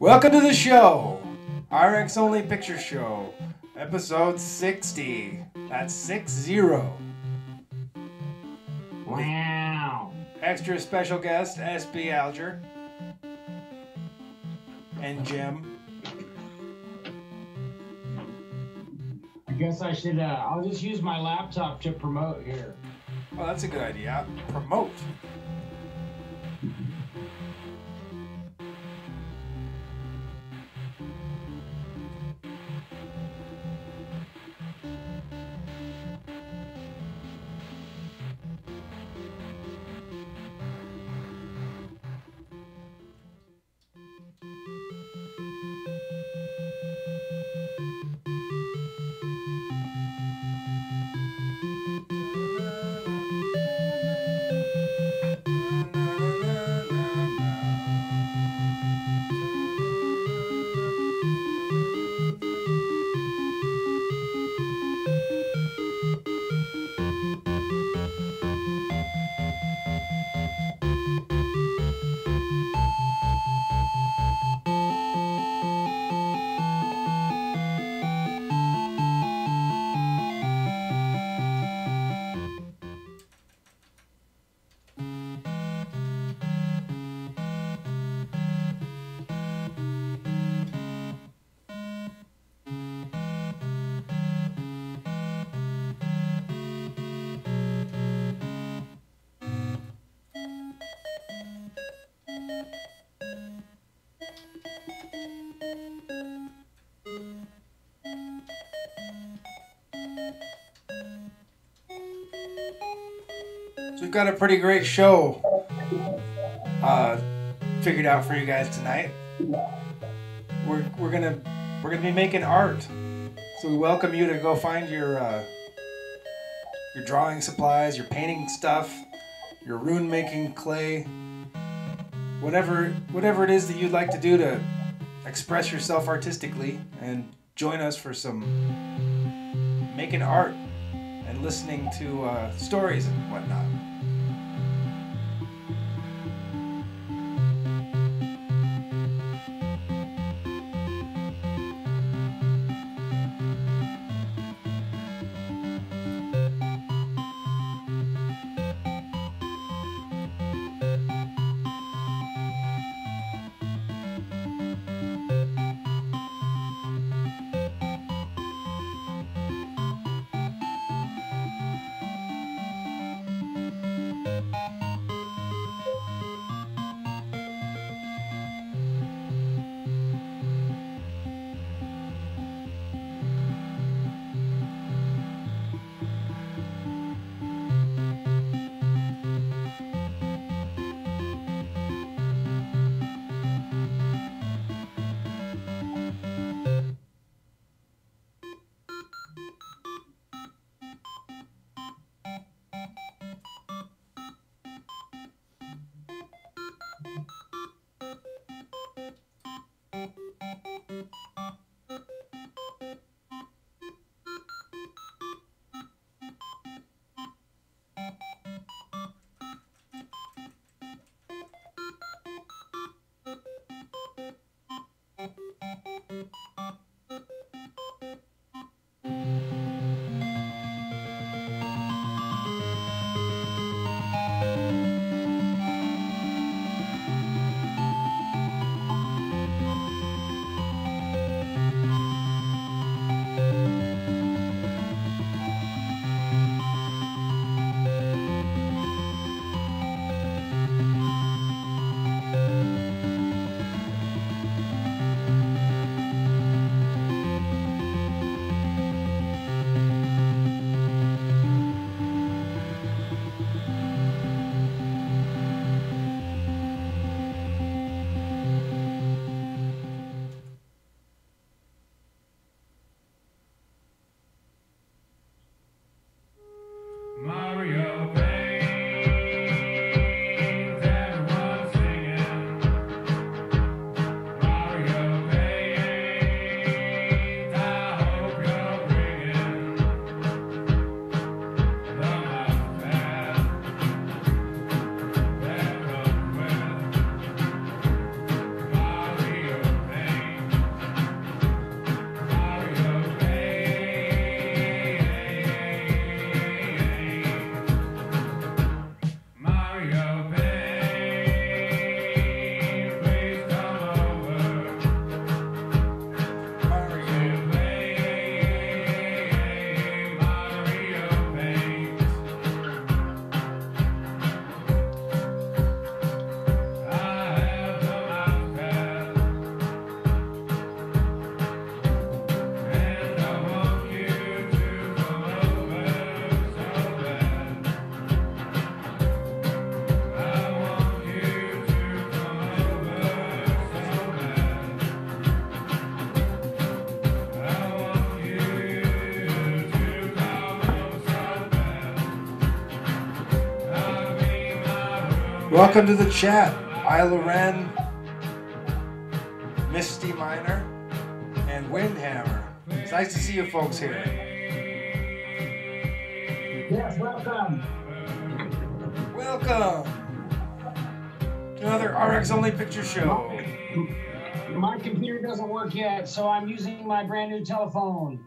Welcome to the show, RX Only Picture Show, episode 60. That's 6 0. Wow. Extra special guest, SB Alger. And Jim. I guess I should, uh, I'll just use my laptop to promote here. Well, that's a good idea. Promote. We've got a pretty great show uh, figured out for you guys tonight. We're, we're gonna we're gonna be making art, so we welcome you to go find your uh, your drawing supplies, your painting stuff, your rune making clay, whatever whatever it is that you'd like to do to express yourself artistically, and join us for some making art and listening to uh, stories and whatnot. Welcome to the chat, Loren, Misty Miner, and Windhammer. It's nice to see you folks here. Yes, welcome. Welcome to another RX Only Picture Show. My computer doesn't work yet, so I'm using my brand new telephone.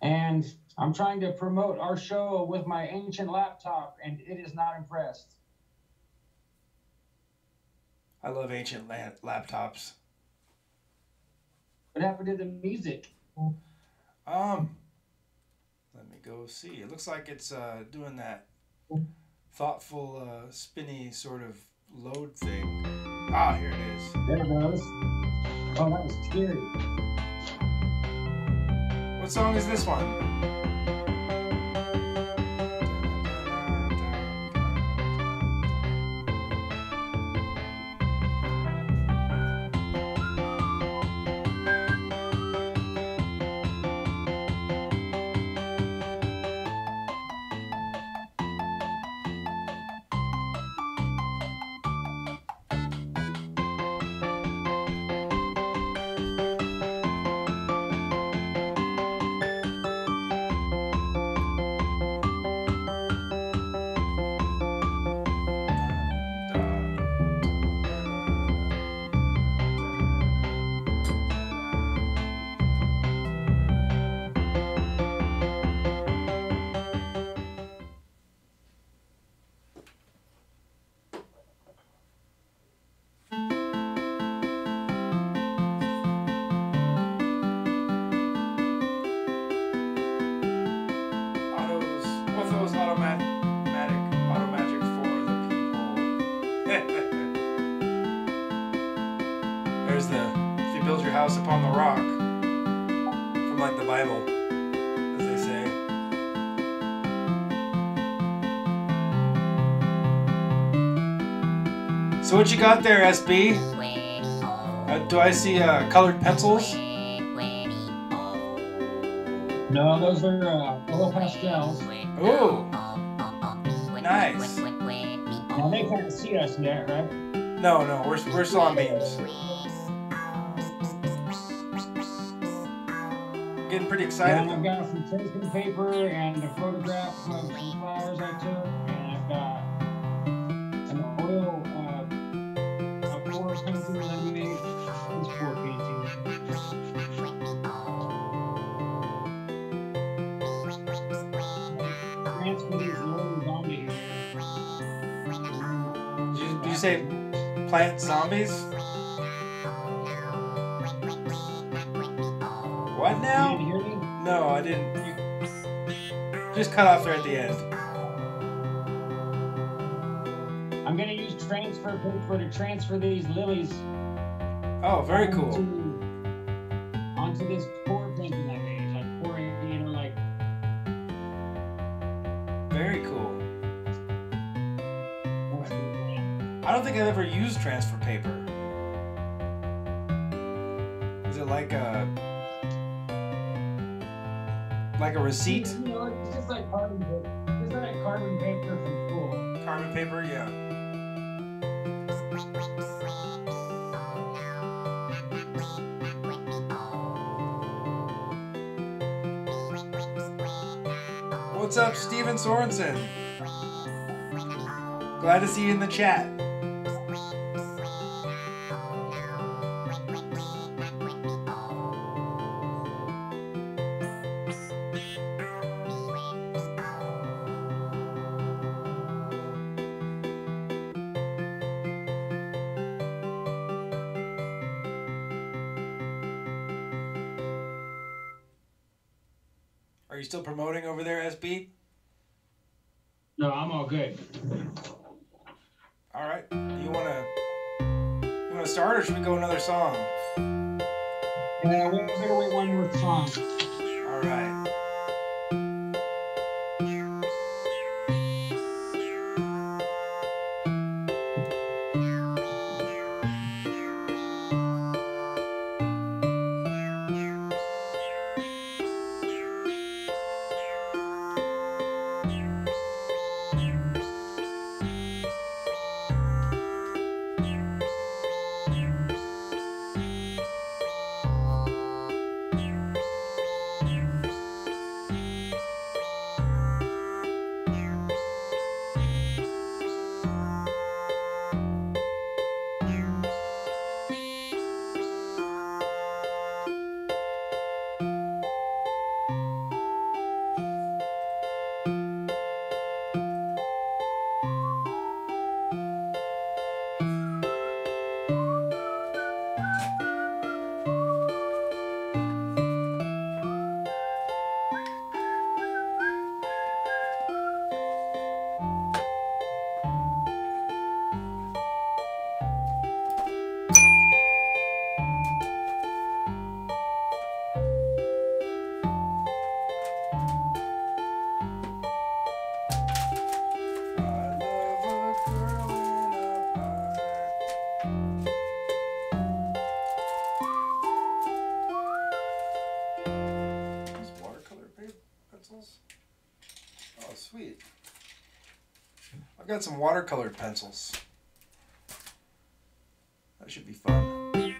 And I'm trying to promote our show with my ancient laptop, and it is not impressed. I love ancient la- laptops. What happened to the music? Um, let me go see. It looks like it's uh, doing that thoughtful, uh, spinny sort of load thing. Ah, here it is. There it goes. Oh, that was scary. What song is this one? What you got there, SB? Uh, do I see uh, colored pencils? No, those are uh, little pastels. Ooh, nice. Now they can't see us yet, right? No, no, we're, we're still on beams. Getting pretty excited. Yeah, I've got some tracing paper and a photograph of some flowers I took, zombies? What You now? didn't hear me? No, I didn't. You just cut off there at the end. I'm gonna use transfer paper to transfer these lilies. Oh, very cool. Onto, onto this pour painting I made. Like pouring, you know, like Very cool. I don't think I've ever used transfer paper. Is it like a like a receipt? You know, it's just like carbon paper. It's like carbon paper from school. Carbon paper, yeah. What's up, Steven Sorensen? Glad to see you in the chat. Still promoting over there, SB? No, I'm all good. Watercolored pencils. That should be fun.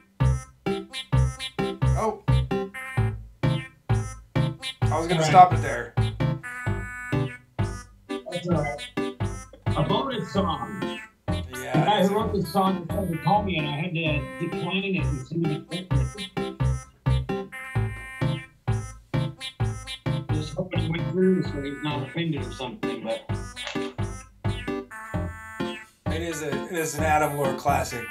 Oh. I was gonna Right. stop it there. That's all right. A bonus song. Yeah. The guy who wrote this song tried to call me, and I had to decline it and. Just hoping it went through, so he's not offended or something. Is an Adam Lore classic.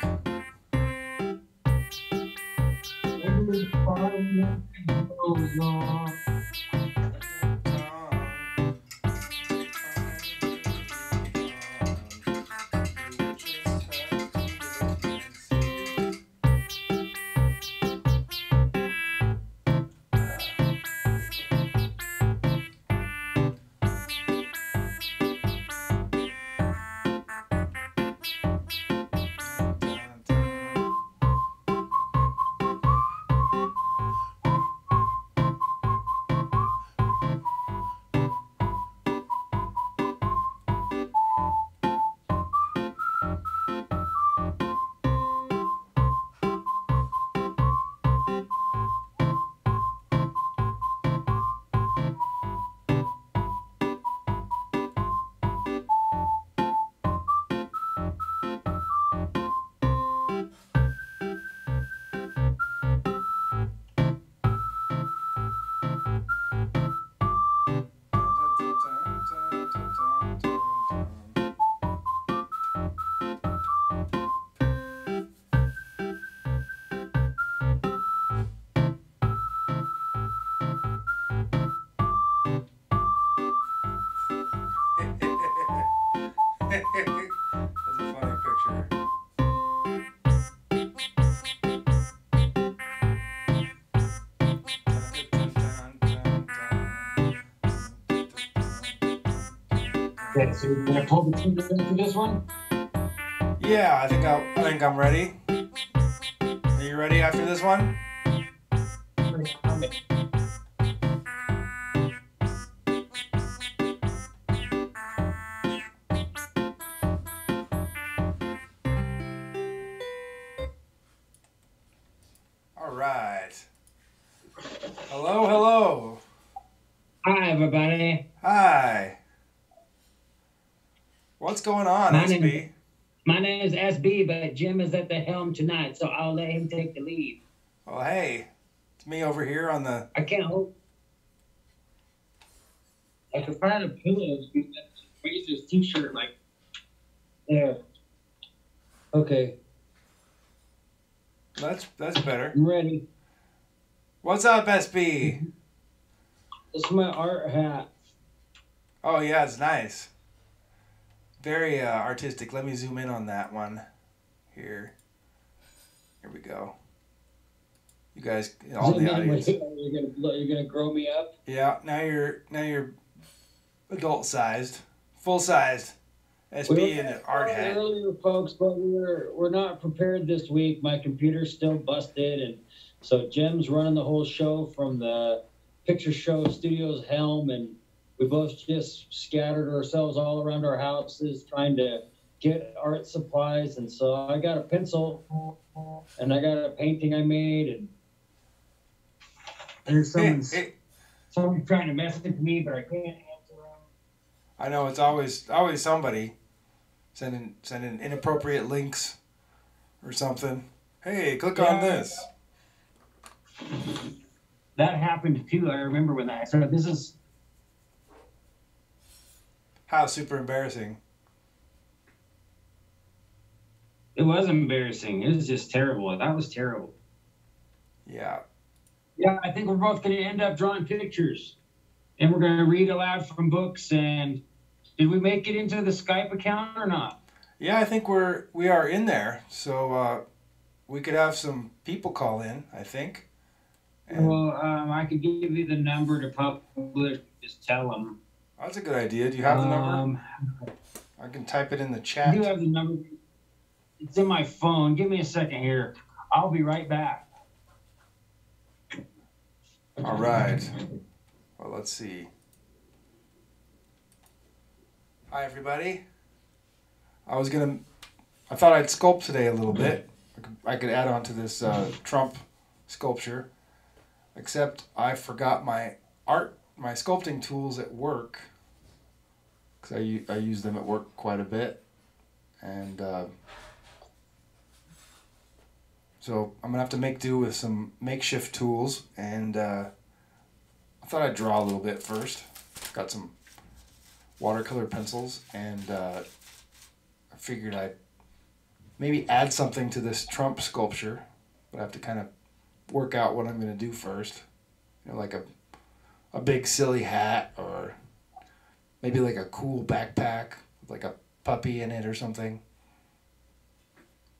That's a funny picture. Okay, so you're gonna pull the trigger into this one? Yeah, I think I, I think I'm ready. Are you ready after this one? Is at the helm tonight, so I'll let him take the lead. Well, hey, it's me over here on the. I can't hold. I could find a pillow. Raise this t-shirt like there. Okay, That's that's better. I'm ready. What's up, SB? This is my art hat. Oh yeah, it's nice. Very uh, artistic. Let me zoom in on that one. Here. Here we go. You guys, all the audience. Oh, you're gonna you're gonna grow me up. Yeah, now you're now you're adult sized, full sized. SB in an art hat. earlier, folks, but we're we're not prepared this week. My computer's still busted, and so Jim's running the whole show from the picture show studios helm, and we both just scattered ourselves all around our houses trying to get art supplies. And so I got a pencil, and I got a painting I made, and there's someone's hey, someone's trying to message me, but I can't answer them. I know it's always always somebody sending sending inappropriate links or something. Hey, click on this. That happened too. I remember when that started. This is How super embarrassing. It was embarrassing. It was just terrible. That was terrible. Yeah. Yeah, I think we're both going to end up drawing pictures, and we're going to read aloud from books. And did we make it into the Skype account or not? Yeah, I think we're we are in there. So uh, we could have some people call in, I think. And Well, um, I could give you the number to publish. Just tell them. that's a good idea. Do you have the number? Um, I can type it in the I chat. do have the number. It's in my phone. Give me a second here. I'll be right back. All right. Well, let's see. Hi, everybody. I was gonna. I thought I'd sculpt today a little bit. I could, add on to this uh, Trump sculpture, except I forgot my art, my sculpting tools at work. Cause I I use them at work quite a bit, and uh, so I'm gonna have to make do with some makeshift tools. And uh, I thought I'd draw a little bit first. Got some watercolor pencils, and uh, I figured I'd maybe add something to this Trump sculpture, but I have to kind of work out what I'm gonna do first. You know, like a a big silly hat or maybe like a cool backpack with like a puppy in it or something.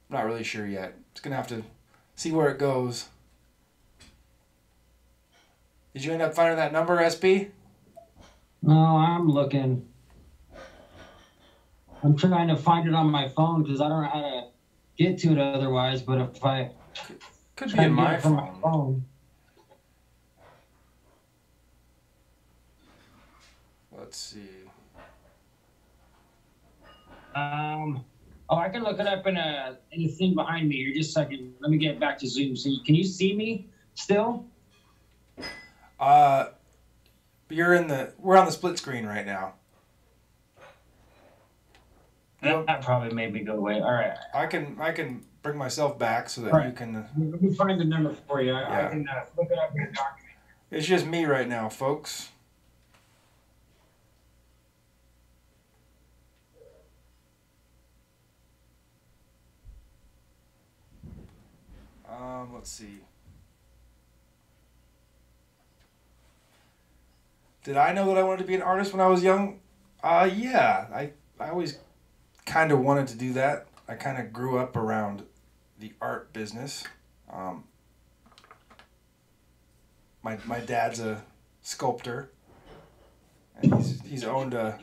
Not really sure yet. It's gonna have to see where it goes. Did you end up finding that number, SB? No, I'm looking. I'm trying to find it on my phone because I don't know how to get to it otherwise. But if I Could be in my from my phone. phone, Let's see. um, oh, I can look it up in a in a thing behind me here. Just a second. Let me get back to Zoom. So, you, can you see me still? Uh, you're in the. We're on the split screen right now. That, that probably made me go away. All right. I can I can bring myself back so that Right. you can. Let me find the number for you. I, Yeah. I can uh, look it up in a document. It's just me right now, folks. Um, let's see. Did I know that I wanted to be an artist when I was young? Uh, yeah. I, I always kind of wanted to do that. I kind of grew up around the art business. Um, my, my dad's a sculptor, and he's, he's owned a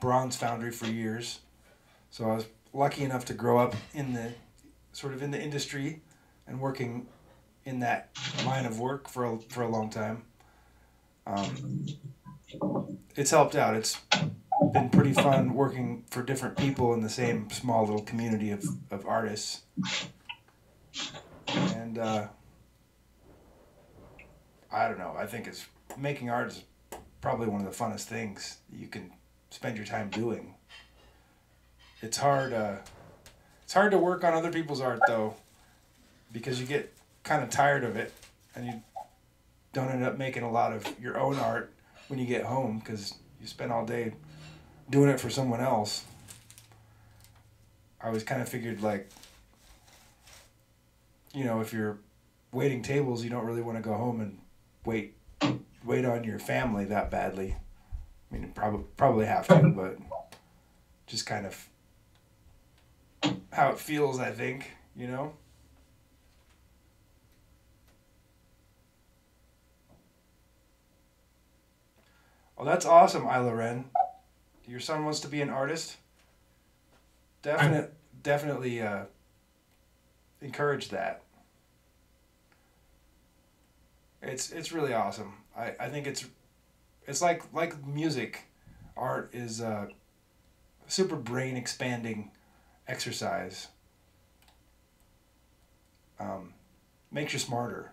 bronze foundry for years. So I was lucky enough to grow up in the sort of in the industry and working in that line of work for a, for a long time. Um, it's helped out. It's been pretty fun working for different people in the same small little community of, of artists. And uh, I don't know. I think it's making art is probably one of the funnest things you can spend your time doing. It's hard. Uh, it's hard to work on other people's art though, because you get kind of tired of it, and you don't end up making a lot of your own art when you get home because you spend all day doing it for someone else. I always kind of figured like, you know, if you're waiting tables, you don't really want to go home and wait wait on your family that badly. I mean, probably probably have to, but just kind of how it feels. I think you know. Oh, that's awesome, Isla Ren. Your son wants to be an artist. Definite, definitely uh, encourage that. It's it's really awesome. I, I think it's it's like like music, art is a super brain expanding exercise. Um, makes you smarter.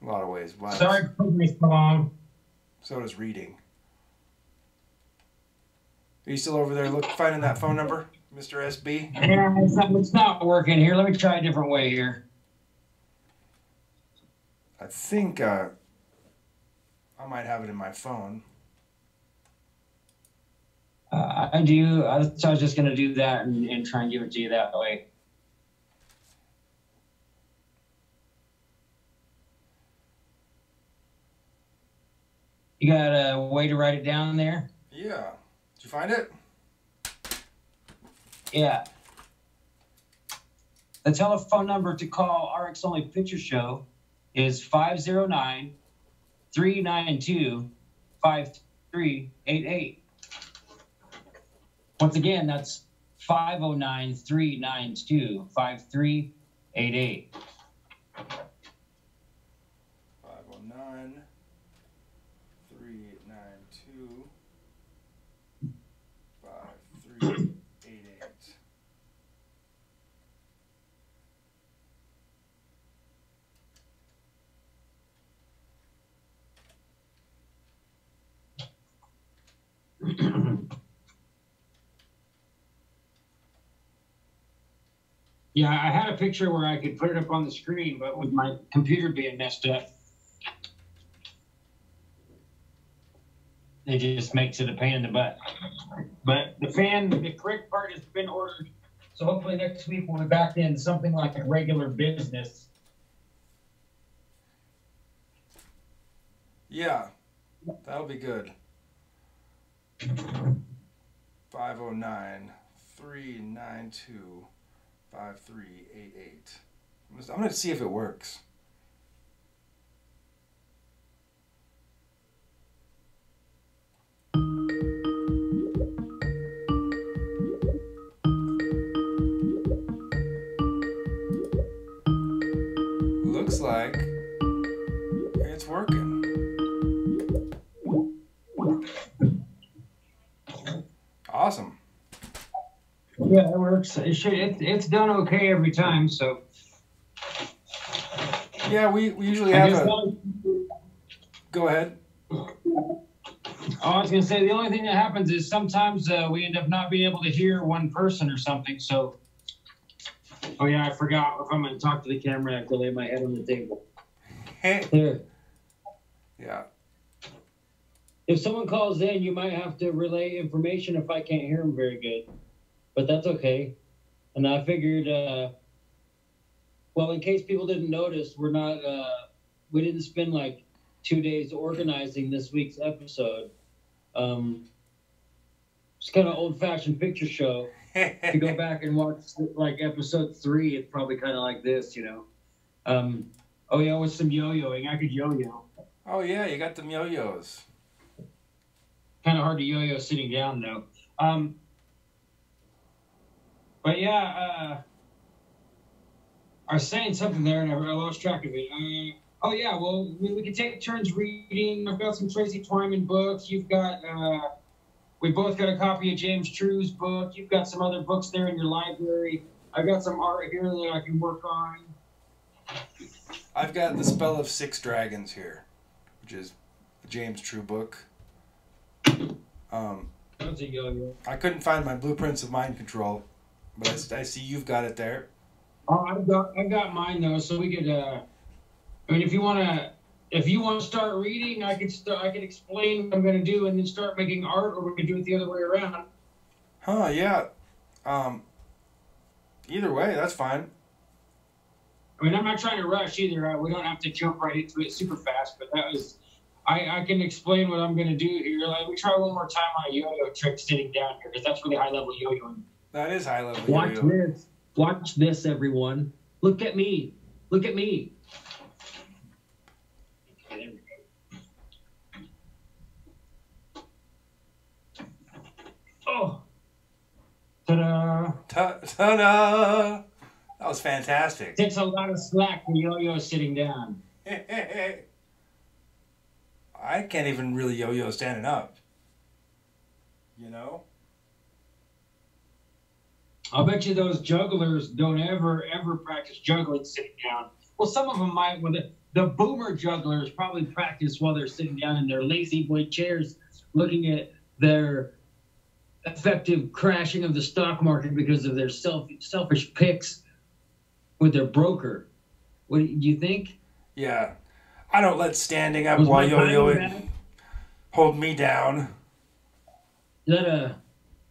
In a lot of ways. Sorry for taking me so does reading. Are you still over there look finding that phone number, Mr. SB? Yeah, it's not, it's not working here. Let me try a different way here. I think uh, I might have it in my phone. Uh, I do. I, so I was just going to do that and, and try and give it to you that way. You got a way to write it down there? Yeah. Did you find it? Yeah. The telephone number to call RX Only Picture Show is 509 392 5388. Once again, that's 509 392 5388. 509 eight, eight. yeah, I had a picture where I could put it up on the screen, but with my computer being messed up, it just makes it a pain in the butt. But the fan, the correct part has been ordered, so hopefully next week we'll be back in something like a regular business. Yeah, that'll be good. 509 392 5388. I'm going to see if it works. Like it's working. Awesome. Yeah, it works. It should, it, it's done okay every time, so. Yeah, we, we usually have a. only- Go ahead. Oh, I was gonna say the only thing that happens is sometimes uh, we end up not being able to hear one person or something. So, oh yeah, I forgot. If I'm gonna talk to the camera, I have to lay my head on the table. Yeah. if someone calls in, you might have to relay information if I can't hear them very good, but that's okay. And I figured, uh, well, in case people didn't notice, we're not, uh, we didn't spend like two days organizing this week's episode. Um, it's kind of old-fashioned picture show. If you go back and watch like episode three, it's probably kind of like this, you know. Um, oh yeah, with some yo-yoing, I could yo-yo. oh, yeah, you got the yo-yos. Kind of hard to yo-yo sitting down though. Um, but yeah, uh, I was saying something there and I, I lost track of it. Uh, oh yeah, well we, we can take turns reading. I've got some Tracy Twyman books. You've got. Uh, we both got a copy of James True's book. You've got some other books there in your library. I've got some art here that I can work on. I've got the Spell of Six Dragons here, which is a James True book. Um, That's a yo-yo. I couldn't find my Blueprints of Mind Control, but I see you've got it there. Oh, I've got I've got mine though, so we could. Uh, I mean, if you want to, if you want to start reading, I could start. I could explain what I'm going to do, and then start making art, or we could do it the other way around. Huh, yeah. Um, either way, that's fine. I mean, I'm not trying to rush either. Uh, we don't have to jump right into it super fast, but that was. I, I can explain what I'm going to do here. Like, we try one more time on a yo-yo trick sitting down here because that's really high level yo-yoing. That is high level. Watch yo-yo. this. Watch this, everyone. Look at me. Look at me. Oh. Ta-da. Ta- ta-da! That was fantastic. Takes a lot of slack for yo-yo sitting down. I can't even really yo-yo standing up. You know? I'll bet you those jugglers don't ever, ever practice juggling sitting down. Well, some of them might. With it. The boomer jugglers probably practice while they're sitting down in their La-Z-Boy chairs, looking at their effective crashing of the stock market because of their self selfish picks with their broker. What do you think? Yeah. I don't let standing up Was while timing yo-yoing hold me down. That a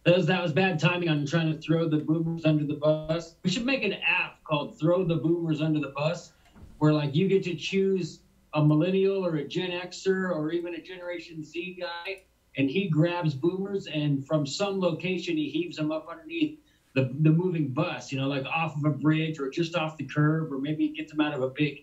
that was that was bad timing on trying to throw the boomers under the bus. We should make an app called "Throw the Boomers Under the Bus," where like you get to choose a millennial or a Gen Xer or even a Generation Z guy, and he grabs boomers and from some location he heaves them up underneath the the moving bus. You know, like off of a bridge or just off the curb, or maybe he gets them out of a big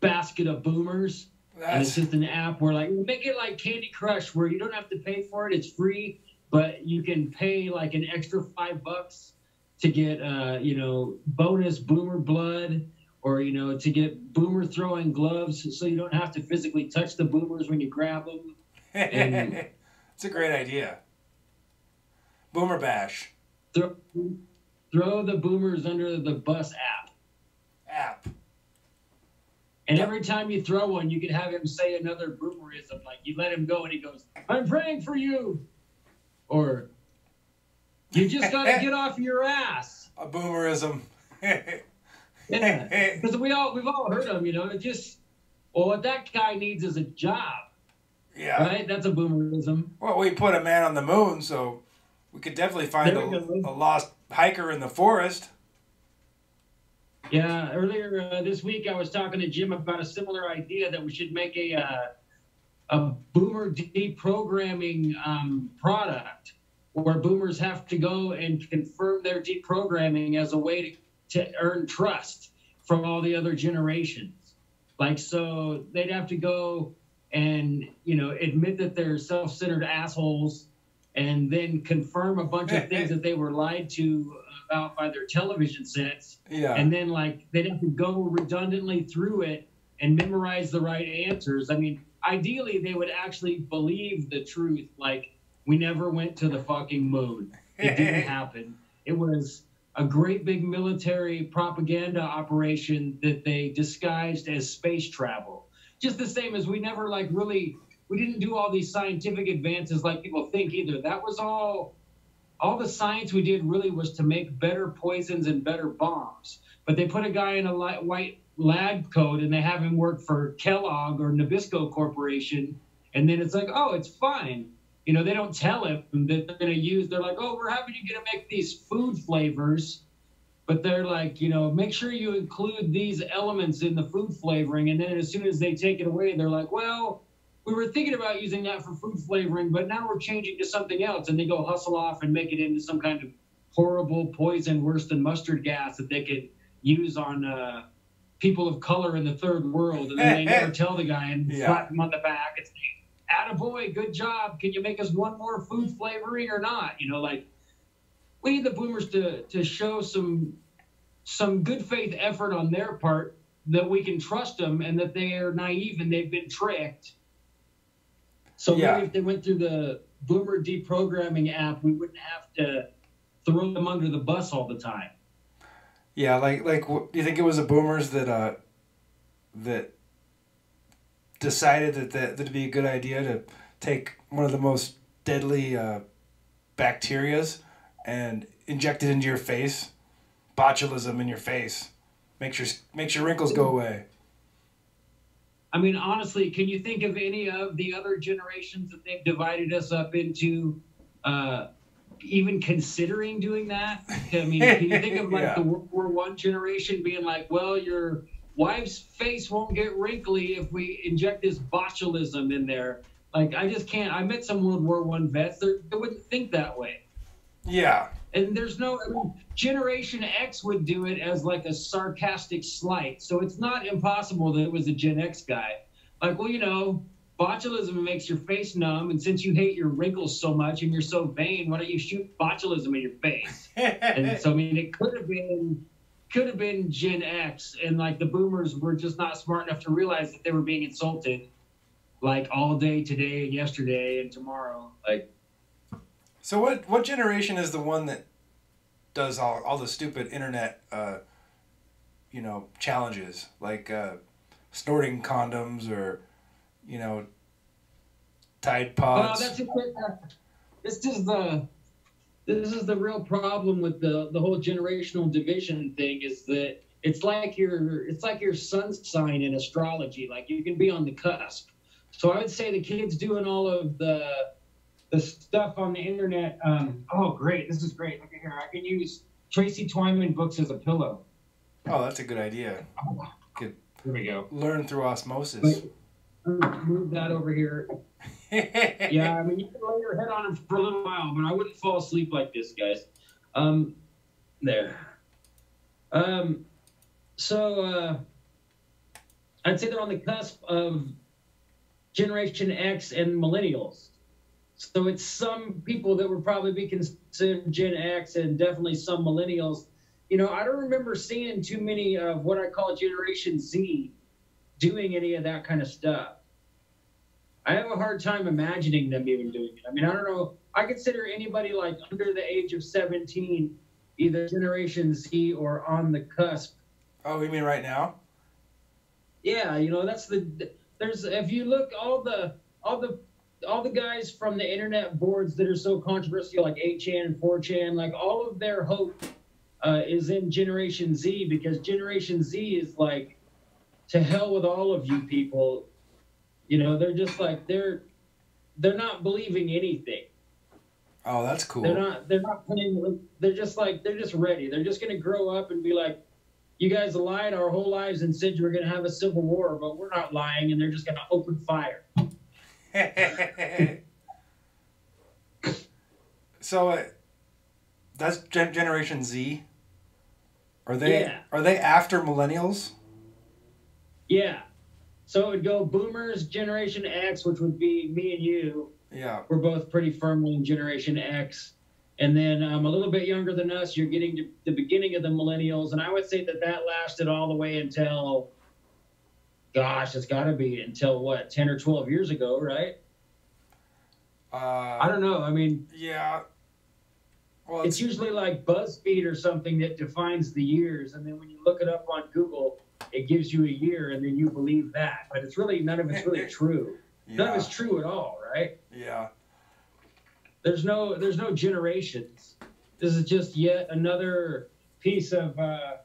basket of boomers. And it's That's just an app where like make it like Candy Crush where you don't have to pay for it. It's free, but you can pay like an extra five bucks to get uh, you know, bonus boomer blood or you know, to get boomer throwing gloves so you don't have to physically touch the boomers when you grab them. and- it's a great idea. Boomer bash Throw, throw the boomers under the bus app. app. And every time you throw one, you can have him say another boomerism. Like you let him go and he goes, I'm praying for you. Or you just gotta get off your ass. A boomerism. Yeah, because we all we've all heard them. You know, it just well, what that guy needs is a job, yeah. right? That's a boomerism. Well, we put a man on the moon, so we could definitely find There we go. a, a lost hiker in the forest. Yeah, earlier uh, this week I was talking to Jim about a similar idea that we should make a uh, a boomer deprogramming um, product where boomers have to go and confirm their deprogramming as a way to, to earn trust from all the other generations. Like so, they'd have to go and you know admit that they're self-centered assholes, and then confirm a bunch of things that they were lied to about by their television sets Yeah. and then like they'd have to go redundantly through it and memorize the right answers. I mean, ideally they would actually believe the truth. Like we never went to the fucking moon. It didn't happen. It was a great big military propaganda operation that they disguised as space travel. Just the same as we never like really we didn't do all these scientific advances like people think either. That was all all the science we did really was to make better poisons and better bombs. But they put a guy in a li- white lab coat and they have him work for Kellogg or Nabisco Corporation, and then it's like, oh, it's fine. You know, they don't tell him that they're going to use. They're like, oh, we're having you going to make these food flavors, but they're like, you know, make sure you include these elements in the food flavoring. And then as soon as they take it away, they're like, well, we were thinking about using that for food flavoring, but now we're changing to something else. And they go hustle off and make it into some kind of horrible poison worse than mustard gas that they could use on uh, people of color in the third world. And then they never tell the guy and Yeah. slap him on the back and say, Attaboy, good job. Can you make us one more food flavoring or not? You know, like we need the boomers to to show some some good faith effort on their part that we can trust them and that they are naive and they've been tricked. So Yeah. maybe if they went through the boomer deprogramming app, we wouldn't have to throw them under the bus all the time. Yeah, like like do you think it was the boomers that uh that decided that that that'd be a good idea to take one of the most deadly uh, bacterias and inject it into your face, botulism in your face, makes your makes your wrinkles go away. I mean, honestly, can you think of any of the other generations that they've divided us up into, uh, even considering doing that? I mean, can you think of like Yeah. the World War One generation being like, well, your wife's face won't get wrinkly if we inject this botulism in there? Like, I just can't. I met some World War One vets. They're, they wouldn't think that way. Yeah, And there's no, I mean, Generation X would do it as like a sarcastic slight. So it's not impossible that it was a Gen X guy. Like, well, you know, botulism makes your face numb. And since you hate your wrinkles so much and you're so vain, why don't you shoot botulism in your face? And so, I mean, it could have been. Could have been Gen X, and like the boomers were just not smart enough to realize that they were being insulted, like all day today and yesterday and tomorrow. Like, So what what generation is the one that does all, all the stupid internet uh, you know challenges like uh, snorting condoms or you know Tide Pods? that's it. uh, This is the this is the real problem with the the whole generational division thing is that it's like your it's like your sun sign in astrology. Like you can be on the cusp. So I would say the kids doing all of the the stuff on the internet. Um, oh, great! This is great. Look at here. I can use Tracy Twyman books as a pillow. oh, that's a good idea. Here we go. Learn through osmosis. Wait, move that over here. yeah, I mean, you can lay your head on it for a little while, but I wouldn't fall asleep like this, guys. Um, there. Um, so uh, I'd say they're on the cusp of Generation X and Millennials. So it's some people that would probably be considered Gen X and definitely some Millennials. You know, I don't remember seeing too many of what I call Generation Z doing any of that kind of stuff. I have a hard time imagining them even doing it. I mean, I don't know. I consider anybody like under the age of 17 either Generation Z or on the cusp. oh, you mean right now? Yeah, you know, that's the there's if you look all the all the all the guys from the internet boards that are so controversial like 8chan and 4chan, like all of their hope uh, is in Generation Z because Generation Z is like, to hell with all of you people. You know, they're just like they're they're not believing anything. Oh, that's cool. They're not they're not playing. They're just like they're just ready. They're just gonna grow up and be like, you guys lied our whole lives and said you were gonna have a civil war, but we're not lying, and they're just gonna open fire. so uh, that's gen- Generation Z. Are they Yeah. are they after millennials? Yeah. So it would go boomers, Generation X, which would be me and you. Yeah. We're both pretty firmly in Generation X. And then um, a little bit younger than us, you're getting to the beginning of the millennials. And I would say that that lasted all the way until, gosh, it's got to be until what, 10 or 12 years ago, right? Uh, I don't know. I mean, Yeah. Well, it's it's, usually like BuzzFeed or something that defines the years. And then when you look it up on Google, it gives you a year and then you believe that. But it's really, none of it's really true. None of it's true at all, right? Yeah. there's no there's no generations this is just yet another piece of uh,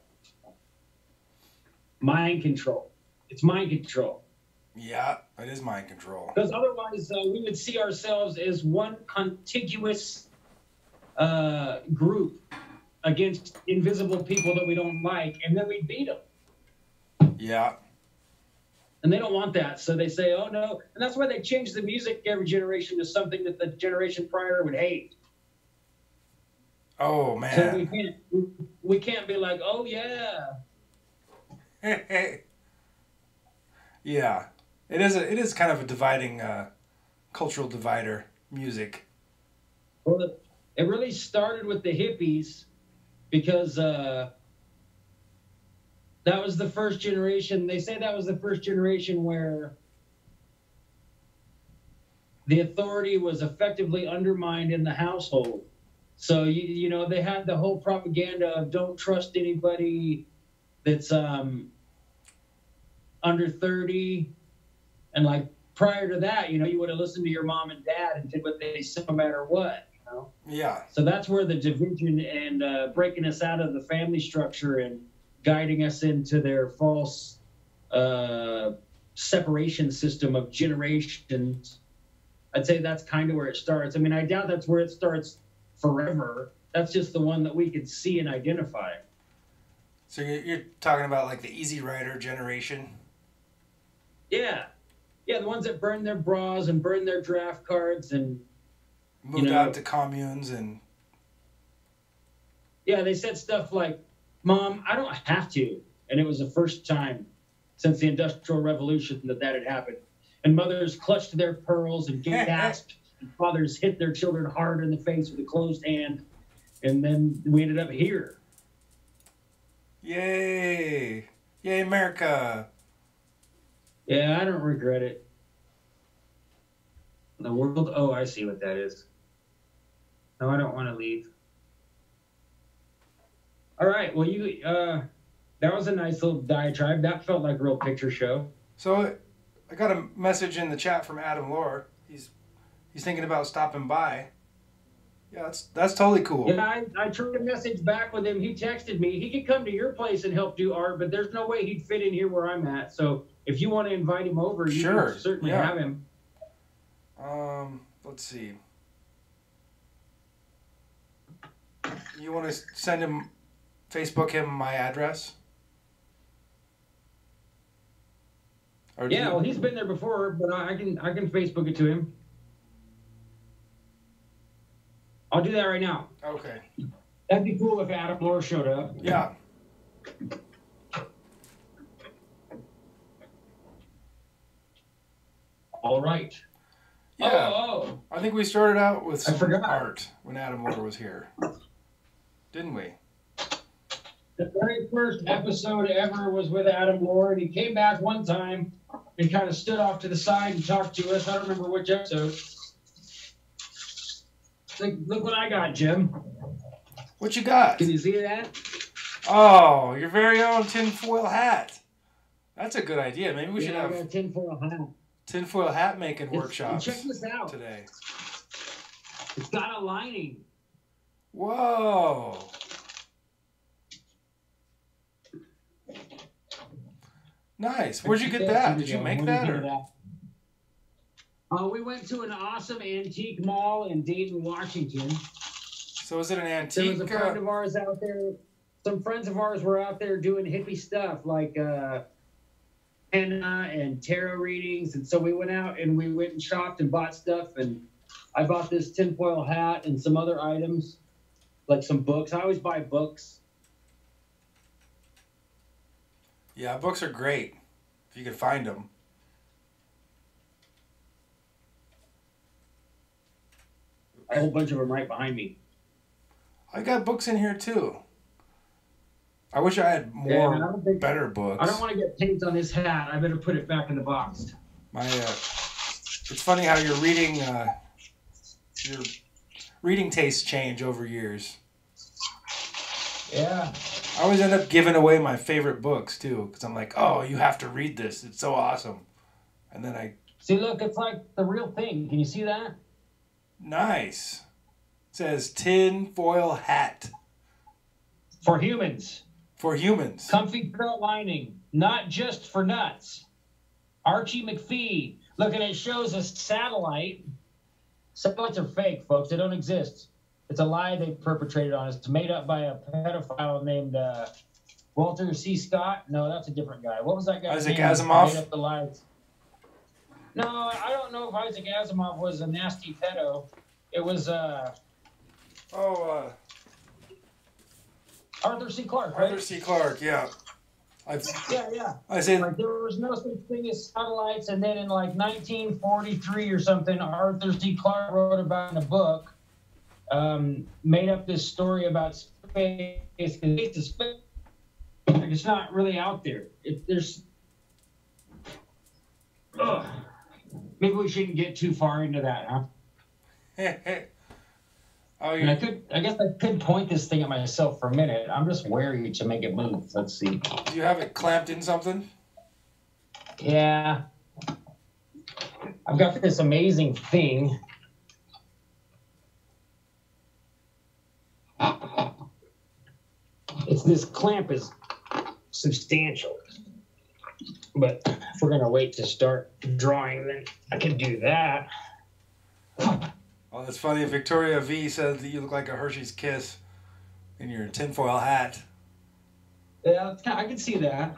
mind control it's mind control Yeah. It is mind control. because otherwise uh, we would see ourselves as one contiguous uh, group against invisible people that we don't like and then we'd beat them Yeah. and they don't want that so they say oh no and that's why they change the music every generation to something that the generation prior would hate Oh So we man. can't we, we can't be like, oh yeah. yeah. It is a, it is kind of a dividing uh, cultural divider music. Well, it, really started with the hippies because uh, that was the first generation. They say that was the first generation where the authority was effectively undermined in the household. So you you know they had the whole propaganda of don't trust anybody that's um, under thirty, and like prior to that, you know, you would have listened to your mom and dad and did what they said no matter what. You know, Yeah. so that's where the division and uh, breaking us out of the family structure and guiding us into their false uh, separation system of generations. I'd say that's kind of where it starts. I mean, I doubt that's where it starts forever. That's just the one that we could see and identify. So you're, you're talking about like the Easy Rider generation. Yeah. Yeah, the ones that burn their bras and burn their draft cards and Moved know- out to communes and Yeah, they said stuff like, Mom, I don't have to. And it was the first time since the Industrial Revolution that that had happened. And mothers clutched their pearls and gasped. and fathers hit their children hard in the face with a closed hand. And then we ended up here. yay, yay America. Yeah, I don't regret it. The world. Oh, I see what that is. No, I don't want to leave. All right. Well, you. Uh, that was a nice little diatribe. That felt like a real picture show. So I got a message in the chat from Adam Lore. He's he's thinking about stopping by. Yeah, that's that's totally cool. Yeah, I, I turned a message back with him. He texted me. He could come to your place and help do art, but there's no way he'd fit in here where I'm at. So if you want to invite him over, you Sure, can certainly yeah. have him. Um, let's see. You want to send him, Facebook him my address? Or Yeah, you- well, he's been there before, but I I can I can Facebook it to him. I'll do that right now. okay. That'd be cool if Adam Lore showed up. Yeah. All right. Yeah. Oh, oh, I think we started out with I some forgot. art when Adam Lore was here, didn't we? oh. The very first episode ever was with Adam Lord. he came back one time and kind of stood off to the side and talked to us. I don't remember which episode. Look, look what I got, Jim. What you got? Can you see that? Oh, your very own tinfoil hat. That's a good idea. Maybe we should yeah, I got a tinfoil hat tinfoil hat making workshop workshops. Check this out today. It's got a lining. Whoa. Nice. Where'd you get that? Did you make that or? Uh, we went to an awesome antique mall in Dayton, Washington. So is it an antique? There was a friend uh, of ours out there. Some friends of ours were out there doing hippie stuff, like uh, henna and tarot readings, and so we went out and we went and shopped and bought stuff. And I bought this tinfoil hat and some other items, like some books. I always buy books. yeah, books are great if you can find them. A whole bunch of them right behind me. I got books in here too. I wish I had Yeah, more I don't think- better books. I don't want to get paint on this hat. I better put it back in the box. My, uh, it's funny how your reading, uh, your reading tastes change over years. Yeah. I always end up giving away my favorite books too, because I'm like, oh, you have to read this. It's so awesome. And then I, See, look, it's like the real thing. Can you see that? nice. It says tin foil hat For humans. For humans. Comfy belt lining, not just for nuts. Archie McPhee. Look, and it shows a satellite. Satellites are fake, folks. They don't exist. It's a lie they perpetrated on us. It's made up by a pedophile named uh, Walter C. Scott. No, that's a different guy. What was that guy? Isaac Asimov? Made up the lies. No, I don't know if Isaac Asimov was a nasty pedo. It was uh, Oh, Arthur C. Clarke, right? Arthur C. Clarke, yeah. I, Yeah, yeah. I say, Like there was no such thing as satellites, and then in like 1943 or something, Arthur C. Clarke wrote about in a book, um, made up this story about space. Space is space. Like, It's not really out there. It, there's. Ugh. Maybe we shouldn't get too far into that, huh? oh, And I could, I guess I could point this thing at myself for a minute. I'm just wary to make it move. Let's see. do you have it clamped in something? Yeah. I've got this amazing thing. It's this clamp is substantial. But if we're gonna wait to start drawing, then I can do that. Oh, that's funny. Victoria V says that you look like a Hershey's Kiss in your tinfoil hat. Yeah, I can see that.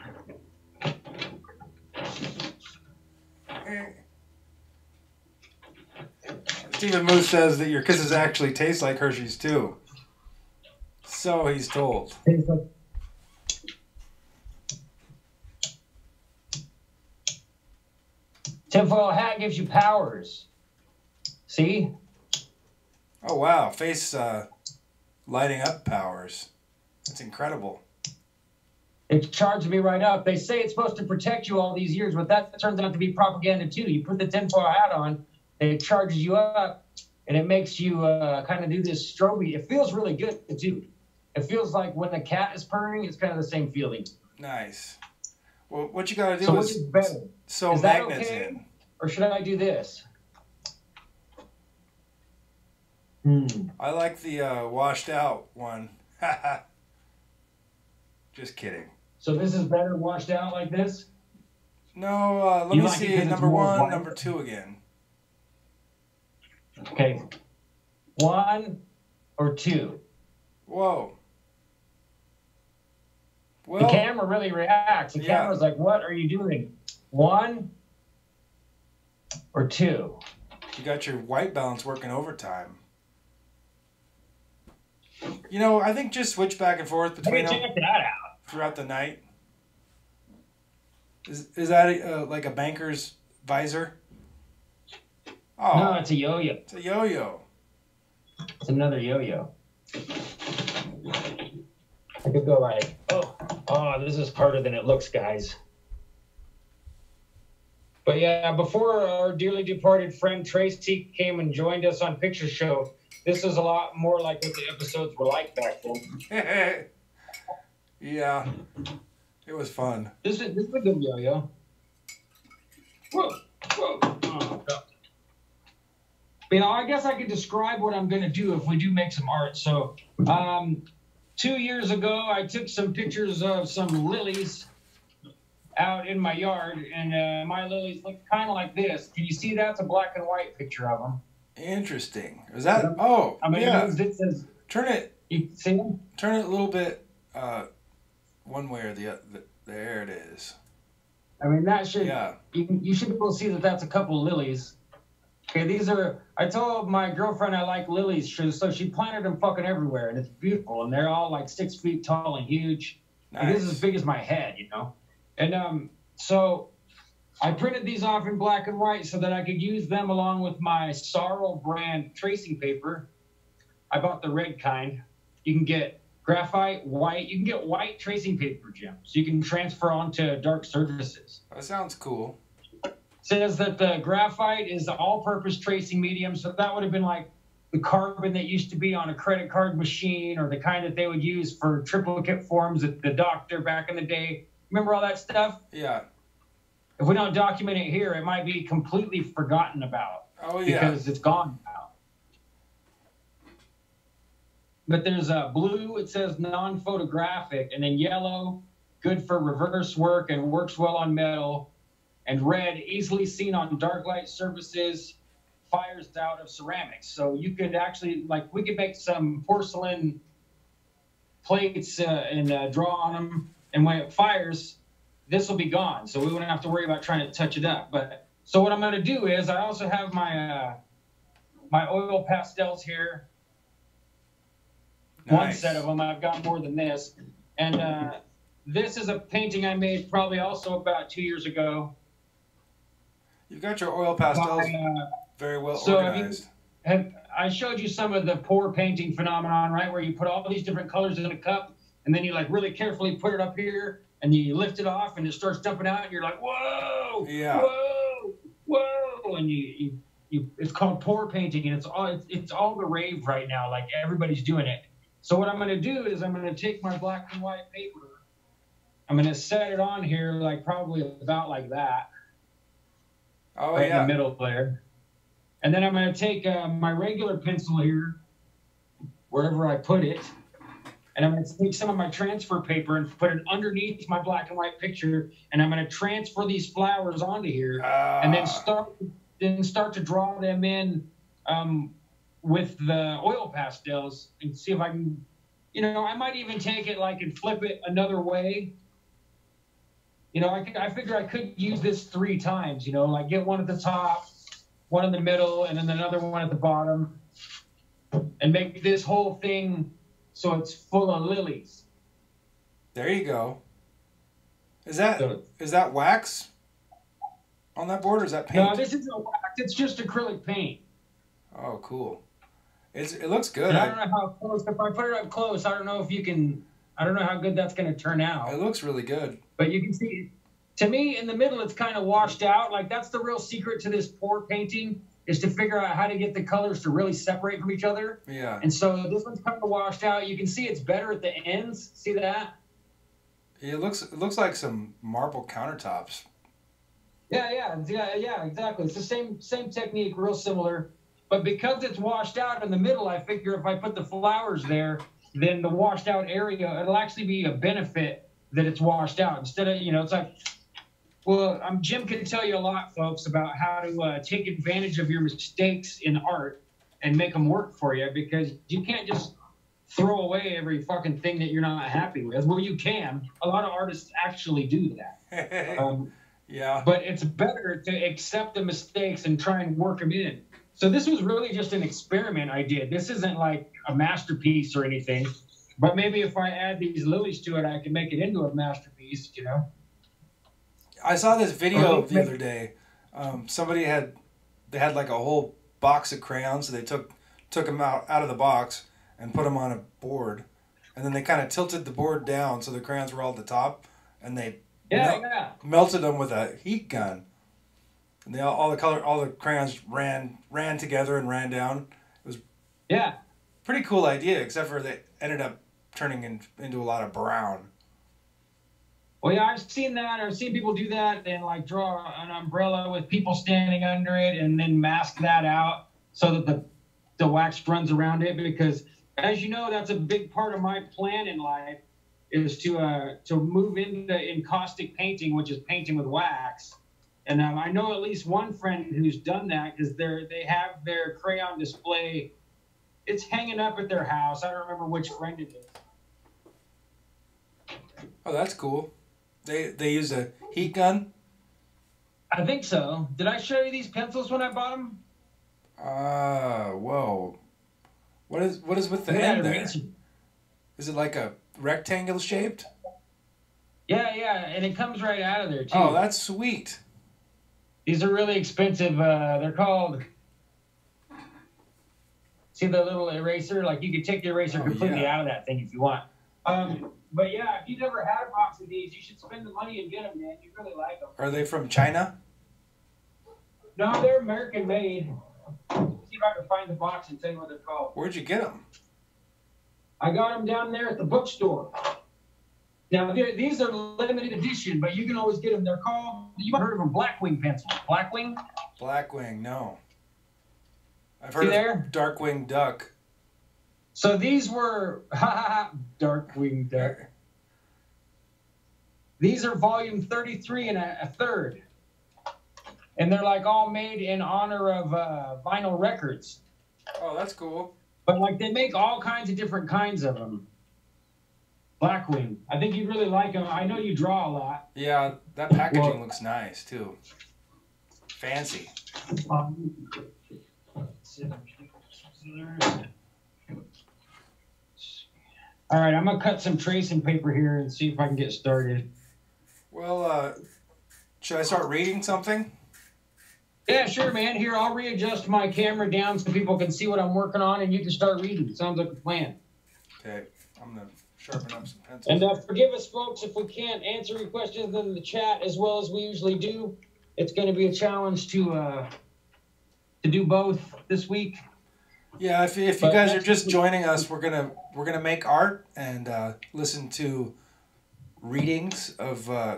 Stephen Moose says that your kisses actually taste like Hershey's too. So he's told. Tinfoil hat gives you powers. See? Oh wow, face uh, lighting up powers. That's incredible. It charged me right up. They say it's supposed to protect you all these years, but that turns out to be propaganda too. You put the tinfoil hat on, it charges you up, and it makes you uh, kind of do this strobe. It feels really good too. It feels like when a cat is purring, it's kind of the same feeling. Nice. Well, what you gotta do So is is better? sew is magnets okay? in. Or should I do this? Hmm. I like the uh, washed out one. Just kidding. So this is better washed out like this? No, uh, let You me like see number one, white? number two again. Okay. One or two. Whoa. the camera really reacts. The Yeah. camera's like, "What are you doing? One or two? you got your white balance working overtime. You know, I think just switch back and forth between them that out. throughout the night. Is is that uh, like a banker's visor? Oh, No, it's a yo-yo. it's a yo-yo. It's another yo-yo. I could go like, oh, oh, this is harder than it looks, guys. But yeah, before our dearly departed friend Tracy came and joined us on Picture Show, this is a lot more like what the episodes were like back then. yeah, it was fun. This is this is a good yo-yo. Whoa, whoa. Oh, God. You know, I guess I could describe what I'm going to do if we do make some art. So, um, two years ago, I took some pictures of some lilies out in my yard, and uh, my lilies look kind of like this. Can you see that's a black and white picture of them? Interesting. Is that? Oh, I mean, yeah. it says Turn it. you see them. Turn it a little bit. Uh, one way or the other. There it is. I mean, that should Yeah. you, you should be able to see that that's a couple lilies. Okay, these are. I told my girlfriend I like lilies, so- so she planted them fucking everywhere, and it's beautiful, and they're all like six feet tall and huge. Like, this is as big as my head, you know. And um, so I printed these off in black and white so that I could use them along with my Saral brand tracing paper. I bought the red kind. You can get graphite, white. You can get white tracing paper, Jim, so you can transfer onto dark surfaces That sounds cool. says that the graphite is the all-purpose tracing medium. So that would have been like the carbon that used to be on a credit card machine, or the kind that they would use for triplicate forms at the doctor back in the day. Remember all that stuff? Yeah. If we don't document it here, it might be completely forgotten about Oh yeah. because it's gone now. But there's a blue, it says non-photographic, and then yellow, good for reverse work and works well on metal, and red, easily seen on dark light surfaces, fires out of ceramics. So you could actually, like, we could make some porcelain plates uh, and uh, draw on them, and when it fires, this will be gone. So we wouldn't have to worry about trying to touch it up. But so what I'm going to do is I also have my uh, my oil pastels here. One set of them. I've got more than this, and uh, this is a painting I made probably also about two years ago. You've got your oil pastels By, uh, very well So, I mean- organized. have I showed you some of the pour painting phenomenon, right? Where you put all these different colors in a cup, and then you like really carefully put it up here, and you lift it off, and it starts dumping out, and you're like, whoa, Yeah. whoa, whoa, and you, you, you it's called pour painting, and it's all it's, it's all the rave right now. Like everybody's doing it. So what I'm going to do is I'm going to take my black and white paper, I'm going to set it on here like probably about like that Oh right in yeah. the middle there. And then I'm going to take uh, my regular pencil here, wherever I put it, and I'm going to take some of my transfer paper and put it underneath my black and white picture, and I'm going to transfer these flowers onto here, and then Ah, start then start to draw them in um, with the oil pastels and see if I can, you know, I might even take it like and flip it another way. You know, I could, I figure I could use this three times. You know, like get one at the top, one in the middle, and then another one at the bottom, and make this whole thing so it's full of lilies. there you go. Is that So, is that wax on that board or is that paint? no, this isn't wax. It's just acrylic paint. oh, cool. It's it looks good. And I don't know how close. If I put it up close, I don't know if you can. I don't know how good that's going to turn out. it looks really good. But you can see, to me, in the middle, it's kind of washed out. Like that's the real secret to this pour painting is to figure out how to get the colors to really separate from each other. Yeah. And so this one's kind of washed out. You can see it's better at the ends. See that? It looks it looks like some marble countertops. Yeah, yeah, yeah, yeah, exactly. It's the same same technique, real similar. But because it's washed out in the middle, I figure if I put the flowers there, then the washed out area, it'll actually be a benefit that it's washed out. Instead of, you know, it's like, well, um, Jim can tell you a lot, folks, about how to uh, take advantage of your mistakes in art and make them work for you because you can't just throw away every fucking thing that you're not happy with. Well, you can. A lot of artists actually do that. Um, yeah. but it's better to accept the mistakes and try and work them in. So this was really just an experiment I did. This isn't like a masterpiece or anything, but maybe if I add these lilies to it, I can make it into a masterpiece. You know? I saw this video the other day. Um, somebody had they had like a whole box of crayons. So they took took them out out of the box and put them on a board, and then they kind of tilted the board down so the crayons were all at the top, and they Yeah, mel- yeah. melted them with a heat gun. And they all, all the color all the crayons ran ran together and ran down. It was yeah. Pretty cool idea, except for they ended up turning in, into a lot of brown. Well, yeah, I've seen that. I've seen people do that and like draw an umbrella with people standing under it and then mask that out so that the the wax runs around it because as you know, that's a big part of my plan in life is to uh, to move into encaustic painting, which is painting with wax. And um, I know at least one friend who's done that because they're they have their crayon display. It's hanging up at their house. I don't remember which friend it is. Oh, that's cool. They they use a heat gun. I think so. Did I show you these pencils when I bought them? Ah, whoa. What is what is with the end there? eraser. Is it like a rectangle shaped? Yeah, yeah, and it comes right out of there too. Oh, that's sweet. These are really expensive. Uh, they're called. See the little eraser? Like you could take the eraser Oh, completely yeah. out of that thing if you want. Um, but yeah, if you've never had a box of these, you should spend the money and get them, man. You really like them. Are they from China? No, they're American made. See if I can find the box and tell you what they're called. Where'd you get them? I got them down there at the bookstore. Now these are limited edition, but you can always get them. They're called. You might have heard of them, Blackwing pencils. Blackwing. Blackwing, no. I've See heard there? of Darkwing Duck. So these were Darkwing Duck. These are volume 33 and a, a third. And they're like all made in honor of uh, vinyl records. Oh, that's cool. But like they make all kinds of different kinds of them. Blackwing. I think you'd really like them. I know you draw a lot. Yeah, that packaging Well- looks nice too. Fancy. All right, I'm gonna cut some tracing paper here and see if I can get started. Well, uh, should I start reading something? Yeah, sure, man. Here, I'll readjust my camera down so people can see what I'm working on, and you can start reading. Sounds like a plan. Okay, I'm gonna sharpen up some pencils. And uh, forgive us, folks, if we can't answer your questions in the chat as well as we usually do. It's going to be a challenge to uh, to do both this week. Yeah, if, if you But guys are just joining us, we're gonna we're gonna make art and uh, listen to readings of uh,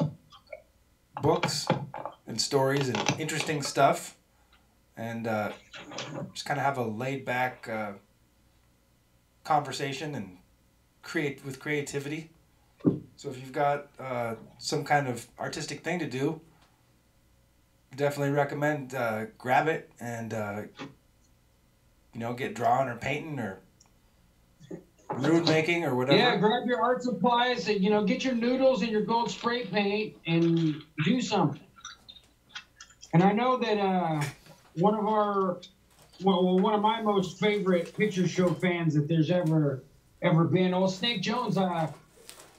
books and stories and interesting stuff, and uh, just kind of have a laid back uh, conversation and create with creativity. So if you've got uh, some kind of artistic thing to do, definitely recommend uh, grab it and. You know, get drawing or painting or rune making or whatever. Yeah, grab your art supplies and you know get your noodles and your gold spray paint and do something. And I know that uh, one of our well, one of my most favorite picture show fans that there's ever ever been, old Snake Jones. Uh,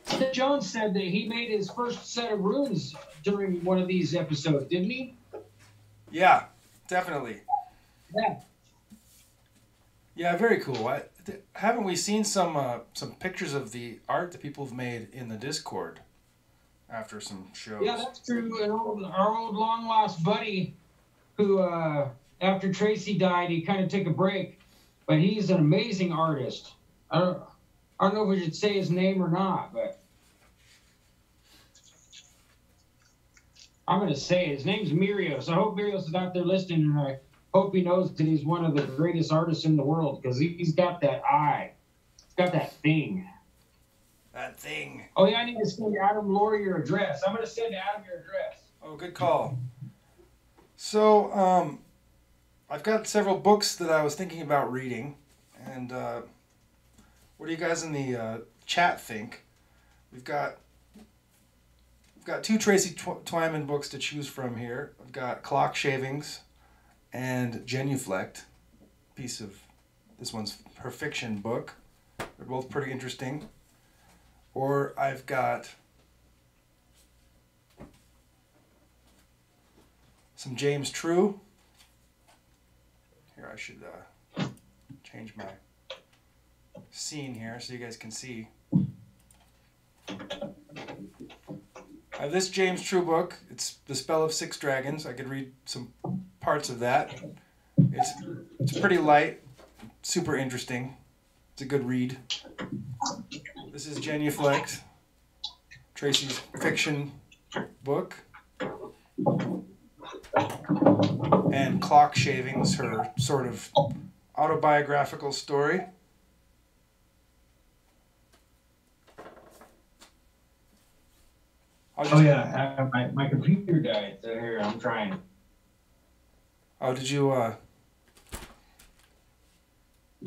Snake Jones said that he made his first set of runes during one of these episodes, didn't he? Yeah, definitely. Yeah. Yeah, very cool. I, th- haven't we seen some uh, some pictures of the art that people have made in the Discord after some shows? Yeah, that's true. Old, our old long lost buddy, who uh, after Tracy died, he kind of took a break, but he's an amazing artist. I don't, I don't know if we should say his name or not, but I'm gonna say it. his name's Mirios. I hope Mirios is out there listening, I hope he knows that he's one of the greatest artists in the world because he's got that eye, he's got that thing. that thing. Oh yeah, I need to send Adam Laurie your address. I'm gonna send Adam your address. Oh, good call. So, um, I've got several books that I was thinking about reading, and uh, what do you guys in the uh, chat think? We've got we've got two Tracy Tw- Twyman books to choose from here. I've got Clock Shavings and Genuflect, piece of this one's her fiction book. They're both pretty interesting. Or I've got some James True. Here, I should uh, change my scene here so you guys can see. I have this James True book. It's The Spell of Six Dragons. I could read some parts of that. It's it's pretty light, super interesting. It's a good read. This is Genuflect, Tracy's fiction book. And Clock Shavings, her sort of autobiographical story. Oh yeah, uh, my, my computer died. So here I'm trying. Oh, did you? uh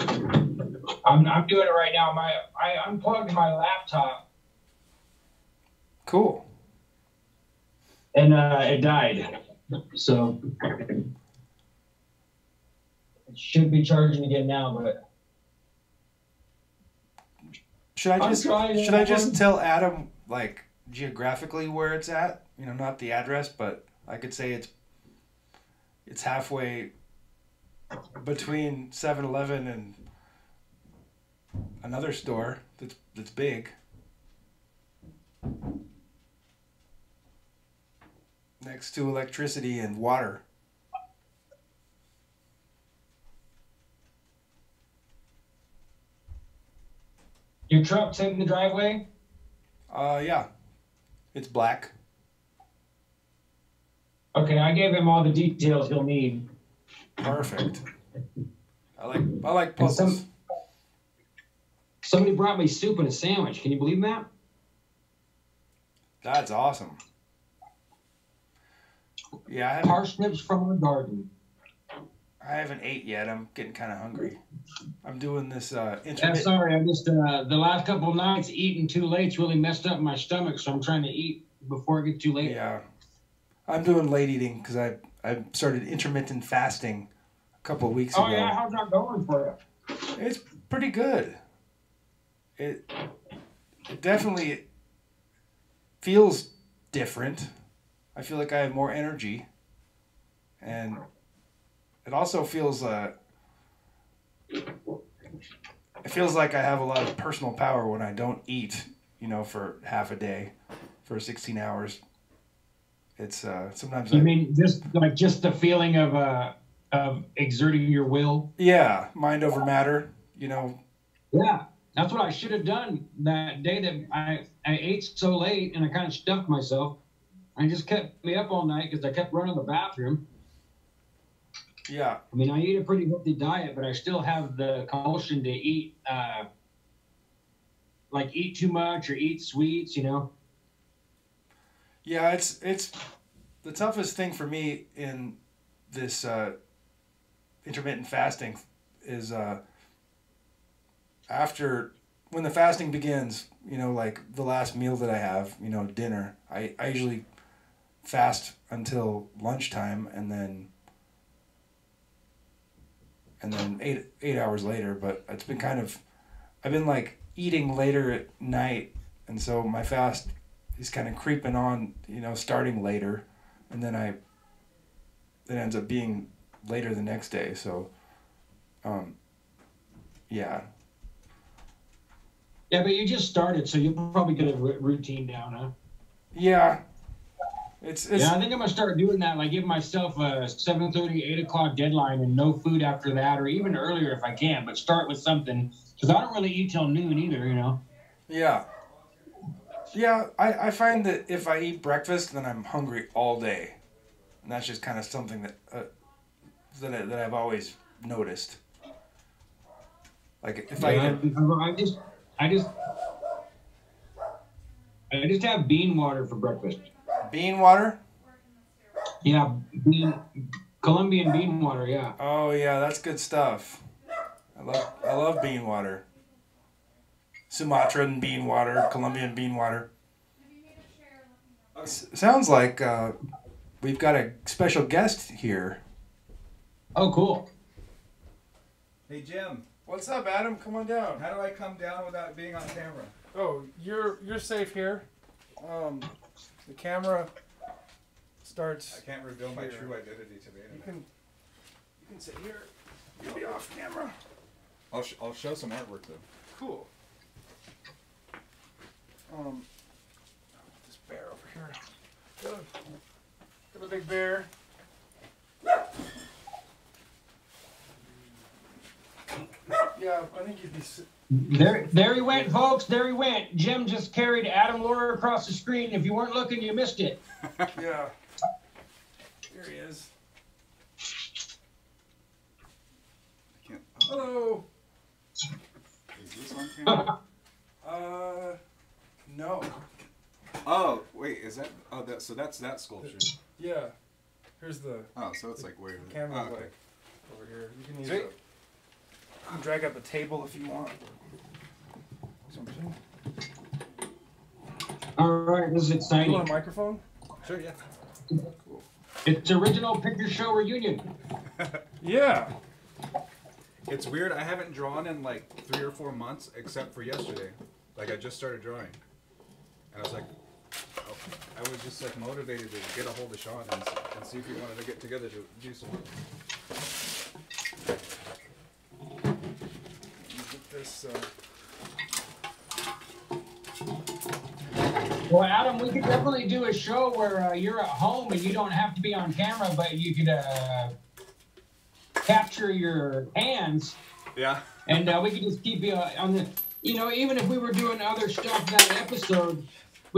I'm I'm doing it right now. My I unplugged my laptop Cool. and uh, it died. So it should be charging again now, but Should I just should I just tell Adam like geographically where it's at? You know, not the address, but I could say it's it's halfway between 7-Eleven and another store that's that's big. Next to electricity and water. your truck's in the driveway. Uh yeah. It's black. Okay, I gave him all the details he'll need. Perfect. I like I like And some- Somebody brought me soup and a sandwich. Can you believe that? That's awesome. Yeah, Parsnips from our garden. I haven't ate yet. I'm getting kind of hungry. I'm doing this uh, I'm sorry. I just uh, the last couple nights eating too late's really messed up my stomach, so I'm trying to eat before it gets too late. Yeah, I'm doing late eating because I I started intermittent fasting a couple of weeks Oh ago. Oh yeah, how's that going for you? It's pretty good. It it definitely feels different. I feel like I have more energy, and it also feels uh. It feels like I have a lot of personal power when I don't eat, you know, for half a day, for sixteen hours. It's uh sometimes You I, mean just like just the feeling of uh of exerting your will? yeah, mind over matter. You know, Yeah, that's what I should have done that day that I I ate so late and I kind of stuffed myself. I just kept me up all night because I kept running the bathroom. yeah, I mean, I eat a pretty healthy diet, but I still have the compulsion to eat, uh, like eat too much or eat sweets. You know. Yeah, it's it's the toughest thing for me in this uh, intermittent fasting is uh, after when the fasting begins. You know, like the last meal that I have, you know, dinner. I, I usually fast until lunchtime and then and then eight eight hours later. But it's been kind of I've been like eating later at night, and so my fast is kind of creeping on, you know, starting later, and then I, it ends up being later the next day. So, um, yeah, Yeah, but you just started, so you'll probably get a r- routine down, huh? yeah, it's it's yeah, I think I'm gonna start doing that. Like, give myself a 7:30, 8 o'clock deadline, and no food after that, or even earlier if I can. But start with something, because I don't really eat till noon either. You know. yeah, yeah. I I find that if I eat breakfast, then I'm hungry all day, and that's just kind of something that uh, that I, that I've always noticed. Like if I eat Yeah, it, I, I just, I just, I just have bean water for breakfast. bean water. Yeah, bean, Colombian bean water. Yeah. Oh yeah, that's good stuff. I love I love bean water. Sumatran bean water, Colombian bean water. S- sounds like uh, we've got a special guest here. Oh, cool. Hey Jim, What's up, Adam? Come on down. how do I come down without being on camera? Oh, you're you're safe here. Um, the camera starts. I can't reveal my true identity to the internet. You can you can sit here. You'll be off camera. I'll, sh- I'll show some artwork though. Cool. Um, this bear over here. Got a, got a big bear. Yeah, I think you'd be. s- There, there he went, folks. There he went. Jim just carried Adam Laura across the screen. If you weren't looking, you missed it. Yeah. Here he is. Hello. Is this on camera? Uh, no. Oh wait, is that? Oh, that. So that's that sculpture. Yeah. Here's the Oh, so it's like way over camera Oh, okay. like over here. You can use Sweet. it. You drag out the table if you want. Something. All right, this is exciting. You want a microphone? Sure, yeah. Cool. It's original picture show reunion. Yeah. It's weird. I haven't drawn in like three or four months, except for yesterday. Like I just started drawing, and I was like, I was just like motivated to get a hold of Sean and, and see if he wanted to get together to do some. Get this. Uh, Well, Adam, we could definitely do a show where uh, you're at home and you don't have to be on camera, but you could uh, capture your hands, Yeah. and uh, we could just keep you uh, on the. You know, even if we were doing other stuff that episode,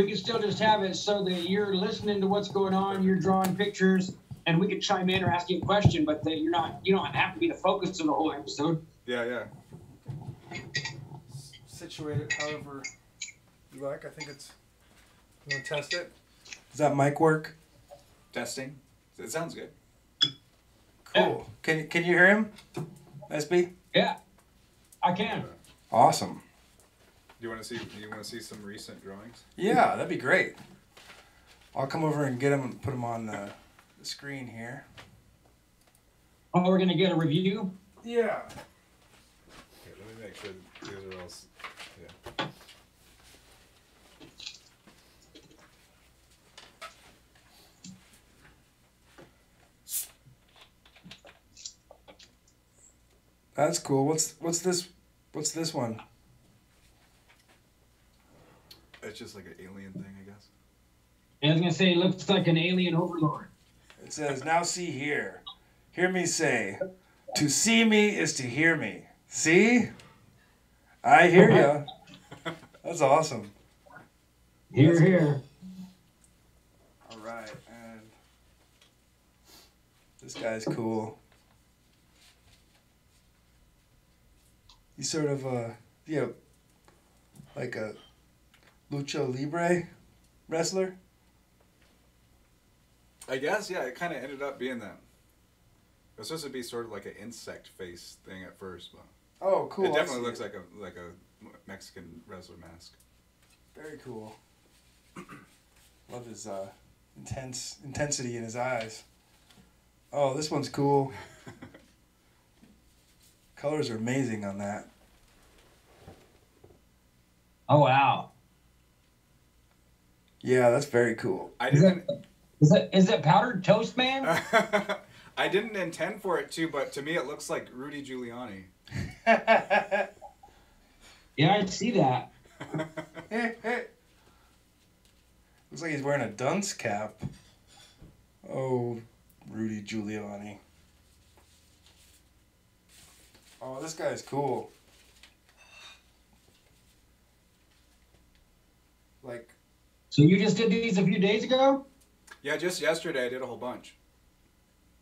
we can still just have it so that you're listening to what's going on, you're drawing pictures, and we could chime in or ask you a question, but that you're not. You don't have to be the focus of the whole episode. Yeah, yeah. situate it however you like. I think it's. You want to test it? Does that mic work? Testing. It sounds good. Cool. Can can you hear him? SB. Yeah, I can. Awesome. Do you want to see? Do you want to see some recent drawings? Yeah, that'd be great. I'll come over and get them and put them on the, the screen here. Oh, we're gonna get a review. Yeah. Okay, let me make sure these are all. Yeah. That's cool. What's what's this? What's this one? It's just like an alien thing, I guess. I was gonna say, it looks like an alien overlord. It says, "Now see here, hear me say, to see me is to hear me. See, I hear ya. That's awesome. Here, here. All right, and this guy's cool. He's sort of a yeah, like a lucha libre wrestler. I guess, yeah, it kind of ended up being that. It was supposed to be sort of like an insect face thing at first, but Oh, cool! it definitely see looks like a like a Mexican wrestler mask. Very cool. Love his uh, intense intensity in his eyes. Oh, this one's cool. Colors are amazing on that. Oh wow. Yeah, that's very cool. I didn't. it is it is it powdered toast man? I didn't intend for it to, but to me it looks like Rudy Giuliani. Yeah, I see that. Looks like he's wearing a dunce cap. Oh, Rudy Giuliani. Oh, this guy's cool. Like, So you just did these a few days ago? Yeah, just yesterday I did a whole bunch.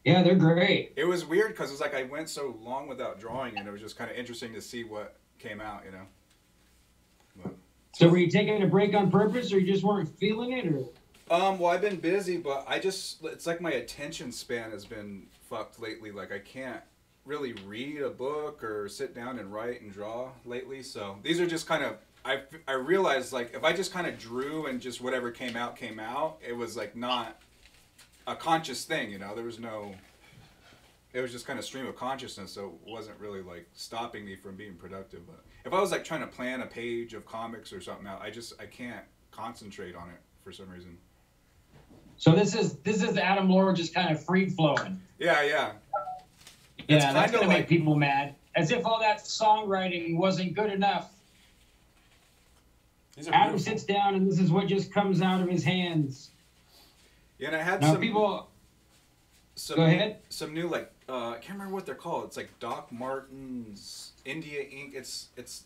Yeah, they're great. It was weird because it's like I went so long without drawing, and it was just kind of interesting to see what came out. You know. But, So were you taking a break on purpose, or you just weren't feeling it, or? um. Well, I've been busy, but I just it's like my attention span has been fucked lately. Like I can't really read a book or sit down and write and draw lately. So these are just kind of I I realized like if I just kind of drew and just whatever came out came out, it was like not a conscious thing. You know, there was no. It was just kind of stream of consciousness, so it wasn't really like stopping me from being productive. But if I was like trying to plan a page of comics or something out, I just I can't concentrate on it for some reason. So this is this is Adam Lord just kind of free flowing. Yeah, yeah. Yeah, It's that's gonna like- make people mad. As if all that songwriting wasn't good enough. These are Adam beautiful. sits down, and this is what just comes out of his hands. Yeah, and I had Now, some people, some go new, ahead. some new like uh, I can't remember what they're called. It's like Doc Martens India ink. It's it's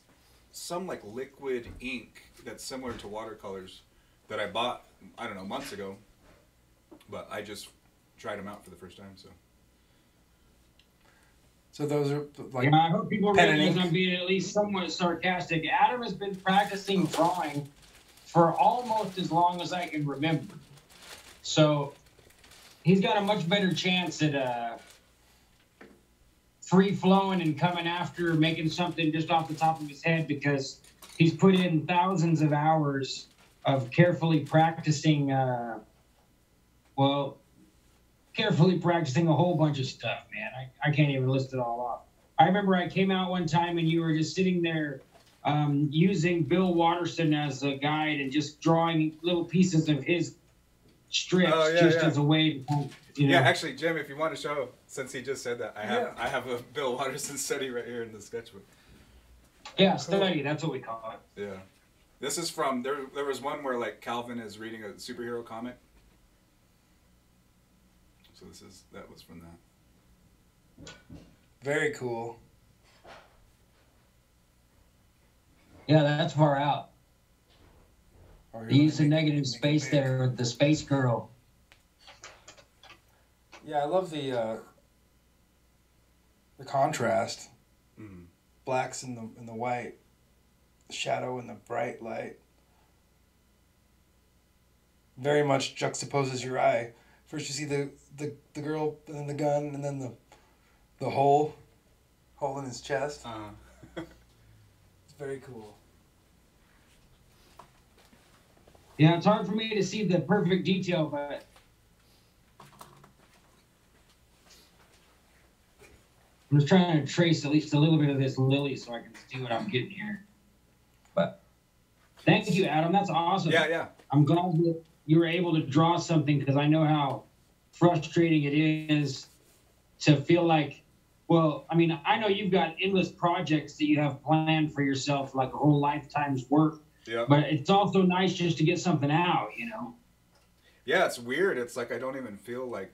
some like liquid ink that's similar to watercolors that I bought I don't know months ago, but I just tried them out for the first time. So So those are like yeah, I hope people realize. I'm being at least somewhat sarcastic. Adam has been practicing drawing for almost as long as I can remember. So he's got a much better chance at uh, free flowing and coming after making something just off the top of his head because he's put in thousands of hours of carefully practicing. Uh, well, carefully practicing a whole bunch of stuff, man. I, I can't even list it all off. I remember I came out one time and you were just sitting there um, using Bill Watterson as a guide and just drawing little pieces of his strips Oh, yeah, just yeah. as a way to, you know. Yeah, actually, Jim, if you want to show, since he just said that, I have Yeah. I have a Bill Watterson study right here in the sketchbook. yeah, study. That's what we call it. Yeah, this is from there. There was one where like Calvin is reading a superhero comic. So this is that was from that. Very cool. Yeah, that's far out. Or They use the negative make space big. there with the space girl. Yeah, I love the uh, the contrast. Mm. Blacks in the in the white, the shadow and the bright light. Very much juxtaposes your eye. First you see the, the, the girl and then the gun and then the the hole hole in his chest. Uh, It's very cool. Yeah, it's hard for me to see the perfect detail, but I'm just trying to trace at least a little bit of this lily so I can see what I'm getting here. But thank you, Adam. That's awesome. yeah, yeah. I'm glad that you were able to draw something because I know how frustrating it is to feel like, well, I mean, I know you've got endless projects that you have planned for yourself, like a whole lifetime's work, Yeah. but it's also nice just to get something out, you know? Yeah, it's weird. It's like I don't even feel like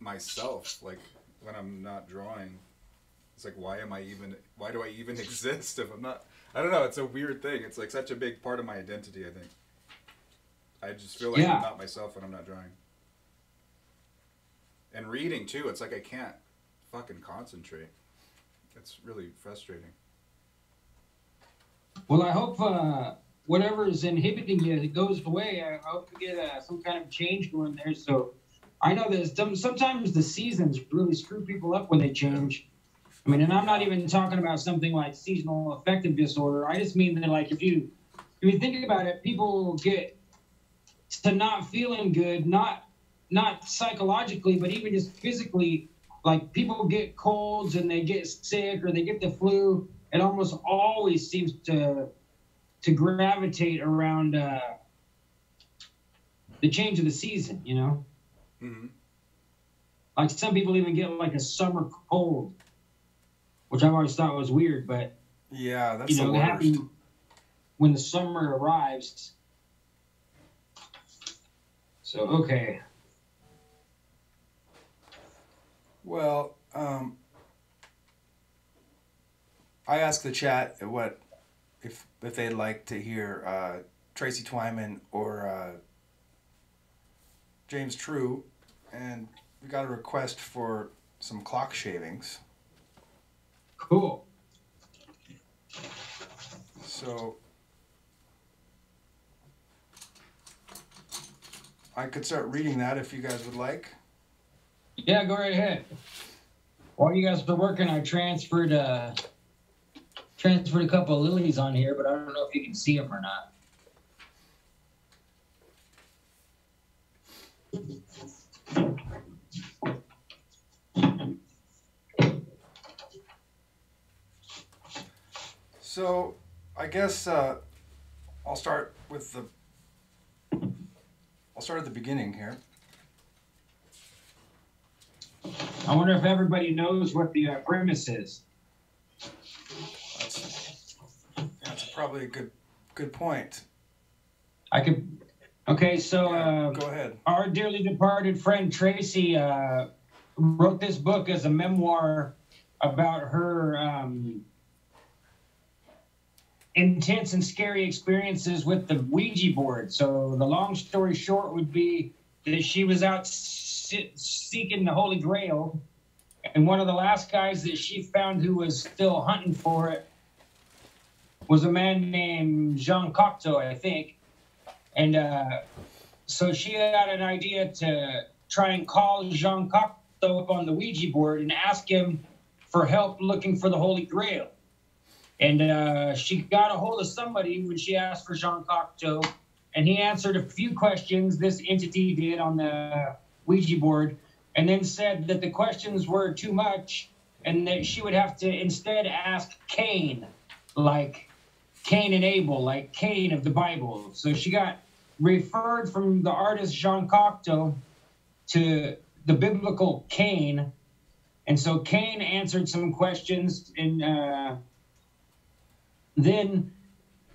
myself. Like when I'm not drawing, it's like why am I even? Why do I even exist if I'm not? I don't know. It's a weird thing. It's like such a big part of my identity. I think. I just feel like Yeah. I'm not myself when I'm not drawing. And reading too. It's like I can't fucking concentrate. It's really frustrating. Well, I hope uh, whatever is inhibiting you goes away. I hope you get uh, some kind of change going there. So I know that sometimes the seasons really screw people up when they change. I mean, and I'm not even talking about something like seasonal affective disorder. I just mean that, like, if you if you think about it, people get to not feeling good, not not psychologically, but even just physically. Like people get colds and they get sick or they get the flu. It almost always seems to to gravitate around uh, the change of the season. You know, mm-hmm. like some people even get like a summer cold, which I've always thought was weird, but Yeah, that's you the know, when the summer arrives. So okay, Well, um, I asked the chat what if if they'd like to hear uh, Tracy Twyman or uh, James True, and we got a request for some clock shavings. cool. So I could start reading that if you guys would like. Yeah, go right ahead. While you guys were working, I transferred uh transferred a couple of lilies on here, but I don't know if you can see them or not. So I guess uh, I'll start with the. I'll start at the beginning here. I wonder if everybody knows what the uh, premise is. That's, that's probably a good good point. I could. Okay, so uh, go ahead. our dearly departed friend Tracy uh, wrote this book as a memoir about her um, intense and scary experiences with the Ouija board. So the long story short would be that she was out seeking the Holy Grail, and one of the last guys that she found who was still hunting for it was a man named Jean Cocteau, I think And uh, so she had an idea to try and call Jean Cocteau up on the Ouija board and ask him for help looking for the Holy Grail. And uh, she got a hold of somebody when she asked for Jean Cocteau, and he answered a few questions this entity did on the Ouija board, and then said that the questions were too much and that she would have to instead ask Cain, like Cain and Abel, like Cain of the Bible. So she got referred from the artist Jean Cocteau to the biblical Cain. And so Cain answered some questions, and uh, then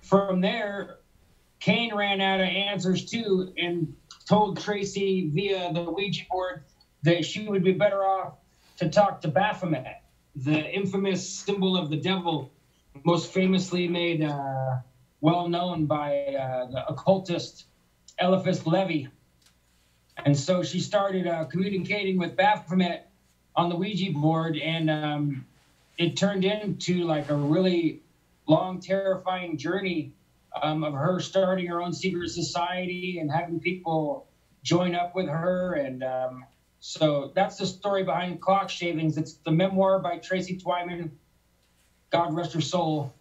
from there, Cain ran out of answers too and told Tracy via the Ouija board that she would be better off to talk to Baphomet, the infamous symbol of the devil, most famously made uh, well known by uh, the occultist Eliphas Levi. And so she started uh, communicating with Baphomet on the Ouija board, and um, it turned into like a really long, terrifying journey um, of her starting her own secret society and having people join up with her. And um, so that's the story behind Clock Shavings. It's the memoir by Tracy Twyman. God rest her soul.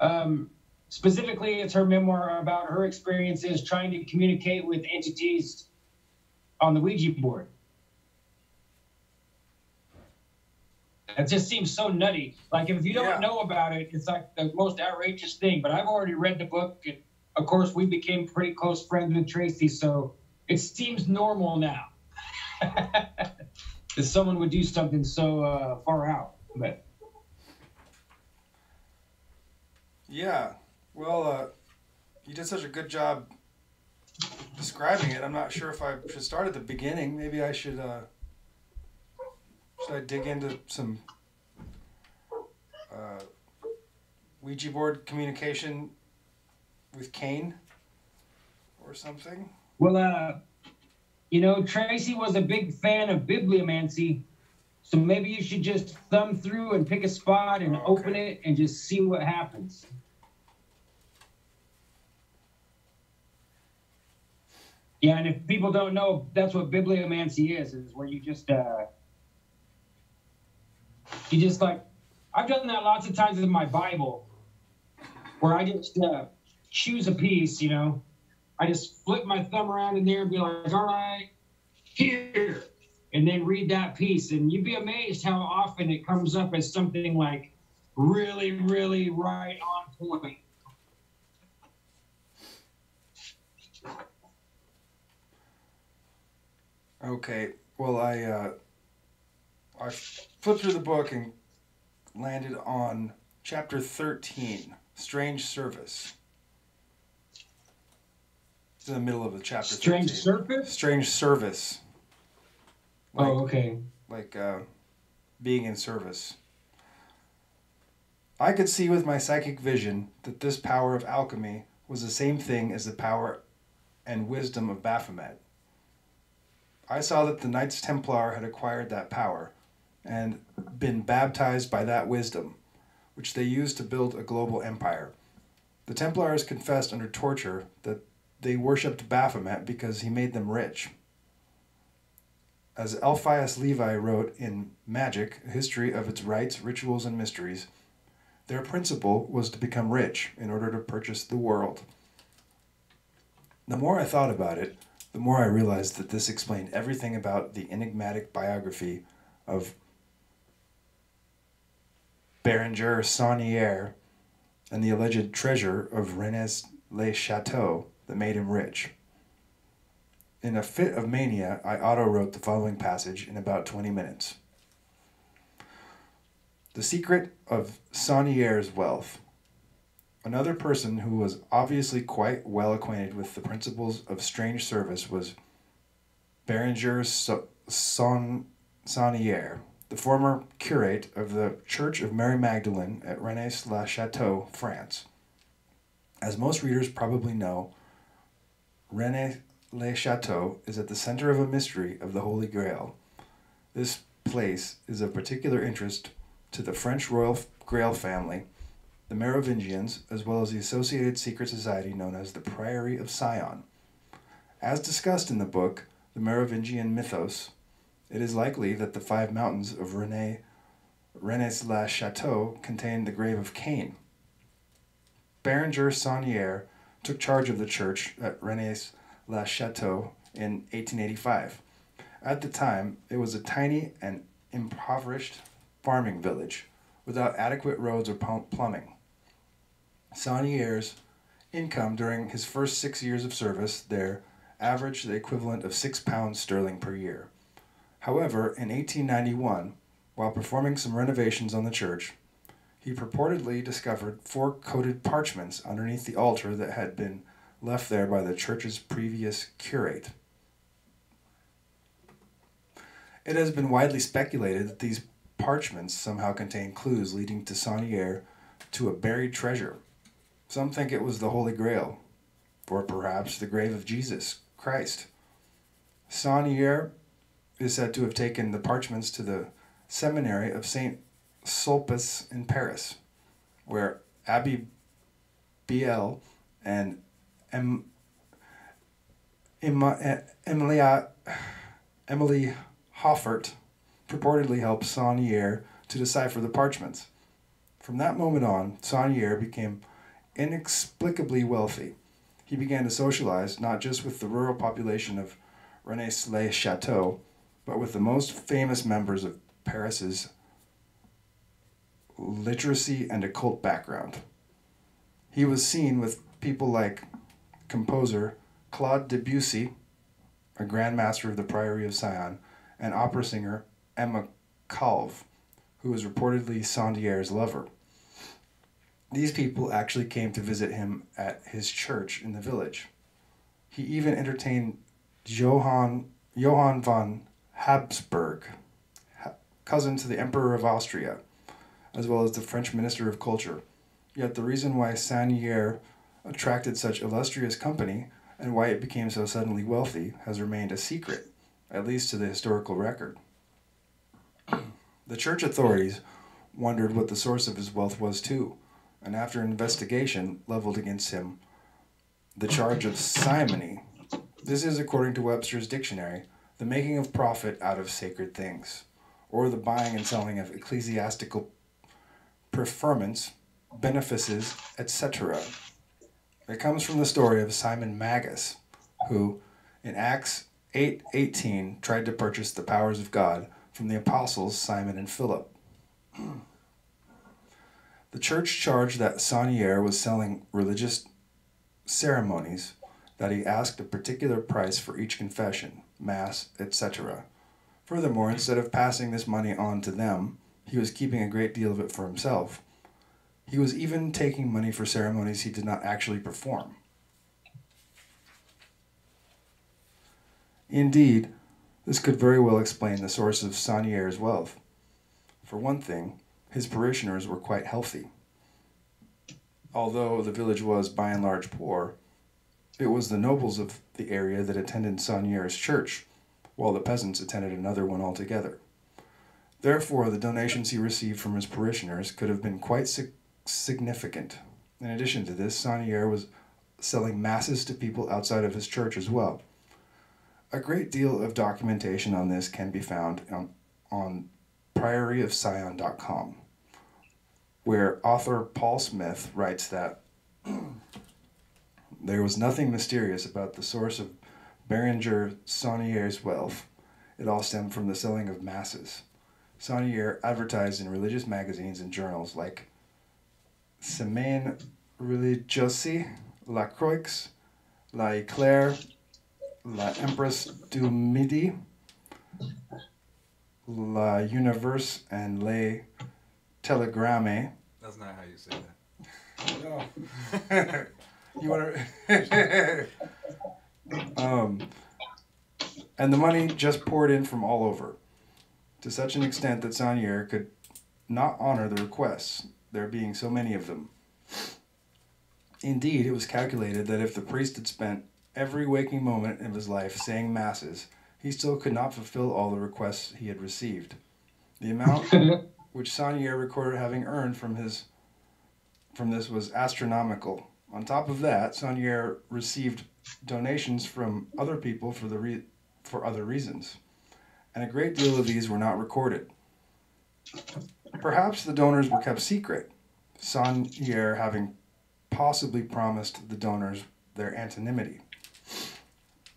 Um, specifically, it's her memoir about her experiences trying to communicate with entities on the Ouija board. It just seems so nutty. Like if you don't Yeah. know about it, it's like the most outrageous thing. But I've already read the book, and of course, we became pretty close friends with Tracy, so it seems normal now that someone would do something so uh, far out. But Yeah. Well, uh, you did such a good job describing it. I'm not sure if I should start at the beginning. Maybe I should. Uh, should I dig into some uh, Ouija board communication with Cain or something? well, uh, you know, Tracy was a big fan of bibliomancy. So maybe you should just thumb through and pick a spot and Okay. open it and just see what happens. Yeah, and if people don't know, that's what bibliomancy is, is where you just uh you just like I've done that lots of times in my Bible where I just uh choose a piece, you know. I just flip my thumb around in there and be like, all right, here, and then read that piece. And you'd be amazed how often it comes up as something like really, really right on point. Okay. Well, I uh, I flipped through the book and landed on chapter thirteen, "Strange Service." It's in the middle of the chapter. Strange 13. surface? Strange service. Like, Oh, okay. like uh, being in service. I could see with my psychic vision that this power of alchemy was the same thing as the power and wisdom of Baphomet. I saw that the Knights Templar had acquired that power and been baptized by that wisdom, which they used to build a global empire. The Templars confessed under torture that they worshipped Baphomet because he made them rich. As Eliphas Levi wrote in Magic, a history of its rites, rituals, and mysteries, their principle was to become rich in order to purchase the world. The more I thought about it, the more I realized that this explained everything about the enigmatic biography of Berenger Saunière and the alleged treasure of Rennes le Chateau that made him rich. In a fit of mania, I auto wrote the following passage in about 20 minutes. The secret of Saunière's wealth. Another person who was obviously quite well acquainted with the principles of strange service was Berenger Sa- Saun- Saunière, the former curate of the Church of Mary Magdalene at Rennes la Chateau, France. As most readers probably know, Rennes Le Chateau is at the center of a mystery of the Holy Grail. This place is of particular interest to the French royal Grail family the Merovingians, as well as the associated secret society known as the Priory of Sion. As discussed in the book, The Merovingian Mythos, it is likely that the five mountains of Rennes Chateau contained the grave of Cain. Berenger Saunière took charge of the church at Rennes La Chateau in 1885. At the time, it was a tiny and impoverished farming village without adequate roads or plumbing. Saunière's income during his first six years of service there averaged the equivalent of six pounds sterling per year. However, in 1891, while performing some renovations on the church, he purportedly discovered four coated parchments underneath the altar that had been left there by the church's previous curate. It has been widely speculated that these parchments somehow contain clues leading to Saunière to a buried treasure. Some think it was the Holy Grail, or perhaps the grave of Jesus Christ. Saunière is said to have taken the parchments to the seminary of St. Sulpice in Paris, where Abbe Bieil and em, Emma, Emilia, uh, Emily Hoffet purportedly helped Saunière to decipher the parchments. From that moment on, Saunière became inexplicably wealthy. He began to socialize not just with the rural population of Rennes-le-Chateau, but with the most famous members of Paris's literacy and occult background. He was seen with people like composer Claude Debussy, a Grand Master of the Priory of Sion, and opera singer Emma Calve, who was reportedly Saunière's lover. These people actually came to visit him at his church in the village. He even entertained Johann, Johann von Habsburg, cousin to the Emperor of Austria, as well as the French Minister of Culture. Yet the reason why Saunière attracted such illustrious company and why it became so suddenly wealthy has remained a secret, at least to the historical record. the church authorities wondered what the source of his wealth was too, and after an investigation leveled against him the charge of simony. This is, according to Webster's dictionary, the making of profit out of sacred things, or the buying and selling of ecclesiastical preferments, benefices, etc. It comes from the story of Simon Magus, who, in Acts 8:18, tried to purchase the powers of God from the apostles Simon and Philip. the church charged that Saunière was selling religious ceremonies, that he asked a particular price for each confession, mass, etc. Furthermore, instead of passing this money on to them, he was keeping a great deal of it for himself. He was even taking money for ceremonies he did not actually perform. Indeed, this could very well explain the source of Saunière's wealth. For one thing, his parishioners were quite healthy. Although the village was by and large poor, it was the nobles of the area that attended Saunière's church, while the peasants attended another one altogether. Therefore, the donations he received from his parishioners could have been quite sig- significant. In addition to this, Saunière was selling masses to people outside of his church as well. A great deal of documentation on this can be found on, on prioryofsion.com, where author Paul Smith writes that there was nothing mysterious about the source of Berenger Saunière's wealth. It all stemmed from the selling of masses. Saunière advertised in religious magazines and journals like Semaine Religieuse, La Croix, La Éclair, La Empress du Midi, La Universe, and Les Telegramme. That's not how you say that. No. you want to. um, and the money just poured in from all over, to such an extent that Saunière could not honor the requests, there being so many of them. Indeed, it was calculated that if the priest had spent every waking moment of his life saying masses, he still could not fulfill all the requests he had received. The amount which Saunière recorded having earned from his from this was astronomical. On top of that, Saunière received donations from other people for the re- for other reasons, and a great deal of these were not recorded. Perhaps the donors were kept secret, Saunière having possibly promised the donors their anonymity.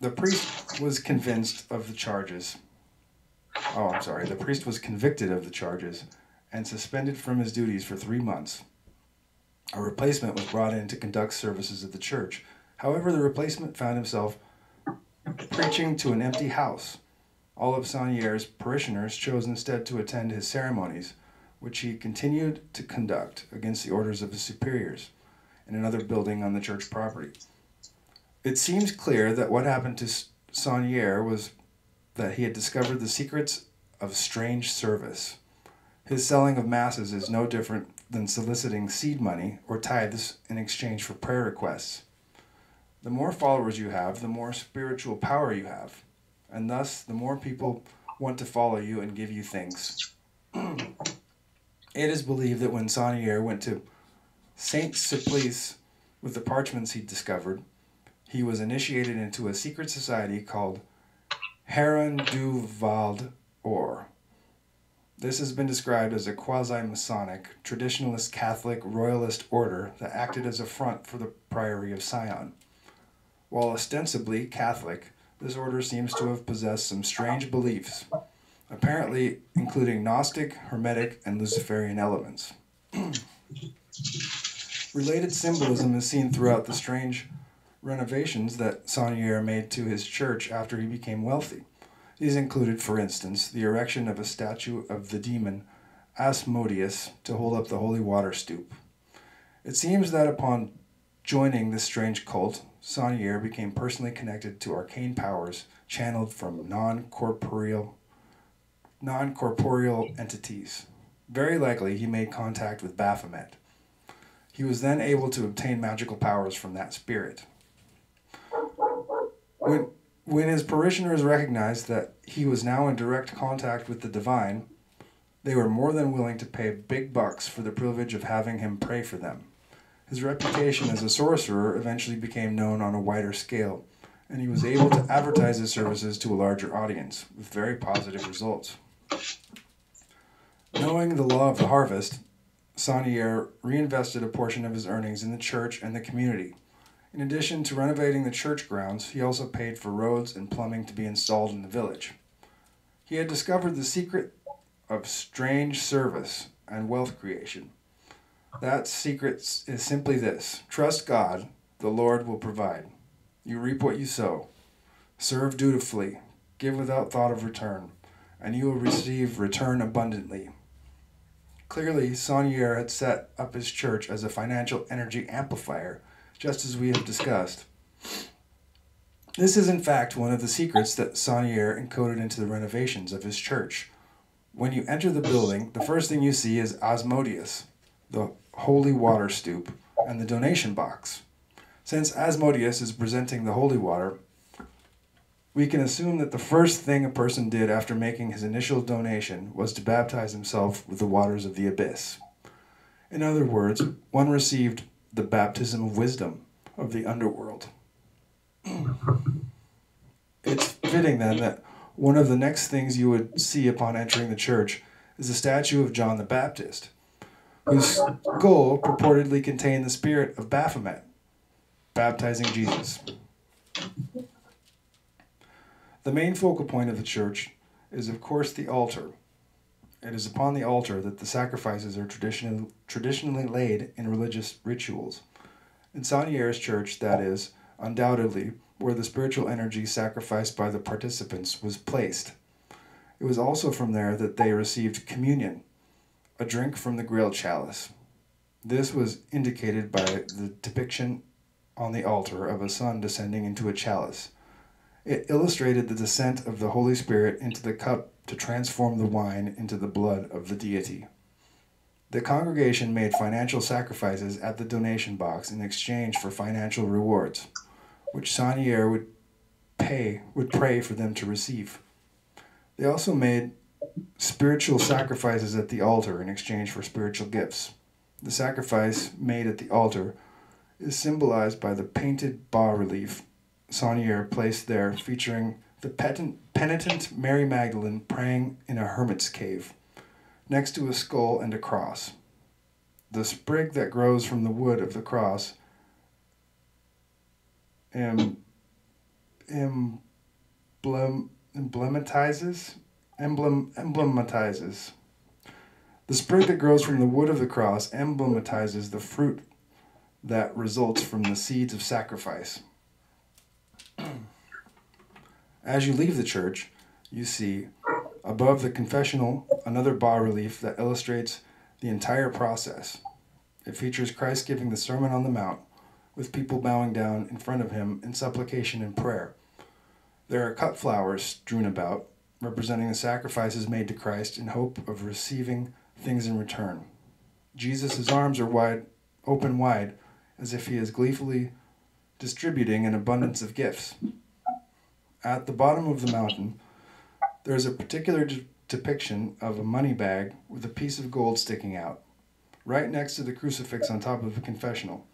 The priest was convinced of the charges. Oh, I'm sorry. The priest was convicted of the charges and suspended from his duties for three months. A replacement was brought in to conduct services at the church. However, the replacement found himself preaching to an empty house. All of Saunière's parishioners chose instead to attend his ceremonies, which he continued to conduct against the orders of his superiors in another building on the church property. It seems clear that what happened to Saunière was that he had discovered the secrets of strange service. His selling of masses is no different than soliciting seed money or tithes in exchange for prayer requests. The more followers you have, the more spiritual power you have, and thus the more people want to follow you and give you things. it is believed that when Saunière went to Saint Sulpice with the parchments he discovered, he was initiated into a secret society called Heron du Val Or. This has been described as a quasi Masonic, traditionalist Catholic royalist order that acted as a front for the Priory of Sion. While ostensibly Catholic, this order seems to have possessed some strange beliefs, apparently including Gnostic, Hermetic, and Luciferian elements. Related symbolism is seen throughout the strange renovations that Saunière made to his church after he became wealthy. These included, for instance, the erection of a statue of the demon Asmodeus to hold up the holy water stoup. It seems that upon joining this strange cult, Saunière became personally connected to arcane powers channeled from non-corporeal non-corporeal entities. Very likely he made contact with Baphomet. He was then able to obtain magical powers from that spirit. When, when his parishioners recognized that he was now in direct contact with the divine, they were more than willing to pay big bucks for the privilege of having him pray for them. His reputation as a sorcerer eventually became known on a wider scale, and he was able to advertise his services to a larger audience with very positive results. Knowing the law of the harvest, Saunière reinvested a portion of his earnings in the church and the community in addition to renovating the church grounds, he also paid for roads and plumbing to be installed in the village. He had discovered the secret of strange service and wealth creation. That secret is simply this trust God, the Lord will provide. You reap what you sow. Serve dutifully, give without thought of return, and you will receive return abundantly. Clearly, Saunière had set up his church as a financial energy amplifier just as we have discussed. This is, in fact, one of the secrets that Saunière encoded into the renovations of his church. When you enter the building, the first thing you see is Asmodeus, the holy water stoup, and the donation box. Since Asmodeus is presenting the holy water, we can assume that the first thing a person did after making his initial donation was to baptize himself with the waters of the abyss. In other words, one received the baptism of wisdom of the underworld. it's fitting then that one of the next things you would see upon entering the church is a statue of John the Baptist, whose skull purportedly contained the spirit of Baphomet, baptizing Jesus. The main focal point of the church is, of course, the altar, it is upon the altar that the sacrifices are traditionally, traditionally laid in religious rituals. In Saunière's church, that is, undoubtedly, where the spiritual energy sacrificed by the participants was placed. It was also from there that they received communion, a drink from the grail chalice. This was indicated by the depiction on the altar of a son descending into a chalice. It illustrated the descent of the Holy Spirit into the cup to transform the wine into the blood of the deity. The congregation made financial sacrifices at the donation box in exchange for financial rewards, which Saunière would pay would pray for them to receive. They also made spiritual sacrifices at the altar in exchange for spiritual gifts. The sacrifice made at the altar is symbolized by the painted bas relief Saunière placed there featuring the penitent Mary Magdalene praying in a hermit's cave, next to a skull and a cross. The sprig that grows from the wood of the cross em, emblem, emblematizes emblem, emblematizes the sprig that grows from the wood of the cross emblematizes the fruit that results from the seeds of sacrifice. As you leave the church, you see above the confessional another bas relief that illustrates the entire process. It features Christ giving the Sermon on the Mount, with people bowing down in front of him in supplication and prayer. There are cut flowers strewn about, representing the sacrifices made to Christ in hope of receiving things in return. Jesus' arms are wide, open wide, as if he is gleefully distributing an abundance of gifts. At the bottom of the mountain, there is a particular de- depiction of a money bag with a piece of gold sticking out, right next to the crucifix on top of the confessional.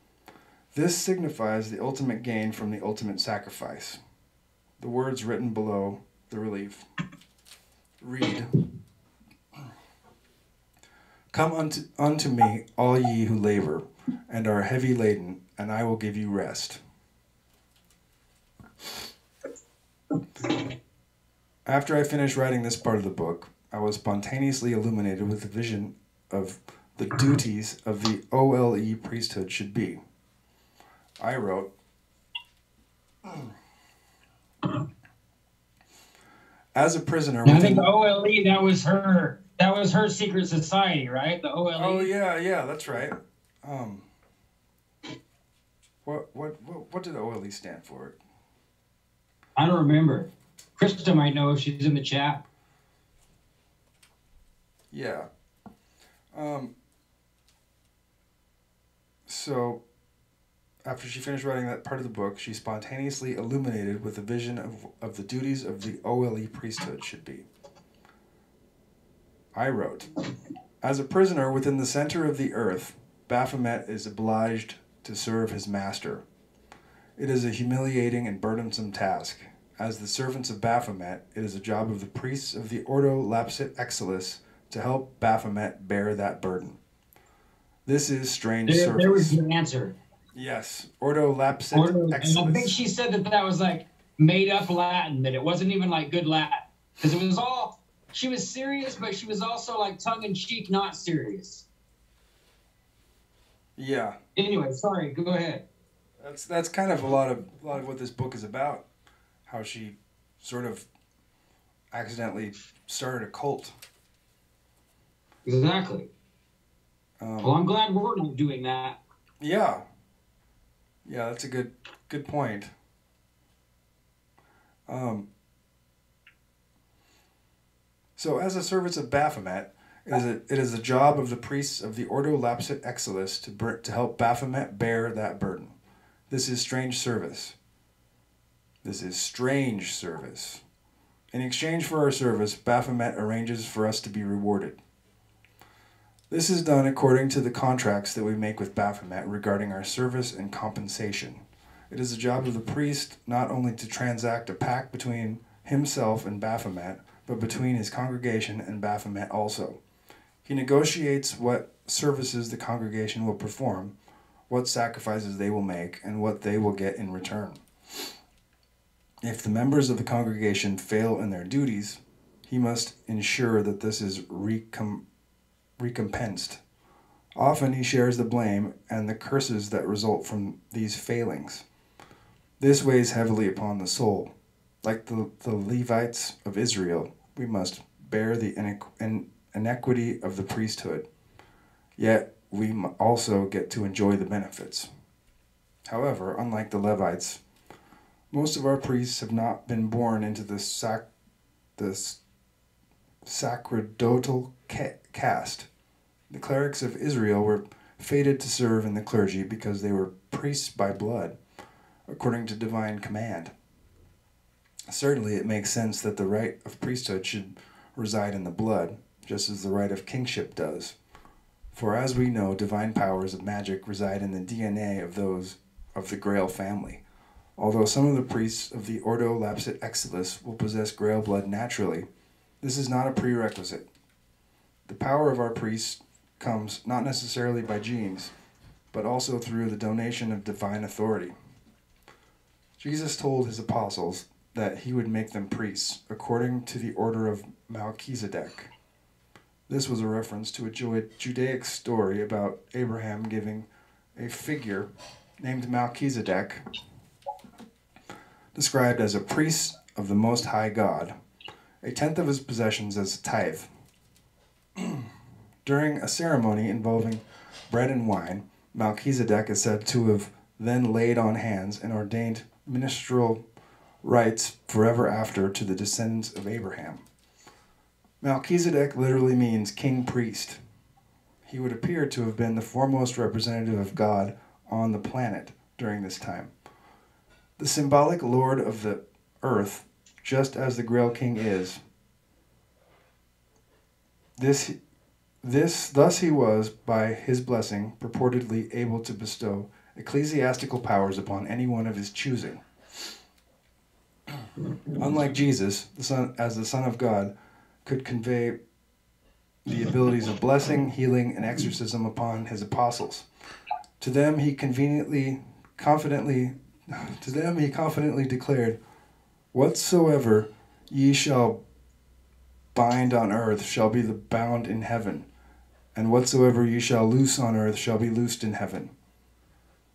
This signifies the ultimate gain from the ultimate sacrifice. The words written below the relief read Come unto, unto me, all ye who labor and are heavy laden, and I will give you rest. After I finished writing this part of the book, I was spontaneously illuminated with the vision of the duties of the OLE priesthood should be. I wrote, as a prisoner. I think the OLE that was her that was her secret society, right? The OLE. Oh yeah, yeah, that's right. Um, what what what what did OLE stand for? I don't remember. Krista might know if she's in the chat. Yeah. Um, so, after she finished writing that part of the book, she spontaneously illuminated with a vision of, of the duties of the OLE priesthood should be. I wrote, As a prisoner within the center of the earth, Baphomet is obliged to serve his master. It is a humiliating and burdensome task, as the servants of Baphomet, it is a job of the priests of the Ordo Lapsit Exilis to help Baphomet bear that burden. This is strange there, service. There was the answer. Yes, Ordo Lapsit Ordo, Exilis. And I think she said that that was like made up Latin, that it wasn't even like good Latin. Because it was all, she was serious, but she was also like tongue in cheek, not serious. Yeah. Anyway, sorry, go ahead. That's that's kind of a lot of a lot of what this book is about how she sort of accidentally started a cult. Exactly. Um, well, I'm glad we're not doing that. Yeah. Yeah, that's a good good point. Um, so, as a servant of Baphomet, it is, a, it is the job of the priests of the Ordo Lapsit Exilis to, to help Baphomet bear that burden. This is strange service. This is strange service. In exchange for our service, Baphomet arranges for us to be rewarded. This is done according to the contracts that we make with Baphomet regarding our service and compensation. It is the job of the priest not only to transact a pact between himself and Baphomet, but between his congregation and Baphomet also. He negotiates what services the congregation will perform, what sacrifices they will make, and what they will get in return. If the members of the congregation fail in their duties, he must ensure that this is recom- recompensed. Often he shares the blame and the curses that result from these failings. This weighs heavily upon the soul. Like the, the Levites of Israel, we must bear the inequity of the priesthood. Yet we also get to enjoy the benefits. However, unlike the Levites, most of our priests have not been born into the sac- this sacerdotal ca- caste. The clerics of Israel were fated to serve in the clergy because they were priests by blood, according to divine command. Certainly, it makes sense that the right of priesthood should reside in the blood, just as the right of kingship does. For as we know, divine powers of magic reside in the DNA of those of the Grail family. Although some of the priests of the Ordo Lapsit Exilis will possess Grail blood naturally, this is not a prerequisite. The power of our priests comes not necessarily by genes, but also through the donation of divine authority. Jesus told his apostles that he would make them priests according to the order of Melchizedek. This was a reference to a Judaic story about Abraham giving a figure named Melchizedek, described as a priest of the Most High God, a tenth of his possessions as a tithe. During a ceremony involving bread and wine, Melchizedek is said to have then laid on hands and ordained ministerial rites forever after to the descendants of Abraham. Melchizedek literally means king priest. He would appear to have been the foremost representative of God on the planet during this time. The symbolic lord of the earth, just as the Grail King is. This this thus he was by his blessing purportedly able to bestow ecclesiastical powers upon anyone of his choosing. Unlike Jesus, the son as the Son of God, could convey the abilities of blessing, healing, and exorcism upon his apostles. To them he conveniently, confidently, to them he confidently declared, Whatsoever ye shall bind on earth shall be the bound in heaven, and whatsoever ye shall loose on earth shall be loosed in heaven.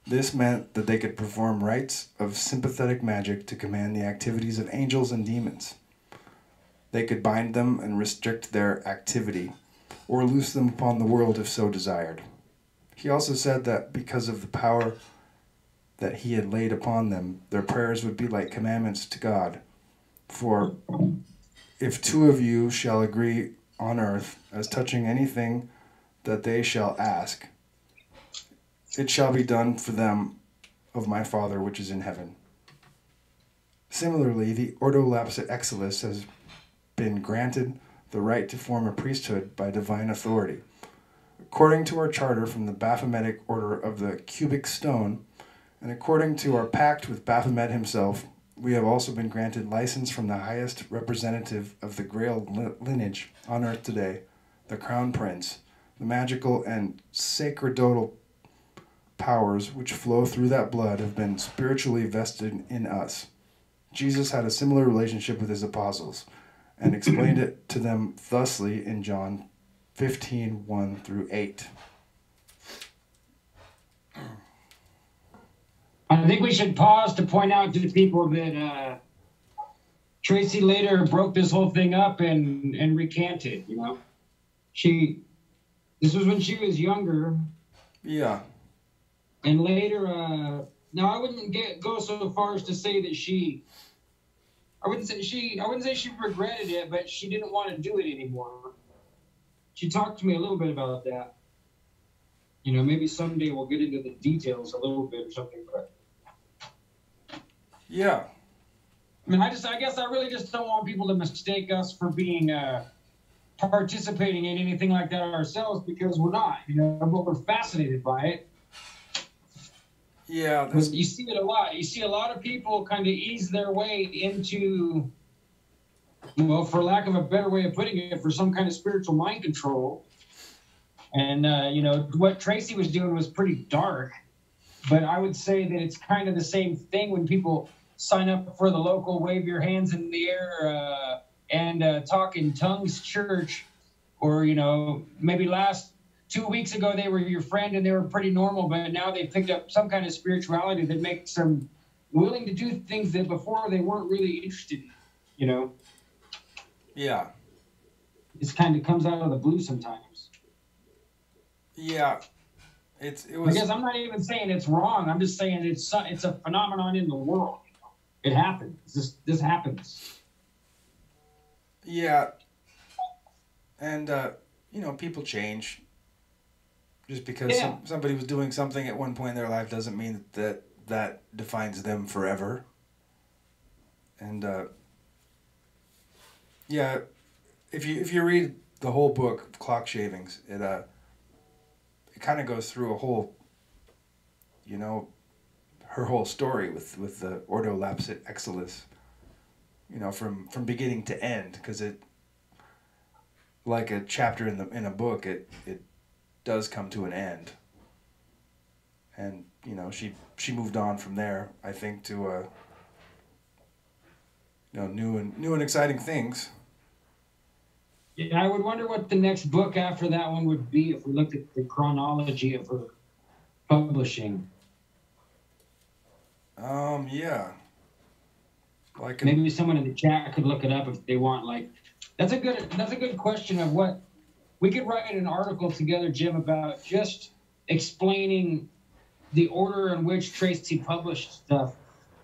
This meant that they could perform rites of sympathetic magic to command the activities of angels and demons. They could bind them and restrict their activity, or loose them upon the world if so desired. He also said that because of the power that he had laid upon them, their prayers would be like commandments to God. For if two of you shall agree on earth as touching anything that they shall ask, it shall be done for them of my Father which is in heaven. Similarly, the Ordo Exilis has been granted the right to form a priesthood by divine authority. According to our charter from the Baphometic Order of the Cubic Stone, and according to our pact with Baphomet himself, we have also been granted license from the highest representative of the Grail lineage on earth today, the Crown Prince, the magical and sacerdotal powers which flow through that blood have been spiritually vested in us. Jesus had a similar relationship with his apostles and explained it to them thusly in John 15 1 through 8. I think we should pause to point out to the people that uh, Tracy later broke this whole thing up and, and recanted, you know. She, this was when she was younger. Yeah. And later, uh, now I wouldn't get go so far as to say that she, I wouldn't say she, I wouldn't say she regretted it, but she didn't want to do it anymore. She talked to me a little bit about that. You know, maybe someday we'll get into the details a little bit or something, but. Yeah. I mean, I just, I guess I really just don't want people to mistake us for being, uh, participating in anything like that ourselves because we're not, you know, but we're fascinated by it yeah, this... you see it a lot. You see a lot of people kind of ease their way into, well, for lack of a better way of putting it, for some kind of spiritual mind control. And uh, you know what Tracy was doing was pretty dark, but I would say that it's kind of the same thing when people sign up for the local wave your hands in the air uh, and uh, talk in tongues church, or you know maybe last two weeks ago they were your friend and they were pretty normal, but now they've picked up some kind of spirituality that makes them willing to do things that before they weren't really interested in, you know? Yeah. It kind of comes out of the blue sometimes. Yeah. It's it was because I'm not even saying it's wrong. I'm just saying it's it's a phenomenon in the world. It happens. This this happens. Yeah. And uh, you know, people change. Just because yeah. some, somebody was doing something at one point in their life doesn't mean that that defines them forever. And uh, yeah, if you if you read the whole book Clock Shavings, it uh, it kind of goes through a whole, you know, her whole story with with the Ordo Lapsit Exilis. You know, from from beginning to end, because it, like a chapter in the in a book, it it does come to an end. And you know, she she moved on from there. I think to uh, you know, new and new and exciting things. Yeah, I would wonder what the next book after that one would be if we looked at the chronology of her publishing. Um, yeah. Like Maybe someone in the chat could look it up if they want. Like, that's a good that's a good question of what we could write an article together, Jim, about just explaining the order in which Tracy published stuff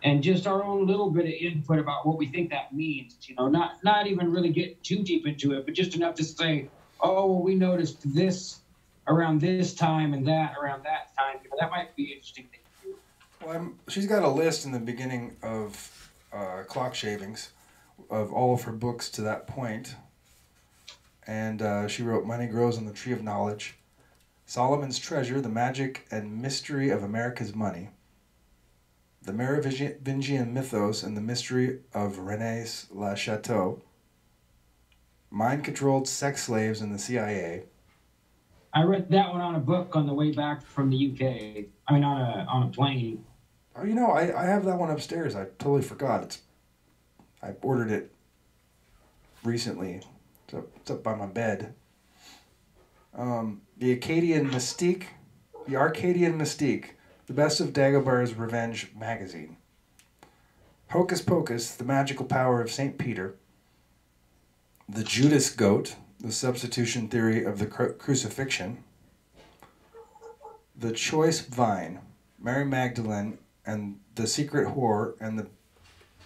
and just our own little bit of input about what we think that means. You know, not not even really get too deep into it, but just enough to say, oh, well, we noticed this around this time and that around that time. You know, that might be interesting. To do. Well, I'm, she's got a list in the beginning of uh, Clock Shavings of all of her books to that point. And uh, she wrote Money Grows on the Tree of Knowledge, Solomon's Treasure, The Magic and Mystery of America's Money, The Merovingian Mythos and the Mystery of Rennes-le-Chateau, Mind Controlled Sex Slaves in the CIA, I read that one on a book on the way back from the UK. I mean, on a on a plane. Oh, you know, I, I have that one upstairs. I totally forgot. It's I ordered it recently. It's up, it's up by my bed. Um, the Acadian Mystique, the Arcadian Mystique, the best of Dagobert's Revenge magazine. Hocus Pocus, the magical power of Saint Peter. The Judas Goat, the substitution theory of the cru- crucifixion. The Choice Vine, Mary Magdalene and the Secret Whore and the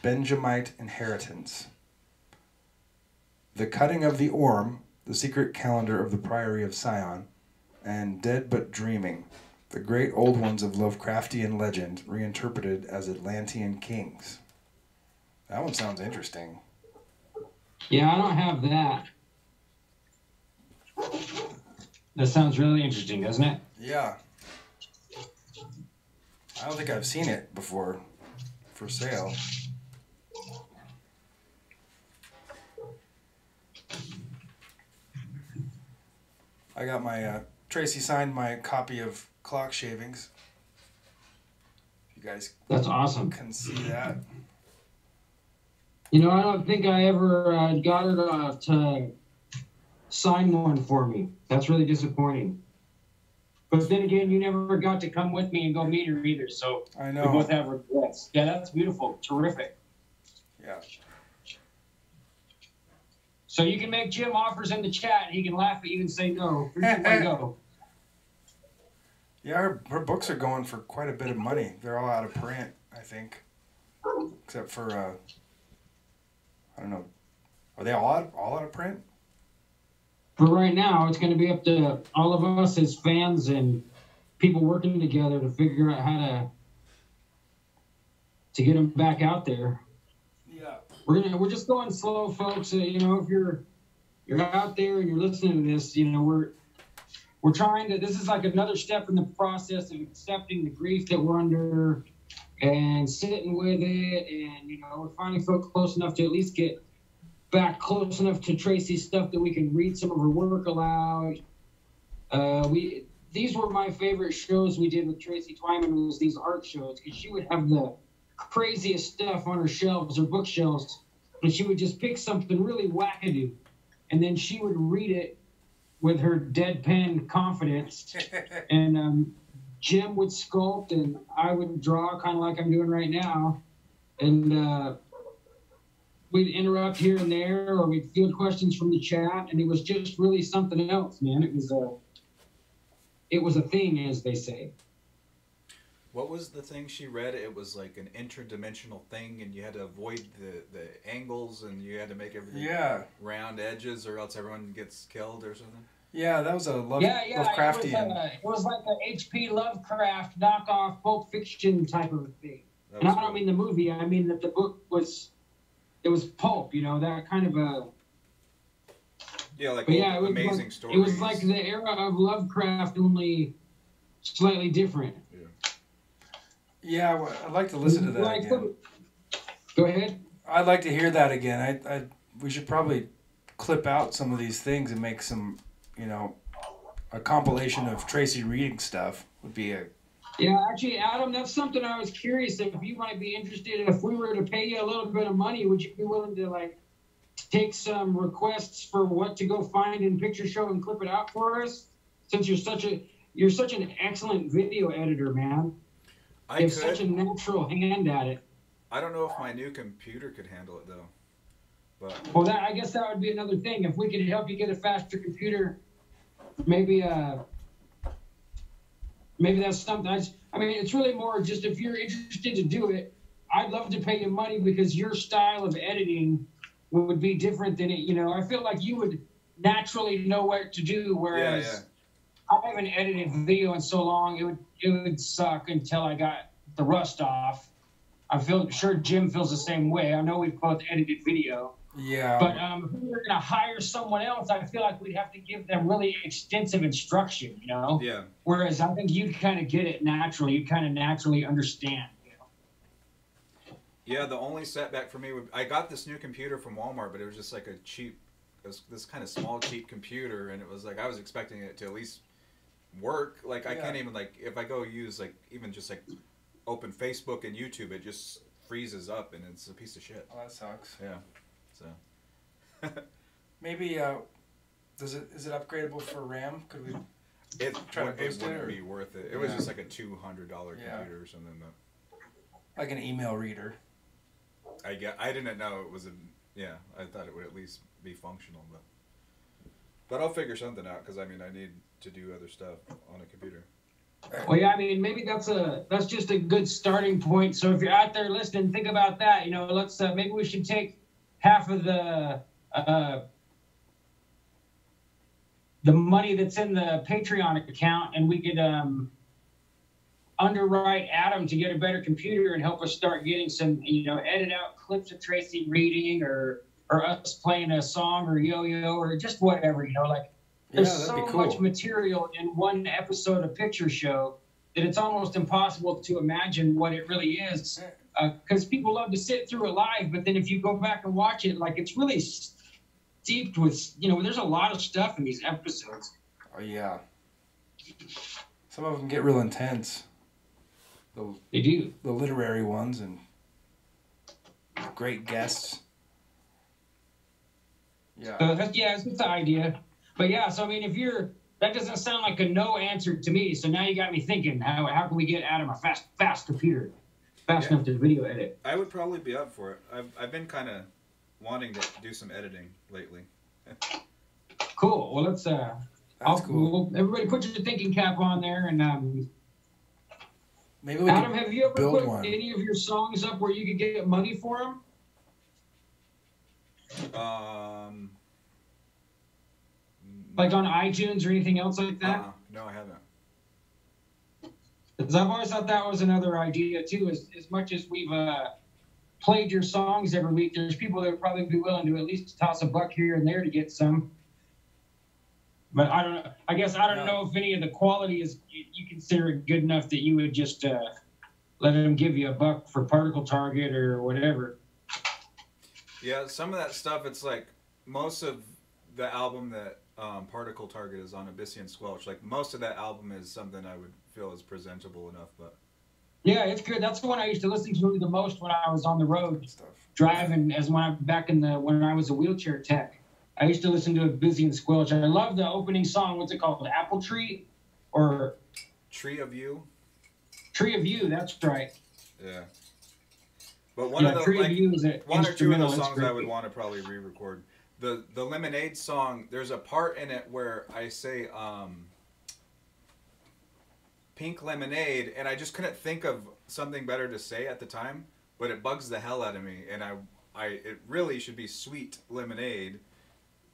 Benjamite Inheritance. The Cutting of the Orm, the secret calendar of the Priory of Sion, and Dead But Dreaming, the great old ones of Lovecraftian legend reinterpreted as Atlantean kings. That one sounds interesting. Yeah, I don't have that. That sounds really interesting, doesn't it? Yeah. I don't think I've seen it before for sale. I got my uh, Tracy signed my copy of Clock Shavings. You guys That's awesome. can see that. You know, I don't think I ever uh, got her to, to sign one for me. That's really disappointing. But then again, you never got to come with me and go meet her either. So I we know. both have regrets. Yeah, that's beautiful. Terrific. Yeah. So you can make Jim offers in the chat. And he can laugh at you and say no. Where do you want to go? Yeah, her, her books are going for quite a bit of money. They're all out of print, I think. Except for, uh, I don't know. Are they all out, all out of print? But right now, it's going to be up to all of us as fans and people working together to figure out how to to get them back out there. We're gonna we're just going slow, folks. Uh, you know, if you're you're out there and you're listening to this, you know, we're we're trying to. This is like another step in the process of accepting the grief that we're under and sitting with it, and you know, we're finding folks close enough to at least get back close enough to Tracy's stuff that we can read some of her work aloud. Uh, we these were my favorite shows we did with Tracy Twyman was these art shows because she would have the craziest stuff on her shelves or bookshelves, and she would just pick something really wackadoo, and then she would read it with her deadpan confidence, and um, Jim would sculpt and I would draw kind of like I'm doing right now, and. Uh, we'd interrupt here and there, or we'd field questions from the chat, and it was just really something else, man. It was a, it was a thing, as they say. What was the thing she read? It was like an interdimensional thing, and you had to avoid the, the angles, and you had to make everything Yeah. round edges, or else everyone gets killed or something. Yeah, that was a love, yeah, yeah. It was, Lovecraftian. uh, it was like a H.P. Lovecraft knockoff Pulp Fiction type of thing. That And I don't cool. mean the movie. I mean that the book was, it was pulp. You know that kind of a. yeah, like But yeah, it was amazing like, stories. It was like the era of Lovecraft, only slightly different. Yeah, well, I'd like to listen to that Like, again. Go ahead. I'd like to hear that again. I, I, we should probably clip out some of these things and make some, you know, a compilation of Tracy reading stuff would be a. Yeah, actually, Adam, that's something I was curious if you might be interested in. If we were to pay you a little bit of money, would you be willing to like take some requests for what to go find in Picture Show and clip it out for us? Since you're such a you're such an excellent video editor, man. I have such a natural hand at it. I don't know if my new computer could handle it though. But Well, that I guess that would be another thing. If we could help you get a faster computer, maybe uh, maybe that's something. I mean, it's really more just if you're interested to do it. I'd love to pay you money because your style of editing would be different than it. You know, I feel like you would naturally know what to do, yeah, whereas yeah. I haven't edited video in so long. It would it would suck until I got the rust off. I feel sure Jim feels the same way. I know we've both edited video. Yeah. But um, if we were going to hire someone else, I feel like we'd have to give them really extensive instruction, you know? Yeah. Whereas I think you'd kind of get it naturally. You kind of naturally understand. You know? Yeah, the only setback for me would I got this new computer from Walmart, but it was just like a cheap, this, this kind of small cheap computer, and it was like I was expecting it to at least work. Like I Yeah. can't even like if I go use like even just like open Facebook and YouTube, it just freezes up and it's a piece of shit. Oh, that sucks. Yeah. So Maybe. Uh, does it is it upgradable for RAM? Could we? it, Try to boost it, wouldn't or- be worth it. It was just like a two hundred dollar Yeah. computer or something. But Like an email reader. I get I didn't know it was a yeah. I thought it would at least be functional, but but I'll figure something out because I mean I need to do other stuff on a computer. Well, yeah, I mean, maybe that's a that's just a good starting point. So if you're out there listening, think about that. You know, let's uh, maybe we should take half of the uh, the money that's in the Patreon account, and we could um, underwrite Adam to get a better computer and help us start getting some, you know, edit out clips of Tracy reading or or us playing a song or yo-yo or just whatever. You know, like there's that'd so cool. much material in one episode of Picture Show that it's almost impossible to imagine what it really is. Because uh, people love to sit through it live, but then if you go back and watch it, like it's really steeped with, you know, there's a lot of stuff in these episodes. Oh yeah. Some of them get real intense. The They do. the literary ones and great guests. Yeah. So that's, yeah, it's the idea. But yeah, so I mean, if you're, that doesn't sound like a no answer to me. So now you got me thinking, how, how can we get Adam a fast, fast computer? Fast Yeah. enough to video edit. I would probably be up for it. I've I've been kind of wanting to do some editing lately. Cool. Well, let's, uh, That's cool. we'll- everybody put your thinking cap on there. And um, Maybe we Adam, have you ever put one. any of your songs up where you could get money for them? Um. Like on iTunes or anything else like that? uh-uh. no, I haven't. Because I've always thought that was another idea too. As, as much as we've uh, played your songs every week, there's people that would probably be willing to at least toss a buck here and there to get some. But I don't know. I guess I don't Yeah. know if any of the quality is you, you consider it good enough that you would just uh, let them give you a buck for particle target or whatever. Yeah, some of that stuff. It's like most of the album that um, Particle Target is on Abyssian Squelch. Like most of that album is something I would feel is presentable enough. But Yeah, it's good. That's the one I used to listen to the most when I was on the road. stuff. driving as when I back in the when I was a wheelchair tech. I used to listen to Abyssian Squelch. I love the opening song. What's it called? Apple Tree or Tree of You. Tree of You? That's right. Yeah. But one yeah, of the Tree like of You is one or two of instrumental. those songs I would want to probably re-record. The the Lemonade song, there's a part in it where I say um, pink lemonade, and I just couldn't think of something better to say at the time, but it bugs the hell out of me, and I I it really should be sweet lemonade.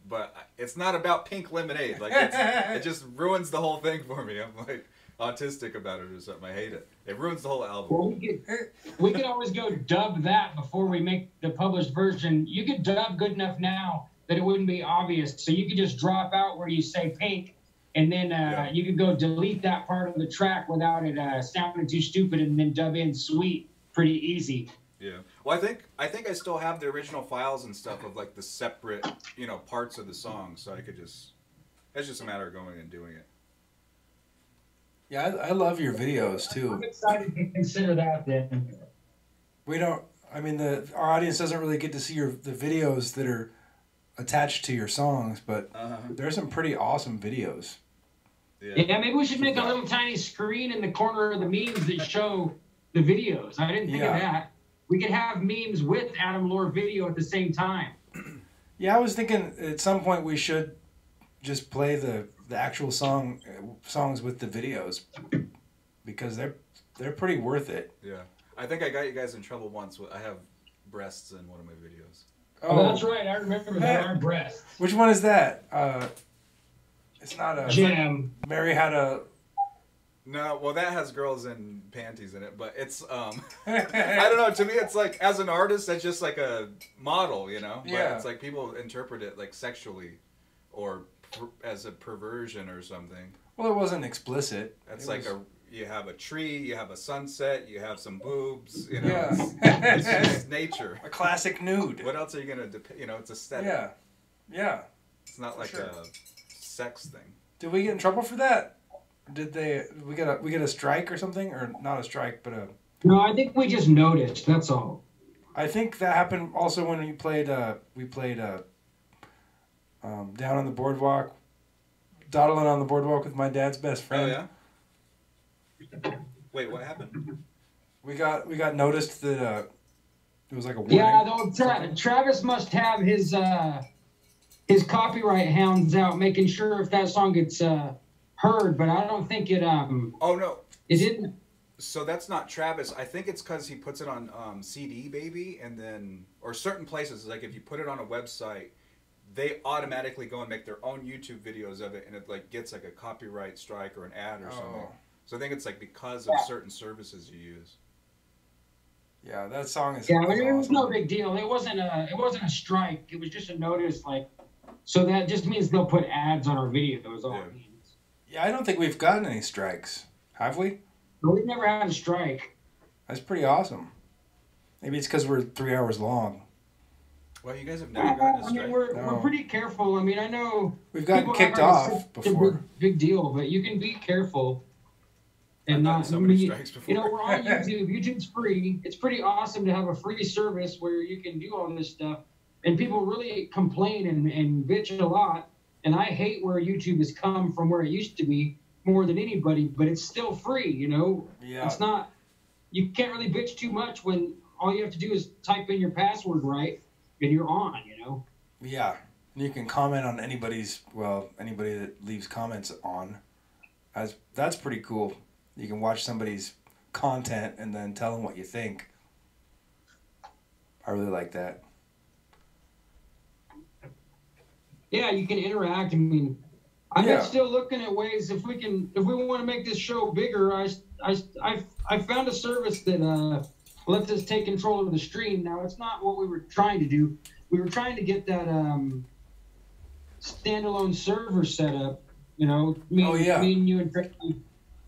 But it's not about pink lemonade. Like it's, it just ruins the whole thing for me. I'm like autistic about it or something. I hate it. It ruins the whole album. Well, we could we could always go dub that before we make the published version. You could dub good enough now that it wouldn't be obvious. So you could just drop out where you say pink and then uh, Yeah. you could go delete that part of the track without it uh, sounding too stupid, and then dub in sweet pretty easy. Yeah. Well, I think I think I still have the original files and stuff of like the separate, you know, parts of the song, so I could just. It's just a matter of going and doing it. Yeah, I, I love your videos too. I'm excited to consider that then. We don't. I mean, the our audience doesn't really get to see your the videos that are attached to your songs, but Uh-huh. there's some pretty awesome videos. Yeah. Yeah, maybe we should make a little tiny screen in the corner of the memes that show the videos. I didn't think Yeah. of that. We could have memes with Adam Lore video at the same time. Yeah, I was thinking at some point we should just play the the actual song uh, songs with the videos because they're they're pretty worth it. Yeah. I think I got you guys in trouble once. I have breasts in one of my videos. Oh, that's right. I remember that. Our breasts. Which one is that? Uh, it's not a. jam. Mary had a. No, well, that has girls in panties in it, but it's um, I don't know. To me, it's like as an artist, that's just like a model, you know. But Yeah. It's like people interpret it like sexually, or per- as a perversion or something. Well, it wasn't explicit. It's It like was- a you have a tree, you have a sunset, you have some boobs, you know. Yeah. It's, it's just nature. a classic nude. What else are you gonna depict? You know, it's aesthetic. Yeah, yeah. It's not For like sure. a sex thing. Did we get in trouble for that? Did they? We get a we get a strike or something, or not a strike, but a. No, I think we just noticed. That's all. I think that happened also when we played. Uh, we played uh, um, down on the boardwalk, dawdling on the boardwalk with my dad's best friend. Oh friend. yeah. Wait, what happened? We got we got noticed that uh, it was like a warning. Yeah, though Tra- Travis must have his uh, his copyright hounds out, making sure if that song gets uh, heard. But I don't think it um Oh no. it didn't. So that's not Travis. I think it's because he puts it on um, CD Baby, and then or certain places like if you put it on a website, they automatically go and make their own YouTube videos of it, and it like gets like a copyright strike or an ad or something. Oh. So I think it's like because of certain services you use. Yeah, that song is. Yeah, I mean, it was no big deal. It wasn't a it wasn't a strike. It was just a notice. Like, so that just means they'll put ads on our videos. All Yeah. it means. Yeah, I don't think we've gotten any strikes, have we? But we've never had a strike. That's pretty awesome. Maybe it's because we're three hours long. Well, you guys have never gotten a I strike. mean, we're, No. we're pretty careful. I mean, I know We've gotten kicked off it's such a before. Big, big deal, but you can be careful I've and not. so many strikes before. You know, we're on YouTube. YouTube's free. It's pretty awesome to have a free service where you can do all this stuff. And people really complain and, and bitch a lot. And I hate where YouTube has come from where it used to be more than anybody, but it's still free, you know? Yeah. It's not, you can't really bitch too much when all you have to do is type in your password right and you're on, you know? Yeah. And you can comment on anybody's, well, anybody that leaves comments on. That's, that's pretty cool. You can watch somebody's content and then tell them what you think. I really like that. yeah, you can interact. I mean, I'm Yeah. still looking at ways if we can, if we want to make this show bigger. I, I, I, I found a service that uh, lets us take control of the stream. Now, it's not what we were trying to do. We were trying to get that um, standalone server set up. You know, me, Oh, yeah. me and you and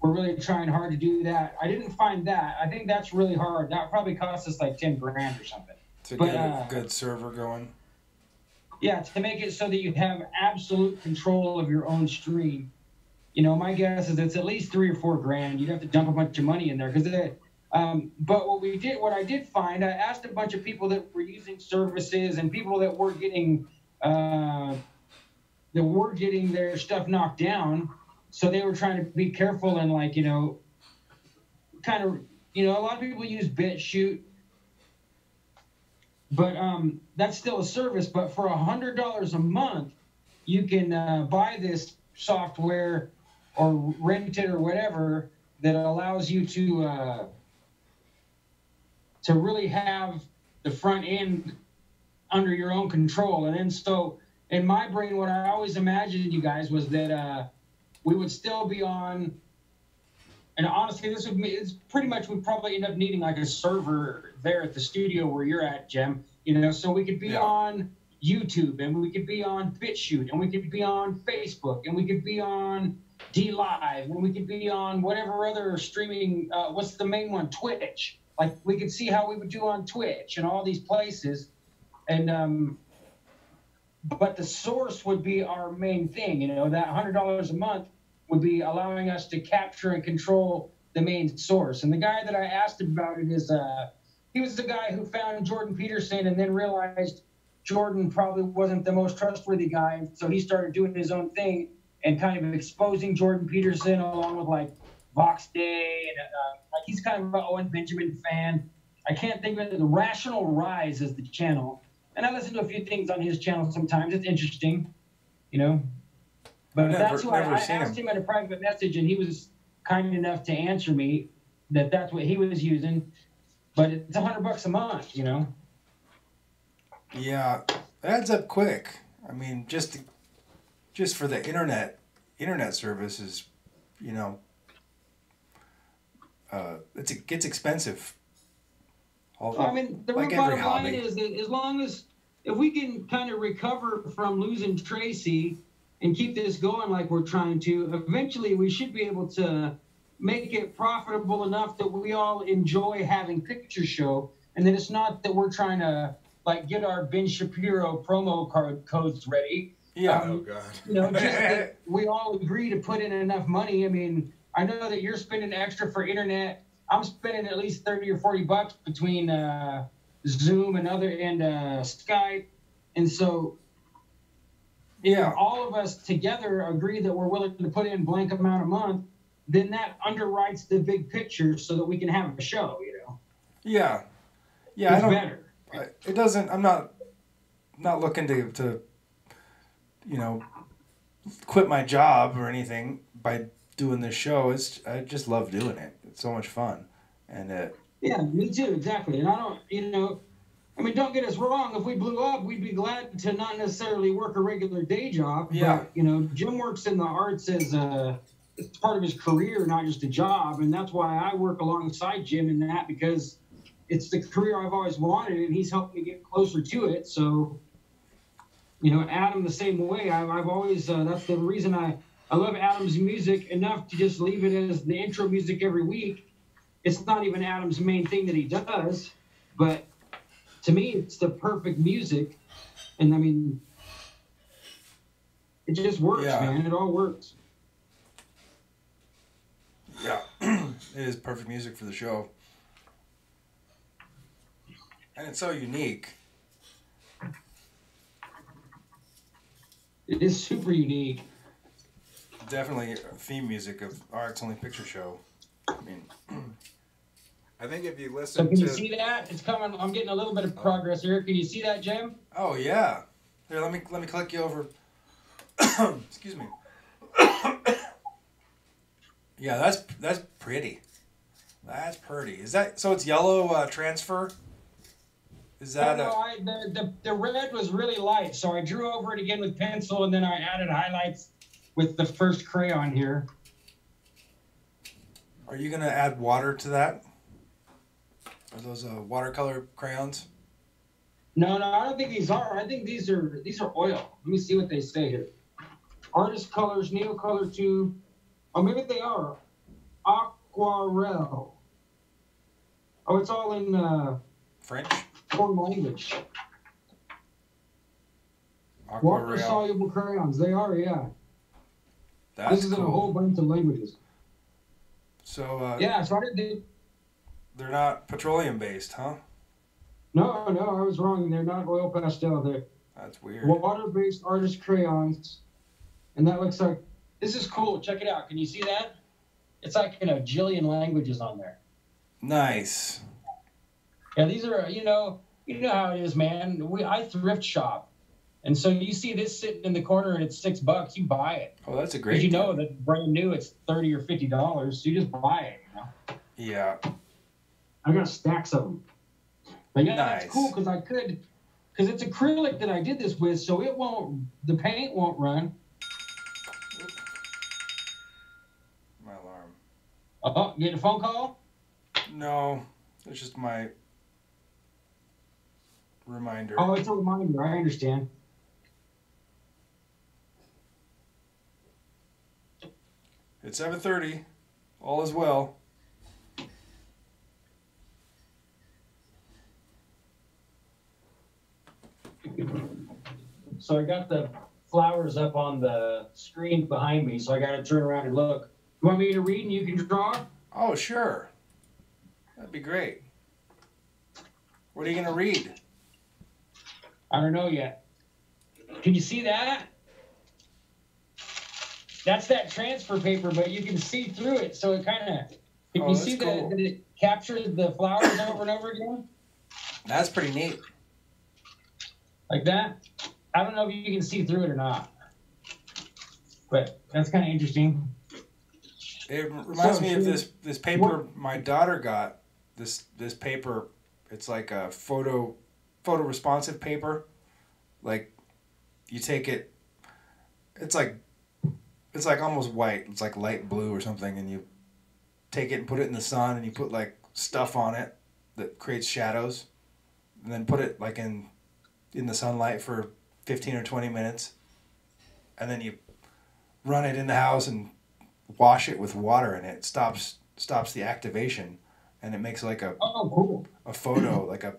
were really trying hard to do that. I didn't find that. I think that's really hard. That probably cost us like ten grand or something. To But, get a uh, good server going. Yeah, to make it so that you have absolute control of your own stream. You know, my guess is it's at least three or four grand. You'd have to dump a bunch of money in there because. Um, but what we did, what I did find, I asked a bunch of people that were using services and people that were getting, uh, that were getting their stuff knocked down. So they were trying to be careful and like you know, kind of you know, a lot of people use BitChute but um, that's still a service. But for a hundred dollars a month, you can uh, buy this software or rent it or whatever that allows you to uh, to really have the front end under your own control. And then so in my brain, what I always imagined you guys was that uh, we would still be on. And honestly, this would be, it's pretty much we'd probably end up needing like a server there at the studio where you're at, Jim. You know, so we could be Yeah. on YouTube, and we could be on BitChute, and we could be on Facebook, and we could be on D Live, and we could be on whatever other streaming. Uh, what's the main one? Twitch. Like we could see how we would do on Twitch and all these places, and um, but the source would be our main thing. You know, that hundred dollars a month would be allowing us to capture and control the main source. And the guy that I asked about it is uh, he was the guy who found Jordan Peterson and then realized Jordan probably wasn't the most trustworthy guy, so he started doing his own thing and kind of exposing Jordan Peterson along with like Vox Day and uh, like he's kind of an Owen Benjamin fan. I can't think of it. The Rational Rise is the channel, and I listen to a few things on his channel sometimes. It's interesting, you know. But Never- that's who I, I asked him. him in a private message, and he was kind enough to answer me that that's what he was using. But it's a hundred bucks a month, you know. Yeah, it adds up quick. I mean, just just for the internet internet service is, you know, uh, it's it gets expensive. All, I mean, the like bottom line is that as long as if we can kind of recover from losing Tracy and keep this going like we're trying to, eventually we should be able to make it profitable enough that we all enjoy having picture show, and that it's not that we're trying to like get our Ben Shapiro promo card codes ready. yeah, um, Oh God. You know, just that we all agree to put in enough money. I mean, I know that you're spending extra for internet. I'm spending at least thirty or forty bucks between uh, Zoom and other and uh, Skype, and so yeah, all of us together agree that we're willing to put in blank amount a month, then that underwrites the big picture so that we can have a show. You know, yeah, yeah. I it's don't. better. It doesn't. I'm not not looking to to you know quit my job or anything by doing this show. It's I just love doing it. It's so much fun, and uh, Yeah, me too, exactly. And I don't, you know, I mean, don't get us wrong. If we blew up, we'd be glad to not necessarily work a regular day job. Yeah. But, you know, Jim works in the arts as a, it's part of his career, not just a job. And that's why I work alongside Jim in that because it's the career I've always wanted and he's helped me get closer to it. So, you know, Adam the same way. I, I've always, uh, that's the reason I, I love Adam's music enough to just leave it as the intro music every week it's not even Adam's main thing that he does, but to me, it's the perfect music. And I mean, it just works, Yeah. man. It all works. yeah, it is perfect music for the show, and it's so unique. It is super unique. Definitely theme music of Rx Only Picture Show. I mean, I think if you listen. So can you see that? It's coming. I'm getting a little bit of progress here. Can you see that, Jim? oh yeah. Here, let me let me click you over. Excuse me. yeah, that's that's pretty. That's pretty. Is that so? It's yellow uh, transfer. Is that no, a, I, the, the, the red was really light, so I drew over it again with pencil, and then I added highlights with the first crayon here. Are you gonna add water to that? Are those uh, watercolor crayons? No, no, I don't think these are. I think these are these are oil. Let me see what they say here. Artist colors, Neo Color Two. Oh, maybe they are aquarelle. Oh, it's all in uh, French? foreign language. Water soluble crayons. They are, yeah. That's this is in a whole bunch of languages. So uh, Yeah, so I didn't. They're not petroleum based, huh? No, no, I was wrong. They're not oil pastel. They're That's weird. water-based artist crayons, and that looks like this is cool. Check it out. Can you see that? It's like in a jillion languages on there. Nice. Yeah, these are you know you know how it is, man. We I thrift shop, and so you see this sitting in the corner and it's six bucks. You buy it Oh, that's a great. you know that brand new it's thirty or fifty dollars. So you just buy it. You know, Yeah. I got stacks of them. But yeah, Nice. that's cool because I could because it's acrylic that I did this with, so it won't the paint won't run. My alarm. Oh, getting a phone call? No, it's just my reminder. Oh, it's a reminder. I understand. It's 7:30. All is well. So I got the flowers up on the screen behind me, so I got to turn around and look. You want me to read and you can draw? Oh, sure. That'd be great. What are you gonna read? I don't know yet. Can you see that? That's that transfer paper, but you can see through it, so it kind of. Can Oh, you see cool. that, that it captures the flowers over and over again? That's pretty neat. Like that? I don't know if you can see through it or not. But that's kind of interesting. It reminds So, me of this this paper my daughter got. This this paper, it's like a photo photo responsive paper. Like you take it it's like it's like almost white. It's like light blue or something and you take it and put it in the sun and you put like stuff on it that creates shadows and then put it like in in the sunlight for 15 or 20 minutes and then you run it in the house and wash it with water and it stops stops the activation and it makes like a, Oh, cool. a photo like a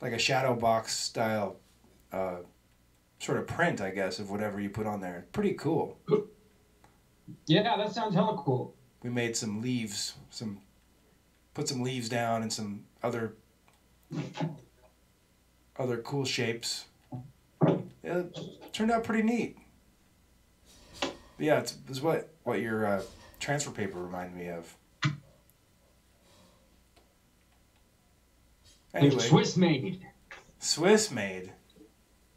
like a shadow box style uh, sort of print I guess of whatever you put on there pretty cool Yeah, that sounds hella cool. we made some leaves some put some leaves down and some other other cool shapes. It turned out pretty neat. But yeah it's, it's what what your uh, transfer paper reminded me of. It's anyway. Swiss made. swiss made.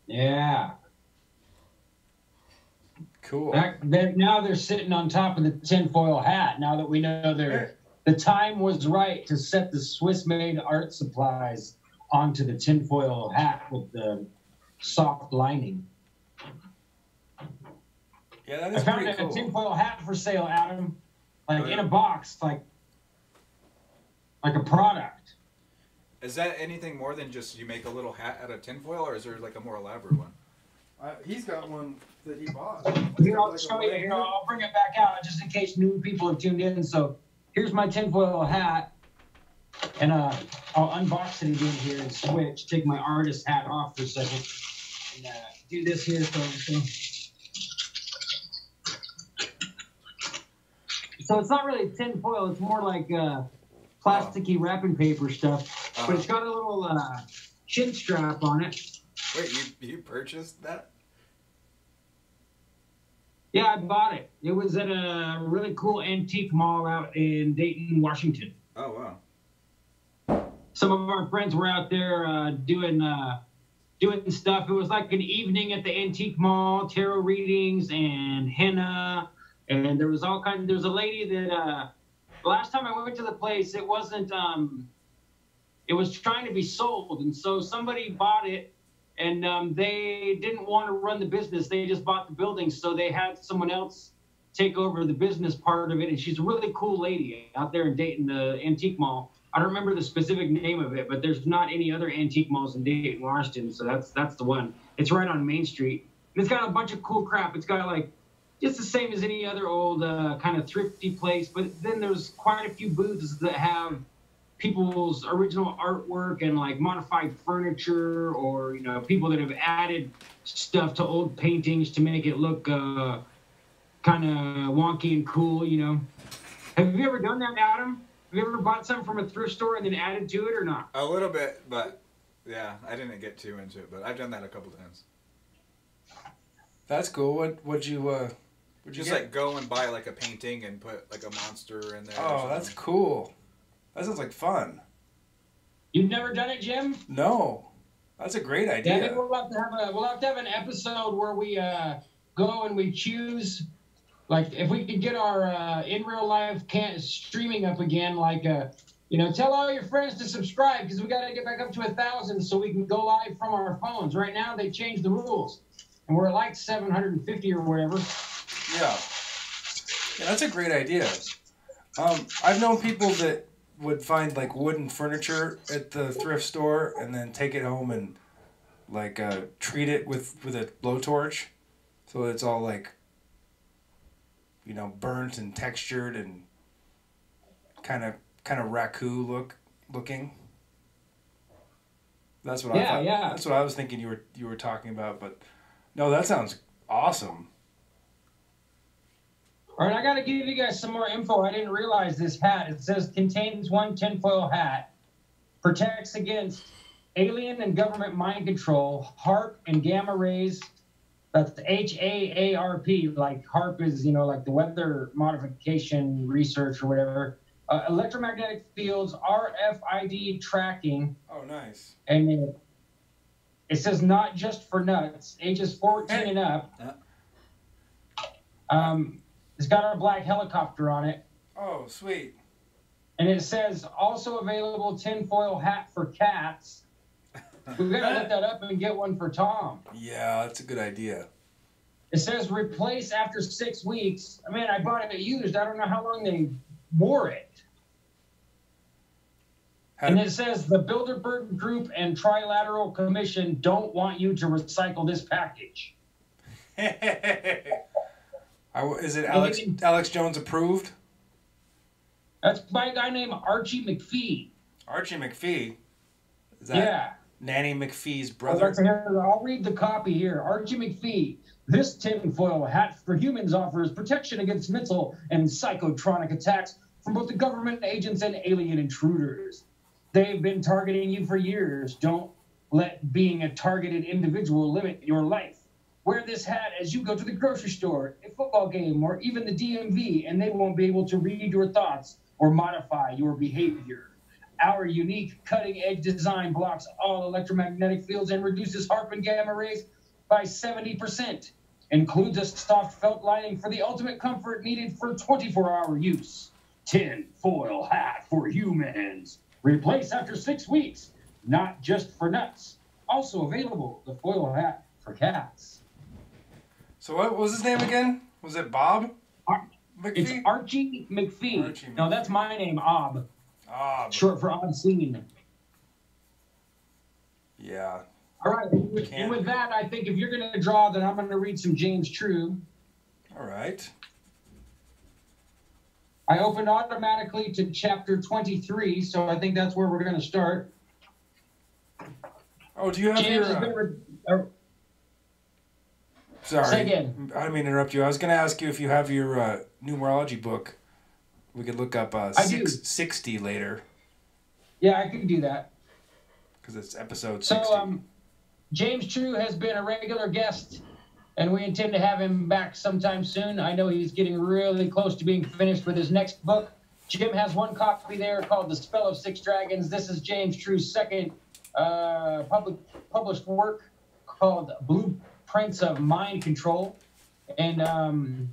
Yeah. cool. That, that, now they're sitting on top of the tinfoil hat. Now that we know they're the time was right to set the Swiss made art supplies onto the tinfoil hat with the soft lining. yeah that I found a cool tinfoil hat for sale, Adam. Like Oh, yeah. in a box, like like a product. Is that anything more than just you make a little hat out of tinfoil, or is there like a more elaborate one? Uh, he's got one that he bought Here, I'll show you. Here, I'll bring it back out just in case new people have tuned in. So here's my tinfoil hat. And uh, I'll unbox it again here and switch. Take my artist hat off for a second. And uh, do this here. So, so. so it's not really tinfoil. It's more like uh, plasticky wrapping paper stuff. But it's got a little uh, chin strap on it. wait, you you purchased that? Yeah, I bought it. It was at a really cool antique mall out in Dayton, Washington. Oh wow. Some of our friends were out there uh, doing uh, doing stuff. It was like an evening at the antique mall, tarot readings and henna, and there was all kinds. There was a lady that uh, last time I went to the place, it wasn't. Um, it was trying to be sold, and so somebody bought it, and um, they didn't want to run the business. They just bought the building, so they had someone else take over the business part of it. And she's a really cool lady out there in Dayton, the antique mall. I don't remember the specific name of it, but there's not any other antique malls in Dayton, Washington, so that's that's the one. It's right on Main Street. And it's got a bunch of cool crap. It's got like just the same as any other old uh, kind of thrifty place, but then there's quite a few booths that have people's original artwork and like modified furniture or you know people that have added stuff to old paintings to make it look uh, kind of wonky and cool you know have you ever done that adam have you ever bought something from a thrift store and then added to it or not A little bit, but yeah, I didn't get too into it, but I've done that a couple times. That's cool. What would you uh would you Just get? like go and buy like a painting and put like a monster in there. Oh, that's cool. That sounds like fun. you've never done it jim No. That's a great yeah, idea. maybe we'll have to have a we'll have to have an episode where we uh, go and we choose like if we could get our uh, in real life can streaming up again like uh, you know tell all your friends to subscribe because we got to get back up to a thousand so we can go live from our phones right now they changed the rules and we're at like 750 or whatever Yeah. Yeah, that's a great idea. Um, I've known people that would find like wooden furniture at the thrift store and then take it home and like uh, treat it with with a blowtorch, so it's all like you know burnt and textured and kind of kind of raku look looking. That's what I Yeah, thought. yeah. That's what I was thinking you were you were talking about, but no, that sounds awesome. All right, I got to give you guys some more info. I didn't realize this hat. It says contains one tinfoil hat, protects against alien and government mind control, HAARP and gamma rays. That's H A A R P. Like HAARP is, you know, like the weather modification research or whatever. Uh, electromagnetic fields, RFID tracking, Oh, nice. and it, it says not just for nuts, ages 14 and up. Um, it's got a black helicopter on it. Oh, sweet. And it says also available tinfoil hat for cats. We gotta look that up and get one for Tom. Yeah, that's a good idea. It says replace after six weeks. I mean, I bought it used. I don't know how long they wore it. How- And it says the Bilderberg Group and Trilateral Commission don't want you to recycle this package. I, is it Alex Alex Jones approved? That's by a guy named Archie McPhee. Archie McPhee. Is that yeah. Nanny McPhee's brother? like to hear- I'll read the copy here. Archie McPhee. This tinfoil hat for humans offers protection against mental and psychotronic attacks from both the government agents and alien intruders. They've been targeting you for years. Don't let being a targeted individual limit your life. Wear this hat as you go to the grocery store, a football game, or even the DMV, and they won't be able to read your thoughts or modify your behavior. Our unique cutting edge design blocks all electromagnetic fields and reduces HAARP and gamma rays by 70%. Includes a soft felt lining for the ultimate comfort needed for 24 hour use. Tin foil hat for humans. Replace after six weeks, not just for nuts. Also available, the foil hat for cats. So what was his name again? Was it Bob Ar- It's McPhee? Archie McPhee. Archie No, that's my name, Ob. Ah, Short for Obscene. yeah. All right. And with, and with that, I think if you're going to draw, then I'm going to read some James True. All right. I opened automatically to chapter 23, so I think that's where we're going to start. Oh, do you have James your? Uh. Uh, sorry, Say again. I didn't mean to interrupt you. I was going to ask you if you have your uh, numerology book. We could look up uh, six, 60 later yeah, I can do that. because it's episode 60. So, um, James True has been a regular guest, and we intend to have him back sometime soon. I know he's getting really close to being finished with his next book. Jim has one copy there called The Spell of Six Dragons. This is James True's second uh, public published work called Blueprints of Mind Control. And um,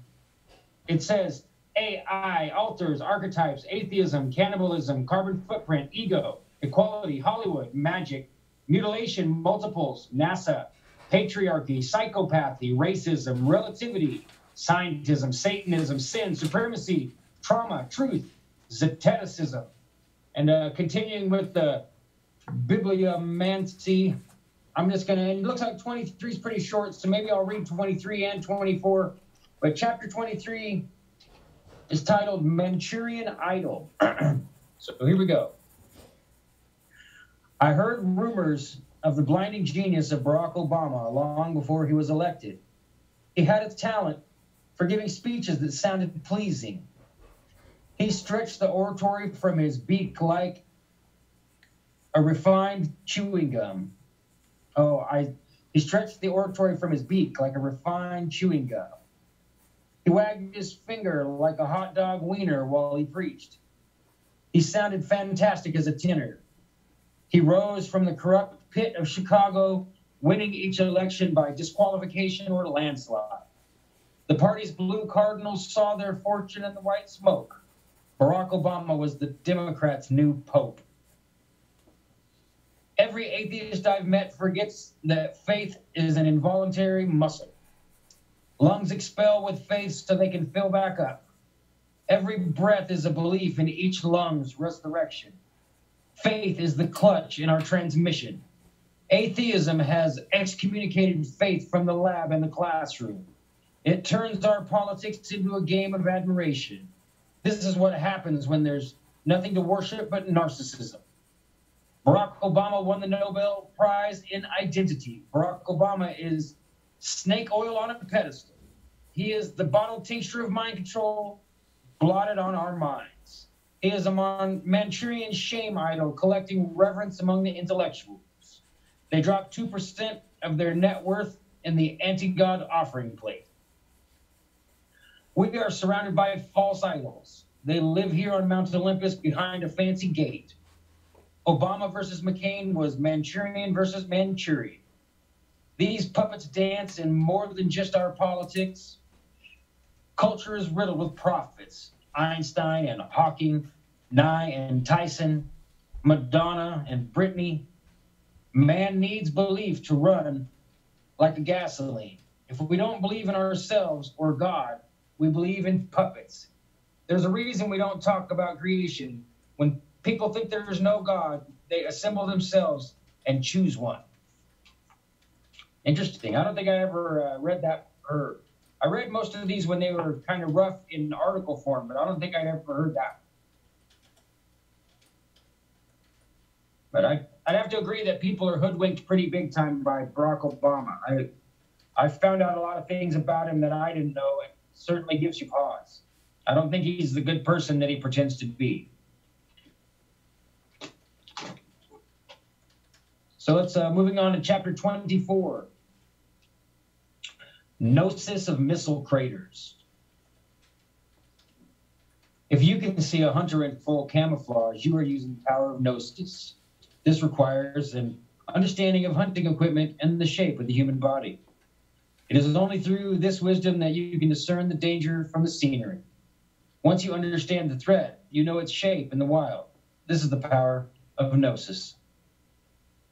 it says AI, alters, archetypes, atheism, cannibalism, carbon footprint, ego, equality, Hollywood, magic, mutilation, multiples, NASA, patriarchy, psychopathy, racism, relativity, scientism, Satanism, sin, supremacy, trauma, truth, Zeticism. And uh, continuing with the bibliomancy, I'm just going to, it looks like 23 is pretty short, so maybe I'll read 23 and 24. But chapter 23 is titled Manchurian Idol. so here we go. I heard rumors of the blinding genius of Barack Obama long before he was elected. He had a talent for giving speeches that sounded pleasing. He stretched the oratory from his beak like a refined chewing gum. Oh, I he stretched the oratory from his beak like a refined chewing gum. He wagged his finger like a hot dog wiener while he preached. He sounded fantastic as a tenor. He rose from the corrupt pit of Chicago, winning each election by disqualification or landslide. The party's blue cardinals saw their fortune in the white smoke. Barack Obama was the Democrats' new pope. Every atheist I've met forgets that faith is an involuntary muscle. Lungs expel with faith so they can fill back up. Every breath is a belief in each lung's resurrection. Faith is the clutch in our transmission. Atheism has excommunicated faith from the lab and the classroom. It turns our politics into a game of admiration. This is what happens when there's nothing to worship but narcissism. Barack Obama won the Nobel Prize in identity. Barack Obama is snake oil on a pedestal. He is the bottled tincture of mind control blotted on our minds. He is a Manchurian shame idol collecting reverence among the intellectuals. They drop 2% of their net worth in the anti God offering plate. We are surrounded by false idols. They live here on Mount Olympus behind a fancy gate. Obama versus McCain was Manchurian versus Manchurian. These puppets dance in more than just our politics. Culture is riddled with prophets Einstein and Hawking, Nye and Tyson, Madonna and Britney. Man needs belief to run like a gasoline. If we don't believe in ourselves or God, we believe in puppets. There's a reason we don't talk about creation. When people think there is no God, they assemble themselves and choose one. Interesting. I don't think I ever uh, read that or I read most of these when they were kind of rough in article form, but I don't think I'd ever heard that. But I, I'd have to agree that people are hoodwinked pretty big time by Barack Obama. I, I found out a lot of things about him that I didn't know, and certainly gives you pause. I don't think he's the good person that he pretends to be. So let's uh, moving on to chapter 24. Gnosis of missile craters. If you can see a hunter in full camouflage, you are using the power of gnosis. This requires an understanding of hunting equipment and the shape of the human body. It is only through this wisdom that you can discern the danger from the scenery. Once you understand the threat, you know its shape in the wild. This is the power of gnosis.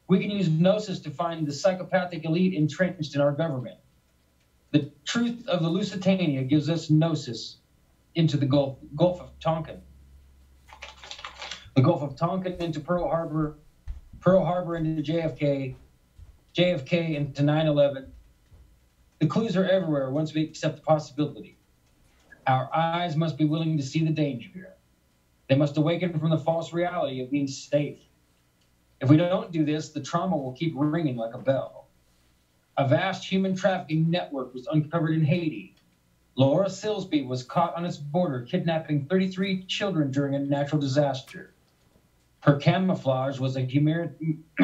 We can use gnosis to find the psychopathic elite entrenched in our government. The truth of the Lusitania gives us gnosis into the Gulf, Gulf of Tonkin. The Gulf of Tonkin into Pearl Harbor, Pearl Harbor into JFK, JFK into 9 11. The clues are everywhere once we accept the possibility. Our eyes must be willing to see the danger. here. They must awaken from the false reality of being safe. If we don't do this, the trauma will keep ringing like a bell. A vast human trafficking network was uncovered in Haiti. Laura Silsby was caught on its border kidnapping 33 children during a natural disaster. Her camouflage was a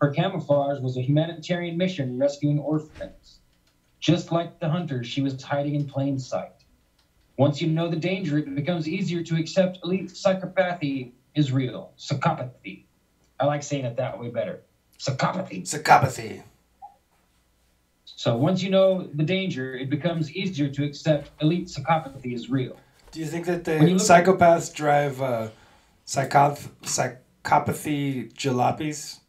her camouflage was a humanitarian mission rescuing orphans. Just like the hunters, she was hiding in plain sight. Once you know the danger, it becomes easier to accept elite psychopathy is real. Psychopathy. I like saying it that way better. Psychopathy. Psychopathy. So once you know the danger, it becomes easier to accept elite psychopathy is real. Do you think that the psychopaths drive uh, psychoth- psychopathy jalopies?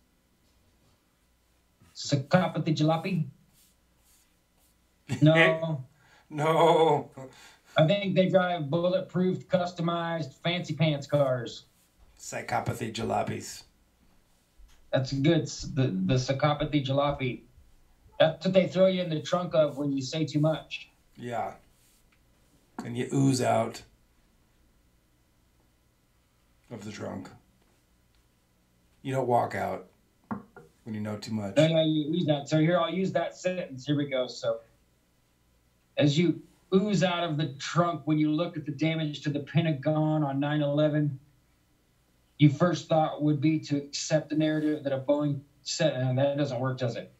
Psychopathy jalopy? No. no. I think they drive bulletproof, customized, fancy pants cars. Psychopathy jalopies. That's good. The the psychopathy jalopy. That's what they throw you in the trunk of when you say too much. Yeah. And you ooze out of the trunk. You don't walk out when you know too much. No, no, you ooze out. So here, I'll use that sentence. Here we go. So, as you ooze out of the trunk when you look at the damage to the Pentagon on 9 11, you first thought would be to accept the narrative that a Boeing said, and uh, that doesn't work, does it?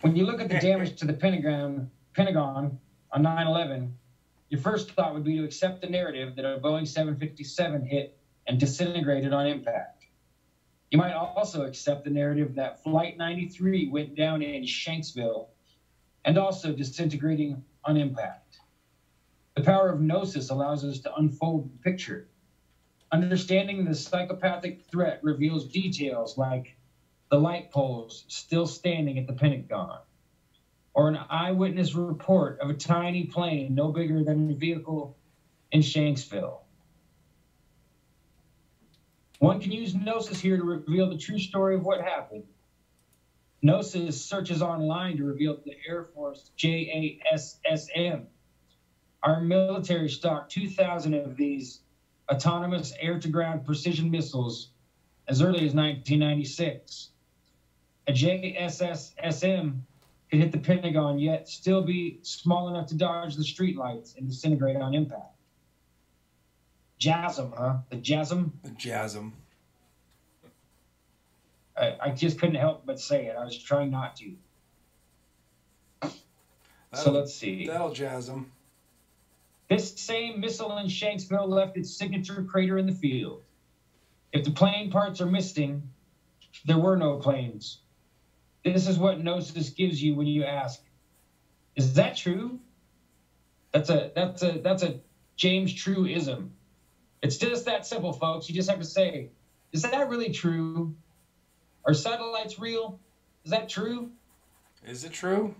When you look at the damage to the Pentagon, Pentagon on 9/11, your first thought would be to accept the narrative that a Boeing 757 hit and disintegrated on impact. You might also accept the narrative that Flight 93 went down in Shanksville and also disintegrating on impact. The power of gnosis allows us to unfold the picture. Understanding the psychopathic threat reveals details like the light poles still standing at the Pentagon, or an eyewitness report of a tiny plane no bigger than a vehicle in Shanksville. One can use Gnosis here to reveal the true story of what happened. Gnosis searches online to reveal the Air Force JASSM. Our military stocked 2,000 of these autonomous air to ground precision missiles as early as 1996. A JASSM could hit the Pentagon, yet still be small enough to dodge the streetlights and disintegrate on impact. JASM, huh? The JASM? The JASM. I, I just couldn't help but say it. I was trying not to. So That'll- let's see. That'll them. This same missile in Shanksville left its signature crater in the field. If the plane parts are missing, there were no planes. This is what Gnosis gives you when you ask, "Is that true?" That's a that's a that's a James Truism. It's just that simple, folks. You just have to say, "Is that really true? Are satellites real? Is that true?" Is it true?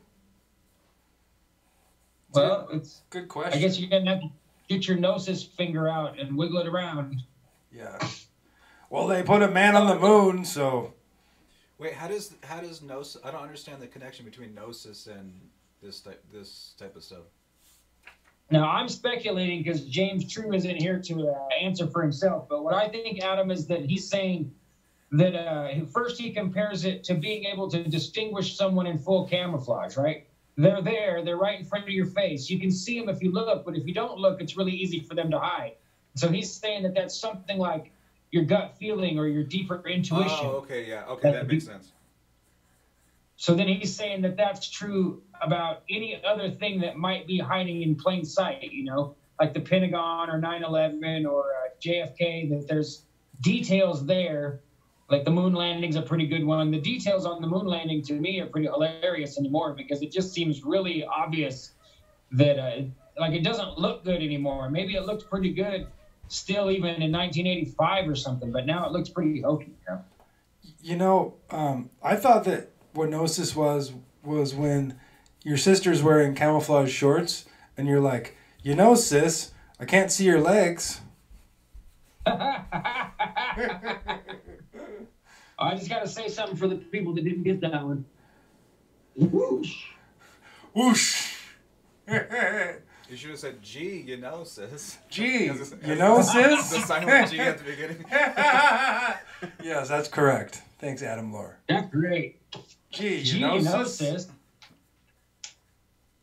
Well, it's Good question. I guess you're gonna have to get your Gnosis finger out and wiggle it around. Yeah. Well, they put a man on the moon, so Wait, how does how does gnosis? I don't understand the connection between gnosis and this type this type of stuff. Now, I'm speculating because James True isn't here to uh, answer for himself. But what I think, Adam, is that he's saying that uh, first he compares it to being able to distinguish someone in full camouflage, right? They're there, they're right in front of your face. You can see them if you look, but if you don't look, it's really easy for them to hide. So he's saying that that's something like your gut feeling or your deeper intuition. Oh, okay, yeah, okay, that makes sense. So then he's saying that that's true about any other thing that might be hiding in plain sight, you know, like the Pentagon or 9 11 or uh, JFK, that there's details there. Like the moon landing's a pretty good one. The details on the moon landing to me are pretty hilarious anymore because it just seems really obvious that, uh, like, it doesn't look good anymore. Maybe it looked pretty good still even in 1985 or something, but now it looks pretty hokey. You know? you know, um, I thought that what gnosis was was when your sister's wearing camouflage shorts and you're like, you know, sis, I can't see your legs. Oh, I just got to say something for the people that didn't get that one. Whoosh. Whoosh. You should have said G, you know, sis. G, As a- you know, sis. the sis. silent G at the beginning. yes, that's correct. Thanks, Adam Lore. That's great. G, you Gee, know, you know, sis. sis.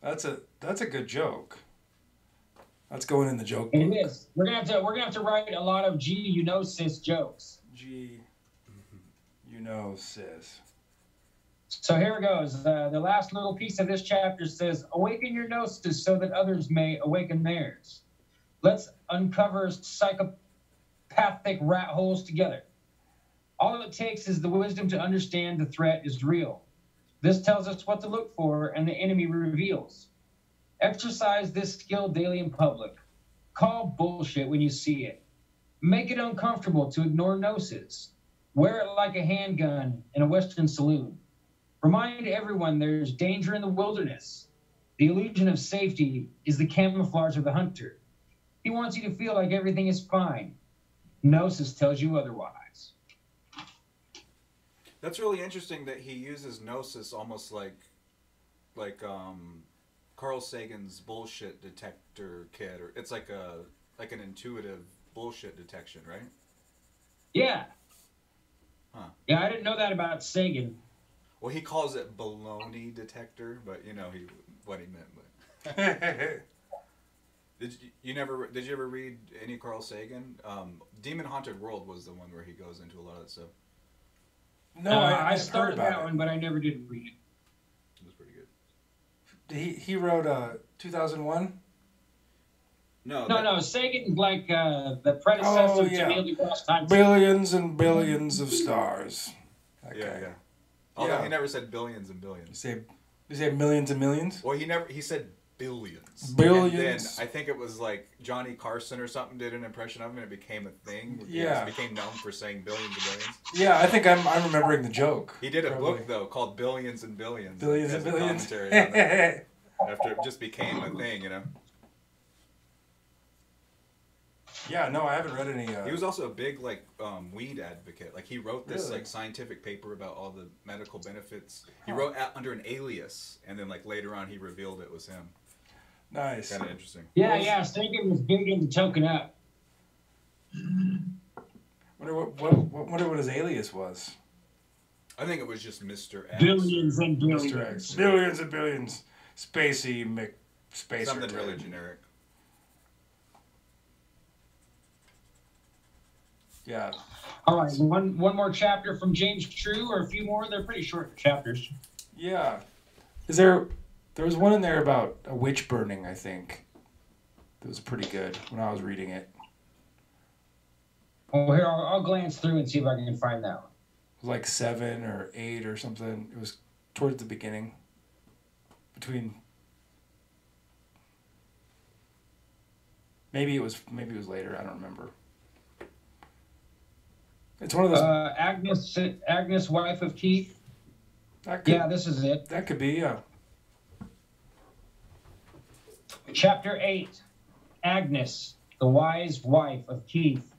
That's a that's a good joke. That's going in the joke It book. is. We're gonna have to. We're gonna have to write a lot of G, you know, sis jokes. Gee, you know, sis. So here it goes. Uh, the last little piece of this chapter says, "Awaken your gnosis so that others may awaken theirs." Let's uncover psychopathic rat holes together. All it takes is the wisdom to understand the threat is real. This tells us what to look for, and the enemy reveals. Exercise this skill daily in public. Call bullshit when you see it. Make it uncomfortable to ignore gnosis. Wear it like a handgun in a Western saloon. Remind everyone there's danger in the wilderness. The illusion of safety is the camouflage of the hunter. He wants you to feel like everything is fine. Gnosis tells you otherwise. That's really interesting that he uses gnosis almost like, like um, Carl Sagan's bullshit detector kit, or it's like a like an intuitive bullshit detection, right? Yeah. Huh. Yeah, I didn't know that about Sagan. Well, he calls it baloney detector, but you know he what he meant. But did you, you never did you ever read any Carl Sagan? Um, Demon Haunted World was the one where he goes into a lot of that stuff. no, Uh, I, I started heard about that it. one, but I never did read it. It was pretty good. He he wrote uh 2001. No, No, that- no, Sagan's like uh, the predecessor Oh, yeah. to Neil deGrasse Tyson. Billions and billions of stars. That Yeah, yeah. Although Yeah. he never said billions and You billions. say you say millions and millions. Well, he never he said billions. Billions. And then I think it was like Johnny Carson or something did an impression of him, and it became a thing. Yeah. just became known for saying billions and billions. Yeah, I think I'm I'm remembering the joke. He did a Probably. book though called Billions and Billions. Billions and billions. commentary on it, after it just became a thing, you know. Yeah, no, I haven't read any. Uh, He was also a big like um, weed advocate. Like he wrote this Really? like scientific paper about all the medical benefits. He wrote a under an alias, and then like later on he revealed it was him. nice. Kind of interesting. Yeah, yeah. Sagan was big into token up. Wonder what, what, what wonder what his alias was. I think it was just Mr. X. Billions and billions. Mr. billions. X. Billions and billions. Spacey Mc Spacer. Something really generic. Yeah. All right, one one more chapter from James True, or a few more. They're pretty short chapters. Yeah. Is there there was one in there about a witch burning, I think. That was pretty good when I was reading it. Well, here I'll, I'll glance through and see if I can find that one. It was like seven or eight or something. It was towards the beginning. Between maybe it was maybe it was later, I don't remember. It's one of those Uh, Agnes, Agnes, wife of Keith. could, Yeah, this is it. that could be, yeah. Chapter 8 Agnes, the wise wife of Keith.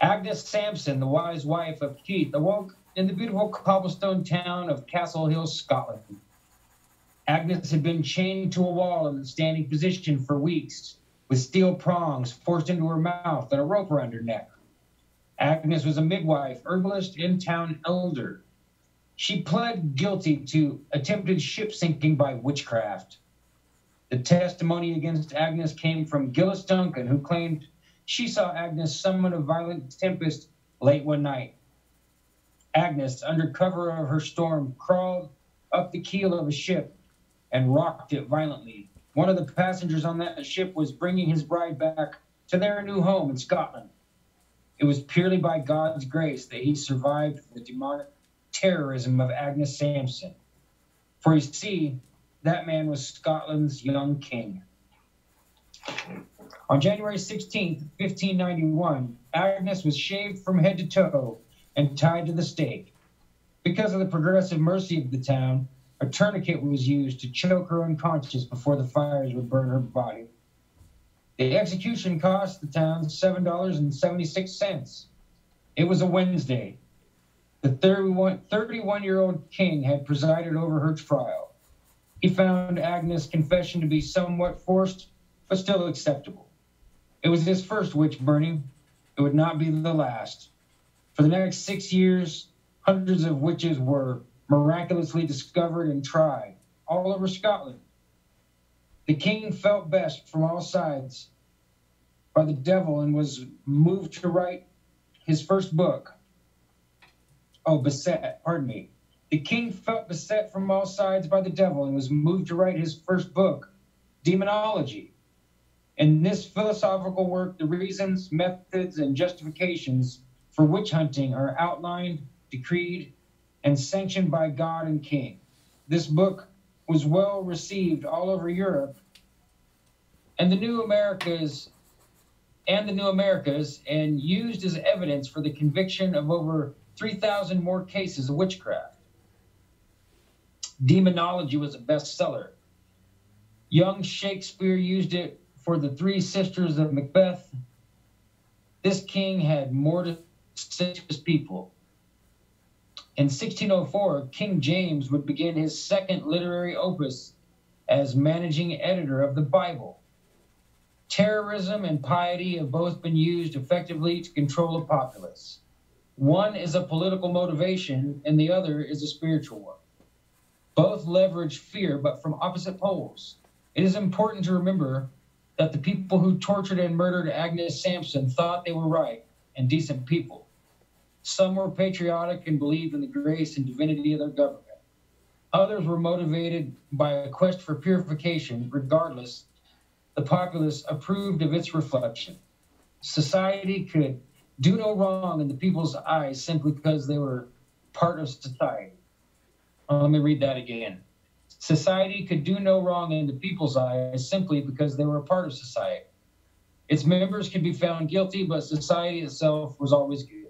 Agnes Sampson, the wise wife of Keith, awoke in the beautiful cobblestone town of Castle Hill, Scotland. Agnes had been chained to a wall in a standing position for weeks, with steel prongs forced into her mouth and a rope around her neck. Agnes was a midwife, herbalist, and town elder. She pled guilty to attempted ship sinking by witchcraft. The testimony against Agnes came from Gillis Duncan, who claimed she saw Agnes summon a violent tempest late one night. Agnes, under cover of her storm, crawled up the keel of a ship and rocked it violently. One of the passengers on that ship was bringing his bride back to their new home in Scotland. It was purely by God's grace that he survived the demonic terrorism of Agnes Sampson. For you see, that man was Scotland's young king. On January 16, 1591, Agnes was shaved from head to toe and tied to the stake. Because of the progressive mercy of the town, a tourniquet was used to choke her unconscious before the fires would burn her body. The execution cost the town $7.76. It was a Wednesday. The 31 year old king had presided over her trial. He found Agnes' confession to be somewhat forced, but still acceptable. It was his first witch burning. It would not be the last. For the next six years, hundreds of witches were miraculously discovered and tried all over Scotland. The king felt best from all sides by the devil and was moved to write his first book. Oh, beset, pardon me. The king felt beset from all sides by the devil and was moved to write his first book, Demonology. In this philosophical work, the reasons, methods, and justifications for witch hunting are outlined, decreed, and sanctioned by God and King. This book was well received all over Europe, and the new Americas and the new Americas, and used as evidence for the conviction of over 3,000 more cases of witchcraft. Demonology was a bestseller. Young Shakespeare used it for the three sisters of Macbeth. This king had more to say to his people. In 1604, King James would begin his second literary opus as managing editor of the Bible. Terrorism and piety have both been used effectively to control a populace. One is a political motivation, and the other is a spiritual one. Both leverage fear, but from opposite poles. It is important to remember that the people who tortured and murdered Agnes Sampson thought they were right and decent people. Some were patriotic and believed in the grace and divinity of their government. Others were motivated by a quest for purification. Regardless, the populace approved of its reflection. Society could do no wrong in the people's eyes simply because they were part of society. Let me read that again. Society could do no wrong in the people's eyes simply because they were a part of society. Its members could be found guilty, but society itself was always good.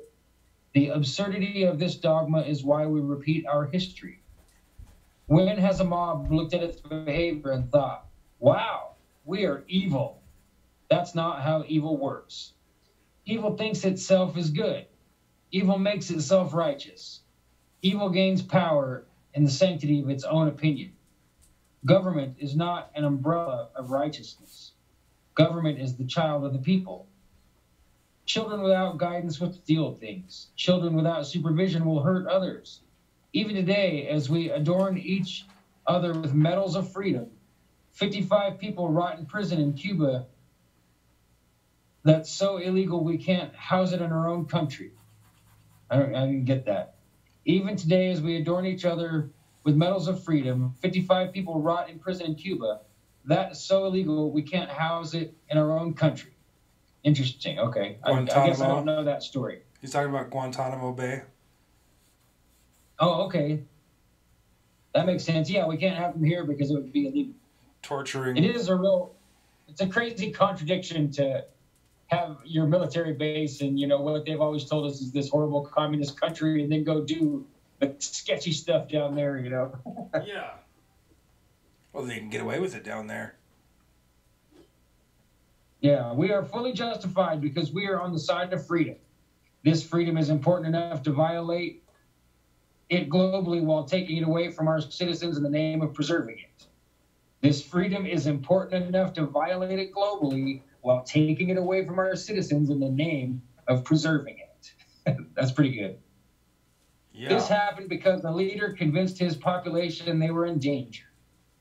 The absurdity of this dogma is why we repeat our history. When has a mob looked at its behavior and thought, wow, we are evil? That's not how evil works. Evil thinks itself is good. Evil makes itself righteous. Evil gains power in the sanctity of its own opinion. Government is not an umbrella of righteousness. Government is the child of the people. Children without guidance will steal things. Children without supervision will hurt others. Even today, as we adorn each other with medals of freedom, 55 people rot in prison in Cuba that's so illegal we can't house it in our own country. I don't, I didn't get that. Even today, as we adorn each other with medals of freedom, 55 people rot in prison in Cuba. That is so illegal we can't house it in our own country. Interesting. Okay. I, I guess I don't know that story. He's talking about Guantanamo Bay. Oh, okay. That makes sense. Yeah, we can't have them here because it would be illegal. Torturing. It is a real, it's a crazy contradiction to have your military base and you know what they've always told us is this horrible communist country and then go do the sketchy stuff down there. You know. Yeah. Well, they can get away with it down there. Yeah, we are fully justified because we are on the side of freedom. This freedom is important enough to violate it globally while taking it away from our citizens in the name of preserving it. This freedom is important enough to violate it globally while taking it away from our citizens in the name of preserving it. That's pretty good. Yeah. This happened because the leader convinced his population they were in danger.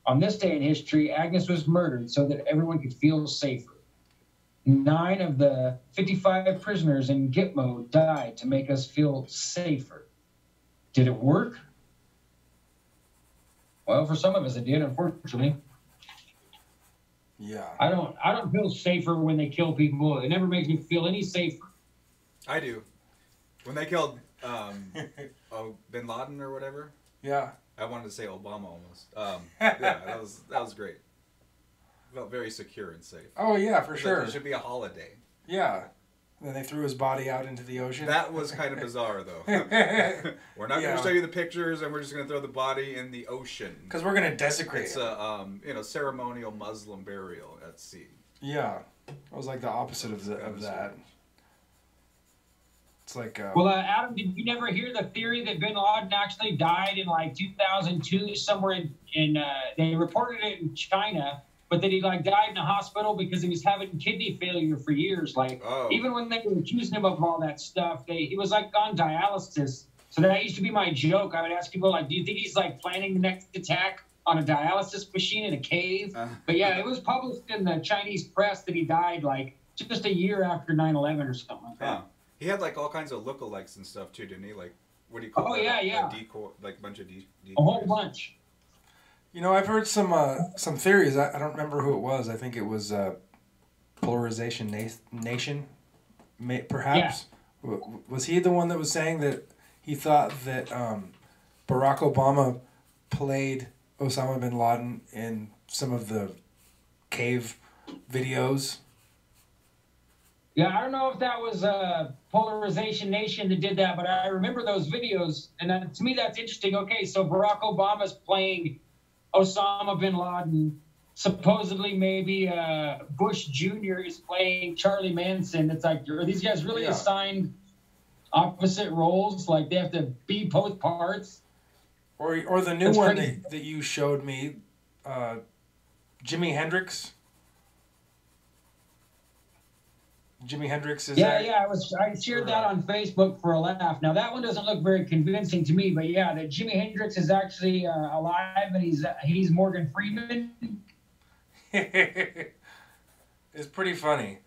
On this day in history, Agnes was murdered so that everyone could feel safer. Nine of the 55 prisoners in Gitmo died to make us feel safer. Did it work? Well, for some of us it did, unfortunately. yeah. I don't I don't feel safer when they kill people. It never makes me feel any safer. I do. When they killed um, oh, Bin Laden or whatever, Yeah. I wanted to say Obama almost. Um, yeah, that was that was great. Felt very secure and safe. Oh yeah, for It's like sure. It should be a holiday. Yeah. Then they threw his body out into the ocean. That was kind of bizarre, though. we're not Yeah. going to show you the pictures, and we're just going to throw the body in the ocean. Because we're gonna desecrate It's it. a um, you know ceremonial Muslim burial at sea. Yeah. It was like the opposite of, the, of that. It's like uh, Well, uh, Adam, did you never hear the theory that Bin Laden actually died in like 2002 somewhere in, in uh, they reported it in China, but then he like died in a hospital because he was having kidney failure for years. Like Oh. even when they were accusing him of all that stuff, they he was like on dialysis. So that used to be my joke. I would ask people like, "Do you think he's like planning the next attack on a dialysis machine in a cave?" Uh, But yeah, it was published in the Chinese press that he died like just a year after 9/11 or something like that. huh. He had like all kinds of lookalikes and stuff too, didn't he? Like what do you call Oh, that? yeah, A yeah. decoy, like a bunch of de- decoys. A whole bunch. You know, I've heard some uh, some theories. I, I don't remember who it was. I think it was uh, Polarization Na- Nation, may, perhaps. W- w- Was he the one that was saying that he thought that um, Barack Obama played Osama bin Laden in some of the cave videos? Yeah, I don't know if that was uh, Polarization Nation that did that, but I remember those videos, and uh, to me that's interesting. Okay, so Barack Obama's playing Osama bin Laden. Supposedly, maybe uh, Bush Jr. is playing Charlie Manson. It's like, are these guys really Yeah. assigned opposite roles? Like they have to be both parts? Or, or the new That's one crazy. that, that you showed me, uh, Jimi Hendrix. Jimi Hendrix is yeah, that? yeah. I was I shared that on Facebook for a laugh. Now that one doesn't look very convincing to me, but yeah, that Jimi Hendrix is actually uh, alive and he's uh, he's Morgan Freeman. it's pretty funny.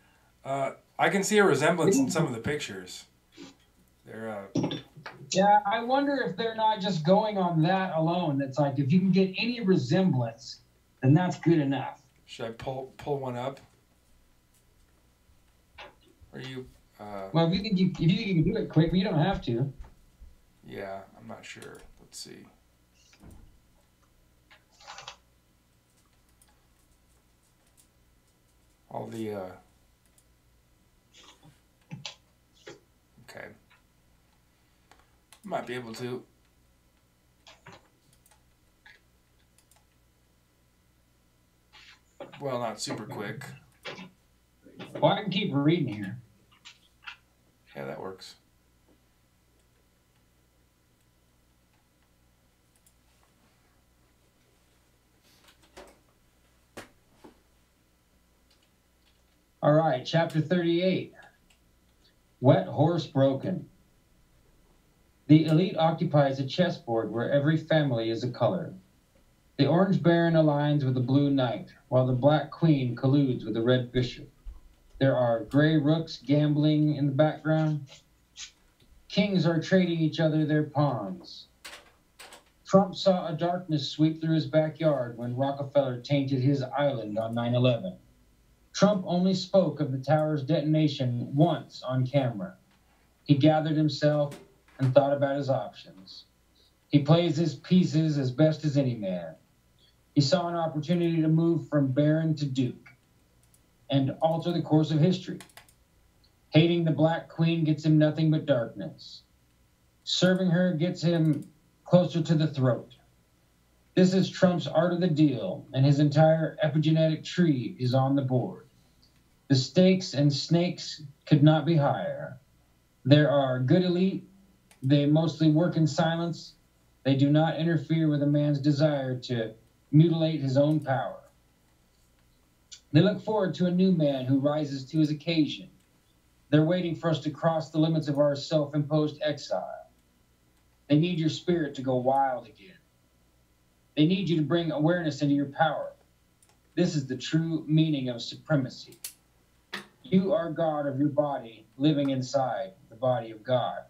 Uh, I can see a resemblance in some of the pictures. They're uh, Yeah, I wonder if they're not just going on that alone. It's like if you can get any resemblance, then that's good enough. should I pull pull one up? Are you? Uh, Well, if you think you if you think you can do it quick, but you don't have to. yeah, I'm not sure. Let's see. All the. Uh, okay. Might be able to. Well, not super quick. Well, I can keep reading here. Yeah, that works. All right, chapter 38 Wet Horse Broken. The elite occupies a chessboard where every family is a color. The orange baron aligns with the blue knight, while the black queen colludes with the red bishop. There are gray rooks gambling in the background. Kings are trading each other their pawns. Trump saw a darkness sweep through his backyard when Rockefeller tainted his island on 9 11. Trump only spoke of the tower's detonation once on camera. He gathered himself and thought about his options. He plays his pieces as best as any man. He saw an opportunity to move from Baron to Duke and alter the course of history. Hating the Black Queen gets him nothing but darkness. Serving her gets him closer to the throat. This is Trump's art of the deal, and his entire epigenetic tree is on the board. The stakes and snakes could not be higher. There are good elite. They mostly work in silence. They do not interfere with a man's desire to mutilate his own power. They look forward to a new man who rises to his occasion. They're waiting for us to cross the limits of our self imposed exile. They need your spirit to go wild again. They need you to bring awareness into your power. This is the true meaning of supremacy. You are God of your body, living inside the body of God.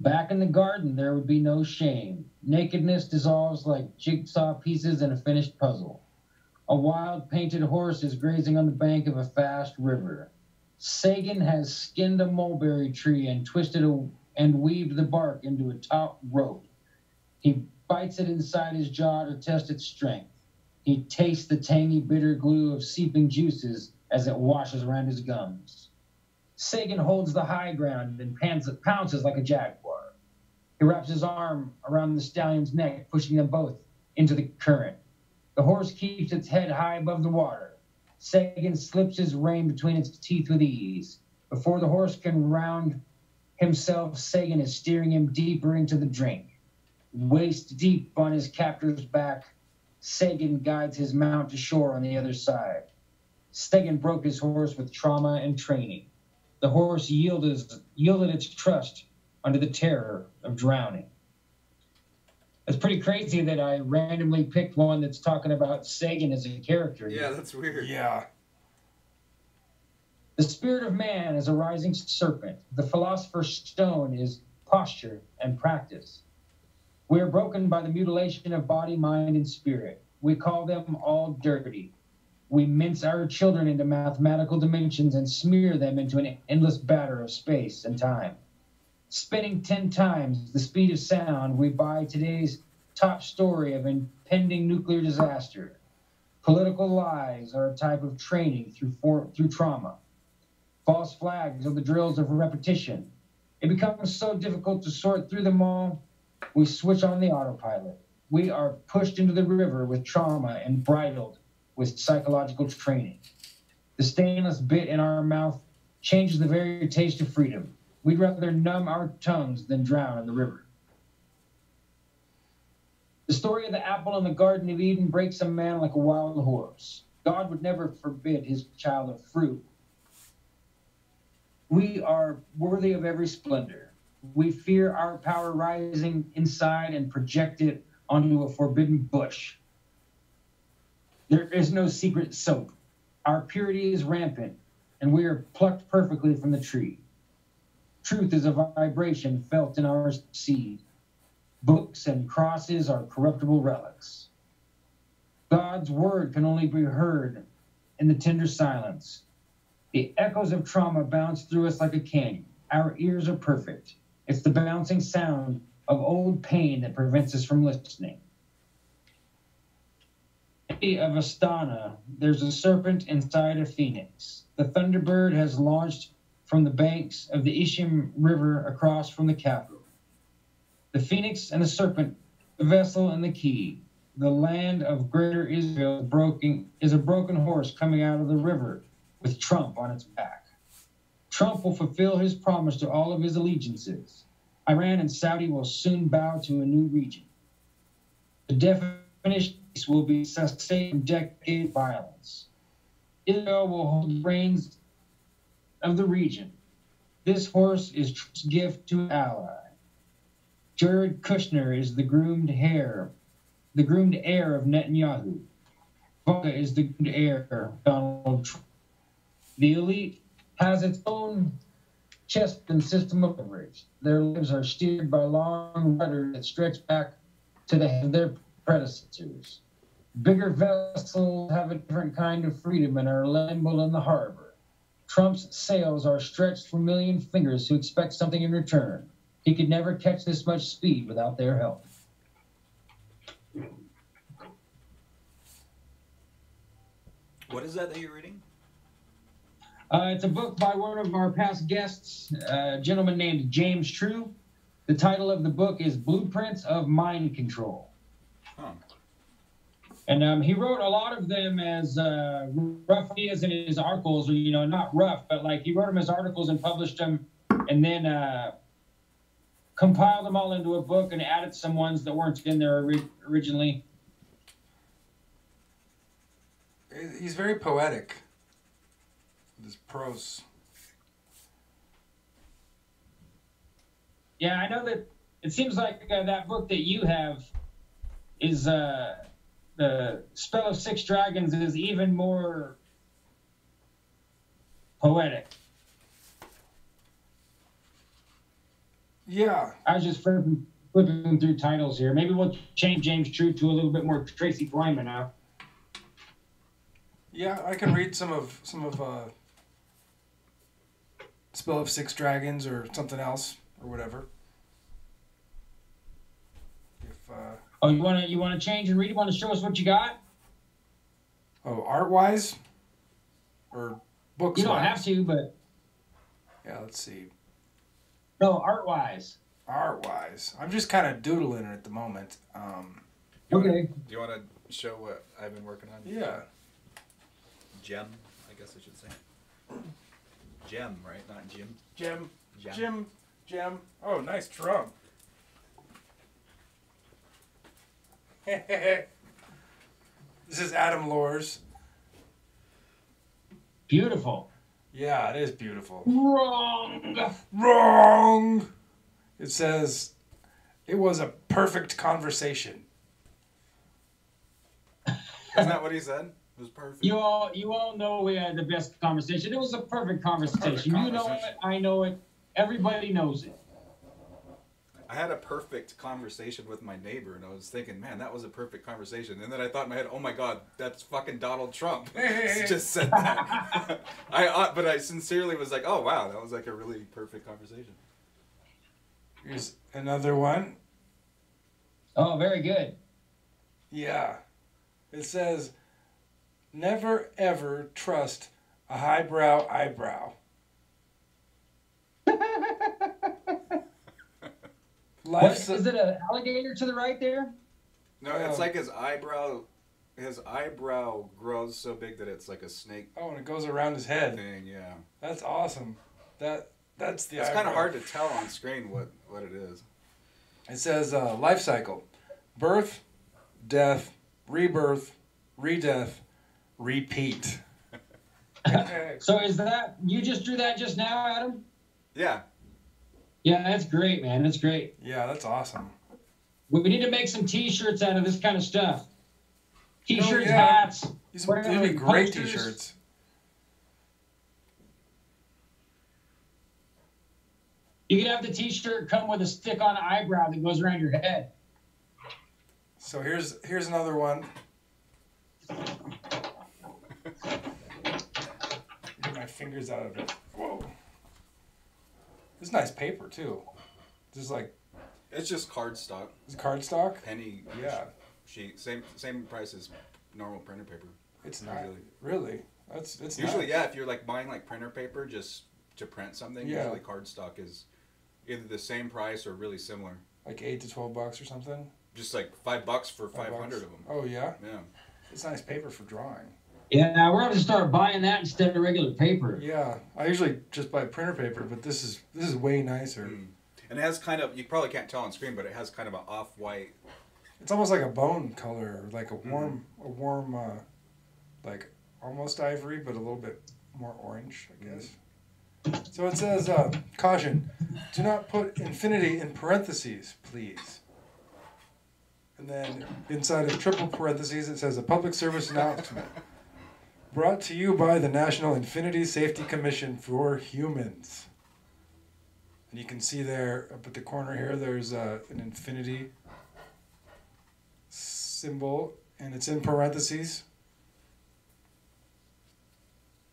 Back in the garden, there would be no shame. Nakedness dissolves like jigsaw pieces in a finished puzzle. A wild painted horse is grazing on the bank of a fast river. Sagan has skinned a mulberry tree and twisted a, and weaved the bark into a taut rope. He bites it inside his jaw to test its strength. He tastes the tangy, bitter glue of seeping juices as it washes around his gums. Sagan holds the high ground and pounces like a jaguar. He wraps his arm around the stallion's neck, pushing them both into the current. The horse keeps its head high above the water. Sagan slips his rein between its teeth with ease. Before the horse can round himself, Sagan is steering him deeper into the drink. Waist deep on his captor's back, Sagan guides his mount to shore on the other side. Sagan broke his horse with trauma and training. The horse yielded, yielded its trust under the terror of drowning. It's pretty crazy that I randomly picked one that's talking about Sagan as a character. Yeah, that's weird. Yeah. The spirit of man is a rising serpent. The philosopher's stone is posture and practice. We are broken by the mutilation of body, mind, and spirit. We call them all dirty. We mince our children into mathematical dimensions and smear them into an endless batter of space and time spinning 10 times the speed of sound, we buy today's top story of impending nuclear disaster. Political lies are a type of training through, for, through trauma. False flags are the drills of repetition. It becomes so difficult to sort through them all, we switch on the autopilot. We are pushed into the river with trauma and bridled with psychological training. The stainless bit in our mouth changes the very taste of freedom. We'd rather numb our tongues than drown in the river. The story of the apple in the Garden of Eden breaks a man like a wild horse. God would never forbid his child of fruit. We are worthy of every splendor. We fear our power rising inside and project it onto a forbidden bush. There is no secret soap. Our purity is rampant, and we are plucked perfectly from the tree. Truth is a vibration felt in our seed. Books and crosses are corruptible relics. God's word can only be heard in the tender silence. The echoes of trauma bounce through us like a canyon. Our ears are perfect. It's the bouncing sound of old pain that prevents us from listening. Of Astana, there's a serpent inside a phoenix. The Thunderbird has launched from the banks of the Ishim River across from the capital. The phoenix and the serpent, the vessel and the key. the land of greater Israel broken, is a broken horse coming out of the river with Trump on its back. Trump will fulfill his promise to all of his allegiances. Iran and Saudi will soon bow to a new region. The definition will be sustained decade violence. Israel will hold reins of the region. This horse is Trump's gift to an ally. Jared Kushner is the groomed heir, the groomed heir of Netanyahu. Ivanka is the groomed heir of Donald Trump. The elite has its own chest and system of leverage. Their lives are steered by long rudders that stretch back to the head of their predecessors. Bigger vessels have a different kind of freedom and are limble in the harbor. Trump's sails are stretched for million fingers who expect something in return. He could never catch this much speed without their help. What is that that you're reading? Uh, it's a book by one of our past guests, a gentleman named James True. The title of the book is Blueprints of Mind Control. Huh. And um, he wrote a lot of them as uh, rough ideas in his articles, or, you know, not rough, but like he wrote them as articles and published them and then uh, compiled them all into a book and added some ones that weren't in there ori- originally. He's very poetic. with His prose. Yeah, I know that it seems like uh, that book that you have is uh, the Spell of Six Dragons is even more poetic. Yeah, I was just flipping, flipping through titles here. Maybe we'll change James True to a little bit more Tracy Twyman now. yeah. I can read some of some of uh, Spell of Six Dragons or something else or whatever. If uh, Oh, you wanna you wanna change and read? You wanna show us what you got? oh, art wise, or books. You don't have to, but Yeah, let's see. no, art wise. Art wise, I'm just kind of doodling at the moment. Um, Okay. Do you want to show what I've been working on? yeah. Gem, I guess I should say. Gem, right? Not Jim. Jim. Gem. Jim. Jim. Oh, nice drum. this is Adam Lors. Beautiful. Yeah, it is beautiful. Wrong. Wrong. It says it was a perfect conversation. Isn't that what he said? It was perfect. You all, you all know we had the best conversation. It was a perfect conversation. Perfect You know it. I know it. Everybody knows it. I had a perfect conversation with my neighbor, and I was thinking, man, that was a perfect conversation. And then I thought in my head, oh my god, that's fucking Donald Trump. He just said that. I, uh, but I sincerely was like, oh wow, that was like a really perfect conversation. Here's another one. Oh, very good. Yeah. It says never ever trust a highbrow eyebrow. What, Life's is it an alligator to the right there? No, it's Oh. like his eyebrow. His eyebrow grows so big that it's like a snake Oh, and it goes around his head. thing. Yeah, That's awesome. That that's the. it's kind of hard to tell on screen what what it is. It says uh, life cycle: birth, death, rebirth, redeath, repeat. So is that you just drew that just now, Adam? Yeah, Yeah, that's great, man. That's great. yeah, that's awesome. We need to make some T-shirts out of this kind of stuff. Oh, T-shirts, Oh, yeah. hats. These would be great posters? T-shirts. You could have the T-shirt come with a stick-on eyebrow that goes around your head. So here's here's another one. Get my fingers out of it. Whoa. This is nice paper too. This is like it's just cardstock, It's cardstock. penny. Yeah, sheet, same same price as normal printer paper. it's not Usually. really. That's it's Usually, yeah, if you're like buying like printer paper just to print something, Yeah. usually cardstock is either the same price or really similar. like eight to twelve bucks or something. just like five bucks for five hundred of them. Oh yeah, Yeah. it's nice paper for drawing. Yeah, we're going to start buying that instead of regular paper. Yeah, I usually just buy printer paper, but this is this is way nicer. Mm. And it has kind of you probably can't tell on screen, but it has kind of an off white. It's almost like a bone color, like a warm, a warm, uh, like almost ivory, but a little bit more orange, I guess. So it says, uh, caution: do not put infinity in parentheses, please. And then inside of triple parentheses, it says a public service announcement brought to you by the National Infinity Safety Commission for Humans. And you can see there up at the corner here, there's uh, an infinity symbol, and it's in parentheses.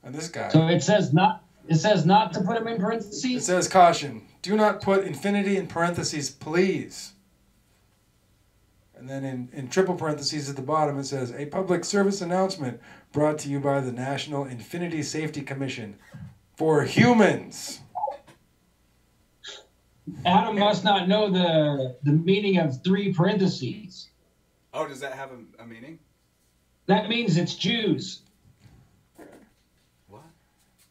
And this guy, So it says not. It says not to put them in parentheses. it says caution: do not put infinity in parentheses, please. And then in, in triple parentheses at the bottom, it says a public service announcement brought to you by the National Infinity Safety Commission for humans. Adam must not know the the meaning of three parentheses. Oh, does that have a, a meaning? That means it's Jews. What?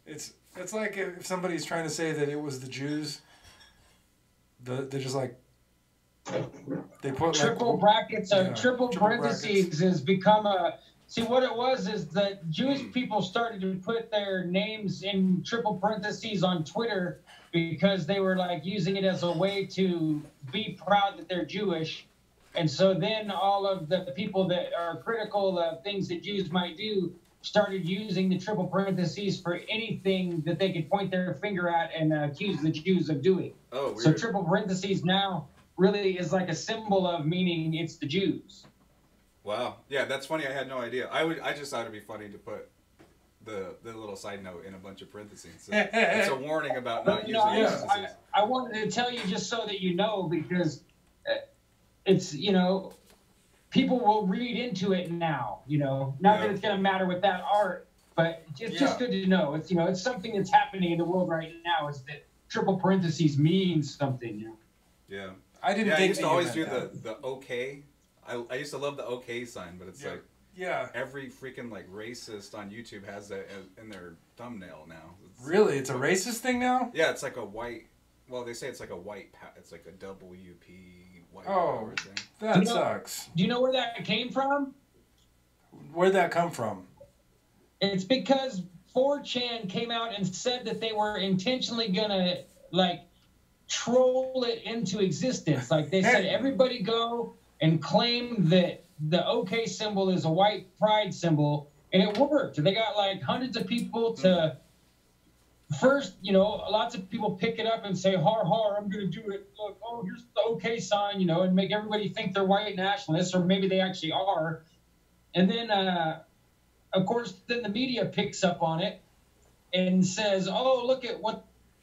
It's it's like if somebody's trying to say that it was the Jews. The, they're just like they put triple like brackets or yeah, triple, triple parentheses has become a see what it was is that jewish Hmm. people started to put their names in triple parentheses on twitter because they were like using it as a way to be proud that they're jewish and so then all of the people that are critical of things that jews might do started using the triple parentheses for anything that they could point their finger at and uh, accuse the jews of doing Oh, weird. so triple parentheses now really is like a symbol of meaning it's the Jews. Wow. Yeah, that's funny. I had no idea. I would. I just thought it'd be funny to put the the little side note in a bunch of parentheses. So it's a warning about not using no, I. I, I wanted to tell you just so that you know because uh, it's you know people will read into it now. You know, not Yeah. that it's going to matter with that art, but it's just good to know. It's you know it's something that's happening in the world right now. Is that triple parentheses means something? You know? Yeah. I didn't Yeah. I used to always do that. the the okay. I, I used to love the okay sign, but it's Yeah. like Yeah, every freaking like racist on YouTube has that in their thumbnail now. It's- really, it's a racist thing now. Yeah, it's like a white. Well, they say it's like a white. It's like a WP white Oh. power thing. That You know- sucks. Do you know where that came from? Where'd that come from? It's because 4chan came out and said that they were intentionally gonna like troll it into existence. Like they said, everybody go and claim that the OK symbol is a white pride symbol, and it worked. They got like hundreds of people to. First, you know, lots of people pick it up and say, "Har har, I'm going to do it." Look, oh, here's the OK sign, you know, and make everybody think they're white nationalists, or maybe they actually are. And then, uh, of course, then the media picks up on it and says, "Oh, look at what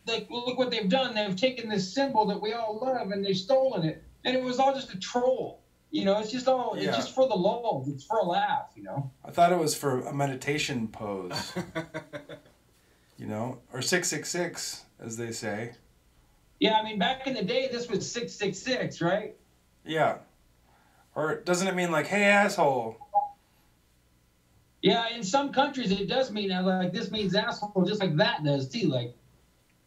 they look what they've done. They've taken this symbol that we all love and they've stolen it." And it was all just a troll. You know, it's just all Yeah. it's just for the lulz. It's for a laugh. You know. I thought it was for a meditation pose, you know, or six six six, as they say. Yeah, I mean, back in the day, this was six six six, right? Yeah. Or doesn't it mean like, hey asshole? Yeah, in some countries it does mean like this means asshole, just like that does too. Like,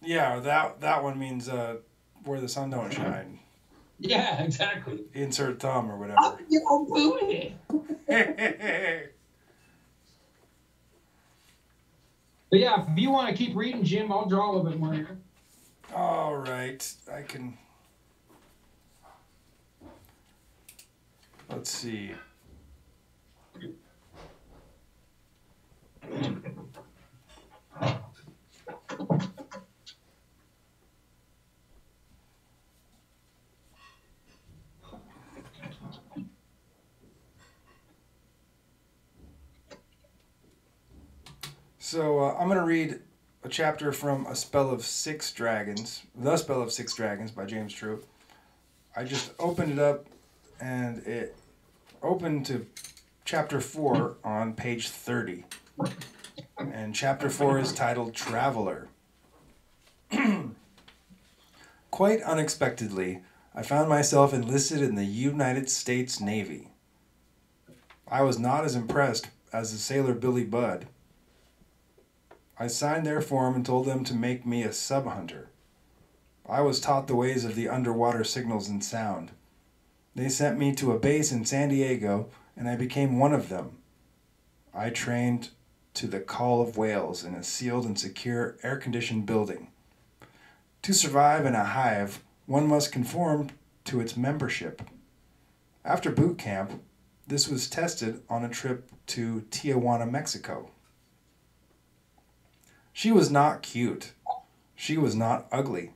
Yeah, that that one means uh, where the sun don't shine. yeah, exactly. Insert thumb or whatever. get on booty. But yeah, if you want to keep reading, Jim, I'll draw a little bit more here. All right, I can. Let's see. So uh, I'm going to read a chapter from A Spell of Six Dragons, The Spell of Six Dragons by James True. I just opened it up and it opened to chapter 4 on page 30. And chapter 4 is titled Traveler. Quite unexpectedly, I found myself enlisted in the United States Navy. I was not as impressed as the sailor Billy Budd. I signed their form and told them to make me a sub hunter. I was taught the ways of the underwater signals and sound. They sent me to a base in San Diego, and I became one of them. I trained to the call of whales in a sealed and secure air conditioned building. To survive in a hive, one must conform to its membership. After boot camp, this was tested on a trip to Tijuana, Mexico. She was not cute. She was not ugly.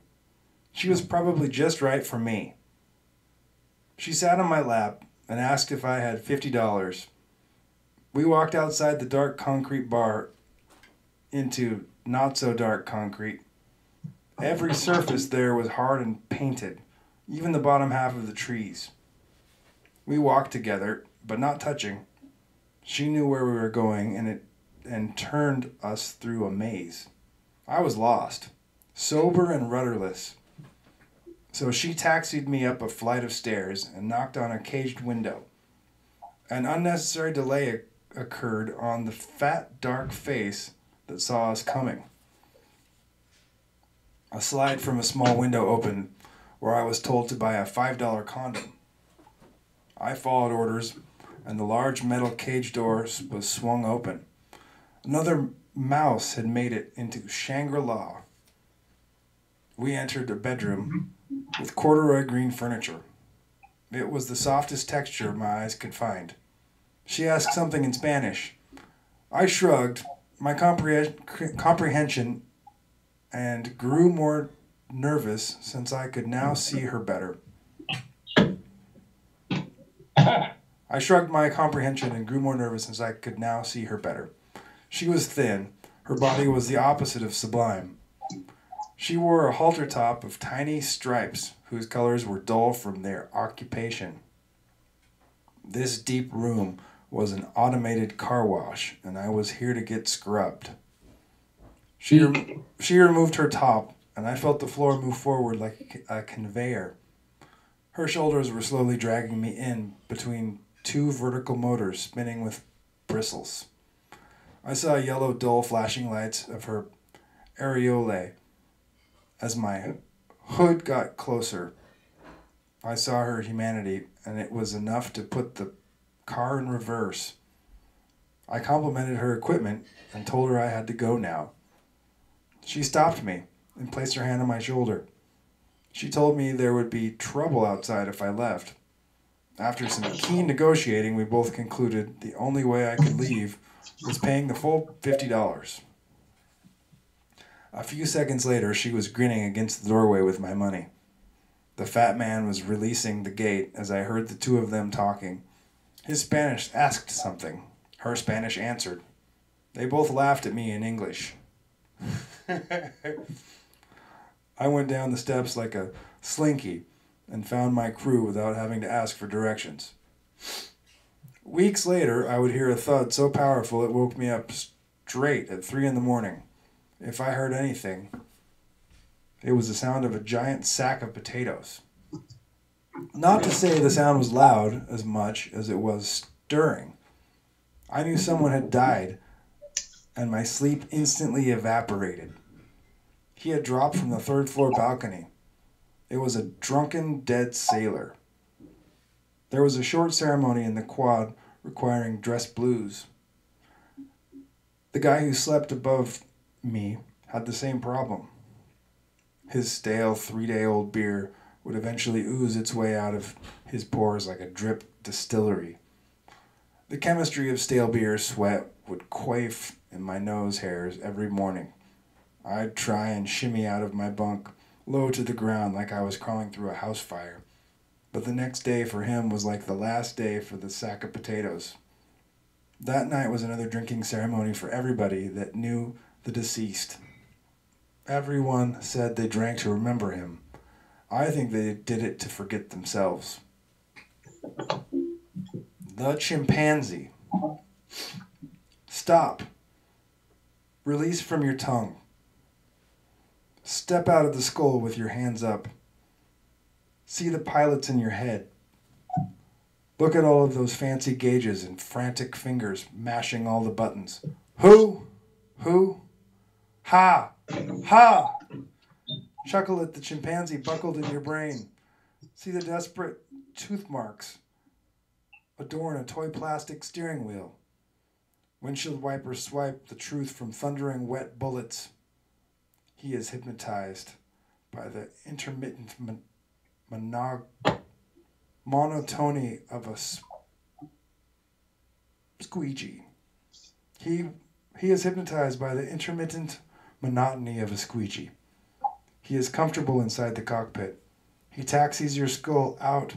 She was probably just right for me. She sat on my lap and asked if I had $50. We walked outside the dark concrete bar into not so dark concrete. Every surface there was hard and painted, even the bottom half of the trees. We walked together, but not touching. She knew where we were going and it and turned us through a maze. I was lost, sober and rudderless. So she taxied me up a flight of stairs and knocked on a caged window. An unnecessary delay occurred on the fat, dark face that saw us coming. A slide from a small window opened where I was told to buy a $5 condom. I followed orders, and the large metal cage door was swung open. Another mouse had made it into Shangri La. We entered a bedroom mm-hmm. with corduroy green furniture. It was the softest texture my eyes could find. She asked something in Spanish. I shrugged, my comprehen- comprehension, and grew more nervous since I could now see her better. I shrugged my comprehension and grew more nervous since I could now see her better. She was thin. Her body was the opposite of sublime. She wore a halter top of tiny stripes whose colors were dull from their occupation. This deep room was an automated car wash, and I was here to get scrubbed. She, rem- she removed her top, and I felt the floor move forward like a conveyor. Her shoulders were slowly dragging me in between two vertical motors spinning with bristles. I saw yellow, dull flashing lights of her areole. As my hood got closer, I saw her humanity, and it was enough to put the car in reverse. I complimented her equipment and told her I had to go now. She stopped me and placed her hand on my shoulder. She told me there would be trouble outside if I left. After some keen negotiating, we both concluded the only way I could leave was paying the full $50. A few seconds later, she was grinning against the doorway with my money. The fat man was releasing the gate as I heard the two of them talking. His Spanish asked something. Her Spanish answered. They both laughed at me in English. I went down the steps like a slinky and found my crew without having to ask for directions. Weeks later, I would hear a thud so powerful it woke me up straight at three in the morning. If I heard anything, it was the sound of a giant sack of potatoes. Not to say the sound was loud as much as it was stirring. I knew someone had died, and my sleep instantly evaporated. He had dropped from the third floor balcony. It was a drunken, dead sailor. There was a short ceremony in the quad requiring dress blues. The guy who slept above me had the same problem. His stale three day old beer would eventually ooze its way out of his pores like a drip distillery. The chemistry of stale beer sweat would quaff in my nose hairs every morning. I'd try and shimmy out of my bunk, low to the ground like I was crawling through a house fire. But the next day for him was like the last day for the sack of potatoes. That night was another drinking ceremony for everybody that knew the deceased. Everyone said they drank to remember him. I think they did it to forget themselves. The chimpanzee. Stop. Release from your tongue. Step out of the skull with your hands up. See the pilots in your head. Look at all of those fancy gauges and frantic fingers mashing all the buttons. Who? Who? Ha! Ha! Chuckle at the chimpanzee buckled in your brain. See the desperate tooth marks adorn a toy plastic steering wheel. Windshield wipers swipe the truth from thundering wet bullets. He is hypnotized by the intermittent monog- monotony of a s- squeegee. He, he is hypnotized by the intermittent monotony of a squeegee. He is comfortable inside the cockpit. He taxis your skull out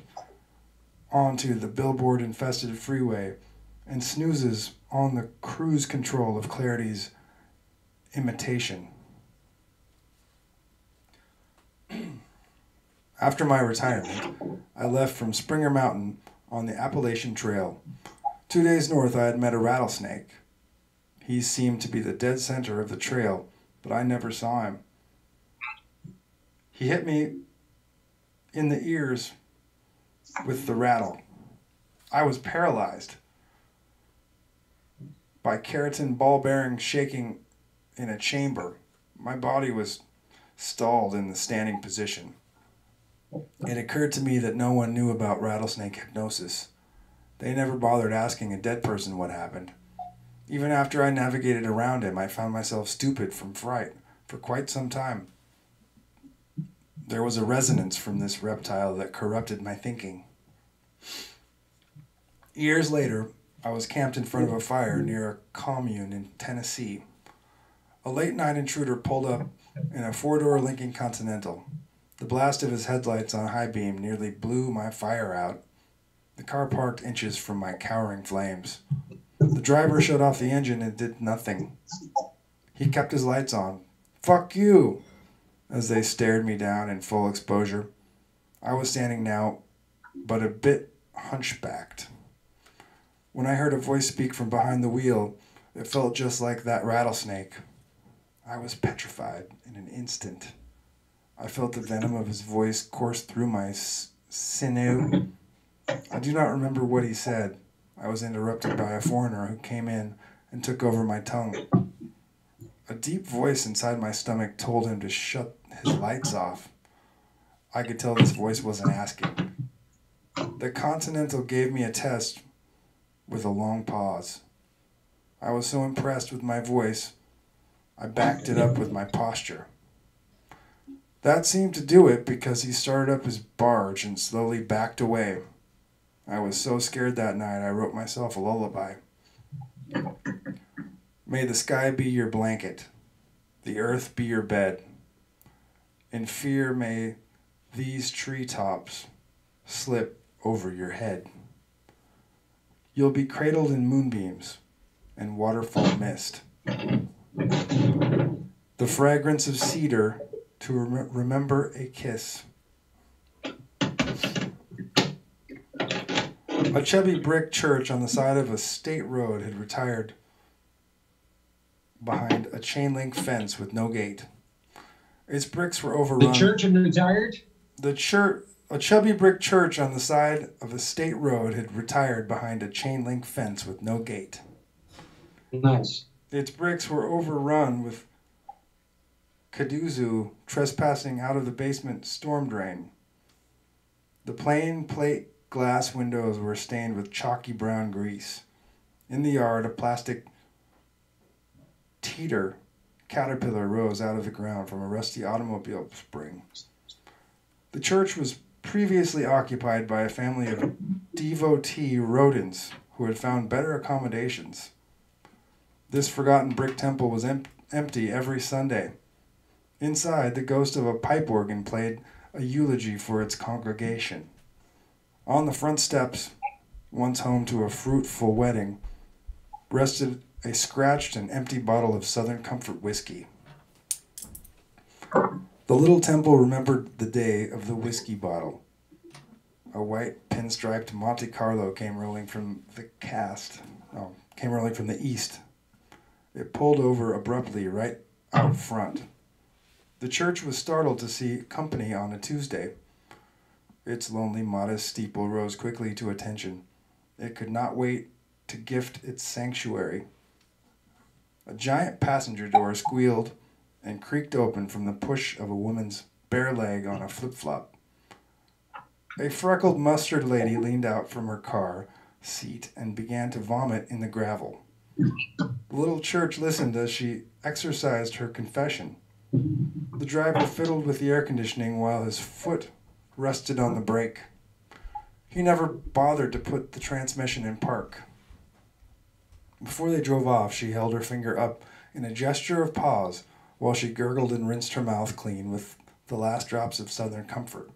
onto the billboard infested freeway and snoozes on the cruise control of Clarity's imitation. After my retirement, I left from Springer Mountain on the Appalachian Trail. Two days north, I had met a rattlesnake. He seemed to be the dead center of the trail, but I never saw him. He hit me in the ears with the rattle. I was paralyzed by keratin ball bearing shaking in a chamber. My body was stalled in the standing position. It occurred to me that no one knew about rattlesnake hypnosis. They never bothered asking a dead person what happened. Even after I navigated around him, I found myself stupid from fright for quite some time. There was a resonance from this reptile that corrupted my thinking. Years later, I was camped in front of a fire near a commune in Tennessee. A late night intruder pulled up in a four door Lincoln Continental. The blast of his headlights on high beam nearly blew my fire out. The car parked inches from my cowering flames. The driver shut off the engine and did nothing. He kept his lights on. Fuck you! As they stared me down in full exposure. I was standing now, but a bit hunchbacked. When I heard a voice speak from behind the wheel, it felt just like that rattlesnake. I was petrified in an instant. I felt the venom of his voice course through my s- sinew. I do not remember what he said. I was interrupted by a foreigner who came in and took over my tongue. A deep voice inside my stomach told him to shut his lights off. I could tell this voice wasn't asking. The Continental gave me a test with a long pause. I was so impressed with my voice, I backed it up with my posture. That seemed to do it because he started up his barge and slowly backed away. I was so scared that night I wrote myself a lullaby. May the sky be your blanket, the earth be your bed. In fear may these treetops slip over your head. You'll be cradled in moonbeams and waterfall mist. The fragrance of cedar to rem- remember a kiss. A chubby brick church on the side of a state road had retired behind a chain link fence with no gate. Its bricks were overrun. The church had retired. The church, a chubby brick church on the side of a state road, had retired behind a chain link fence with no gate. Nice. Its bricks were overrun with kudzu trespassing out of the basement storm drain. The plain plate glass windows were stained with chalky brown grease. In the yard, a plastic teeter caterpillar rose out of the ground from a rusty automobile spring. The church was previously occupied by a family of devotee rodents who had found better accommodations. This forgotten brick temple was em- empty every Sunday. Inside, the ghost of a pipe organ played a eulogy for its congregation. On the front steps, once home to a fruitful wedding, rested a scratched and empty bottle of Southern Comfort whiskey. The little temple remembered the day of the whiskey bottle. A white pinstriped Monte Carlo came rolling from the cast, oh, came rolling from the east. It pulled over abruptly right out front. The church was startled to see company on a Tuesday. Its lonely, modest steeple rose quickly to attention. It could not wait to gift its sanctuary. A giant passenger door squealed and creaked open from the push of a woman's bare leg on a flip flop. A freckled mustard lady leaned out from her car seat and began to vomit in the gravel. The little church listened as she exercised her confession. The driver fiddled with the air conditioning while his foot rested on the brake. He never bothered to put the transmission in park. Before they drove off, she held her finger up in a gesture of pause while she gurgled and rinsed her mouth clean with the last drops of southern comfort.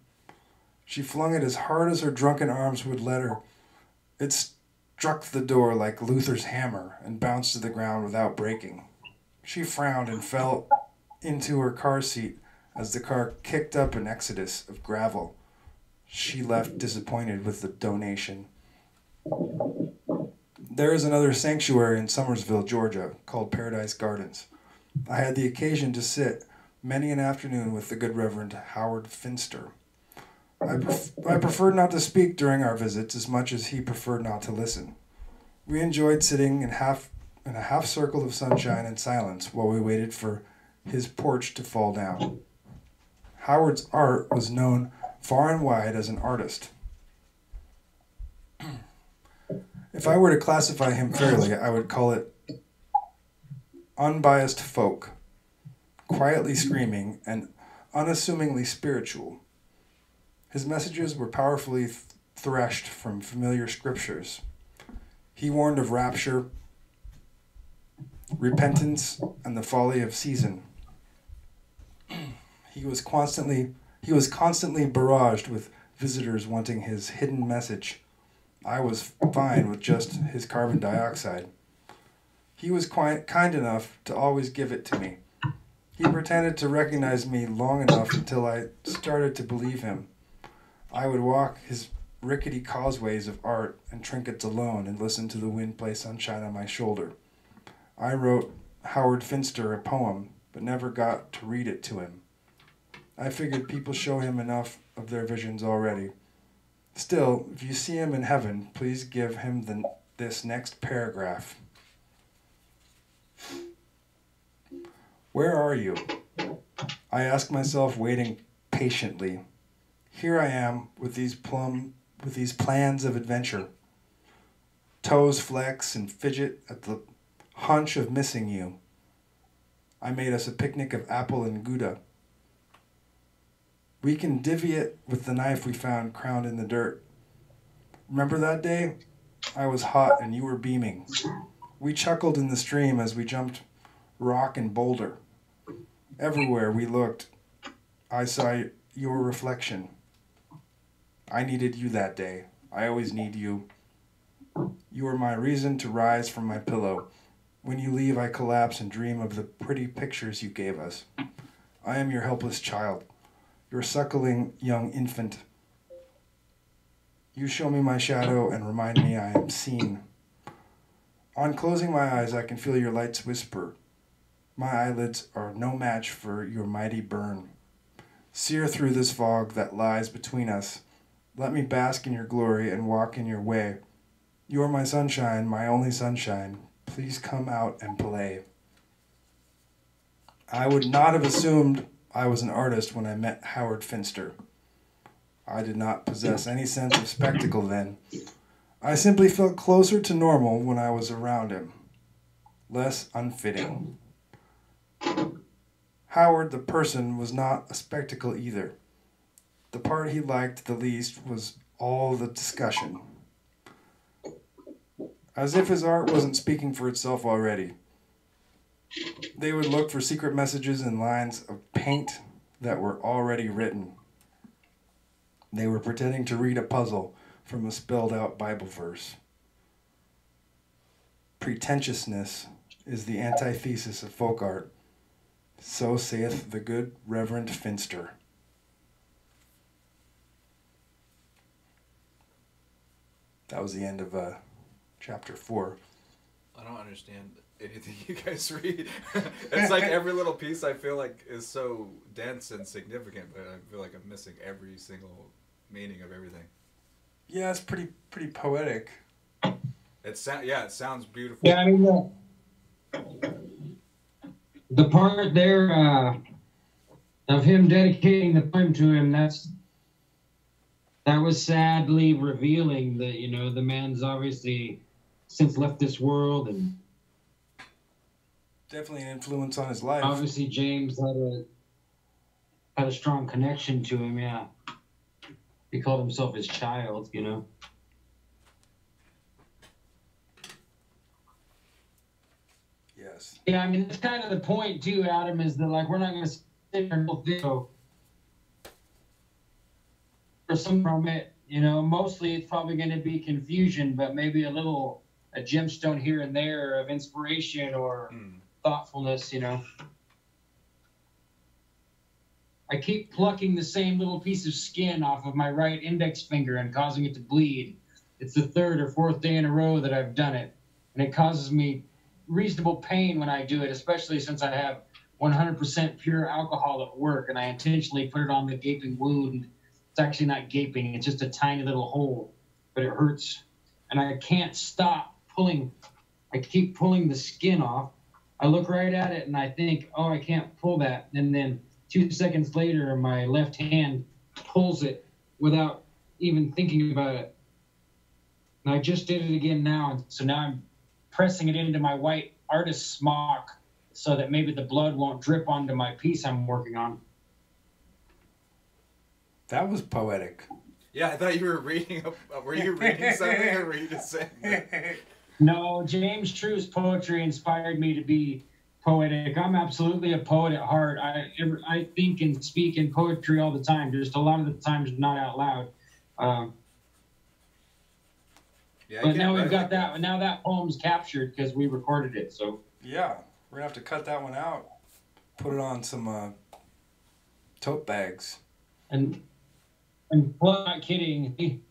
She flung it as hard as her drunken arms would let her. It struck the door like Luther's hammer and bounced to the ground without breaking. She frowned and fell into her car seat as the car kicked up an exodus of gravel. She left disappointed with the donation. There is another sanctuary in Summerville, Georgia, called Paradise Gardens. I had the occasion to sit many an afternoon with the good Reverend Howard Finster. I, pref- I preferred not to speak during our visits as much as he preferred not to listen. We enjoyed sitting in half in a half circle of sunshine and silence while we waited for his porch to fall down. Howard's art was known far and wide as an artist. if I were to classify him fairly, I would call it unbiased folk, quietly screaming and unassumingly spiritual. His messages were powerfully th- threshed from familiar scriptures. He warned of rapture, repentance, and the folly of season. He was constantly he was constantly barraged with visitors wanting his hidden message. I was fine with just his carbon dioxide. He was quite kind enough to always give it to me. He pretended to recognize me long enough until I started to believe him. I would walk his rickety causeways of art and trinkets alone and listen to the wind play sunshine on my shoulder. I wrote Howard Finster a poem, but never got to read it to him. I figured people show him enough of their visions already. Still, if you see him in heaven, please give him the, this next paragraph. Where are you? I ask myself, waiting patiently. Here I am with these plum with these plans of adventure. Toes flex and fidget at the hunch of missing you. I made us a picnic of apple and gouda. We can divvy it with the knife we found crowned in the dirt. Remember that day? I was hot and you were beaming. We chuckled in the stream as we jumped rock and boulder. Everywhere we looked, I saw your reflection. I needed you that day. I always need you. You are my reason to rise from my pillow. When you leave, I collapse and dream of the pretty pictures you gave us. I am your helpless child, your suckling young infant. You show me my shadow and remind me I am seen. On closing my eyes, I can feel your lights whisper. My eyelids are no match for your mighty burn. Sear through this fog that lies between us. Let me bask in your glory and walk in your way. You are my sunshine, my only sunshine. Please come out and play. I would not have assumed I was an artist when I met Howard Finster. I did not possess any sense of spectacle then. I simply felt closer to normal when I was around him, less unfitting. Howard, the person, was not a spectacle either. The part he liked the least was all the discussion. As if his art wasn't speaking for itself already. They would look for secret messages in lines of paint that were already written. They were pretending to read a puzzle from a spelled out Bible verse. Pretentiousness is the antithesis of folk art. So saith the good Reverend Finster. That was the end of uh, chapter four. I don't understand anything you guys read. it's like every little piece I feel like is so dense and significant, but I feel like I'm missing every single meaning of everything. Yeah, it's pretty pretty poetic. It sound yeah, it sounds beautiful. Yeah, I mean the, the part there uh, of him dedicating the poem to him. That's that was sadly revealing that you know the man's obviously since left this world, and Definitely an influence on his life. obviously James had a had a strong connection to him. Yeah, he called himself his child. You know. Yes. Yeah, I mean that's kind of the point too, Adam, is that like we're not gonna sit there and video or some from it. You know, mostly it's probably gonna be confusion, but maybe a little a gemstone here and there of inspiration or Mm. thoughtfulness, you know. I keep plucking the same little piece of skin off of my right index finger and causing it to bleed. It's the third or fourth day in a row that I've done it, and it causes me reasonable pain when I do it, especially since I have 100% pure alcohol at work and I intentionally put it on the gaping wound. It's actually not gaping, it's just a tiny little hole, but it hurts. And I can't stop pulling. I keep pulling the skin off. I look right at it and I think, oh, I can't pull that. And then two seconds later, my left hand pulls it without even thinking about it. And I just did it again now. And so now I'm pressing it into my white artist smock so that maybe the blood won't drip onto my piece I'm working on. That was poetic. Yeah, I thought you were reading. A, were you reading something, or were you just saying? That? No, James True's poetry inspired me to be poetic. I'm absolutely a poet at heart. I I think and speak in poetry all the time, just a lot of the times not out loud. Um, Yeah, but now we've got like that. Now that poem's captured because we recorded it. So Yeah, we're gonna have to cut that one out. Put it on some uh, tote bags. and and well, not kidding. he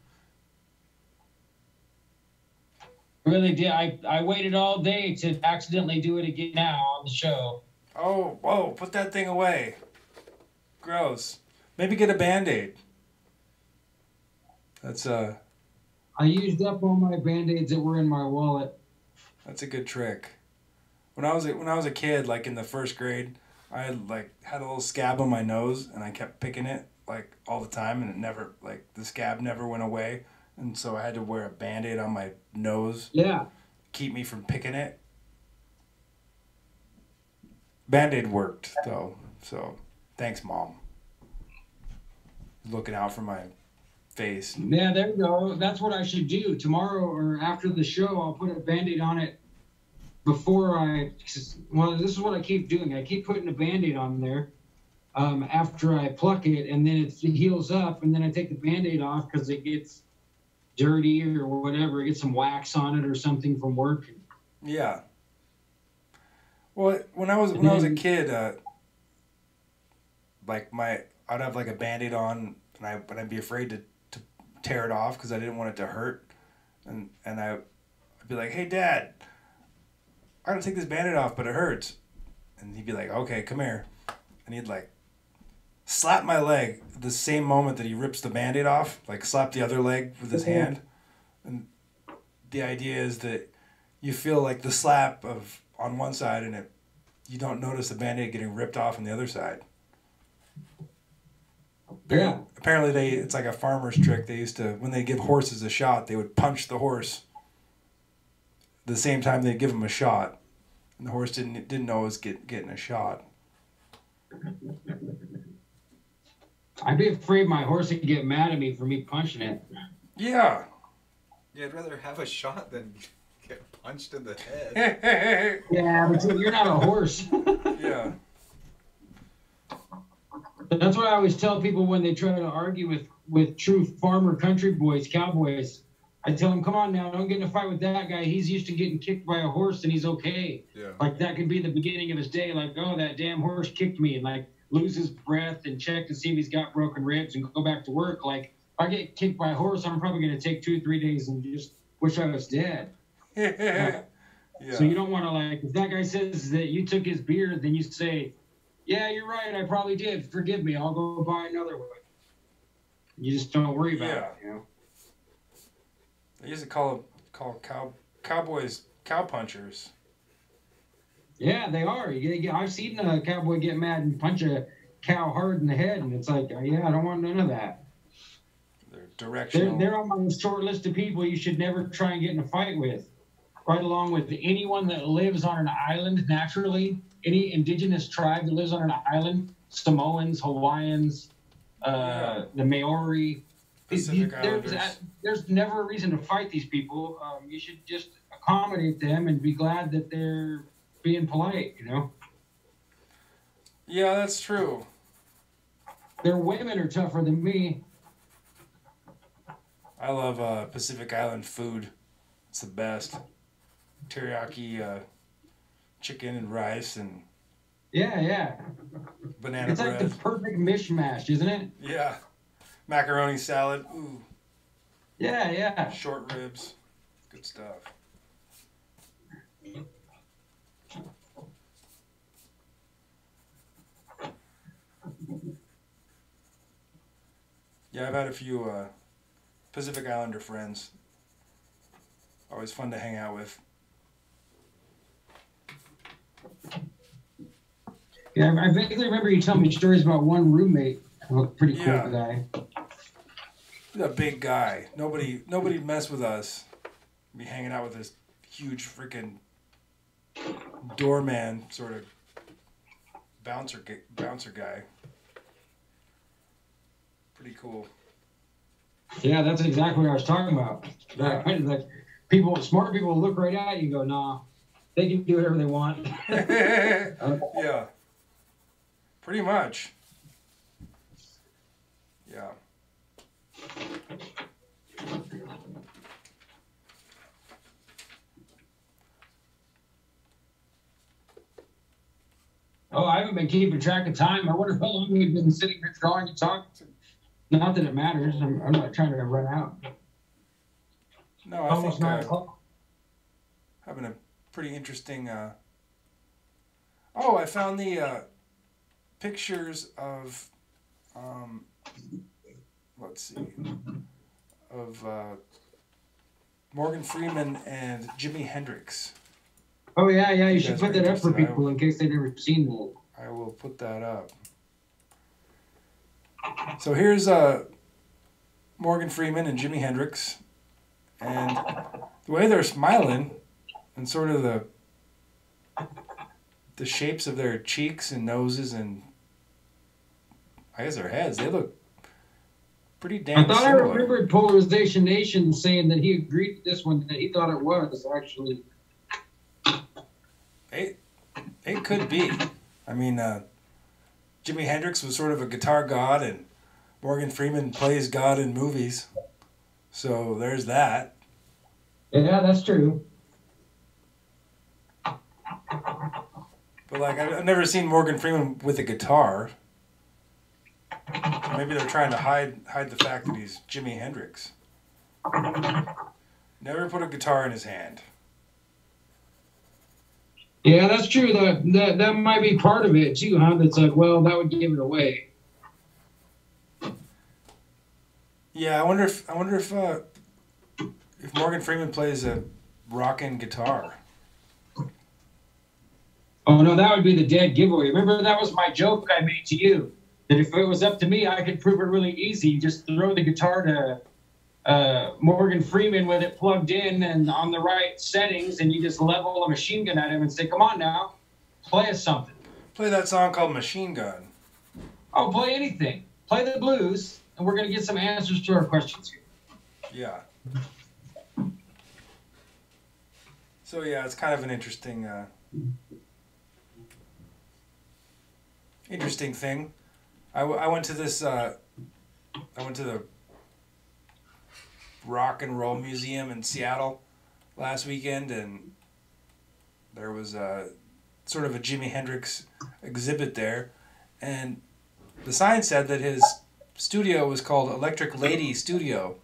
Really did. I I waited all day to accidentally do it again now on the show. Oh, whoa! Put that thing away. Gross. Maybe get a band aid. That's uh, I used up all my band aids that were in my wallet. that's a good trick. When I was a, when I was a kid, like in the first grade, I had like had a little scab on my nose, and I kept picking it like all the time, and it never like the scab never went away, and so I had to wear a band aid on my nose Yeah. keep me from picking it. Band Aid worked though, so thanks, mom. Looking out for my face. Yeah, there you go. That's what I should do. Tomorrow or after the show, I'll put a band aid on it before I. Well, this is what I keep doing. I keep putting a band aid on there um, after I pluck it, and then it heals up, and then I take the band aid off because it gets dirty or whatever. Get some wax on it or something from work. Yeah. Well, when I was when I was a kid, uh, like my I'd have like a band-aid on, and I but I'd be afraid to, to tear it off because I didn't want it to hurt, and and I, I'd be like, "Hey, Dad, I gotta take this band-aid off, but it hurts," and he'd be like, "Okay, come here," and he'd like slap my leg the same moment that he rips the band-aid off, like slap the other leg with his Okay. hand, and the idea is that you feel like the slap of on one side and it you don't notice the band-aid getting ripped off on the other side. Yeah. apparently they it's like a farmer's trick. They used to when they give horses a shot they would punch the horse the same time they'd give him a shot. And the horse didn't didn't know it was get, getting a shot I'd be afraid my horse would get mad at me for me punching it. yeah Yeah, I'd rather have a shot than get punched in the head. Yeah, but you're not a horse. yeah That's what I always tell people when they try to argue with with true farmer country boys, cowboys. I tell them, come on now, don't get in a fight with that guy. He's used to getting kicked by a horse and he's okay. Yeah. Like that could be the beginning of his day. Like, oh, that damn horse kicked me, and like lose his breath and check to see if he's got broken ribs and go back to work. Like, if I get kicked by a horse, I'm probably gonna take two or three days and just wish I was dead. yeah So you don't want to like if that guy says that you took his beer, then you say, "Yeah, you're right. I probably did. Forgive me. I'll go buy another one." You just don't worry about Yeah. it. You know. They used to call call cow cowboys cow punchers. Yeah, they are. I've seen a cowboy get mad and punch a cow hard in the head, and it's like, uh, yeah, I don't want none of that. They're They're, directional. they're on my short list of people you should never try and get in a fight with. Right along with anyone that lives on an island naturally, any indigenous tribe that lives on an island, Samoans, Hawaiians, uh, the Maori. Pacific there's, Islanders. there's never a reason to fight these people. Um, you should just accommodate them and be glad that they're being polite, you know? Yeah, that's true. Their women are tougher than me. I love uh, Pacific Island food. It's the best. Teriyaki uh, chicken and rice and Yeah, yeah. banana It's like the perfect mishmash, isn't it? Yeah. Macaroni salad. Ooh. Yeah, yeah. Short ribs. Good stuff. Yeah, I've had a few uh, Pacific Islander friends. Always fun to hang out with. Yeah, I vaguely remember you telling me stories about one roommate, a pretty cool Yeah. guy. He's a big guy. Nobody, nobody mess with us. Be hanging out with this huge freaking doorman sort of bouncer bouncer guy. Pretty cool. Yeah, that's exactly what I was talking about. Like, like people, smart people look right at you and go, "Nah, they can do whatever they want." Uh, yeah. Pretty much. Yeah. oh, I haven't been keeping track of time. I wonder how long we've been sitting here drawing and talking. Not that it matters. I'm, I'm not trying to run out. No, I Almost think uh, having a pretty interesting. Uh... Oh, I found the uh, pictures of, um, let's see, of uh, Morgan Freeman and Jimi Hendrix. Oh yeah, yeah. You, You should put that up for. I- people in case they've never seen that. I will put that up. So here's uh, Morgan Freeman and Jimi Hendrix, and the way they're smiling, and sort of the the shapes of their cheeks and noses and I guess their heads, they look pretty damn. I thought I remembered Polarization Nation saying that he agreed to this one that he thought it was actually. It it could be. I mean, uh, Jimi Hendrix was sort of a guitar god, and Morgan Freeman plays God in movies. So there's that. Yeah, that's true. But like, I've I've never seen Morgan Freeman with a guitar. Maybe they're trying to hide hide the fact that he's Jimi Hendrix. Never put a guitar in his hand. Yeah, that's true. That that that might be part of it too, huh? That's like, well, that would give it away. Yeah, I wonder if I wonder if uh, if Morgan Freeman plays a rockin' guitar. Oh no, that would be the dead giveaway. Remember that was my joke I made to you. That if it was up to me, I could prove it really easy. Just throw the guitar to uh, Morgan Freeman with it plugged in and on the right settings, and you just level a machine gun at him and say, "Come on now, play us something." Play that song called Machine Gun. Oh, play anything. Play the blues, and we're gonna get some answers to our questions here. Yeah. So yeah, it's kind of an interesting, uh, interesting thing. I, w- I went to this. Uh, I went to the Rock and Roll Museum in Seattle last weekend, and there was a sort of a Jimi Hendrix exhibit there, and the sign said that his studio was called Electric Lady Studio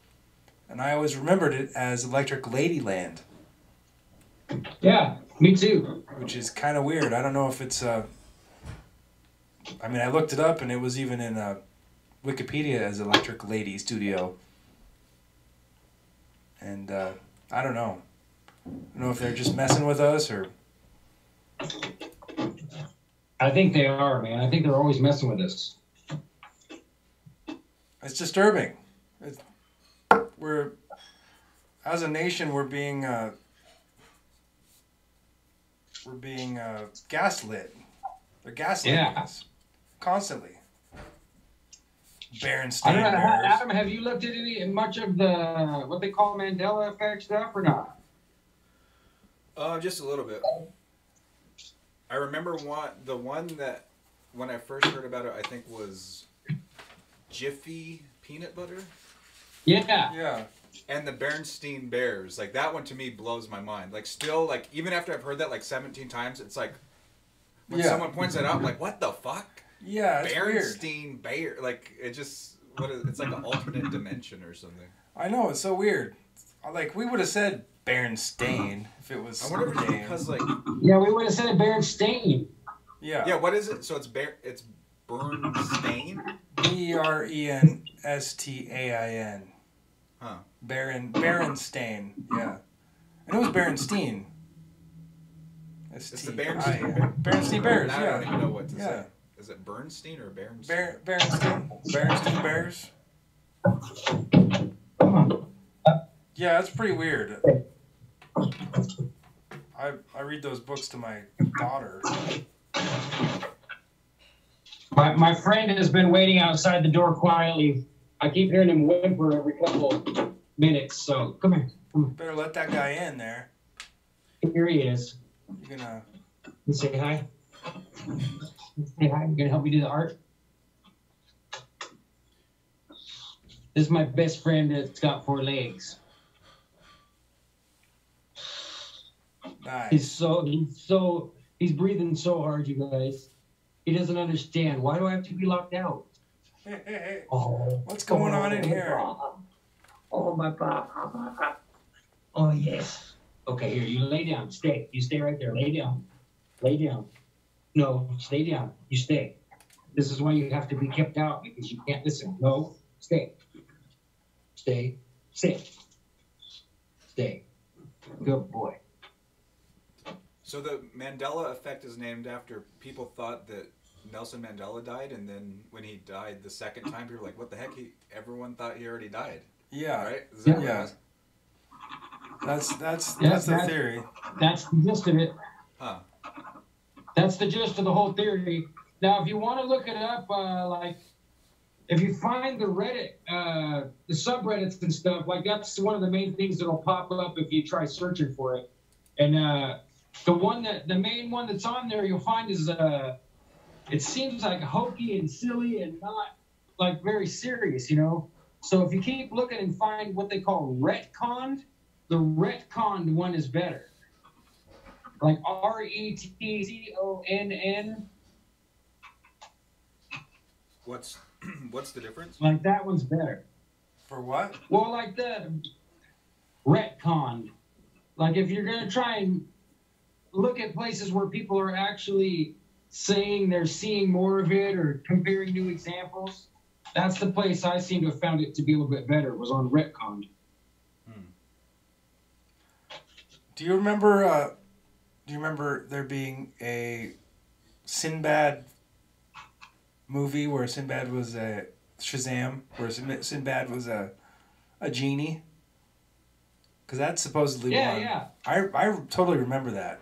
and I always remembered it as Electric Ladyland, Yeah, me too. which is kind of weird. I don't know if it's. Uh, I mean, I looked it up, and it was even in uh, Wikipedia as Electric Lady Studio. And uh, I don't know. I don't know if they're just messing with us or I think they are, man. I think they're always messing with us. it's disturbing. It's, we're as a nation we're being uh, we're being uh, gaslit. They're gaslighting Yeah. us constantly. I Berenstain don't know, Bears. Adam. Have you looked at any much of the what they call Mandela effect stuff or not? Uh, just a little bit. I remember one, the one that when I first heard about it, I think was Jiffy peanut butter Yeah, Yeah. and the Bernstein Bears. Like that one to me blows my mind. Like still, like even after I've heard that like 17 times, it's like when Yeah. someone points that out, I'm like, what the fuck? Yeah, it's weird. Bernstein Bear. Like it just what is, it's like an alternate dimension or something. I know it's so weird. Like we would have said Berenstain if it was. I wonder if it's because like yeah. We would have said Berenstain. yeah. yeah, what is it? So it's bear. It's Bernstein. B E R E N S T A I N. Huh. Baron Berenstain. Yeah. And it was Berenstein. It's the Berenstain S-T-I-N. Berenstain Bears. Now I don't even Yeah. know what to Yeah. say. Is it Bernstein or Bernstein? Ber- Berenstain. Berenstain Bears. Yeah, that's pretty weird. I I read those books to my daughter. My my friend has been waiting outside the door quietly. I keep hearing him whimper every couple minutes. So come here. Better let that guy in there. Here he is. You're gonna. You say hi. Say hi. You gonna help me do the art? This is my best friend that's got four legs. Nice. He's so he's so he's breathing so hard, you guys. He doesn't understand. Why do I have to be locked out? Hey, hey, hey. Oh, What's going oh, on in oh, here? Oh my god. Oh yes. Okay, here you lay down. Stay. You stay right there. Lay down. Lay down. No, stay down. You stay. This is why you have to be kept out because you can't listen. No, stay. Stay. Sit. Stay. Good boy. So the Mandela effect is named after people thought that Nelson Mandela died, and then when he died the second time, people were like, "What the heck?" He everyone thought he already died, Yeah. right? Is that Yeah. was? That's that's Yeah, that's the that- theory. That's the gist of it. Huh. That's the gist of the whole theory. Now, if you want to look it up, uh, like if you find the Reddit, uh, the subreddits and stuff, like that's one of the main things that'll pop up if you try searching for it. And uh, the one that the main one that's on there you'll find is uh, it seems like hokey and silly and not like very serious, you know. So if you keep looking and find what they call retconned, the retconned one is better like R E T C O N N. What's what's the difference? Like that one's better. For what? Well, like the retconned. Like if you're gonna try and look at places where people are actually saying they're seeing more of it or comparing new examples, that's the place I seem to have found it to be a little bit better. Was on retconned. Do you remember? Uh, do you remember there being a Sinbad movie where Sinbad was a Shazam, where Sinbad was a a genie? Because that's supposedly Yeah, one. yeah. I I totally remember that.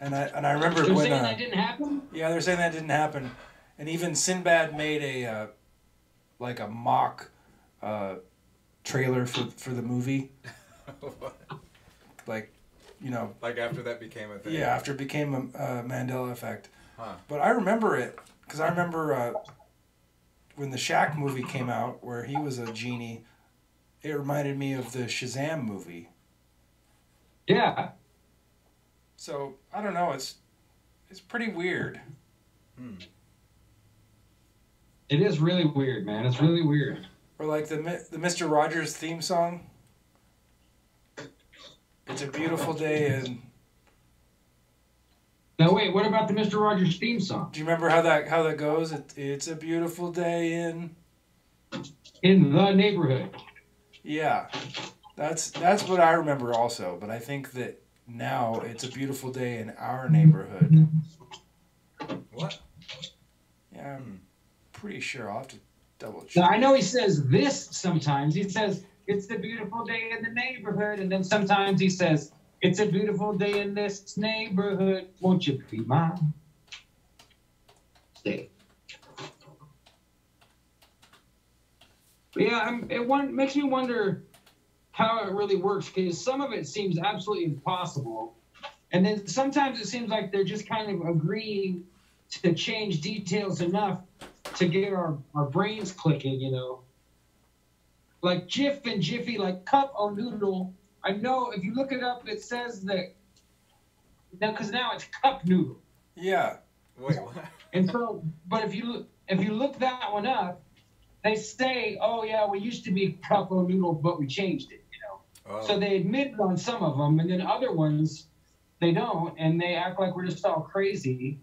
And I and I remember They're when saying uh, that didn't happen. yeah they're saying that didn't happen, and even Sinbad made a uh, like a mock uh, trailer for for the movie, like you know like after that became a thing. yeah, after it became a, a Mandela effect. Huh. But I remember it because I remember uh, when the Shaq movie came out, where he was a genie. It reminded me of the Shazam movie. Yeah. So I don't know. It's it's pretty weird. Hmm. It is really weird, man. It's really weird. Or like the the Mister Rogers theme song. It's a beautiful day, and Now wait, what about the Mister Rogers theme song? Do you remember how that how that goes? It, it's a beautiful day in. In the neighborhood. Yeah, that's that's what I remember also. But I think that now it's a beautiful day in our neighborhood. What? Yeah, I'm pretty sure. I'll have to double check. Now, check. I know he says this sometimes. He says it's a beautiful day in the neighborhood, and then sometimes he says it's a beautiful day in this neighborhood. Won't you be mine? Stay. But yeah, I'm, it one makes me wonder how it really works because some of it seems absolutely impossible, and then sometimes it seems like they're just kind of agreeing to change details enough to get our, our brains clicking, you know. Like Jif and Jiffy, like cup or noodle. I know if you look it up, it says that now because now it's cup noodle. Yeah, Wait? And so, but if you look, if you look that one up, they say, oh yeah, we used to be cup or noodle, but we changed it, you know. Oh, So they admit on some of them, and then other ones they don't, and they act like we're just all crazy.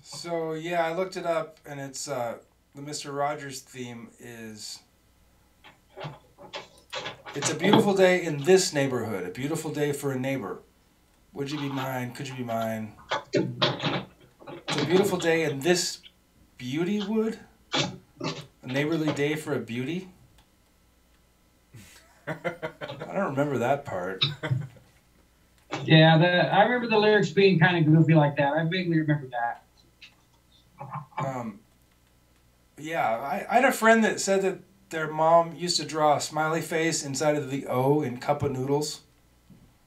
So yeah, I looked it up, and it's uh, the Mister Rogers theme is. It's a beautiful day in this neighborhood. A beautiful day for a neighbor. Would you be mine? Could you be mine? It's a beautiful day in this beauty wood. A neighborly day for a beauty. I don't remember that part. Yeah, the, I remember the lyrics being kind of goofy like that. I vaguely remember that. Um, yeah, I, I had a friend that said that their mom used to draw a smiley face inside of the O in cup of noodles.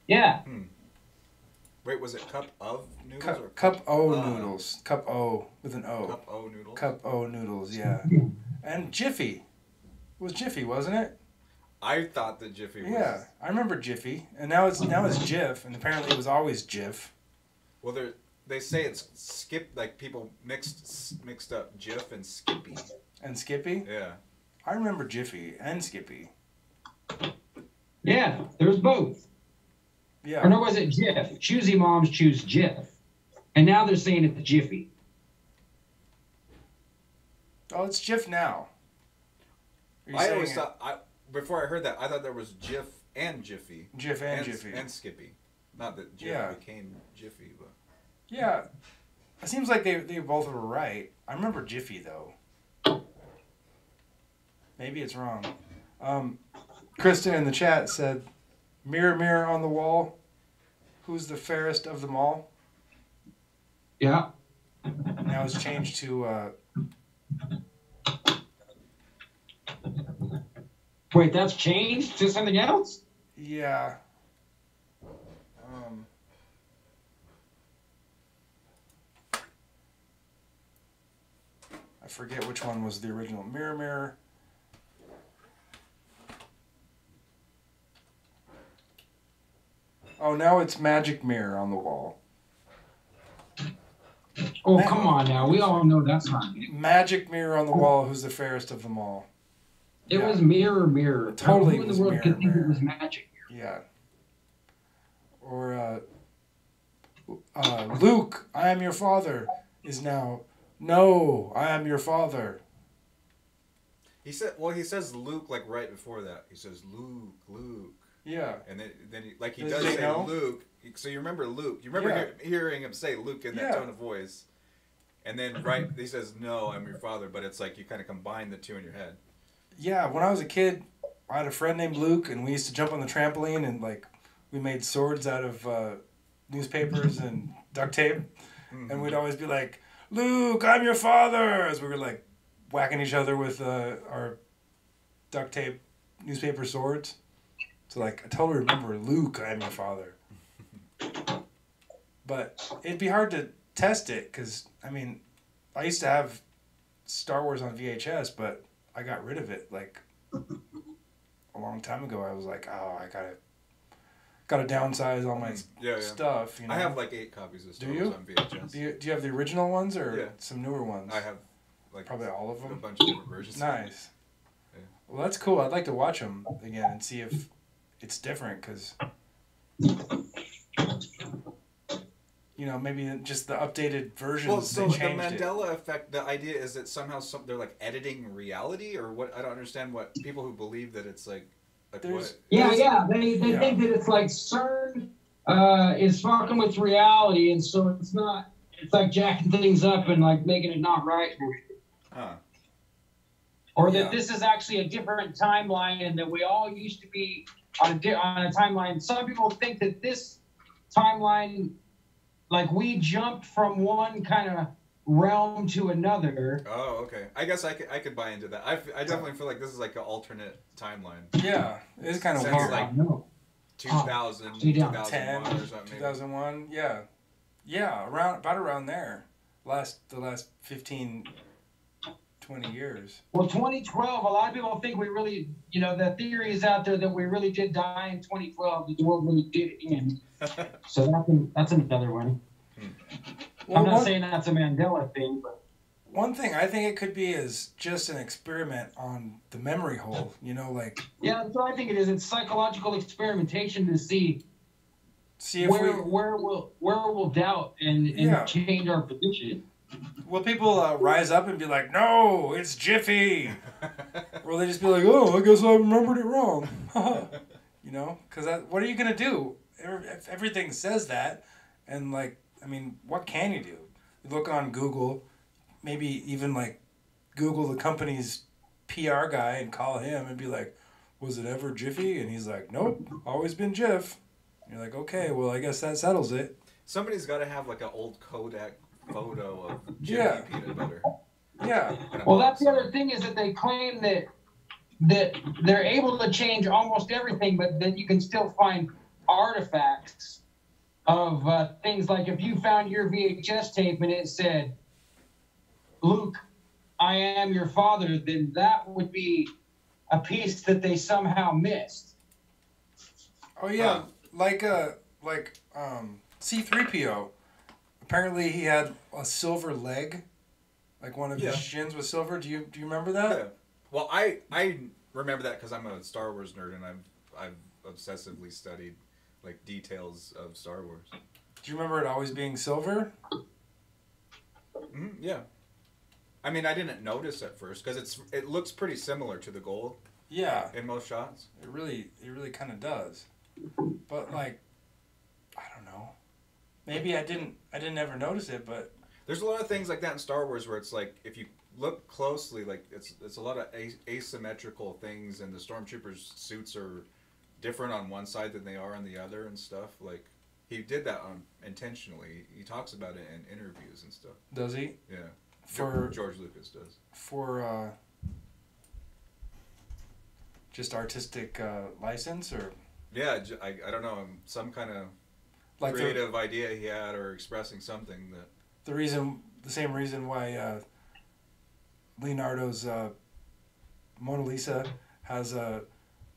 Yeah, Wait, was it cup of noodles Cup, or cup O Uh. noodles. Cup O with an O. cup o noodles? Cup O noodles, yeah. And Jiffy. It was Jiffy, wasn't it? I thought that Jiffy was. Yeah, I remember Jiffy, and now it's now it's Jif, and apparently it was always Jif. Well, they they say it's skip like people mixed mixed up Jif and Skippy. And Skippy, Yeah. I remember Jiffy and Skippy. yeah, there was both. Yeah. Or no, was it Jif? Choosy moms choose Jif. and now they're saying it's Jiffy. oh, it's Jif now. I always it- thought I before I heard that I thought there was Jif and Jiffy Jif and, and, Jiffy. and Skippy. Not that Jif Yeah. became Jiffy, but Yeah, it seems like they they both were right. I remember Jiffy though. Maybe it's wrong. Um, Kristen in the chat said, "Mirror, mirror on the wall, who's the fairest of them all?" Yeah. Now it's changed to uh, Wait, that's changed to something else? yeah. Forget which one was the original. Mirror, mirror. Oh, now it's magic mirror on the wall. Oh, come on now. We all know that's not it. Magic mirror on the wall. Who's the fairest of them all? It Yeah. was mirror, mirror. Totally Who in the world mirror, could think mirror. it was magic? Mirror? Yeah. Or uh, uh, Luke, I am your father, is now no, I am your father. he said well he says Luke like right before that. He says Luke, Luke. Yeah. And then, then he, like he Does does he say know? Luke. So you remember Luke. You remember Yeah. hear, hearing him say Luke in that Yeah. tone of voice. And then right he says no, I'm your father, but it's like you kind of combine the two in your head. Yeah, when I was a kid, I had a friend named Luke, and we used to jump on the trampoline and like we made swords out of uh, newspapers and duct tape, and we'd always be like, "Luke, I'm your father," as we were like whacking each other with uh, our duct tape newspaper swords. So like, I totally remember Luke, I'm your father. But it'd be hard to test it because I mean, I used to have Star Wars on VHS, but I got rid of it like a long time ago. I was like, oh, I gotta gotta downsize all my Mm, yeah, yeah. stuff. You know, I have like eight copies of Star Do Wars you? on VHS. Do you, do you have the original ones or Yeah. some newer ones? I have like Probably all of them. a bunch of different versions. Nice. Yeah. Well, that's cool. I'd like to watch them again and see if it's different because you know, maybe just the updated versions. Well, so the changed it. Mandela effect. The idea is that somehow some, they're like editing reality, or what? I don't understand what people who believe that it's like, like Yeah, yeah. They they Yeah. think that it's like CERN uh, is fucking with reality, and so it's not. It's like jacking things up and like making it not right, Huh? or that Yeah. this is actually a different timeline, and that we all used to be on a di- on a timeline. Some people think that this timeline, like we jumped from one kind of realm to another. Oh, okay. I guess I could, I could buy into that. I, f- I definitely feel like this is like an alternate timeline. Yeah, it's kind of Sounds weird. like- no. 2000, so 2001 10, or something. maybe. yeah, yeah, around about around there. Last the last 15, 20 years. Well, 2012, a lot of people think we really, you know, the theory is out there that we really did die in 2012, the world really did end. So that's, an, that's another one. Hmm. Well, I'm not one, saying that's a Mandela thing, but one thing I think it could be is just an experiment on the memory hole. You know, like yeah, that's what I think it is. It's psychological experimentation to see see if where we where will where will doubt and, and Yeah. change our position. will people uh, rise up and be like, no, it's Jiffy, or will they just be like, oh, I guess I remembered it wrong. you know, because what are you gonna do if everything says that? And like, I mean, what can you do? You look on Google, maybe even like Google the company's PR guy and call him and be like, was it ever Jiffy? And he's like, nope, always been Jif. And you're like, okay, well, I guess that settles it. Somebody's got to have like an old Kodak photo of Jimmy Yeah. peanut butter. Yeah, Well, that's the other thing is that they claim that that they're able to change almost everything, but that you can still find artifacts of uh, things like if you found your VHS tape and it said, "Luke, I am your father," then that would be a piece that they somehow missed. Oh yeah, Huh. like uh like um C three PO. Apparently he had a silver leg, like one of Yeah. his shins was silver. Do you do you remember Yeah. that? Well, I I remember that because I'm a Star Wars nerd and I've I've obsessively studied like details of Star Wars. Do you remember it always being silver? hmm yeah. I mean, I didn't notice at first because it's it looks pretty similar to the gold Yeah, in most shots. it really it really kind of does. But like, I don't know. Maybe I didn't I didn't ever notice it, but There's a lot of things like that in Star Wars where it's like if you look closely, like it's it's a lot of a- asymmetrical things, and the stormtroopers' suits are different on one side than they are on the other and stuff. Like he did that on intentionally. He talks about it in interviews and stuff. does he Yeah, for George Lucas does. for uh just artistic uh, license or Yeah, I, I don't know um, some kind of like the, creative idea he had or expressing something that. the reason the same reason why uh, Leonardo's uh, Mona Lisa has uh,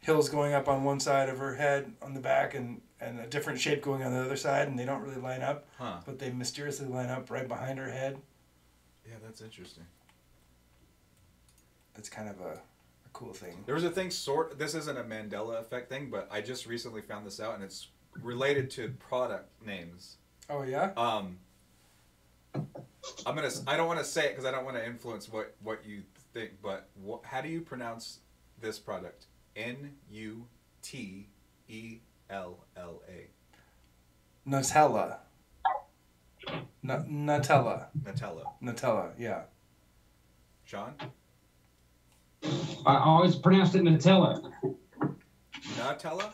hills going up on one side of her head on the back and, and a different shape going on the other side and they don't really line up Huh. but they mysteriously line up right behind her head Yeah, that's interesting. that's kind of a, a cool thing There was a thing sort. This isn't a Mandela effect thing, but I just recently found this out, and it's related to product names. oh yeah Um, I'm gonna. I don't want to say it because I don't want to influence what what you think. But what, how do you pronounce this product? N U T E L L A. Nutella N- Nutella Nutella. Nutella yeah Sean. I always pronounced it Nutella. Nutella.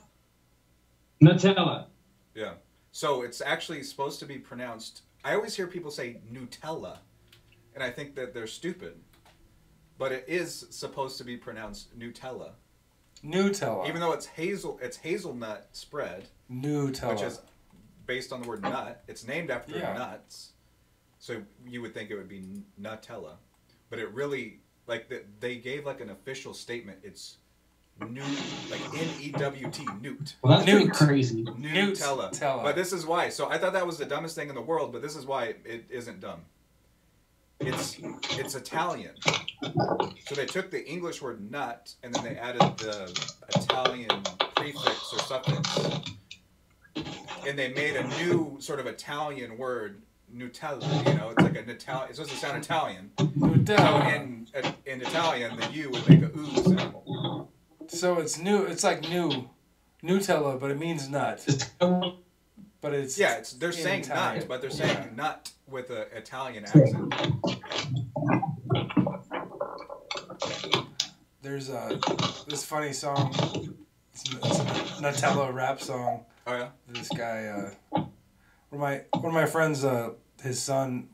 Nutella. Yeah. So it's actually supposed to be pronounced. I always hear people say Nutella, and I think that they're stupid. But it is supposed to be pronounced Nutella, Nutella even though it's hazel. It's hazelnut spread, Nutella which is based on the word oh. nut. It's named after Yeah. nuts, so you would think it would be Nutella, but it really like the, they gave like an official statement. It's Newt, like N E W T, Newt. Well, that's Newt. crazy. Nutella. Nutella. But this is why. So I thought that was the dumbest thing in the world, but this is why it, it isn't dumb. It's it's Italian. So they took the English word nut and then they added the Italian prefix or suffix. and they made a new sort of Italian word, Nutella. You know, it's like a Nutella. It's supposed to sound Italian. So Nutella. in in Italian, the U would make a ooh sound. So it's new. It's like new, Nutella, but it means nut. But it's Yeah, it's they're saying Italian. nut, but they're Yeah. saying nut with an Italian accent. There's a this funny song. It's, it's a Nutella rap song. Oh yeah. This guy, uh, one of my one of my friends, uh, his son,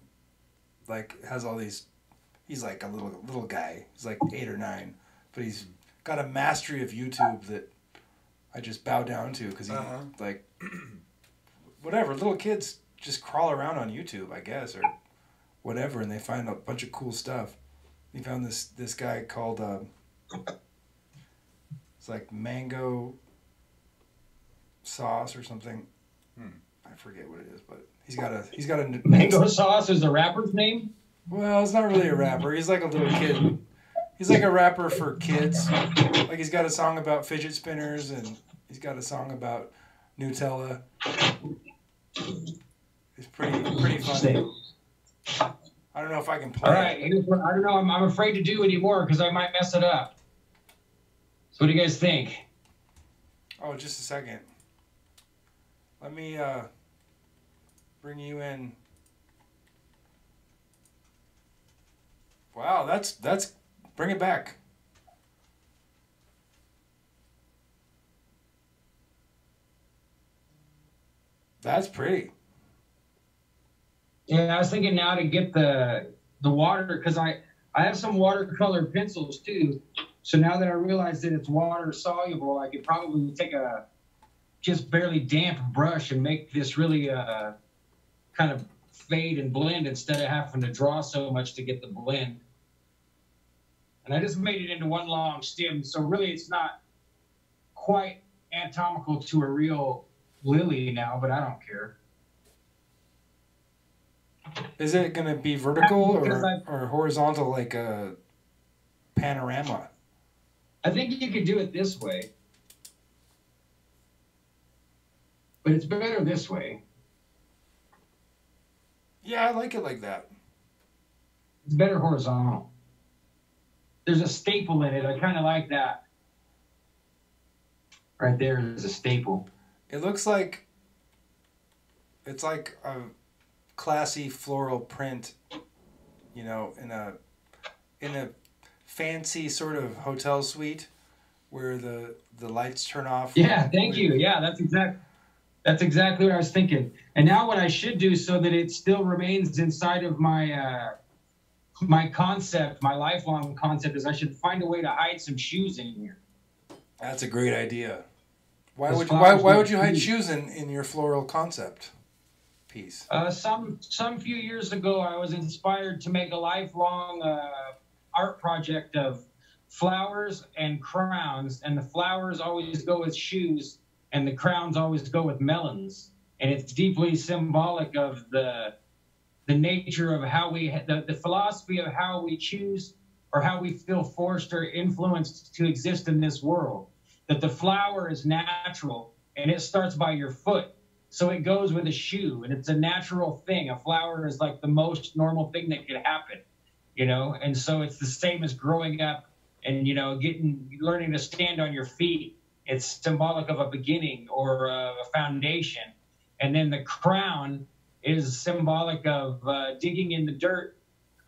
like has all these. He's like a little little guy. He's like eight or nine, but he's got a mastery of YouTube that I just bow down to because he Uh-huh. like whatever little kids just crawl around on YouTube, I guess, or whatever, and they find a bunch of cool stuff. He found this this guy called uh, it's like mango sauce or something. Hmm. I forget what it is, but he's got a he's got a Mango Sauce is the rapper's name. well, it's not really a rapper. He's like a little kid. He's like a rapper for kids. Like he's got a song about fidget spinners and he's got a song about Nutella. It's pretty pretty funny. I don't know if I can play. All it. right, I don't know. I'm, I'm afraid to do anymore because I might mess it up. So, what do you guys think? Oh, just a second. Let me uh, bring you in. Wow, that's that's bring it back. That's pretty. Yeah, I was thinking now to get the the water because I I have some watercolor pencils too. So now that I realize that it's water soluble, I could probably take a just barely damp brush and make this really uh, kind of fade and blend instead of having to draw so much to get the blend. And I just made it into one long stem, so really it's not quite anatomical to a real lily now, but I don't care. Is it gonna be vertical or, I- or horizontal like a panorama? I think you could do it this way. But it's better this way. Yeah, I like it like that. It's better horizontal. There's a staple in it. I kind of like that. Right there is a staple. It looks like it's like a classy floral print, you know, in a in a fancy sort of hotel suite where the the lights turn off. Yeah, thank you. Yeah, that's exact. That's exactly what I was thinking. And now, what I should do so that it still remains inside of my uh, my concept, my lifelong concept, is I should find a way to hide some shoes in here. That's a great idea. Why Those would why, why would you hide cute. shoes in, in your floral concept piece? Uh, some some few years ago, I was inspired to make a lifelong uh, art project of flowers and crowns, and the flowers always go with shoes, and the crowns always go with melons, and it's deeply symbolic of the the nature of how we the, the philosophy of how we choose or how we feel forced or influenced to exist in this world. That the flower is natural and it starts by your foot. So it goes with a shoe and it's a natural thing. A flower is like the most normal thing that could happen, you know? And so it's the same as growing up and, you know, getting, learning to stand on your feet. It's symbolic of a beginning or a foundation. And then the crown is symbolic of uh, digging in the dirt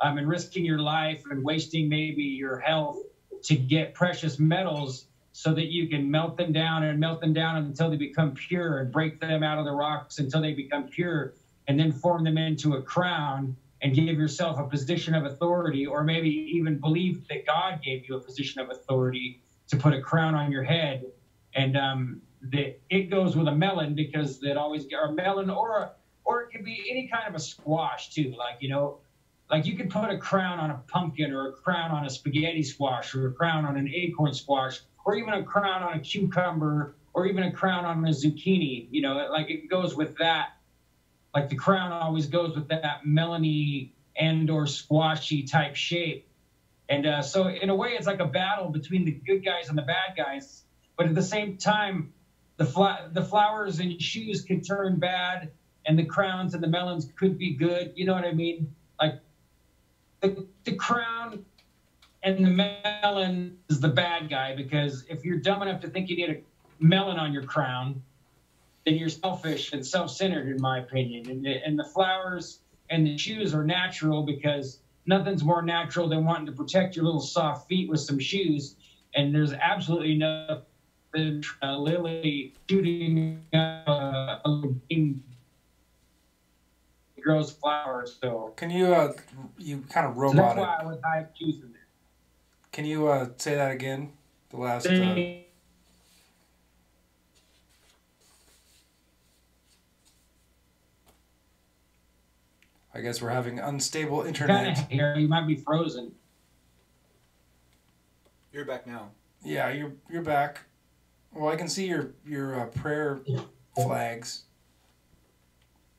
um, and risking your life and wasting maybe your health to get precious metals so that you can melt them down and melt them down until they become pure and break them out of the rocks until they become pure and then form them into a crown and give yourself a position of authority or maybe even believe that God gave you a position of authority to put a crown on your head. And um, that it goes with a melon because it always or a melon or a, or it could be any kind of a squash too. Like you know like you could put a crown on a pumpkin or a crown on a spaghetti squash or a crown on an acorn squash or even a crown on a cucumber or even a crown on a zucchini you know like it goes with that like the crown always goes with that melony and or squashy type shape and uh, so in a way it's like a battle between the good guys and the bad guys but at the same time the fla- the flowers and shoes can turn bad, and the crowns and the melons could be good. You know what I mean? Like the the crown and the melon is the bad guy because if you're dumb enough to think you need a melon on your crown, then you're selfish and self-centered, in my opinion. And the, and the flowers and the shoes are natural because nothing's more natural than wanting to protect your little soft feet with some shoes. And there's absolutely no uh, Lily shooting uh, a grows flowers. So, Can you uh you kind of so that's robot why? I would hide shoes in there. Can you uh say that again? The last uh, I guess we're having unstable internet. here. You might be frozen. You're back now. Yeah, you're you're back. Well, I can see your your uh, prayer flags,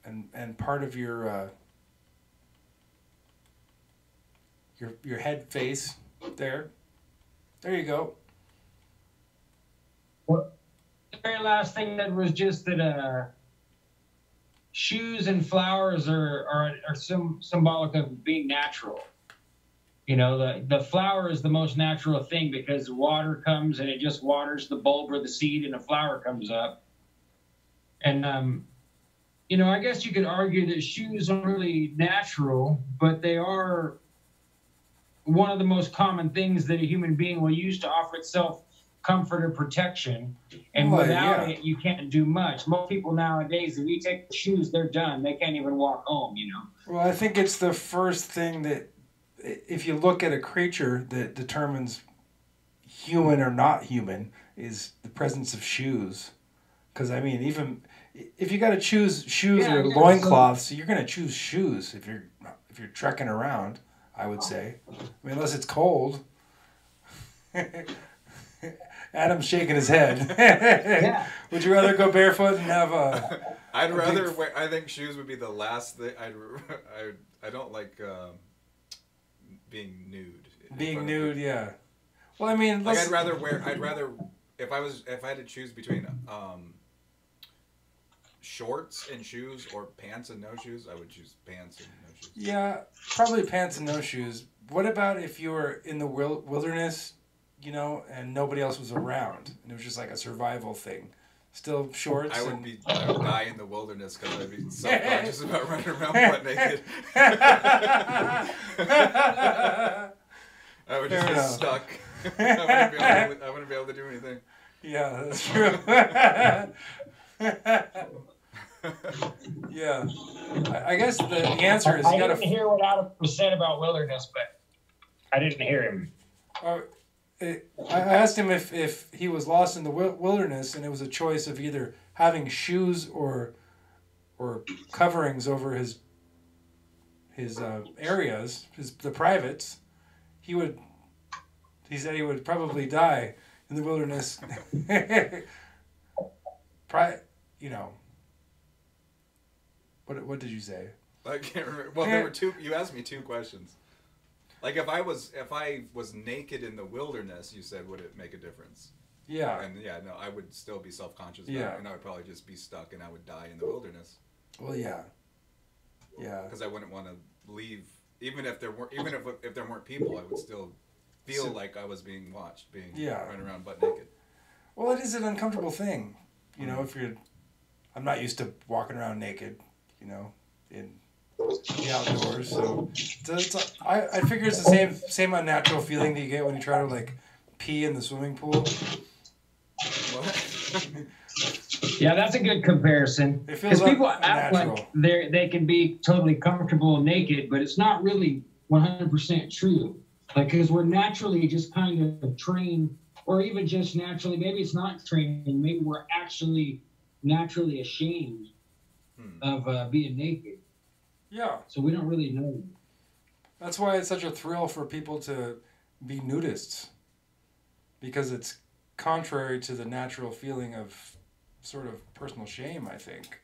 and and part of your uh, your your head face there. There you go. The very last thing that was just that uh, shoes and flowers are are, are some symbolic of being natural. You know, the, the flower is the most natural thing because the water comes and it just waters the bulb or the seed and a flower comes up. And, um, you know, I guess you could argue that shoes aren't really natural, but they are one of the most common things that a human being will use to offer itself comfort or protection. And Well, without yeah. it, you can't do much. Most people nowadays, if you take the shoes, they're done. They can't even walk home, you know. Well, I think it's the first thing that, if you look at a creature that determines human or not human, is the presence of shoes. Because I mean, even if you got to choose shoes Yeah, or yeah, so- loincloths, you're gonna choose shoes if you're if you're trekking around. I would say, I mean, unless it's cold. Adam's shaking his head. Yeah. Would you rather go barefoot and have a? I'd A rather big- wear. I think shoes would be the last thing. I'd. I. I don't like um, being nude. Being nude, yeah. Well, I mean, Like I'd rather wear. I'd rather if I was if I had to choose between um, shorts and shoes or pants and no shoes, I would choose pants and no shoes. Yeah, probably pants and no shoes. What about if you were in the wil- wilderness, you know, and nobody else was around, and it was just like a survival thing? Still shorts. I would and... be. I would die in the wilderness because I'd be self conscious about running around butt naked. I would just Fair get enough. stuck. I wouldn't, be able to, I wouldn't be able to do anything. yeah, that's true. Yeah, I, I guess the, the answer is I you gotta. didn't hear what Adam said about wilderness, but I didn't hear him. Uh, it, I asked him if, if he was lost in the wilderness and it was a choice of either having shoes or or coverings over his his uh, areas, his the privates. He would. He said he would probably die in the wilderness. Pri, you know. What what did you say? I can't remember. Well, there were two. You asked me two questions. Like if I was if I was naked in the wilderness, you said would it make a difference? Yeah. And yeah, no, I would still be self conscious. Yeah. And I would probably just be stuck, and I would die in the wilderness Well, yeah. Yeah. because I wouldn't want to leave. Even if there weren't, even if if there weren't people, I would still feel So- like I was being watched, being Yeah. running around butt naked. Well, it is an uncomfortable thing, you know. Mm. If you're, I'm not used to walking around naked, you know, in the outdoors. So, so it's, I I figure it's the same same unnatural feeling that you get when you try to like pee in the swimming pool. What? Yeah, that's a good comparison. Because people act like they they can be totally comfortable naked, but it's not really 100% true. Like, because we're naturally just kind of trained, or even just naturally, maybe it's not training, maybe we're actually naturally ashamed Hmm. of uh, being naked. Yeah, So we don't really know. that's why it's such a thrill for people to be nudists, because it's contrary to the natural feeling of sort of personal shame. I think.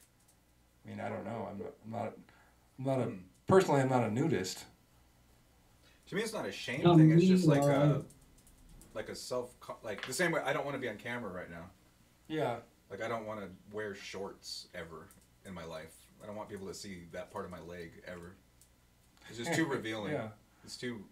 I mean, I don't know. I'm not. I'm not. I'm not a. Hmm. Personally, I'm not a nudist. To me, it's not a shame No, thing. It's just like a, like a self, like the same way I don't want to be on camera right now. Yeah. Like I don't want to wear shorts ever in my life. I don't want people to see that part of my leg ever. It's just too revealing. Yeah. It's too.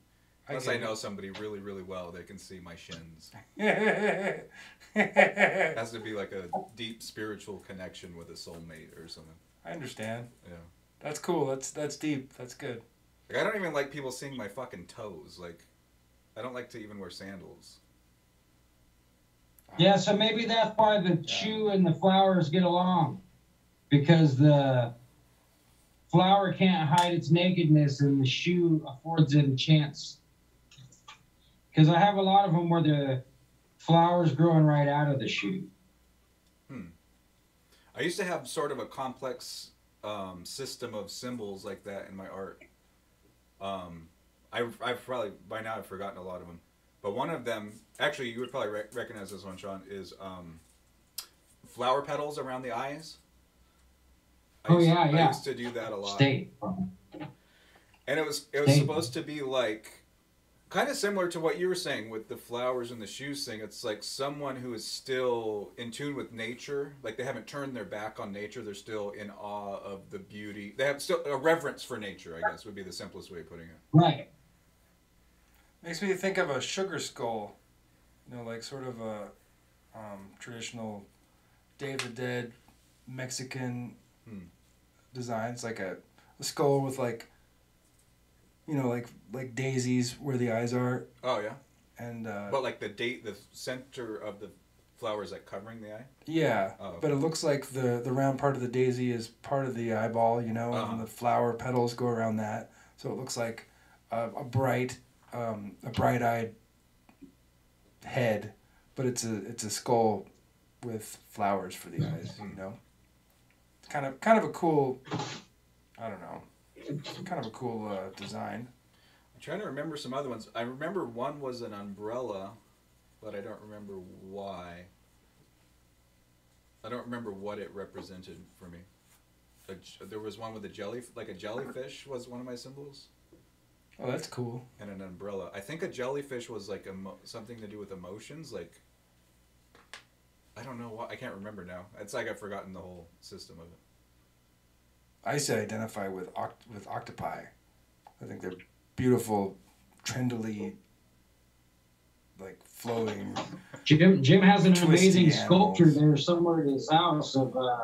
Unless get I, it. know somebody really, really well, they can see my shins. It has to be like a deep spiritual connection with a soulmate or something. I understand. Yeah. That's cool. That's that's deep. That's good. Like I don't even like people seeing my fucking toes. Like, I don't like to even wear sandals. Yeah, so maybe that's why the shoe and the flowers get along. Because the flower can't hide its nakedness and the shoe affords it a chance. Because I have a lot of them where the flowers growing right out of the shoe. Hmm. I used to have sort of a complex um, system of symbols like that in my art. Um, I, I've probably by now I've forgotten a lot of them, but one of them, actually, you would probably rec- recognize this one, Sean, is um, flower petals around the eyes. I Oh, used, yeah, I yeah. used to do that a lot. State. And it was it was Thank supposed to be like kind of similar to what you were saying with the flowers and the shoes thing. It's like someone who is still in tune with nature, like they haven't turned their back on nature. They're still in awe of the beauty. They have still a reverence for nature. I guess would be the simplest way of putting it. Right. Makes me think of a sugar skull. You know, like sort of a um, traditional Day of the Dead Mexican Hmm. designs, like a, a skull with like, you know, like like daisies where the eyes are, Oh yeah, and uh, but like the date, the center of the flower is like covering the eye. yeah, Oh. but it looks like the the round part of the daisy is part of the eyeball, you know, Uh-huh. and the flower petals go around that, so it looks like a, a bright, um, a bright eyed head, but it's a it's a skull with flowers for the eyes, you know. Kind of kind of a cool, I don't know, kind of a cool uh, design. I'm trying to remember some other ones. I remember one was an umbrella, but I don't remember why. I don't remember what it represented for me. There was one with a jelly, like a jellyfish was one of my symbols, Oh, that's cool. and an umbrella. I think a jellyfish was like emo- something to do with emotions, like. I don't know what I can't remember now. It's like I've forgotten the whole system of it. I used to identify with oct- with octopi. I think they're beautiful, trendily, like flowing. Jim Jim has an amazing animals. sculpture there somewhere in his house of uh,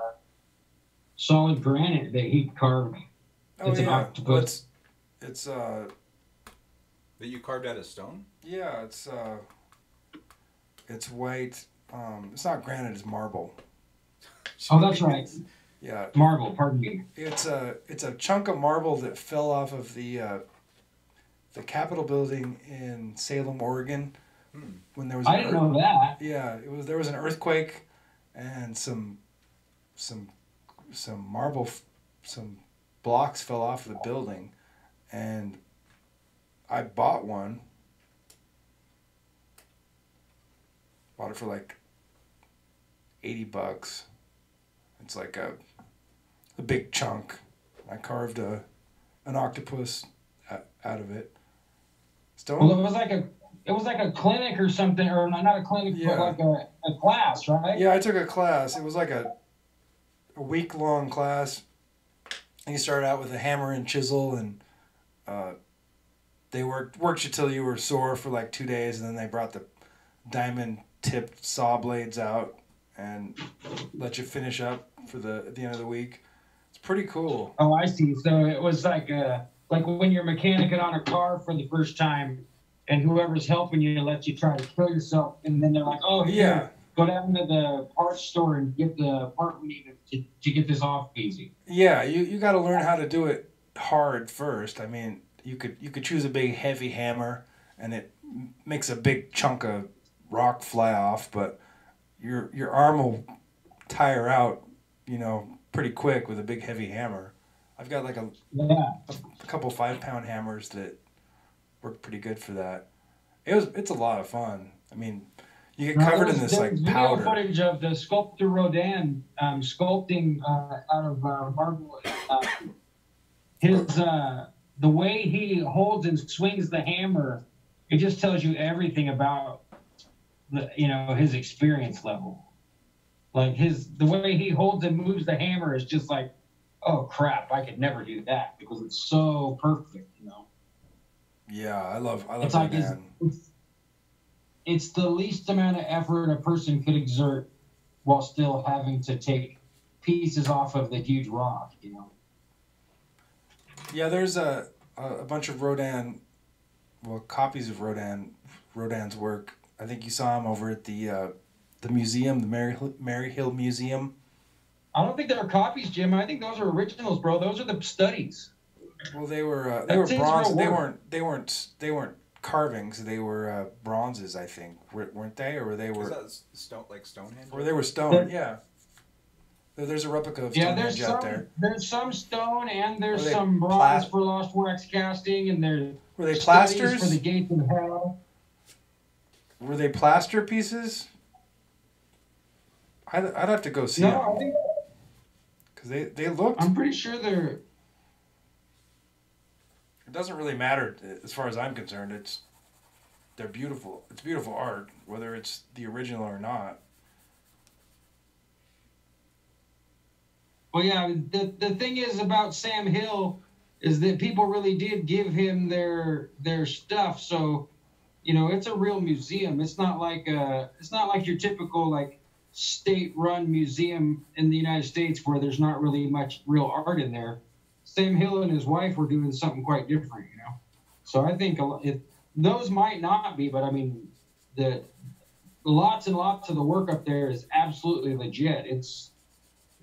solid granite that he carved. Oh It's an octopus. well, it's it's uh That you carved out of stone. yeah it's uh it's white. Um, it's not granite. It's marble. Oh, that's right. Yeah, Marble, pardon me. it's a it's a chunk of marble that fell off of the uh, the Capitol building in Salem, Oregon, Hmm. when there was. I didn't earth- know that. Yeah, it was there was an earthquake, and some some some marble f- some blocks fell off the building, and I bought one. Bought it for like eighty bucks. It's like a a big chunk. I carved a an octopus out of it. Stone. Well, it was like a it was like a clinic or something, or not, not a clinic, Yeah. but like a, a class, right? Yeah, I took a class. It was like a a week long class. And you started out with a hammer and chisel, and uh, they worked worked you till you were sore for like two days, and then they brought the diamond tipped saw blades out and let you finish up for the at the end of the week. It's pretty cool. Oh, I see. So it was like a like when you're mechanicing on a car for the first time, and whoever's helping you lets you try to kill yourself, and then they're like, "Oh, here, Yeah, go down to the parts store and get the part we need to, to get this off easy." yeah. You you got to learn how to do it hard first. I mean, you could you could choose a big heavy hammer, and it makes a big chunk of rock fly off, but your your arm will tire out, you know, pretty quick with a big heavy hammer. I've got like a, Yeah. a couple five pound hammers that work pretty good for that. It was it's a lot of fun. I mean, you get covered in this like there's video powder. footage of the sculptor Rodin um, sculpting uh, out of uh, marble. Uh, his uh, the way he holds and swings the hammer, it just tells you everything about the you know his experience level. Like his the way he holds and moves the hammer is just like, oh crap, I could never do that because it's so perfect, you know. Yeah, I love I love It's like his, it's, it's the least amount of effort a person could exert while still having to take pieces off of the huge rock, you know. Yeah, there's a a a bunch of Rodin, well, copies of Rodin, Rodin's work. I think you saw him over at the uh, the museum, the Mary Maryhill Museum. I don't think they're copies, Jim. I think those are originals, bro. Those are the studies. Well, they were uh, they That were bronze. They weren't they weren't they weren't carvings. They were uh, bronzes, I think, Wer- weren't they? Or were they Is were that stone like Stonehenge? or they were stone. Yeah. There- There's a replica of Yeah, Stonehenge there's out some there. there's some stone and there's some bronze plat- for lost wax casting and there's Were they plasters? for the gates of hell. Were they plaster pieces? I'd, I'd have to go see no, them I think because they they looked. I'm pretty sure they're It doesn't really matter as far as I'm concerned. It's they're beautiful. It's beautiful art, whether it's the original or not. Well, yeah. The the thing is about Sam Hill is that people really did give him their their stuff. So, you know, it's a real museum. It's not like a it's not like your typical like state-run museum in the United States where there's not really much real art in there. Sam Hill and his wife were doing something quite different, you know. So I think it, those might not be, but I mean, the lots and lots of the work up there is absolutely legit. It's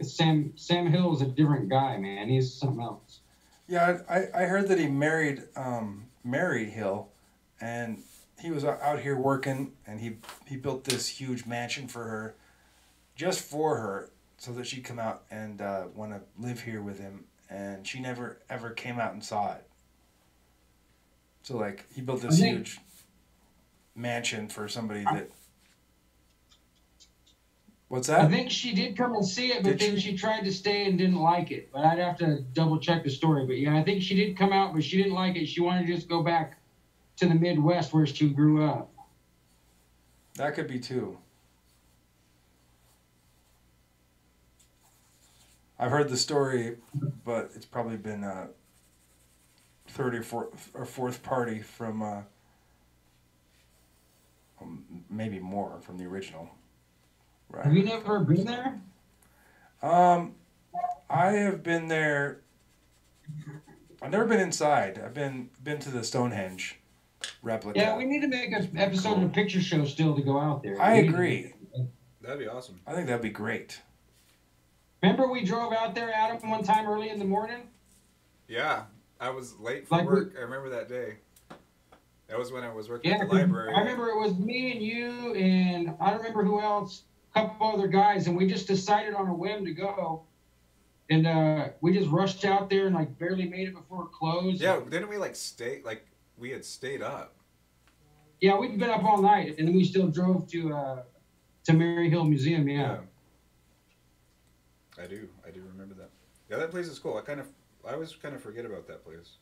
Sam Sam Hill is a different guy, man. He's something else. Yeah, I, I heard that he married um, Hill, and he was out here working, and he he built this huge mansion for her, just for her, so that she'd come out and uh, want to live here with him, and she never ever came out and saw it. So like he built this think- huge mansion for somebody that. What's that? I think she did come and see it, but Did then she tried to stay and didn't like it. But I'd have to double check the story. But yeah, I think she did come out, but she didn't like it. She wanted to just go back to the Midwest where she grew up. That could be too. I've heard the story, but it's probably been a third or fourth, or fourth party from, uh, maybe more from the original. Right. Have you never been there? Um, I have been there. I've never been inside. I've been been to the Stonehenge replica. Yeah, we need to make an episode of the picture show still to go out there. I We need to- agree. That'd be awesome. I think that'd be great. Remember we drove out there, Adam, one time early in the morning? Yeah, I was late for Like we- work. I remember that day. That was when I was working Yeah, at the library. I remember it was me and you and I don't remember who else, a couple other guys, and we just decided on a whim to go. And uh, we just rushed out there and like barely made it before it closed. Yeah, didn't we like stay? Like we had stayed up. Yeah, we'd been up all night, and then we still drove to uh, to Maryhill Museum. Yeah. I do. I do remember that. Yeah, that place is cool. I kind of, I always kind of forget about that place.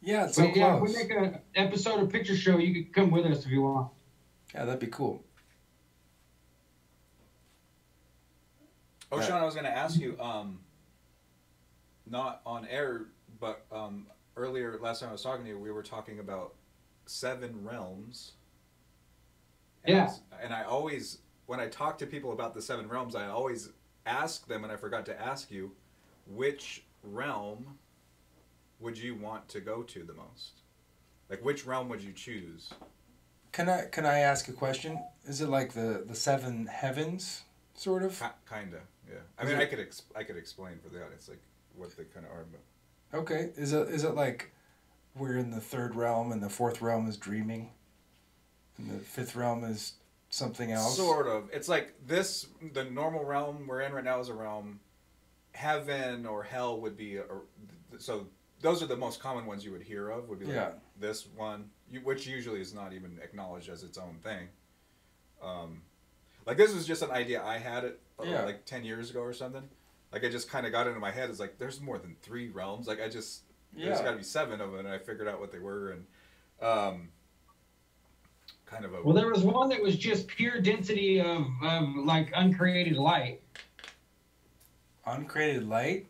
Yeah, it's so but yeah, if we make an episode of Picture Show, you could come with us if you want. Yeah, that'd be cool. Oh, Sean, I was going to ask you, um, not on air, but um, earlier last time I was talking to you, we were talking about seven realms. And I Yeah. was- and I always, when I talk to people about the seven realms, I always ask them, and I forgot to ask you, which realm would you want to go to the most? Like, which realm would you choose? Can I can I ask a question? Is it like the the seven heavens, sort of? Ki- kinda, yeah. I Is mean, it- I could ex- I could explain for the audience like what they kind of are, but Okay. Is it is it like we're in the third realm and the fourth realm is dreaming, and the fifth realm is something else? Sort of. It's like this. The normal realm we're in right now is a realm. Heaven or hell would be a, so. Those are the most common ones you would hear of. Would be like Yeah. this one, which usually is not even acknowledged as its own thing. Um, like this was just an idea I had it uh, Yeah. like ten years ago or something. Like I just kind of got into my head. It's like there's more than three realms. Like I just there's got to be seven of them, and I figured out what they were and. Um, kind of a. Well, there was one that was just pure density of, of like uncreated light. Uncreated light.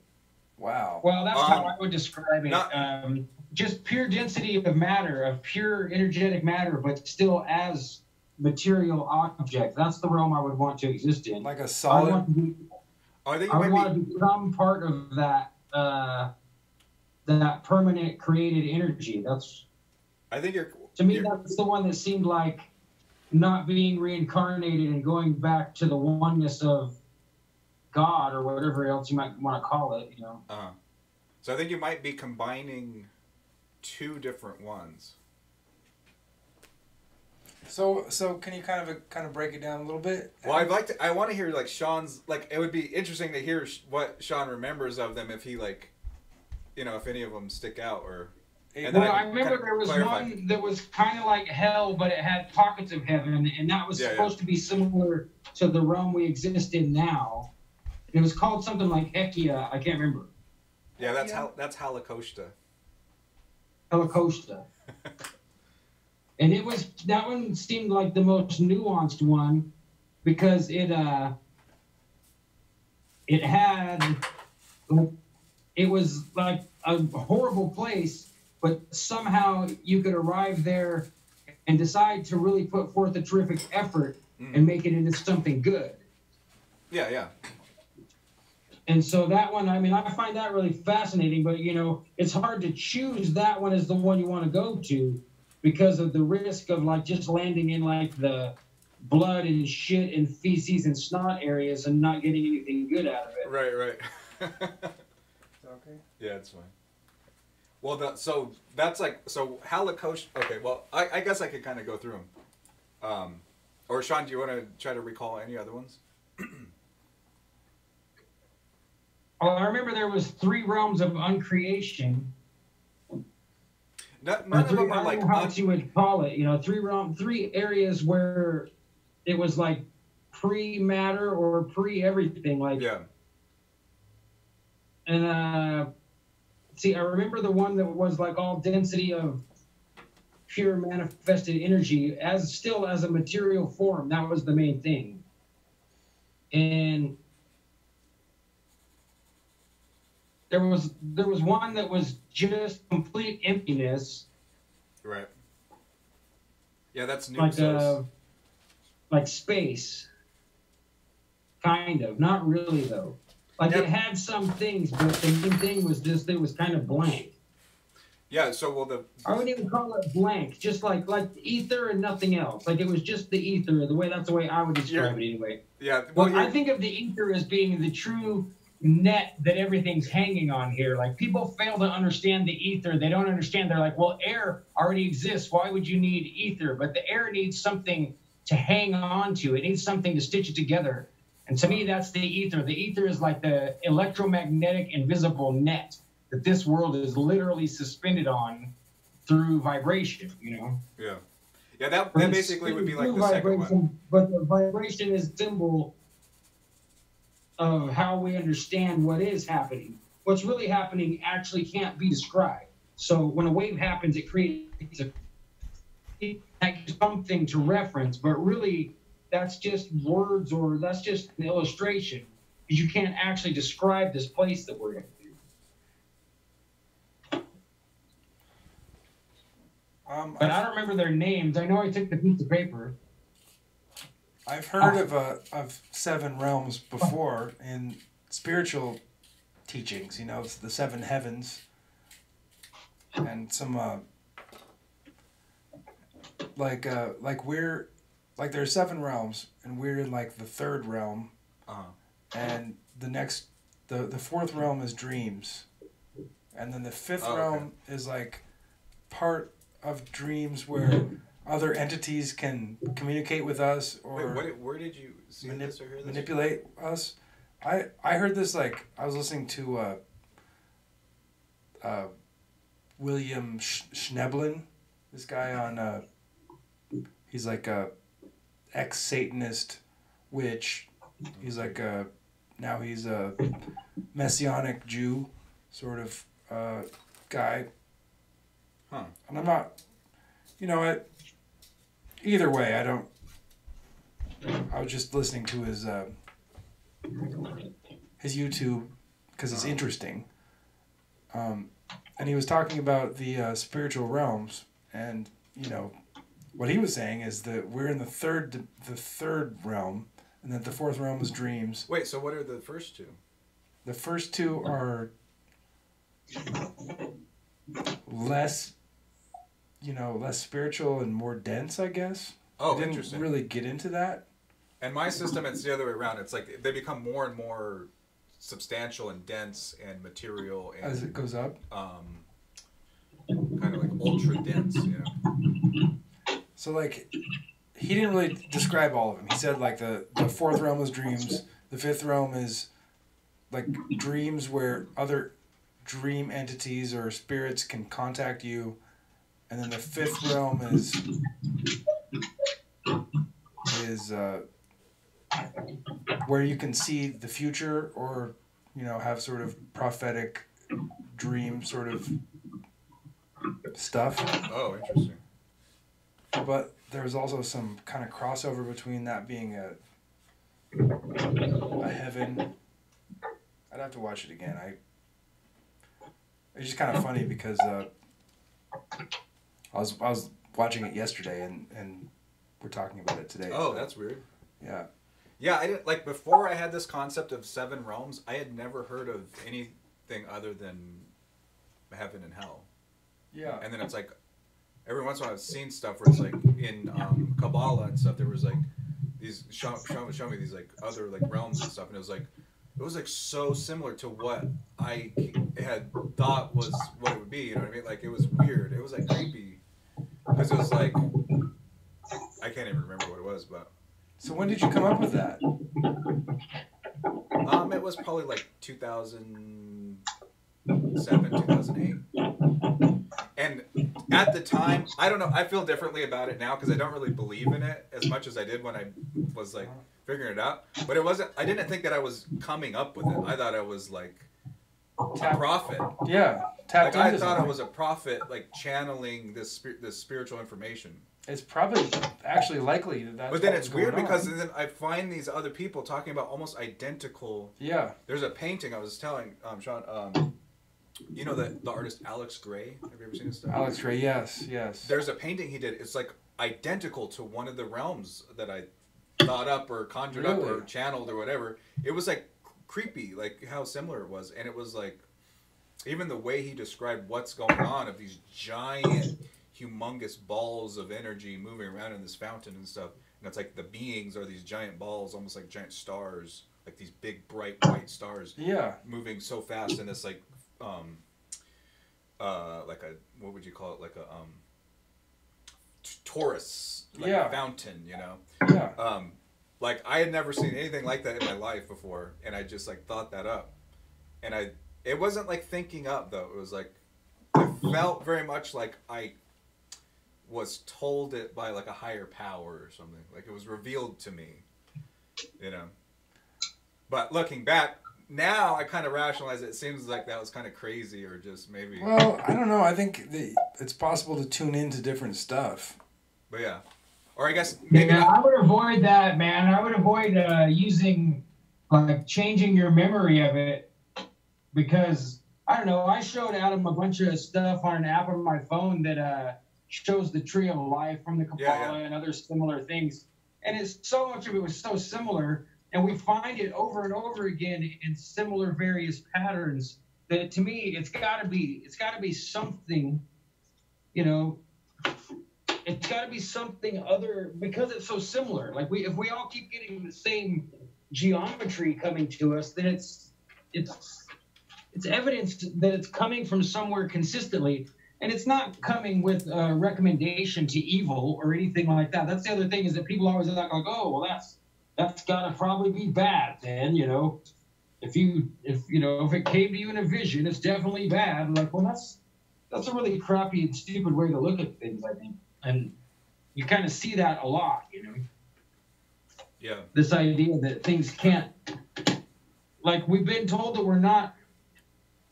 Wow. Well, that's how Um, I would describe it. not- um, just pure density of matter, of pure energetic matter, but still as material object. That's the realm I would want to exist in. Like a solid. I think I want be. to become part of that uh, that permanent created energy. That's I think you're. to me you're- that's the one that seemed like not being reincarnated and going back to the oneness of God or whatever else you might want to call it. You know. Uh-huh. So I think you might be combining two different ones. So so can you kind of kind of break it down a little bit? Well, I'd like to. I want to hear like Sean's. Like, it would be interesting to hear sh- what Sean remembers of them if he like, you know, if any of them stick out or. And then Well, I I remember there was clarify. one that was kind of like hell, but it had pockets of heaven, and that was Yeah, yeah. supposed to be similar to the realm we exist in now. And it was called something like Hekia. I can't remember. Yeah, that's Yeah. how that's Halakosta. Helicosta. and it was that one seemed like the most nuanced one because it uh it had it was like a horrible place but somehow you could arrive there and decide to really put forth a terrific effort Mm. and make it into something good Yeah, yeah. and so that one, I mean, I find that really fascinating, but you know, it's hard to choose that one as the one you want to go to because of the risk of like just landing in like the blood and shit and feces and snot areas and not getting anything good out of it. Right, right. Okay. yeah, it's fine. Well, the, so that's like so Holocaust. Okay, well, I, I guess I could kind of go through them. Um, or Sean, do you want to try to recall any other ones? Oh, I remember there was three realms of uncreation. No, Or none of three, them I are like how un- you would call it. You know, three realm, three areas where it was like pre matter or pre everything. Like yeah. And uh, see, I remember the one that was like all density of pure manifested energy as still as a material form. That was the main thing. And there was there was one that was just complete emptiness, Right. Yeah, that's new. like uh, like space. Kind of, not really though. Like Yep. it had some things, but the main thing was just it was kind of blank. yeah. So well, the I wouldn't even call it blank, just like like ether and nothing else. Like it was just the ether. The way that's the way I would describe it anyway. yeah. Well, I think of the ether as being the true net that everything's hanging on here. Like people fail to understand the ether. They don't understand. They're like, well, air already exists. Why would you need ether? But the air needs something to hang on to. It needs something to stitch it together. And to me, that's the ether. The ether is like the electromagnetic invisible net that this world is literally suspended on through vibration. You know. yeah. Yeah, that, that basically would be like the second one. vibration, But the vibration is symbol of how we understand what is happening. What's really happening actually can't be described. So when a wave happens, it creates a like something to reference, but really that's just words or that's just an illustration you can't actually describe this place that we're in. Um, But I've, I don't remember their names. I know I took the piece of paper. I've heard of uh, of seven realms before in spiritual teachings. You know, it's the seven heavens, and some uh, like uh, like we're like there are seven realms, and we're in like the third realm, Uh-huh. and the next the the fourth realm is dreams, and then the fifth Oh, okay. realm is like part of dreams where other entities can communicate with us or Wait, what, where did you see manip- this or hear this? manipulate us. I I heard this like I was listening to uh, uh, William Sch- Schnoebelen, this guy on uh, he's like a ex Satanist witch. He's like a now he's a messianic Jew sort of uh, guy. Huh. And I'm not, you know, it, either way, I don't. I was just listening to his uh, his YouTube because it's interesting. Um, and he was talking about the uh, spiritual realms, and you know, what he was saying is that we're in the third the third realm, and that the fourth realm is dreams. Wait, so what are the first two? The first two are less, you know, less spiritual and more dense, I guess. Oh, Didn't interesting. really get into that. And my system, it's the other way around. It's like they become more and more substantial and dense and material and as it goes up. um, kind of like ultra dense. You know. So like, he didn't really describe all of them. He said like the the fourth realm is dreams. The fifth realm is like dreams where other dream entities or spirits can contact you, and then the fifth realm is is uh, where you can see the future or you know have sort of prophetic dream sort of stuff. Oh, interesting. But there's also some kind of crossover between that being a a heaven. I'd have to watch it again. I it's just kind of funny because uh, I was I was watching it yesterday and and we're talking about it today. Oh, so, that's weird. yeah. Yeah, I didn't like before I had this concept of seven realms. I had never heard of anything other than heaven and hell. Yeah. And then it's like every once in a while I've seen stuff where it's like in um, Kabbalah and stuff. There was like these show, show, show me these like other like realms and stuff, and it was like it was like so similar to what I had thought was what it would be. You know what I mean? Like it was weird. It was like creepy because it was like I can't even remember what it was, but So when did you come up with that? um, it was probably like 2007, 2008. And at the time, I don't know. I feel differently about it now because I don't really believe in it as much as I did when I was like figuring it out. But it wasn't. I didn't think that I was coming up with it. I thought I was like a prophet. yeah. Tapped Like I thought I was a prophet, like channeling this spir- this spiritual information. It's probably actually likely that that's. But then it's weird because on. then I find these other people talking about almost identical yeah. There's a painting I was telling um, Sean. Um, you know the the artist Alex Grey. Have you ever seen his stuff? Alex Grey, Yes. Yes. There's a painting he did. It's like identical to one of the realms that I thought up or conjured up or channeled or whatever. It was like creepy, like how similar it was, and it was like even the way he described what's going on of these giant, humongous balls of energy moving around in this fountain and stuff. And it's like the beings are these giant balls, almost like giant stars, like these big bright white stars Yeah. moving so fast in this like um uh like a what would you call it like a um t- torus like Yeah. fountain you know Yeah. um like I had never seen anything like that in my life before and I just like thought that up and I it wasn't like thinking up though it was like it felt very much like I was told it by like a higher power or something like it was revealed to me you know but looking back now I kind of rationalize it. It seems like that was kind of crazy or just maybe. Well, I don't know. I think the, it's possible to tune into different stuff. But yeah. Or I guess maybe man, not. I would avoid that, man. I would avoid uh, using, like, changing your memory of it because I don't know. I showed Adam a bunch of stuff on an app on my phone that uh, shows the tree of life from the Kabbalah Yeah, and other similar things, and it's so much of it was so similar, and we find it over and over again in similar various patterns. That to me, it's got to be it's got to be something, you know, it's got to be something other because it's so similar. Like we, if we all keep getting the same geometry coming to us, then it's it's it's evidence that it's coming from somewhere consistently, and it's not coming with a recommendation to evil or anything like that. That's the other thing is that people always like, like oh, well, that's that's got to probably be bad. Then you know, if you if you know if it came to you in a vision, it's definitely bad. Like, well, that's that's a really crappy and stupid way to look at things. I think and you kind of see that a lot you know Yeah. this idea that things can't like we've been told that we're not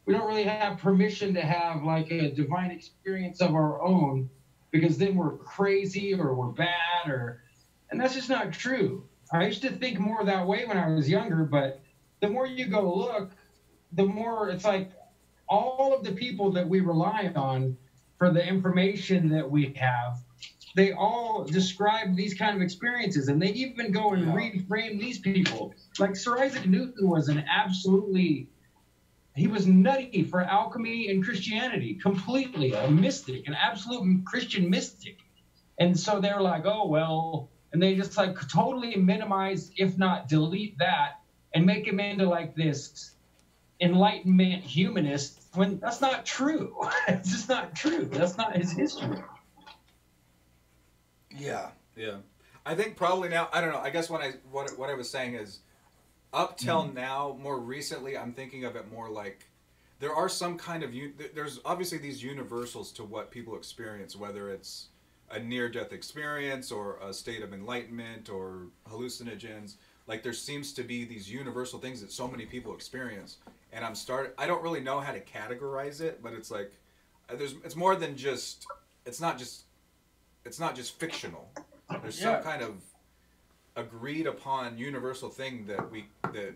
we don't really have permission to have like a divine experience of our own because then we're crazy or we're bad or and that's just not true. I used to think more that way when I was younger, but the more you go look, the more it's like all of the people that we rely on for the information that we have, they all describe these kind of experiences and they even go and reframe these people. Like Sir Isaac Newton was an absolutely he was nutty for alchemy and Christianity, completely a mystic, an absolute Christian mystic. And so they're like, oh, well, and they just like totally minimize, if not delete that, and make him into like this enlightenment humanist when that's not true. it's just not true. That's not his history. Yeah. Yeah, I think probably now. I don't know. I guess what I what what I was saying is, up till now, more recently, I'm thinking of it more like there are some kind of there's obviously these universals to what people experience, whether it's a near death experience or a state of enlightenment or hallucinogens. Like there seems to be these universal things that so many people experience, and I'm start. I don't really know how to categorize it, but it's like uh, there's it's more than just it's not just it's not just fictional. There's Yeah. some kind of agreed upon universal thing that we that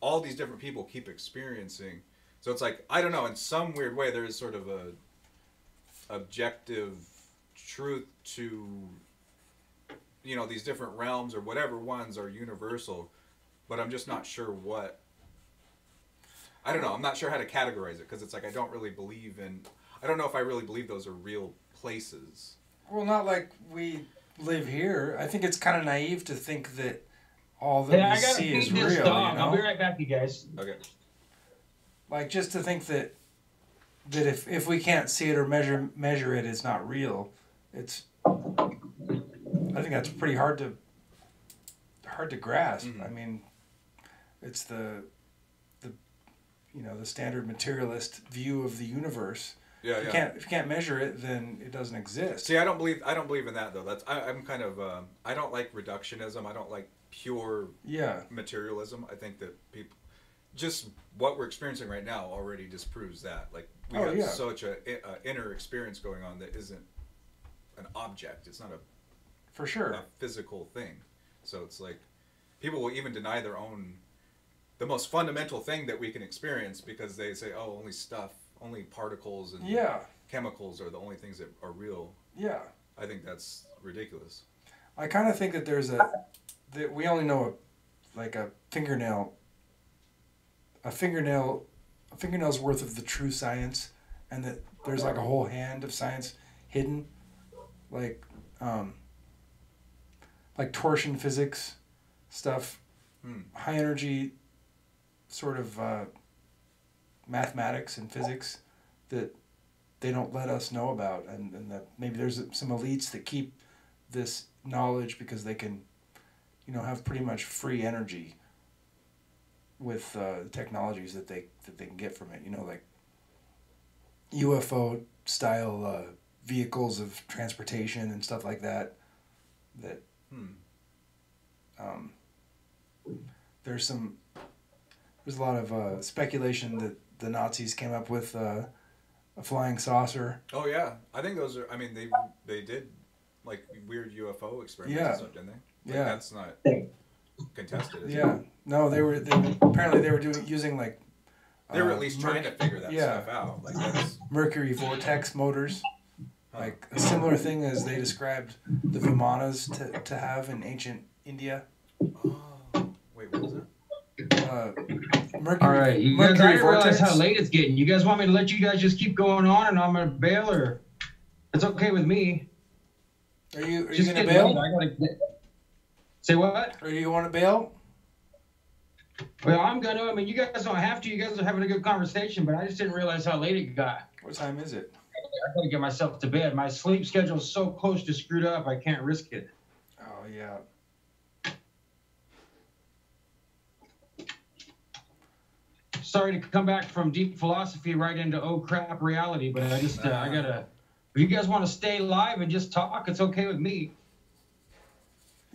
all these different people keep experiencing. So it's like I don't know. In some weird way, there is sort of a objective truth to you know these different realms or whatever ones are universal, but I'm just not sure what. I don't know. I'm not sure how to categorize it because it's like I don't really believe in. I don't know if I really believe those are real places. Well, not like we live here. I think it's kind of naive to think that all that Hey, I we gotta see is feed real. this You dog. know? I'll be right back, you guys. Okay. Like just to think that that if if we can't see it or measure measure it, it's not real. It's. I think that's pretty hard to. Hard to grasp. Mhm. I mean, it's the, the, you know, the standard materialist view of the universe. Yeah, If you can't if you can't measure it, then it doesn't exist. See, I don't believe I don't believe in that though. That's I, I'm kind of um, I don't like reductionism. I don't like pure Yeah. materialism. I think that people just what we're experiencing right now already disproves that. Like we Oh, have yeah. such a, a inner experience going on that isn't an object. It's not a, For sure. a physical thing. So it's like people will even deny their own the most fundamental thing that we can experience because they say, "Oh, only stuff, only particles and Yeah. chemicals are the only things that are real." Yeah. I think that's ridiculous. I kind of think that there's a that we only know a, like a fingernail a fingernail a fingernail's worth of the true science and that there's like a whole hand of science hidden like um like torsion physics stuff Hmm. high energy sort of uh, mathematics and physics that they don't let us know about and, and that maybe there's some elites that keep this knowledge because they can you know have pretty much free energy with uh, technologies that they that they can get from it you know like UFO style uh, vehicles of transportation and stuff like that that Hmm. um, there's some there's a lot of uh, speculation that the Nazis came up with uh, a flying saucer Oh yeah, I think those are. I mean, they they did like weird UFO experiments Yeah. and stuff, didn't they? Like, Yeah. that's not contested. Is Yeah. It? No, they were. They were apparently they were doing using like. They were uh, at least merc- trying to figure that yeah. stuff out. Like that's. Mercury vortex motors, Huh. like a similar thing as they described the Vimanas to, to have in ancient India. Oh, wait, what was that? Uh, Mercury. All right, you guys. I Mercury didn't realize vortex. how late it's getting. You guys want me to let you guys just keep going on, and I'm gonna bail, or it's okay with me. Are you are you Just gonna getting late. bail? I gotta Say what? Or do you want to bail? Well, I'm gonna. I mean, you guys don't have to. You guys are having a good conversation, but I just didn't realize how late it got. What time is it? I gotta get myself to bed. My sleep schedule is so close to screwed up. I can't risk it. Oh yeah. Sorry to come back from deep philosophy right into oh crap reality, but I just uh, I gotta. If you guys want to stay live and just talk, it's okay with me.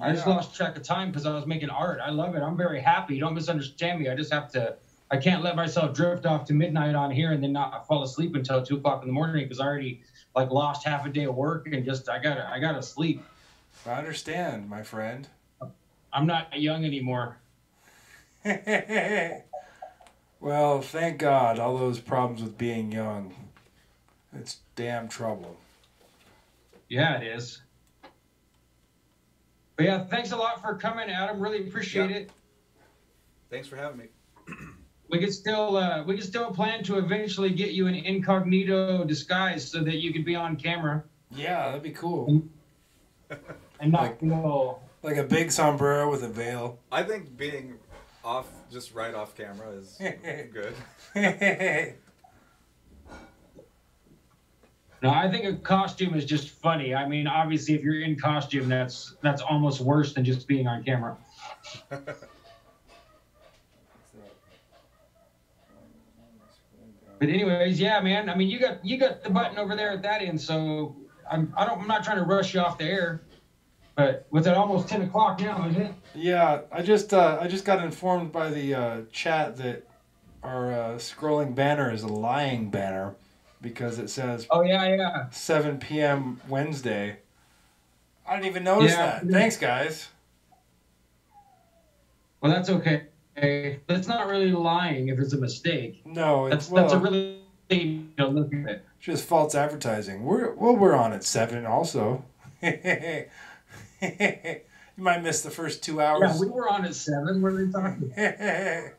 I just lost track of time because I was making art. I love it. I'm very happy. Don't misunderstand me. I just have to. I can't let myself drift off to midnight on here and then not fall asleep until two o'clock in the morning because I already like lost half a day of work and just I gotta I gotta sleep. I understand, my friend. I'm not young anymore. well, thank God, all those problems with being young. It's damn trouble. Yeah, it is. But yeah, thanks a lot for coming, Adam. Really appreciate Yeah. it. Thanks for having me. We could still uh, we could still plan to eventually get you an incognito disguise so that you could be on camera Yeah, that'd be cool. and not Like- feel. Like a big sombrero with a veil. I think being off, just right off camera, is good. No, I think a costume is just funny. I mean, obviously, if you're in costume, that's that's almost worse than just being on camera. But anyways, yeah, man. I mean, you got you got the button over there at that end, so I'm I don't I'm not trying to rush you off the air. But with it almost ten o'clock now, is it? Yeah, I just uh, I just got informed by the uh, chat that our uh, scrolling banner is a lying banner because it says Oh yeah, yeah. 7 p.m. Wednesday. I didn't even notice Yeah. that. Thanks, guys. Well, that's okay. That's not really lying if it's a mistake. No, it's That's well, that's a really you know, look at it. just false advertising. We're well, we're on at seven also. you might miss the first two hours. Yeah, we were on at seven. What are we talking?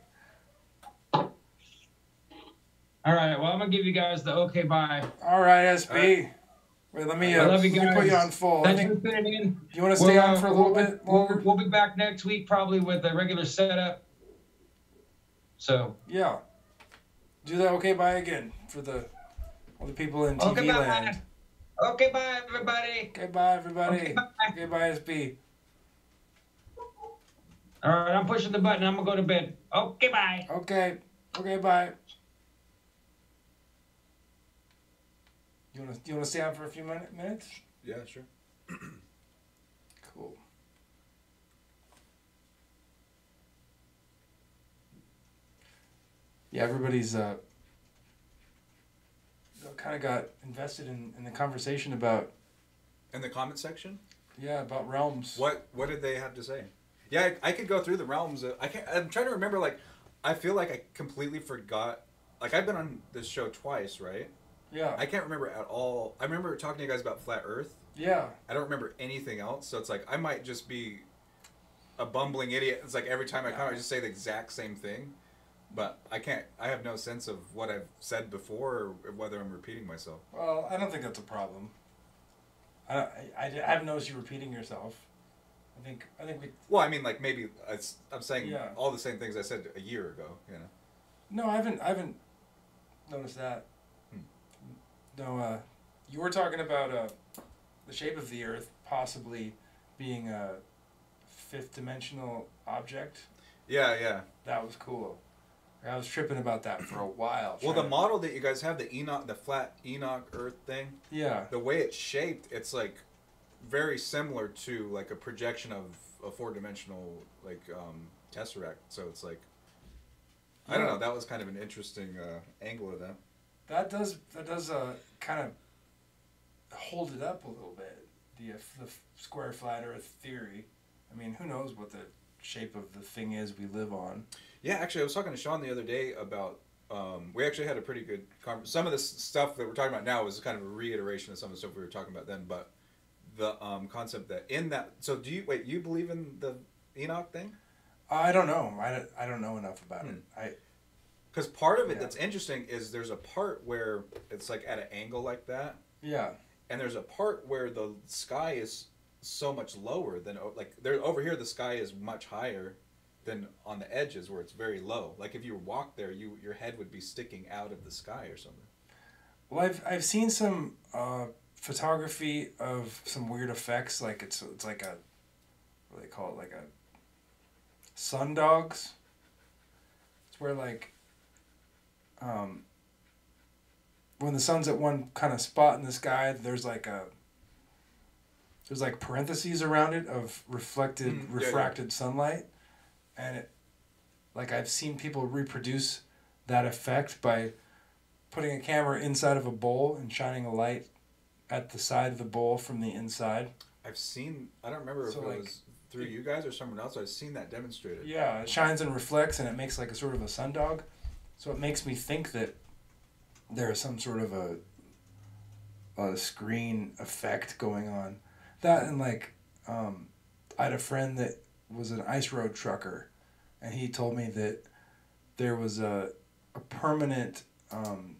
All right. Well, I'm gonna give you guys the okay bye. All right, SB. All right. Wait, let me uh, let me put you on full. Thanks think, for tuning in. do you want to stay We'll, on uh, for a little we'll- bit we'll- We'll, be back next week probably with a regular setup. So Yeah. Do that okay bye again for the all the people in TV okay, bye. Land. Okay, bye everybody. Okay, bye everybody. Okay, bye. Okay, bye SB. All right, I'm pushing the button. I'm gonna go to bed. Okay, bye. Okay. Okay, bye. You wanna you wanna stay on for a few minute, minutes? Yeah, sure. Cool. Yeah, everybody's uh kind of got invested in, in the conversation about In the comment section, yeah about realms. what what did they have to say? Yeah, I, I could go through the realms. Of, I can't. I'm trying to remember. Like, I feel like I completely forgot. Like, I've been on this show twice, right? Yeah. I can't remember at all. I remember talking to you guys about flat Earth. yeah. I don't remember anything else. So it's like I might just be a bumbling idiot. It's like every time I come, I just say the exact same thing. But I can't. I have no sense of what I've said before or whether I'm repeating myself. Well, I don't think that's a problem. I, I, I haven't noticed you repeating yourself. I think I think we Well, I mean, like maybe it's, I'm saying Yeah. all the same things I said a year ago. You know. no, I haven't I haven't noticed that. No, uh, you were talking about uh, the shape of the Earth possibly being a fifth dimensional object. Yeah, yeah. That was cool. I was tripping about that for a while. Well, the model that you guys have, the Enoch, the flat Enoch Earth thing, yeah, the way it's shaped, it's like very similar to like a projection of a four dimensional like um, tesseract. So it's like I don't know. That was kind of an interesting uh, angle of that. that does that does uh, kind of hold it up a little bit. The uh, the square flat Earth theory. I mean, who knows what the shape of the thing is we live on? Yeah, actually, I was talking to Sean the other day about. Um, we actually had a pretty good conversation. Some of this stuff that we're talking about now is kind of a reiteration of some of the stuff we were talking about then. But the um, concept that in that. So do you wait? You believe in the Enoch thing? I don't know. I, don't- I don't know enough about it. I Because part of it Yeah. that's interesting is there's a part where it's like at an angle like that, yeah and there's a part where the sky is so much lower than like there over here the sky is much higher than on the edges where it's very low. Like if you walk there, you your head would be sticking out of the sky or something. Well, I've I've seen some uh, photography of some weird effects. Like it's it's like a what do they call it? Like a sun dogs. It's where like um, when the sun's at one kind of spot in the sky, there's like a there's like parentheses around it of reflected Mm, yeah, yeah. refracted sunlight, and it like I've seen people reproduce that effect by putting a camera inside of a bowl and shining a light at the side of the bowl from the inside. I've seen. I don't remember So, if it was through you guys or someone else. I've seen that demonstrated. Yeah, it shines and reflects, and it makes like a sort of a sundog. So it makes me think that there is some sort of a a screen effect going on. That and like, um, I had a friend that was an ice road trucker, and he told me that there was a a permanent um,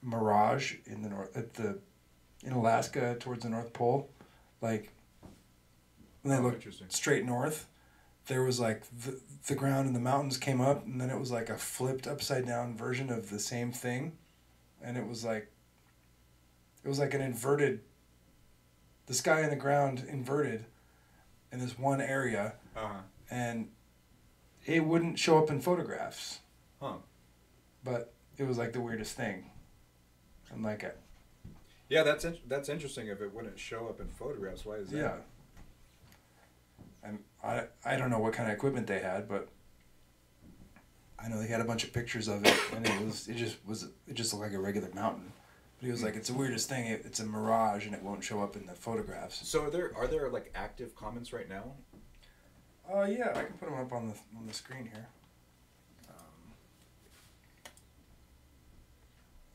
mirage in the north at the in Alaska towards the North Pole, like. When they Oh, look straight north, there was like the, the ground and the mountains came up, and then it was like a flipped upside down version of the same thing, and it was like it was like an inverted. The sky and the ground inverted, in this one area, Uh huh. and it wouldn't show up in photographs. Huh. But it was like the weirdest thing. I'm like, it. Yeah, that's in- that's interesting. If it wouldn't show up in photographs, why is that? yeah. I'm, I, I don't know what kind of equipment they had, but I know they had a bunch of pictures of it, and it was it just was it just looked like a regular mountain. But he was like, it's the weirdest thing. It, it's a mirage, and it won't show up in the photographs. So are there are there like active comments right now? Oh yeah, I can put them up on the on the screen here. Um,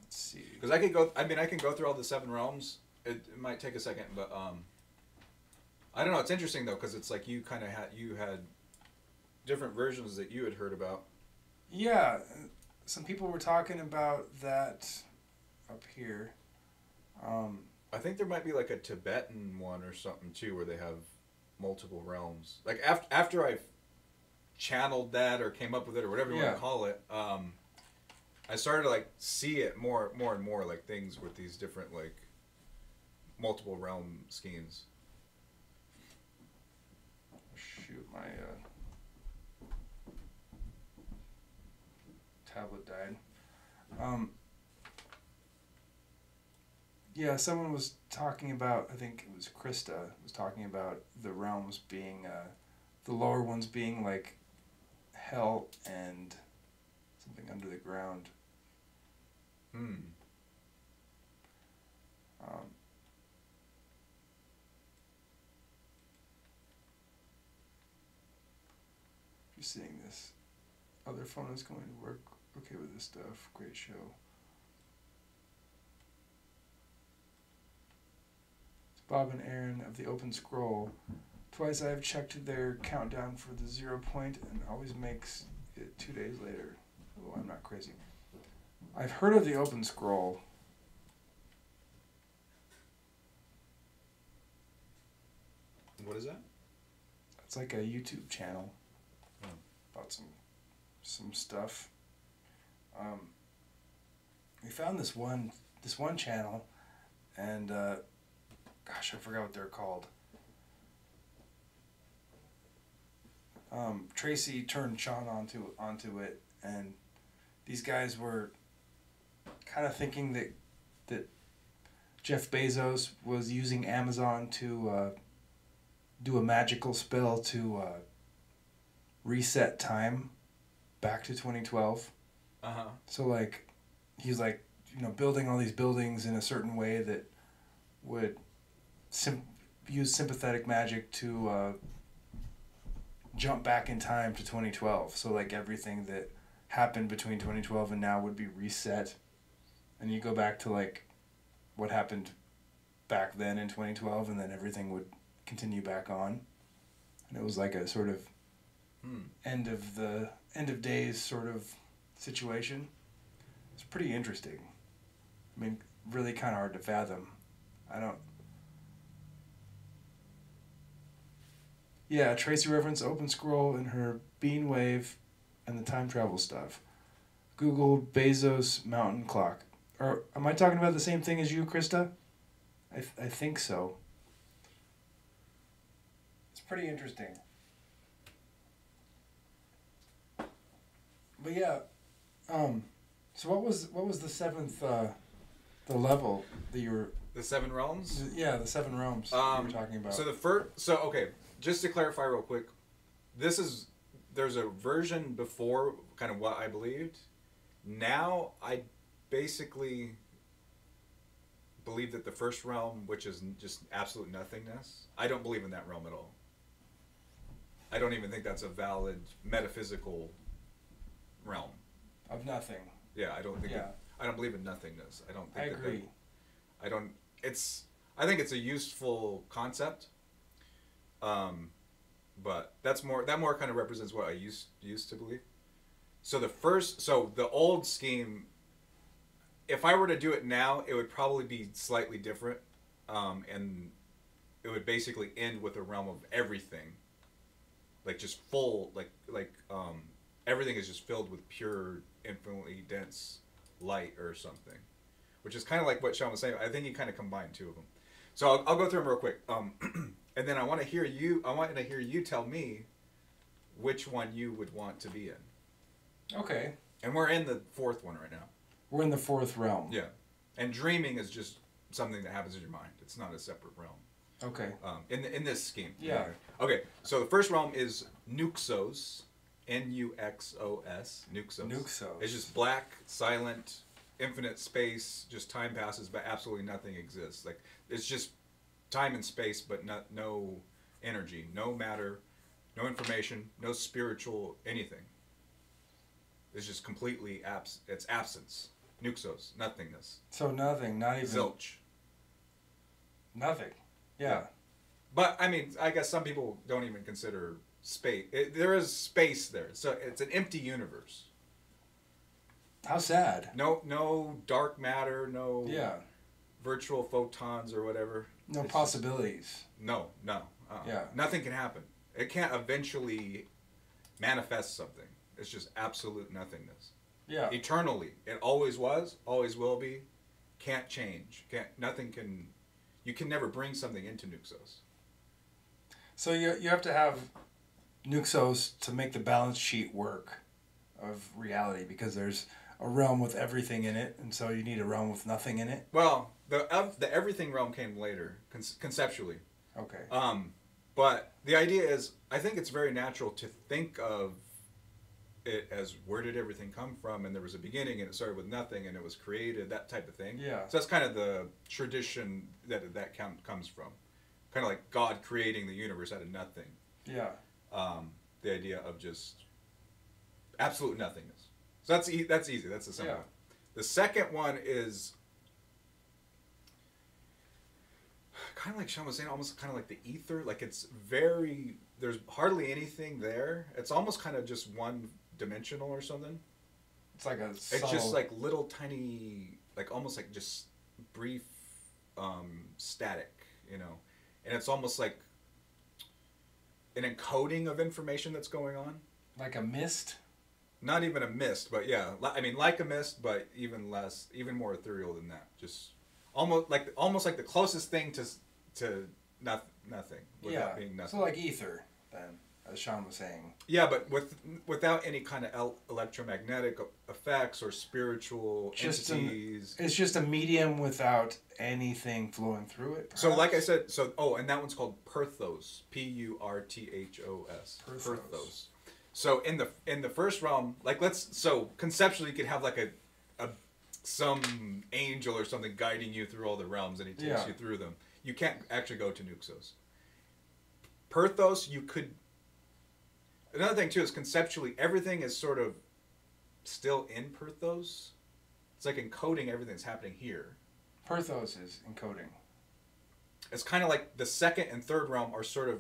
let's see. Because I could go. I mean, I can go through all the seven realms. It, it might take a second, but um, I don't know. It's interesting though, because it's like you kind of had you had different versions that you had heard about. Yeah, uh, some people were talking about that up here. Um, I think there might be like a Tibetan one or something too, where they have multiple realms. Like after after I've channeled that or came up with it or whatever you want to call it, um, I started to like see it more more and more like things with these different like multiple realm schemes. shoot, my uh, tablet died. Um, yeah, someone was talking about. I think it was Krista was talking about the realms being uh, the lower ones being like hell and something under the ground. Hmm. Um, you're seeing this. Other phone is going to work okay with this stuff. Great show. Bob and Aaron of the Open Scroll. Twice I've checked their countdown for the zero point and always makes it two days later. Oh, I'm not crazy. I've heard of the Open Scroll. What is that? It's like a YouTube channel Oh. about some some stuff. Um, we found this one this one channel, and uh, gosh, I forgot what they're called. Um, Tracy turned Sean onto onto it, and these guys were kind of thinking that that Jeff Bezos was using Amazon to. Uh, do a magical spell to uh, reset time back to 2012. Uh huh. So like he's like you know building all these buildings in a certain way that would sim- use sympathetic magic to uh, jump back in time to 2012. So like everything that happened between 2012 and now would be reset, and you go back to like what happened back then in 2012, and then everything would continue back on. And it was like a sort of Hmm. end of the end of days sort of situation. It's pretty interesting. I mean, really kind of hard to fathom. I don't. Yeah, Tracy referenced Open Scroll in her Beanwave and the time travel stuff. Google Bezos Mountain Clock. Or am I talking about the same thing as you, Krista? I, th- I think so. It's pretty interesting. But yeah, um, so what was what was the seventh, uh, the level that you were? The seven realms. Yeah, the seven realms you Um, were talking about. So the first, so okay, just to clarify real quick, this is there's a version before kind of what I believed. Now I basically believe that the first realm, which is just absolute nothingness, I don't believe in that realm at all. I don't even think that's a valid metaphysical realm. Of nothing. Yeah, I don't think. Yeah. It, I don't believe in nothingness. I don't think. I that that- agree. I don't. It's. I think it's a useful concept. Um, but that's more. That more kind of represents what I used used to believe. So the first. So the old scheme. If I were to do it now, it would probably be slightly different, um, and it would basically end with a realm of everything. Like just full, like like um, everything is just filled with pure, infinitely dense light or something which is kind of like what Sean was saying. I think he kind of combined two of them. So I'll, I'll go through them real quick. Um, and then I want to hear you. I want to hear you tell me which one you would want to be in. Okay. And we're in the fourth one right now. We're in the fourth realm. Yeah. And dreaming is just something that happens in your mind. It's not a separate realm. Okay. Um, in in this scheme. Yeah. Okay. So the first realm is Nuxos, N U X O S. Nuxos. Nuxos. It's just black, silent, infinite space. Just time passes, but absolutely nothing exists. Like it's just time and space, but not no energy, no matter, no information, no spiritual anything. It's just completely abs. It's absence. Nuxos, nothingness, So nothing, not even zilch. nothing. Yeah. But I mean, I guess some people don't even consider space. It, there is space there, so it's an empty universe. How sad. No, no dark matter, no Yeah. virtual photons or whatever. No It's possibilities. No, no. Uh, Yeah. Nothing can happen. It can't eventually manifest something. It's just absolute nothingness. Yeah. Eternally, it always was, always will be. Can't change. Can't. Nothing can. You can never bring something into Nuxos. So you you have to have Nuxos to make the balance sheet work of reality because there's a realm with everything in it, and so you need a realm with nothing in it. Well, the the everything realm came later, con- conceptually. Okay. Um, but the idea is, I think it's very natural to think of it as where did everything come from, and there was a beginning, and it started with nothing, and it was created, that type of thing. Yeah. So that's kind of the tradition that that com- comes from, kind of like God creating the universe out of nothing. Yeah. Um, the idea of just absolute nothingness. So that's e- that's easy. That's the simple. Yeah. one. The second one is kind of like Sean was saying, almost kind of like the ether. Like it's very there's hardly anything there. It's almost kind of just one dimensional or something. It's like a. It's just like little tiny, like almost like just brief um, static, you know, and it's almost like an encoding of information that's going on. like a mist. Not even a mist, but yeah, I mean like a mist, but even less, even more ethereal than that. Just almost like almost like the closest thing to to noth- nothing without yeah. being nothing. So like ether, then, as Sean was saying. Yeah, but with without any kind of el- electromagnetic effects or spiritual Just entities. It's just a medium without anything flowing through it. So, like I said, so oh, and that one's called Purthos, P U R T H O S, Purthos. So in the in the first realm, like let's so conceptually, you could have like a, a some angel or something guiding you through all the realms, and he takes Yeah. you through them. You can't actually go to Nuxos. Purthos, you could. Another thing too is conceptually, everything is sort of still in Purthos. It's like encoding everything that's happening here. Purthos is encoding. it's kind of like the second and third realm are sort of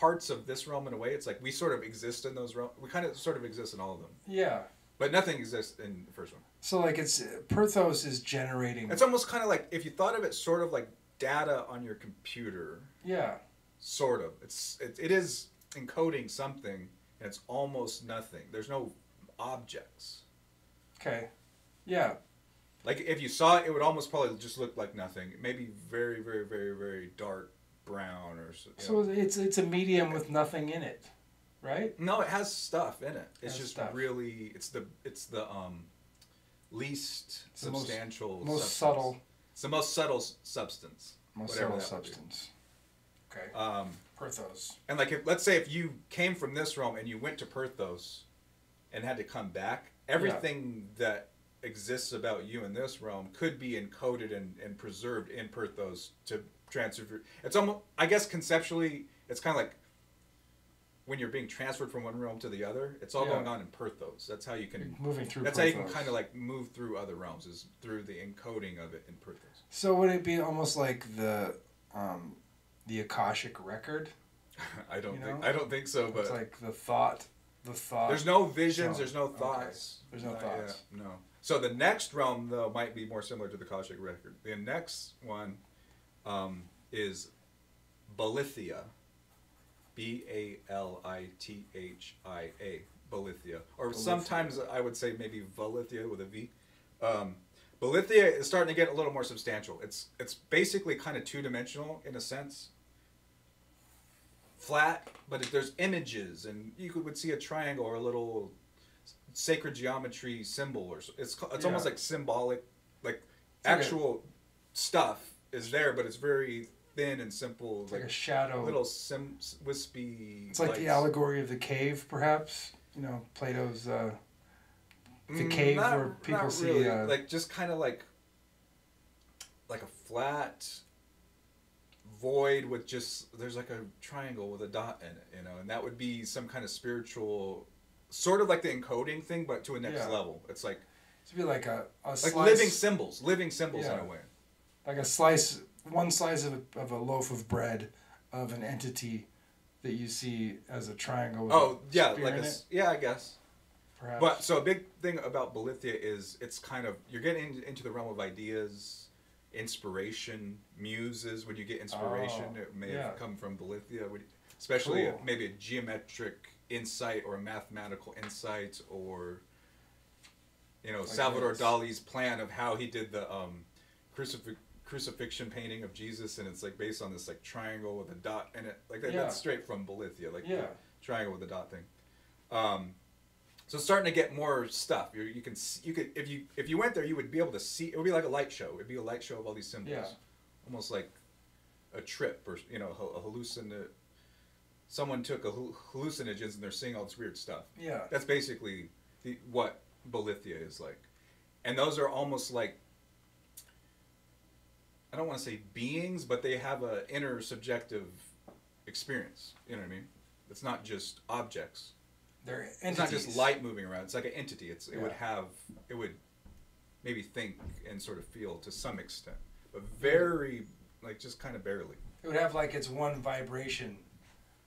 parts of this realm in a way. It's like we sort of exist in those realms. We kind of sort of exist in all of them, Yeah. but nothing exists in the first one. So like it's uh, Purthos is generating. It's almost kind of like if you thought of it sort of like data on your computer, yeah. sort of. It's it, it is encoding something, and it's almost nothing. There's no objects. Okay. Yeah. Like if you saw it, it would almost probably just look like nothing. Maybe very, very, very, very dark brown or so. you know. So it's it's a medium with nothing in it, right? No, it has stuff in it. It's just stuff. really it's the it's the um least It's the most- substantial Most subtle, It's the most subtle substance. most subtle substance. Okay. Um Purthos. and like if, let's say if you came from this realm and you went to Purthos and had to come back, everything that exists about you in this realm could be encoded and, and preserved in Purthos to transfer. It's almost, I guess, conceptually, it's kind of like when you're being transferred from one realm to the other. It's all Yeah. going on in Purthos. That's how you can. Moving through. That's how you can kind of like move through other realms is through the encoding of it in Purthos. So would it be almost like the, um, the akashic record? I don't You think? I don't think so, but it's like the thought, the thought. there's no visions. so- there's no okay. thoughts. There's no Not thoughts. yet, no. So the next realm though might be more similar to the akashic record. The next one um, is Balithia. B A L I T H I A. Balithia. Or sometimes I would say maybe Valithia with a V. Um, Balithia is starting to get a little more substantial. It's it's basically kind of two dimensional in a sense. Flat, but if there's images, and you could, would see a triangle or a little sacred geometry symbol, or it's it's almost like symbolic, like a- actual stuff is there, but it's very thin and simple, It's like like, a shadow. little sim wispy. It's like the allegory of the cave, perhaps. You know, Plato's. Uh, the Mm, cave not- where people see, uh, like just kind of like like a flat void with just there's like a triangle with a dot in it you know and that would be some kind of spiritual sort of like the encoding thing but to a next Yeah. level it's like to be like a, a like living symbols living symbols in a way like a slice, one slice of a, of a loaf of bread of an entity that you see as a triangle. With oh yeah like a in s- it, yeah i guess perhaps. But so a big thing about Balithia is it's kind of you're getting in- into the realm of ideas, inspiration, muses. When you get inspiration, Oh, it may yeah. have come from Balithia, especially Cool. maybe a geometric insight or a mathematical insight or you know Like Salvador. Dali's plan of how he did the um, crucif- crucifixion painting of Jesus, and it's like based on this like triangle with a dot in it. Like that, Yeah. that's straight from Balithia, like the Yeah. triangle with a dot thing. Um, so starting to get more stuff. You you can see, you could if you if you went there, you would be able to see. It would be like a light show. It'd be a light show of all these symbols, Yeah. almost like a trip or you know a hallucin. Someone took a hallucinogens and they're seeing all this weird stuff. yeah. That's basically the, what Balithia is like. And those are almost like, I don't want to say beings, but they have a inner subjective experience. You know what I mean? It's not just objects. They're It's not just light moving around. It's like an entity. It's, it would have, it would maybe think and sort of feel to some extent, but very, like just kind of barely. It would have like its one vibration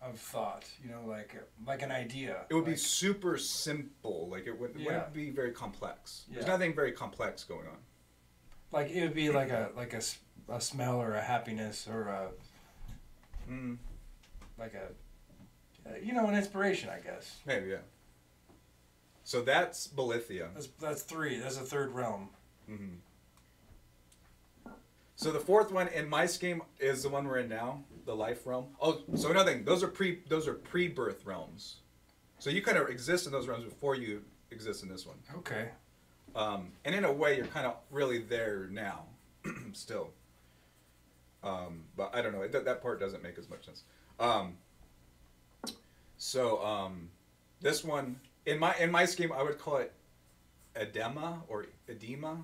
of thought. You know, like like an idea. It would be super simple. Like it, would, it Yeah. wouldn't be very complex. There's nothing very complex going on. like it would be like a like a, a smell or a happiness or a Mm. like a uh, you know an inspiration. I guess. Maybe, yeah. So that's Balithia. That's that's three. That's a third realm. hmm So the fourth one in my scheme is the one we're in now, the life realm. Oh, so another thing, those are pre those are pre-birth realms. So you kind of exist in those realms before you exist in this one. Okay. Um, and in a way, you're kind of really there now, still. Um, but I don't know. That, that part doesn't make as much sense. Um, so um, this one in my in my scheme, I would call it edema or edema,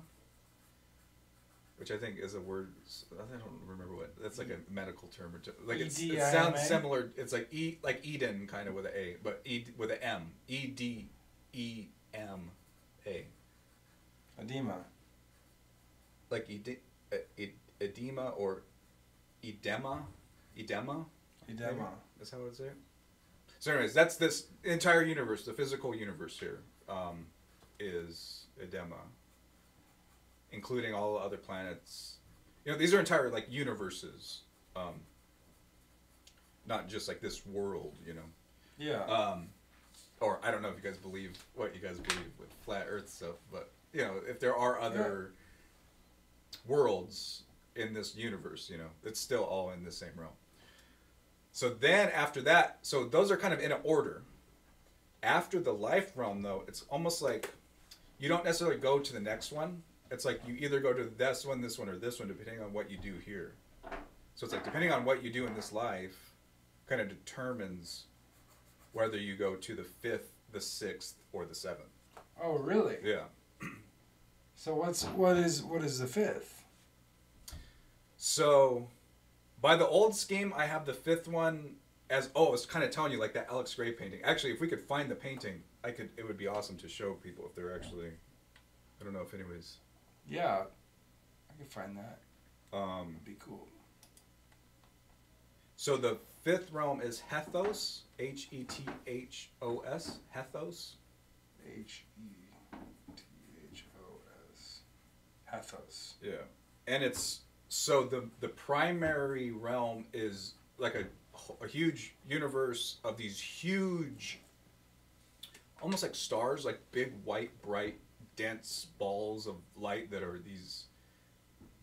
which I think is a word. I don't remember what. That's like a medical term or t- like it's, it sounds similar. It's like e like Eden kind of with an A, but e with an M. E D E M A Edema. like ede- e- e- edema or edema, edema. Edema. That's how I would say it. So, anyways, that's this entire universe, the physical universe here, um, is edema, including all the other planets. You know, these are entire like universes, um, not just like this world. You know, Yeah. um, or I don't know if you guys believe what you guys believe with flat Earth stuff, but you know, if there are other worlds in this universe, you know, it's still all in the same realm. So then after that, so those are kind of in an order. After the life realm, though, it's almost like you don't necessarily go to the next one. It's like you either go to this one, this one, or this one, depending on what you do here. So it's like depending on what you do in this life, kind of determines whether you go to the fifth, the sixth, or the seventh. oh really? Yeah. So what's what is what is the fifth? So, by the old scheme, I have the fifth one as oh, I was kind of telling you like that Alex Grey painting. Actually, if we could find the painting, I could. It would be awesome to show people if they're actually. I don't know if anyways. Yeah, I can find that. Um, It'd be cool. so the fifth realm is Hethos, H E T H O S, Hethos. H E T H O S. Hathos. Yeah, and it's so the the primary realm is like a a huge universe of these huge, almost like stars, like big white bright dense balls of light that are these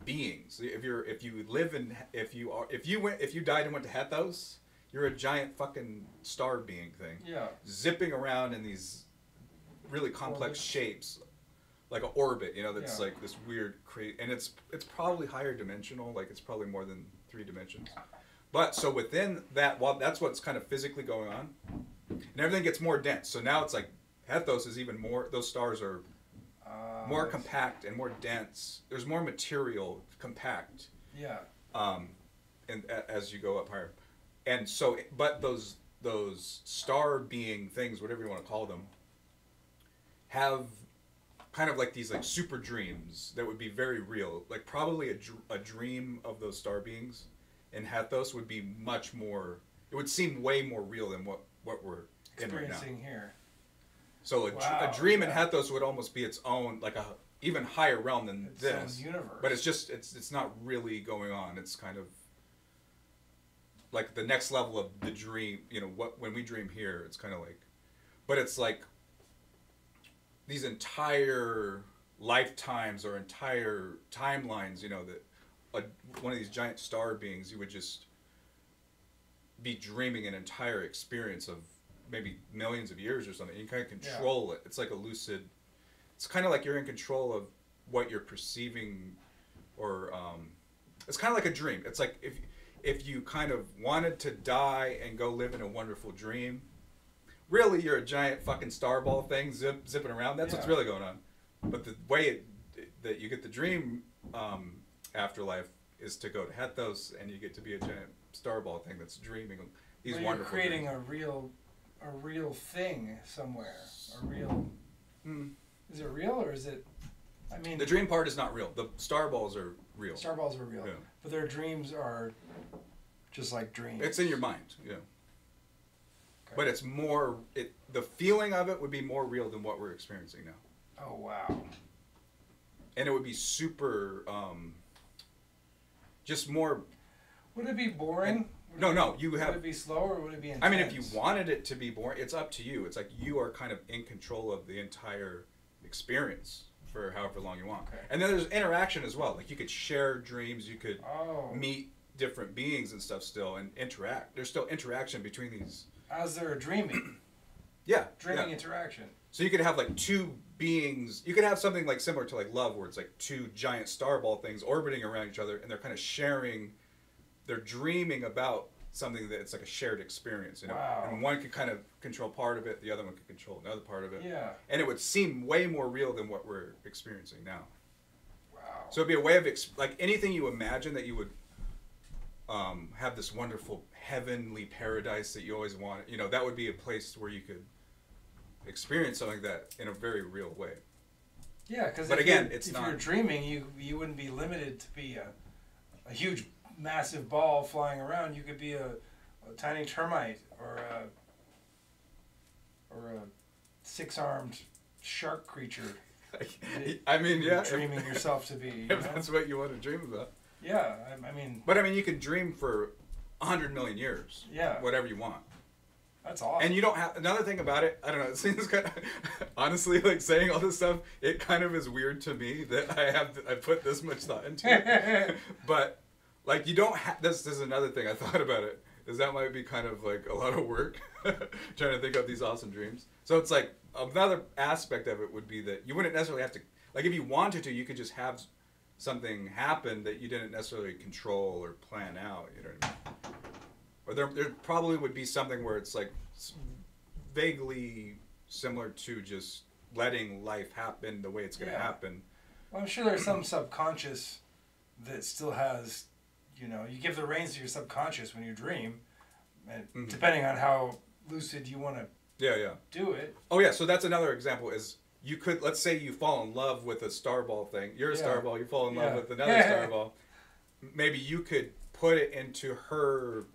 beings. If you're if you live in if you are if you went if you died and went to Hethos, you're a giant fucking star being thing Yeah. zipping around in these really complex Orbit. shapes like an orbit you know that's Yeah. like this weird cra- and it's it's probably higher dimensional like it's probably more than three dimensions but so within that well that's what's kind of physically going on and everything gets more dense so now it's like Hethos is even more those stars are Uh, more compact and more dense there's more material compact Yeah. um, and a- as you go up higher, and so but those those star being things, whatever you want to call them, have kind of like these like super dreams that would be very real. Like probably a, dr- a dream of those star beings in Hathos would be much more. It would seem way more real than what what we're in right now. Experiencing here. So a, Wow, a dream in yeah. Hathos would almost be its own like a even higher realm than Its this. universe. But it's just it's it's not really going on. It's kind of like the next level of the dream. You know what when we dream here, it's kind of like, but it's like these entire lifetimes or entire timelines. You know that a, one of these giant star beings, you would just be dreaming an entire experience of maybe millions of years or something. You kind of Yeah. control it. It's like a lucid. It's kind of like you're in control of what you're perceiving, or um, it's kind of like a dream. It's like if if you kind of wanted to die and go live in a wonderful dream. Really, you're a giant fucking starball thing zip, zipping around. That's what's really going on. But the way it, that you get the dream um, afterlife is to go to Hethos and you get to be a giant starball thing that's dreaming these But you're creating dreams. a real, a real thing somewhere. A real. Mm. Is it real or is it? I mean, The dream part is not real. The starballs are real. starballs are real, Yeah. but their dreams are just like dreams. It's in your mind, yeah. But it's more. It the feeling of it would be more real than what we're experiencing now, Oh wow. and it would be super. Um, just more. Would it be boring? Would No, no. You Would have it be slow or would it be intense? I mean, if you wanted it to be boring, it's up to you. It's like you are kind of in control of the entire experience for however long you want. Okay. And then there's interaction as well. Like you could share dreams, you could Oh. meet different beings and stuff still and interact. There's still interaction between these. As they're dreaming, Yeah. dreaming yeah. interaction. So you could have like two beings. You could have something like similar to like love, where it's like two giant starball things orbiting around each other, and they're kind of sharing. They're dreaming about something that it's like a shared experience, you know. Wow. And one could kind of control part of it, the other one could control another part of it, Yeah. and it would seem way more real than what we're experiencing now. Wow. So it'd be a way of like anything you imagine that you would um, have this wonderful heavenly paradise that you always want. You know, that would be a place where you could experience something like that in a very real way. Yeah, because But if again, you're, it's if not- you're dreaming, you you wouldn't be limited to be a, a huge, massive ball flying around. You could be a, a tiny termite or a or a six-armed shark creature. I mean, yeah, you're if, dreaming yourself to be. You if know? that's what you want to dream about. Yeah, I, I mean, But I mean, you can dream for a hundred million years, yeah, whatever you want. that's awesome. And you don't have another thing about it. I don't know. It seems kind of honestly like saying all this stuff. It kind of is weird to me that I have I put this much thought into it. but like you don't have this. This is another thing I thought about it. Is that might be kind of like a lot of work trying to think of these awesome dreams. So it's like another aspect of it would be that you wouldn't necessarily have to like if you wanted to, you could just have something happen that you didn't necessarily control or plan out. You know what I mean? Or there, there probably would be something where it's like vaguely similar to just letting life happen the way it's going to Yeah. happen. Well, I'm sure there's some subconscious that still has, you know, you give the reins to your subconscious when you dream, and Mhm. depending on how lucid you want to Yeah, yeah. do it. Oh yeah, so that's another example is you could let's say you fall in love with a star ball thing. You're a Yeah. star ball, you fall in love Yeah. with another Yeah. star ball. Maybe you could put it into her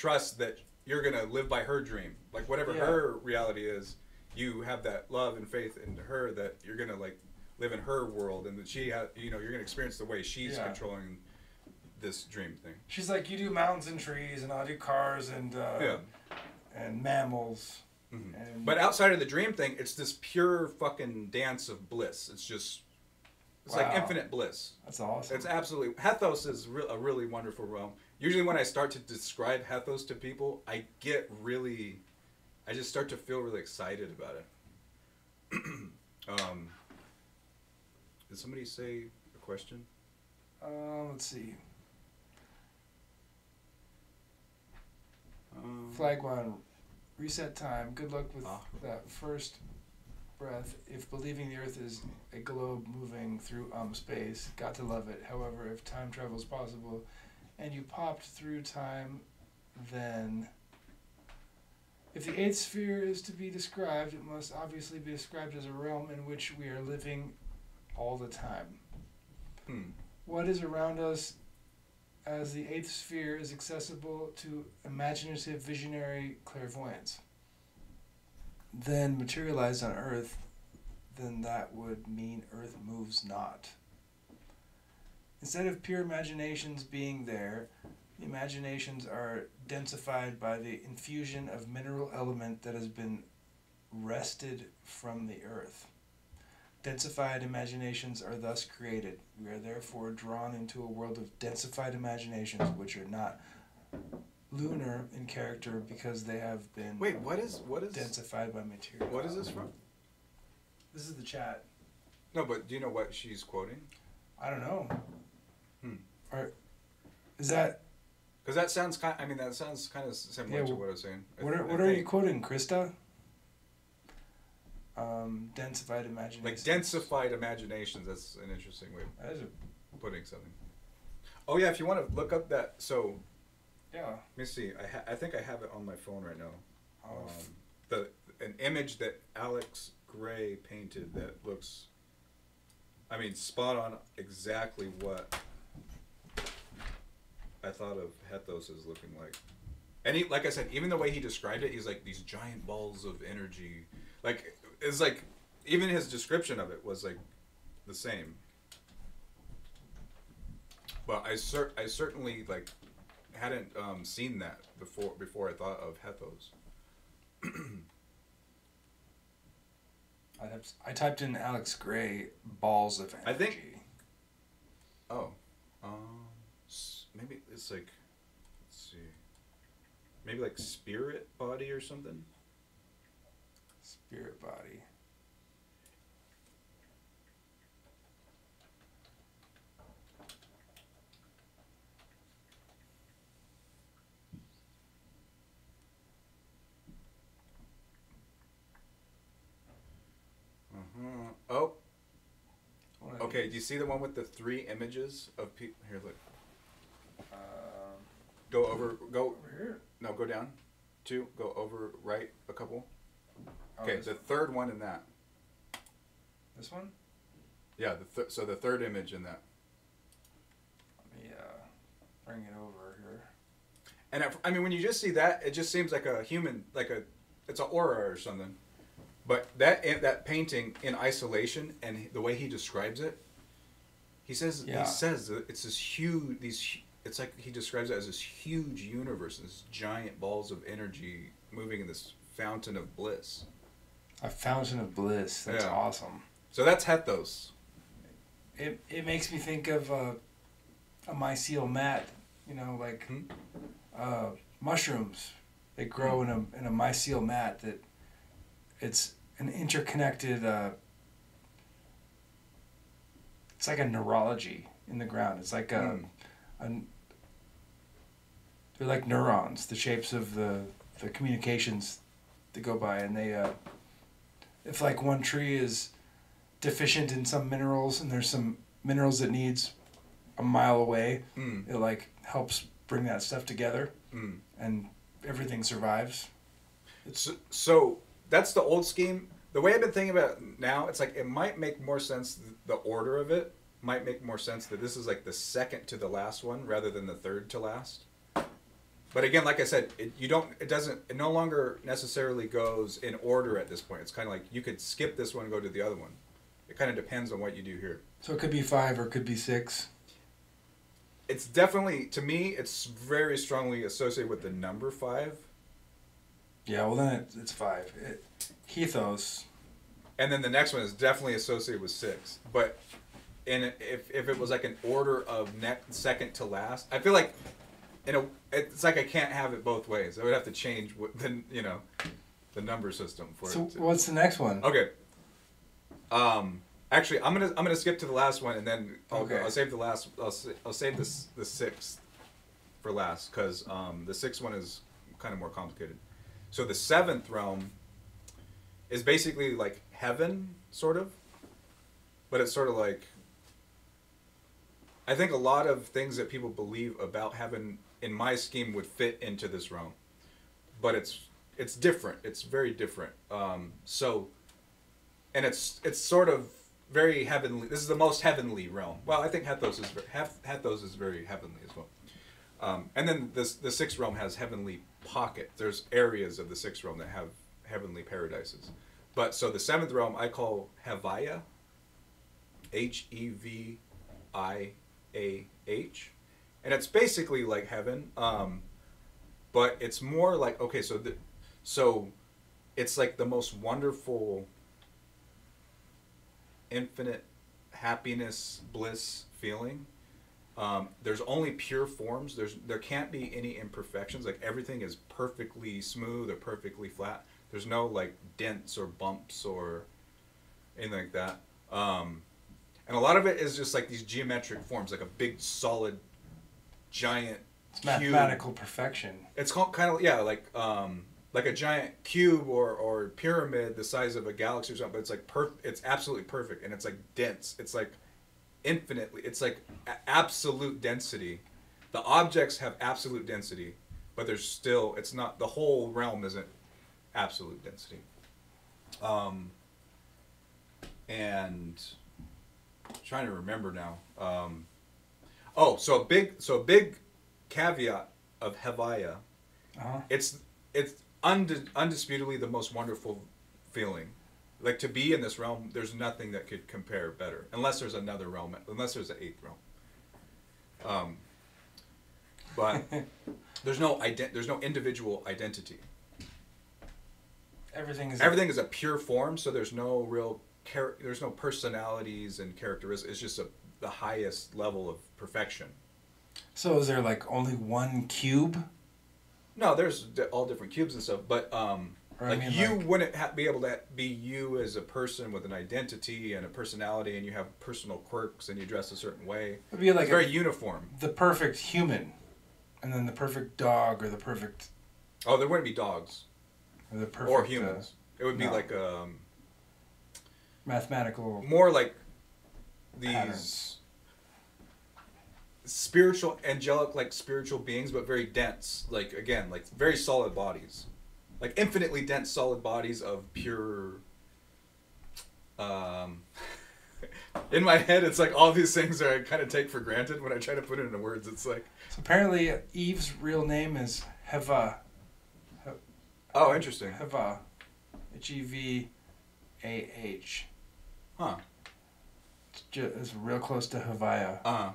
trust that you're gonna live by her dream. Like whatever Yeah. her reality is, you have that love and faith in her that you're gonna like live in her world and that she ha you know, you're gonna experience the way she's Yeah. controlling this dream thing. She's like, you do mountains and trees, and I'll do cars and uh, Yeah. and mammals. Mhm. And But outside of the dream thing, it's this pure fucking dance of bliss. It's just it's like infinite bliss. that's awesome. It's absolutely Hethos is re- a really wonderful realm. Usually, when I start to describe Hethos to people, I get really, I just start to feel really excited about it. um, did somebody say a question? Uh, let's see. Um, Flag one, reset time. Good luck with Ah. that first breath. If believing the Earth is a globe moving through um space, got to love it. However, if time travel is possible, and you popped through time, then. If the eighth sphere is to be described, it must obviously be described as a realm in which we are living all the time. hmm. What is around us as the eighth sphere is accessible to imaginative visionary clairvoyance, then materialized on Earth, then that would mean Earth moves not. Instead of pure imaginations being there, the imaginations are densified by the infusion of mineral element that has been wrested from the earth. Densified imaginations are thus created. We are therefore drawn into a world of densified imaginations which are not lunar in character because they have been Wait, what is what is densified by material. what is this from? This is the chat. No, but do you know what she's quoting? I don't know. Hmm. Or is that Because that sounds kind. I mean, that sounds kind of similar Yeah, to what I was saying. What are, what are you quoting, Krista? Um, densified imagination. Like densified imaginations. That's an interesting way That is a, putting something. Oh yeah, if you want to look up that. So yeah. let me see. I ha- I think I have it on my phone right now. Oh, Um, the an image that Alex Grey painted that looks. I mean, spot on. Exactly what I thought of Hethos as looking like. And he, like I said, even the way he described it, he's like these giant balls of energy. Like it's like even his description of it was like the same. But I cer- I certainly like hadn't um, seen that before before I thought of Hethos. I, typed, I typed in Alex Grey balls of energy. I think- Oh, um, maybe it's like, let's see, maybe like spirit body or something. spirit body. Uh-huh. Oh, okay. Do you see the one with the three images of people? Here, look. Go over. Go over here. no. Go down. Two. Go over. Right. A couple. Oh, Okay. this, The third one in that. this one. Yeah. The th- so the third image in that. Let me uh, bring it over here. And I, I mean, when you just see that, it just seems like a human, like a, it's an aura or something. But that that painting in isolation and the way he describes it, he says Yeah. he says it's this huge these. It's like he describes it as this huge universe, this giant balls of energy moving in this fountain of bliss. A fountain of bliss. That's Yeah. awesome. So that's Hethos. It it makes me think of uh, a mycel mat. You know, like Hmm. uh, mushrooms. that grow in a in a mycel mat that it's an interconnected. Uh, it's like a neurology in the ground. It's like a, Hmm. a they're like neurons, the shapes of the the communications that go by, and they uh, if like one tree is deficient in some minerals and there's some minerals that needs a mile away. Mm, It like helps bring that stuff together mm. and everything survives. So, so that's the old scheme. The way I've been thinking about it now, it's like it might make more sense. The order of it might make more sense that this is like the second to the last one rather than the third to last. But again, like I said, it, you don't. It doesn't. It no longer necessarily goes in order at this point. It's kind of like you could skip this one and go to the other one. It kind of depends on what you do here. So it could be five or it could be six. It's definitely to me. It's very strongly associated with the number five. Yeah, well then it, it's five. It, Hethos. and then the next one is definitely associated with six. But in if if it was like an order of next second to last, I feel like in a it's like I can't have it both ways. I would have to change what the you know the number system for So it. To, what's the next one? okay. Um. Actually, I'm gonna I'm gonna skip to the last one and then I'll, Okay. I'll save the last I'll I'll save this the sixth for last because um the sixth one is kind of more complicated. So the seventh realm is basically like heaven, sort of. But it's sort of like. I think a lot of things that people believe about heaven in my scheme would fit into this realm, but it's it's different. It's very different. Um, so, and it's it's sort of very heavenly. This is the most heavenly realm. Well, I think Hathos is ver- Hath- Hathos is very heavenly as well. Um, and then this the sixth realm has heavenly pocket. There's areas of the sixth realm that have heavenly paradises. But so the seventh realm I call Havaya. H E V I A H, and it's basically like heaven. Um, but it's more like okay, so the, so it's like the most wonderful, infinite happiness, bliss feeling. Um, there's only pure forms. There's there can't be any imperfections. Like everything is perfectly smooth or perfectly flat. There's no like dents or bumps or anything like that. Um, and a lot of it is just like these geometric forms, like a big solid, giant It's cube. mathematical perfection. It's called kind of yeah, like um, like a giant cube or, or pyramid the size of a galaxy or something. But it's like perf- It's absolutely perfect, and it's like dense. It's like infinitely. It's like a- absolute density. The objects have absolute density, but there's still. It's not the whole realm isn't absolute density. Um. And trying to remember now. Um, oh, so a big so a big caveat of Havaya Uh-huh. it's it's undi- undisputedly the most wonderful feeling. Like to be in this realm there's nothing that could compare better unless there's another realm unless there's an eighth realm. Um, but there's no ident- there's no individual identity. Everything is everything is a pure form so there's no real char- there's no personalities and characteristics it's just a, the highest level of perfection. So is there like only one cube? no there's all different cubes and stuff but um Or I like mean, you like- wouldn't ha- be able to be you as a person with an identity and a personality and you have personal quirks and you dress a certain way. It'd be like it's very a- uniform. The perfect human, and then the perfect dog, or the perfect, oh there wouldn't be dogs. Or the perfect or uh, humans. It would be no. like um mathematical more like these patterns. spiritual angelic like spiritual beings but very dense like again like very solid bodies like infinitely dense solid bodies of pure um in my head it's like all these things that i kind of take for granted when i try to put it into words it's like So apparently, Eve's real name is Heva. oh interesting Heva, H E V A H. huh It's, ju- real close to Havaya. uh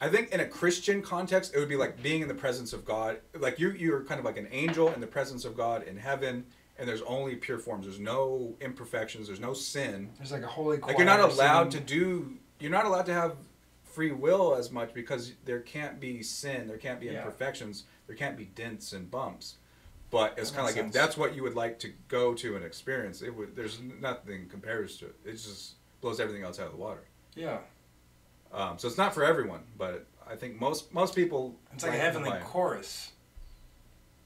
I think in a Christian context, it would be like being in the presence of God. Like you, you're kind of like an angel in the presence of God in heaven, and there's only pure forms. There's no imperfections. There's no sin. There's like a holy. Like you're not allowed to do. You're not allowed to have free will as much because there can't be sin. There can't be Yeah. imperfections. There can't be dents and bumps. But it's kind of like makes if that's what you would like to go to and experience, it would. There's nothing compares to it. It just blows everything else out of the water. Yeah, Um, so it's not for everyone, but I think most most people. it's like a heavenly chorus.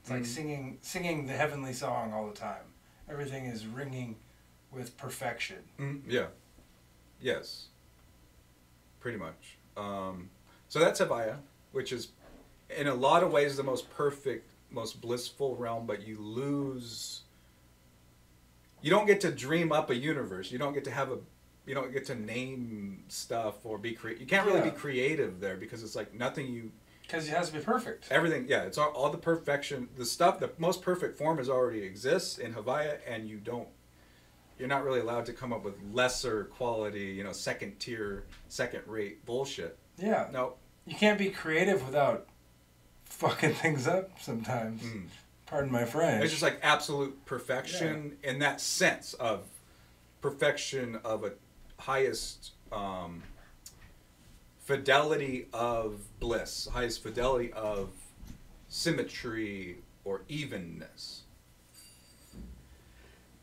It's like Mhm. singing singing the heavenly song all the time. Everything is ringing with perfection. Mm, yeah. Yes. Pretty much. Um, so that's Havaya, which is in a lot of ways the most perfect, most blissful realm, but you lose. You don't get to dream up a universe. You don't get to have a. You don't get to name stuff or be creative. You can't really Yeah. be creative there because it's like nothing you Because it has to be perfect. everything yeah it's all, all the perfection the stuff the most perfect form is already exists in havaya and you don't you're not really allowed to come up with lesser quality you know second tier second rate bullshit Yeah. no You can't be creative without fucking things up sometimes. Mm. Pardon my French. it's just like absolute perfection in that sense of perfection of a highest um, fidelity of bliss highest fidelity of symmetry or evenness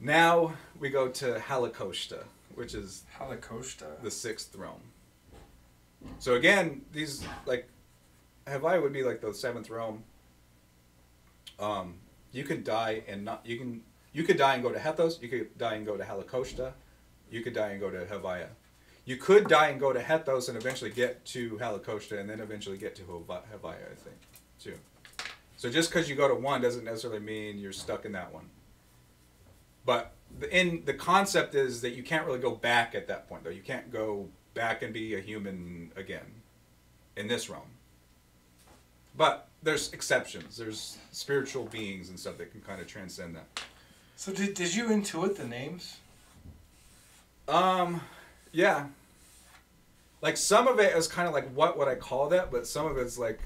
now we go to Halakoshta, which is Holocaust. the sixth realm. So again, these like Hawaii would be like the seventh realm. Um, you could die and not you can you could die and go to Hethos. You could die and go to Halakoshta. You could die and go to Havaya. You could die and go to Hethos and eventually get to Halakoshta and then eventually get to Hava- Havaya, I think, too. So just because you go to one doesn't necessarily mean you're stuck in that one. But the, in the concept is that you can't really go back at that point, though. You can't go back and be a human again in this realm. But there's exceptions. There's spiritual beings and stuff that can kind of transcend that. So did, did you intuit the names? Um, yeah. Like some of it is kind of like what would I call that, but some of it's like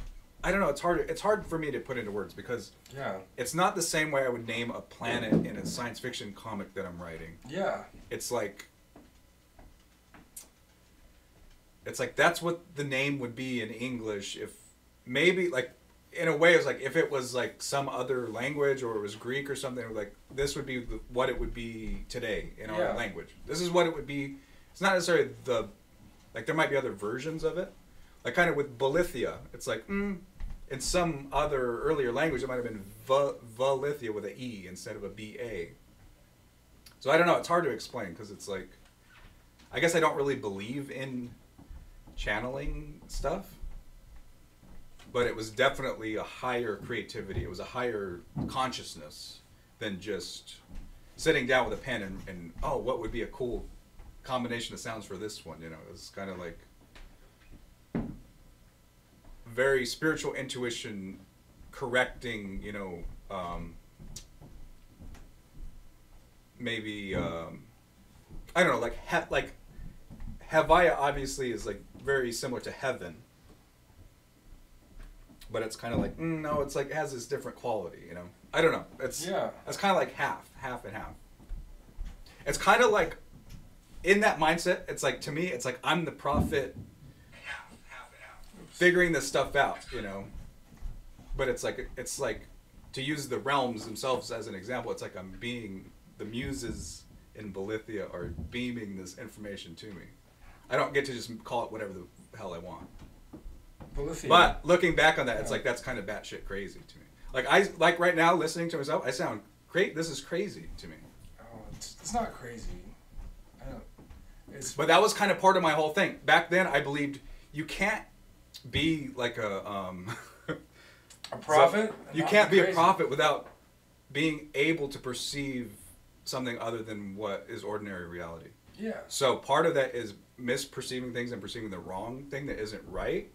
I don't know. It's hard. It's hard for me to put into words because Yeah. it's not the same way I would name a planet in a science fiction comic that I'm writing. Yeah. It's like it's like that's what the name would be in English if maybe like in a way it's like if it was like some other language or it was Greek or something like this would be the, what it would be today in our Yeah. language. This is what it would be. It's not necessarily the like there might be other versions of it. Like kind of with Balithia, it's like mm, in some other earlier language it might have been Valithia with an E instead of a B A. So I don't know. It's hard to explain because it's like, I guess I don't really believe in channeling stuff, but it was definitely a higher creativity. It was a higher consciousness than just sitting down with a pen and, and oh, what would be a cool combination of sounds for this one? You know, it was kind of like very spiritual intuition correcting, you know, um, maybe um, I don't know, like like Havaya obviously is like very similar to heaven, but it's kind of like mm, no, it's like it has this different quality, you know. I don't know. It's Yeah. It's kind of like half, half and half. It's kind of like in that mindset. It's like to me, it's like I'm the prophet, figuring this stuff out, you know. But it's like it's like to use the realms themselves as an example. It's like I'm being the muses in Balithia are beaming this information to me. I don't get to just call it whatever the hell I want. But looking back on that, it's like that's kind of batshit crazy to me. Like I like right now listening to myself, I sound great. This is crazy to me. Oh, it's, it's not crazy. I don't. It's But that was kind of part of my whole thing. Back then, I believed you can't be like a um, a prophet. and you can't be a prophet without being able to perceive something other than what is ordinary reality. Yeah. So part of that is misperceiving things and perceiving the wrong thing that isn't right.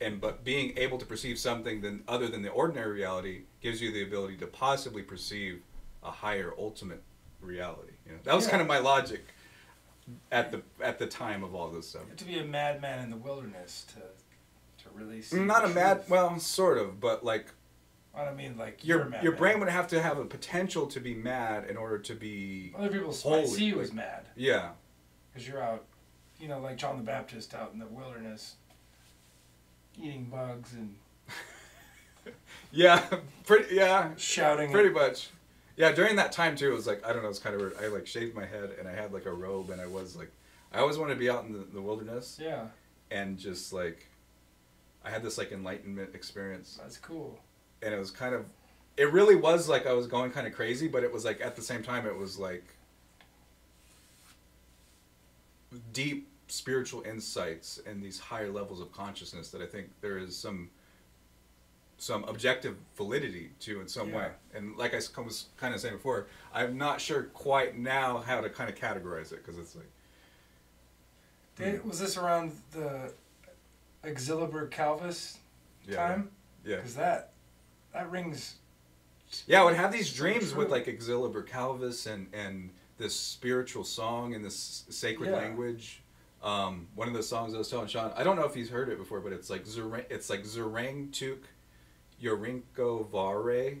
And but being able to perceive something than other than the ordinary reality gives you the ability to possibly perceive a higher ultimate reality. You know? That was Yeah. kind of my logic at the at the time of all this stuff. To be a madman in the wilderness to to really see. Not a the mad truth. well, sort of, but like I don't mean like you're your your madman. brain would have to have a potential to be mad in order to be Other people Holy, see you like- as mad yeah. because you're out, you know, like John the Baptist out in the wilderness, eating bugs and Yeah, pretty yeah, shouting. Pretty much. Yeah, during that time too, it was like I don't know, it's kind of weird. I like shaved my head and I had like a robe and I was like, I always wanted to be out in the, the wilderness Yeah, and just like, I had this like enlightenment experience that's cool. and it was kind of, it really was like I was going kind of crazy, but it was like at the same time it was like, deep spiritual insights and these higher levels of consciousness that I think there is some some objective validity to in some Yeah. way. And like I was kind of saying before, I'm not sure quite now how to kind of categorize it because it's like Did, was this around the Exiliber Calvis yeah, time? yeah. Because that that rings. Yeah, I would have these dreams with like Exiliber Calvis and and this spiritual song and this sacred Yeah. language. Um, one of the songs I was telling Sean, I don't know if he's heard it before, but it's like Zerang, it's like Zerang Tuk Yorinko Vare.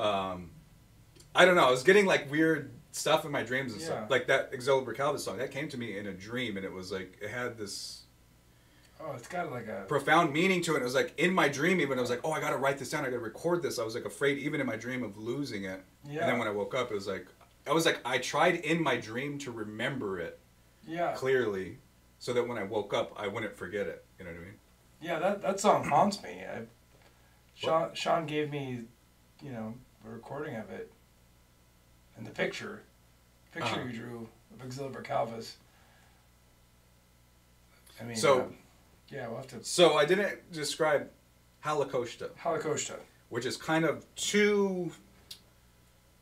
Um, I don't know. I was getting like weird stuff in my dreams and Yeah. stuff. Like that Exiliber Calvis song that came to me in a dream, and it was like it had this Oh, it's got like a. profound meaning to it. It was like in my dream, even I was like, oh, I gotta write this down. I gotta record this. I was like afraid, even in my dream, of losing it. Yeah. And then when I woke up, it was like I was like I tried in my dream to remember it yeah. clearly, so that when I woke up, I wouldn't forget it. You know what I mean? Yeah, that, that song haunts me. I, Sean, Sean gave me, you know, a recording of it. And the picture, picture Uh-huh. you drew of Exiliber Calvis. I mean, So- um, yeah, we'll have to. So I didn't describe Halakoshta, Holocaustia. which is kind of two.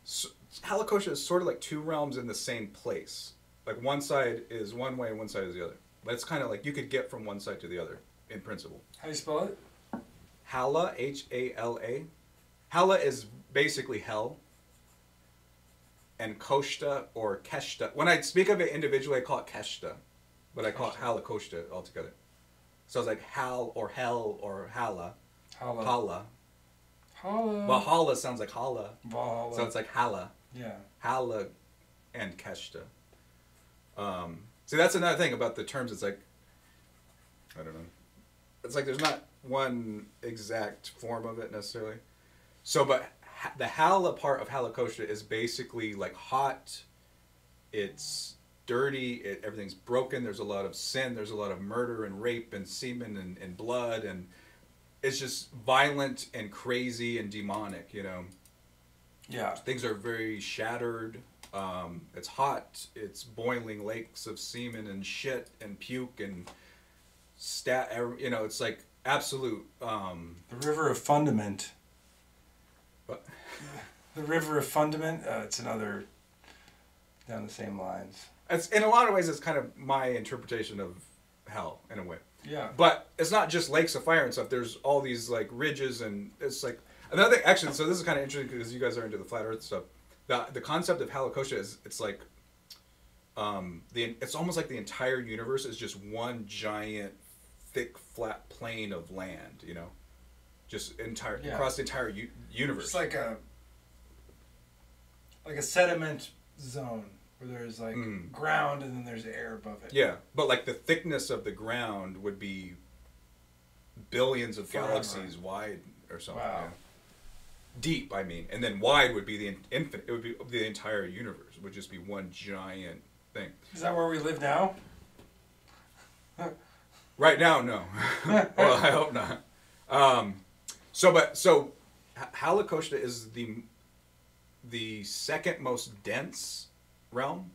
s- Halakoshta is sort of like two realms in the same place. Like one side is one way and one side is the other. But it's kind of like you could get from one side to the other in principle. How do you spell it? Hala, H A L A. Hala is basically hell. And Koshta or Keshta. When I speak of it individually, I call it Keshta. But I call it Hala Koshta altogether. So it's like Hal or Hell or Hala. Hala. Hala. Hala. Well, Hala sounds like Hala. Valhalla. So it's like Hala. yeah. Hala and Keshta. Um, see, that's another thing about the terms. It's like, I don't know. It's like there's not one exact form of it necessarily. So, but ha- the Hala part of Halakosha is basically like hot. It's dirty. It, everything's broken. There's a lot of sin. There's a lot of murder and rape and semen and, and blood and it's just violent and crazy and demonic. You know Yeah. things are very shattered. Um, it's hot. It's boiling lakes of semen and shit and puke and stat. You know, it's like absolute. Um, The River of Fundament. What? The River of Fundament. Uh, it's another. Down the same lines. it's in a lot of ways. It's kind of my interpretation of hell in a way. Yeah. But it's not just lakes of fire and stuff. There's all these like ridges and it's like another thing. Actually, so this is kind of interesting because you guys are into the flat Earth stuff. The the concept of Halakosha is it's like um the it's almost like the entire universe is just one giant thick flat plane of land. You know, just entire Yeah. across the entire u- universe. It's like a like a sediment zone where there's like Mm. ground and then there's air above it. Yeah, but like the thickness of the ground would be billions of Forever. galaxies wide or something. Wow. yeah. Deep, I mean, and then wide would be the in- infinite. It would be the entire universe. It would just be one giant thing. Is that where we live now? Right now, no. well, I hope not. Um, so, but so Halakoshta is the the second most dense realm,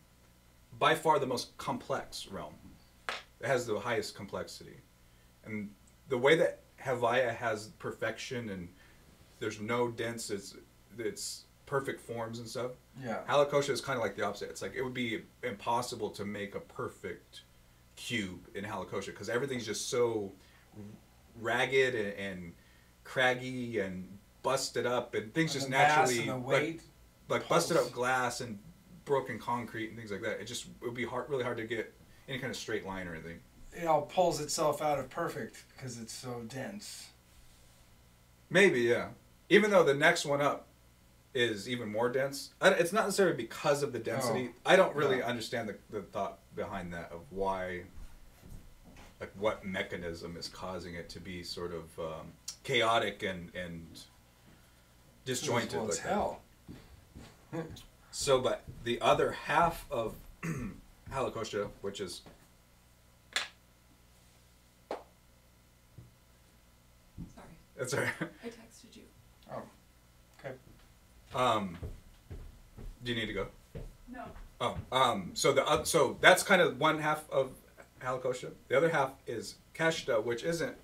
by far the most complex realm. It has the highest complexity, and the way that Havaya has perfection and there's no dense, it's it's perfect forms and stuff. Yeah. Halakosha is kind of like the opposite. It's like it would be impossible to make a perfect cube in Halakosha because everything's just so ragged and, and craggy and busted up, and things And just naturally and the like, like busted up glass and broken concrete and things like that. It just it would be hard, really hard to get any kind of straight line or anything. It all pulls itself out of perfect because it's so dense. Maybe, yeah. Even though the next one up is even more dense, it's not necessarily because of the density. I don't really Yeah. understand the, the thought behind that of why, like, what mechanism is causing it to be sort of um, chaotic and and disjointed. Well, it's like that. hell. So, but the other half of Halakosha, which is Sorry, that's all right. I texted you. Oh, okay. Um, do you need to go? No. Oh, um, so the oth- so that's kind of one half of Halakosha. The other half is Keshta, which isn't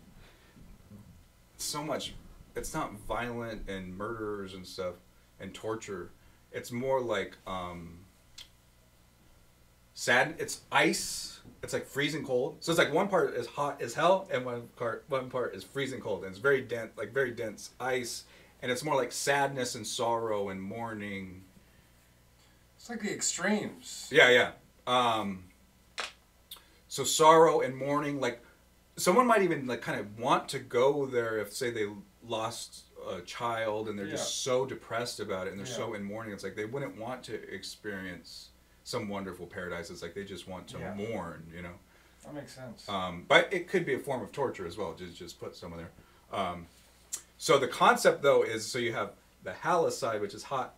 so much. It's not violent and murderers and stuff and torture. It's more like um, sad. It's ice. It's like freezing cold. So it's like one part is hot as hell, and one part one part is freezing cold, and it's very dense, like very dense ice. And it's more like sadness and sorrow and mourning. It's like the extremes. Yeah, yeah. Um, so sorrow and mourning, like someone might even like kind of want to go there if say they lost a child and they're just so depressed about it and they're so in mourning. It's like they wouldn't want to experience some wonderful paradise. It's like they just want to Yeah. mourn, you know. That makes sense. Um, but it could be a form of torture as well. Just just put someone there. Um, so the concept though is so you have the Hala side, which is hot.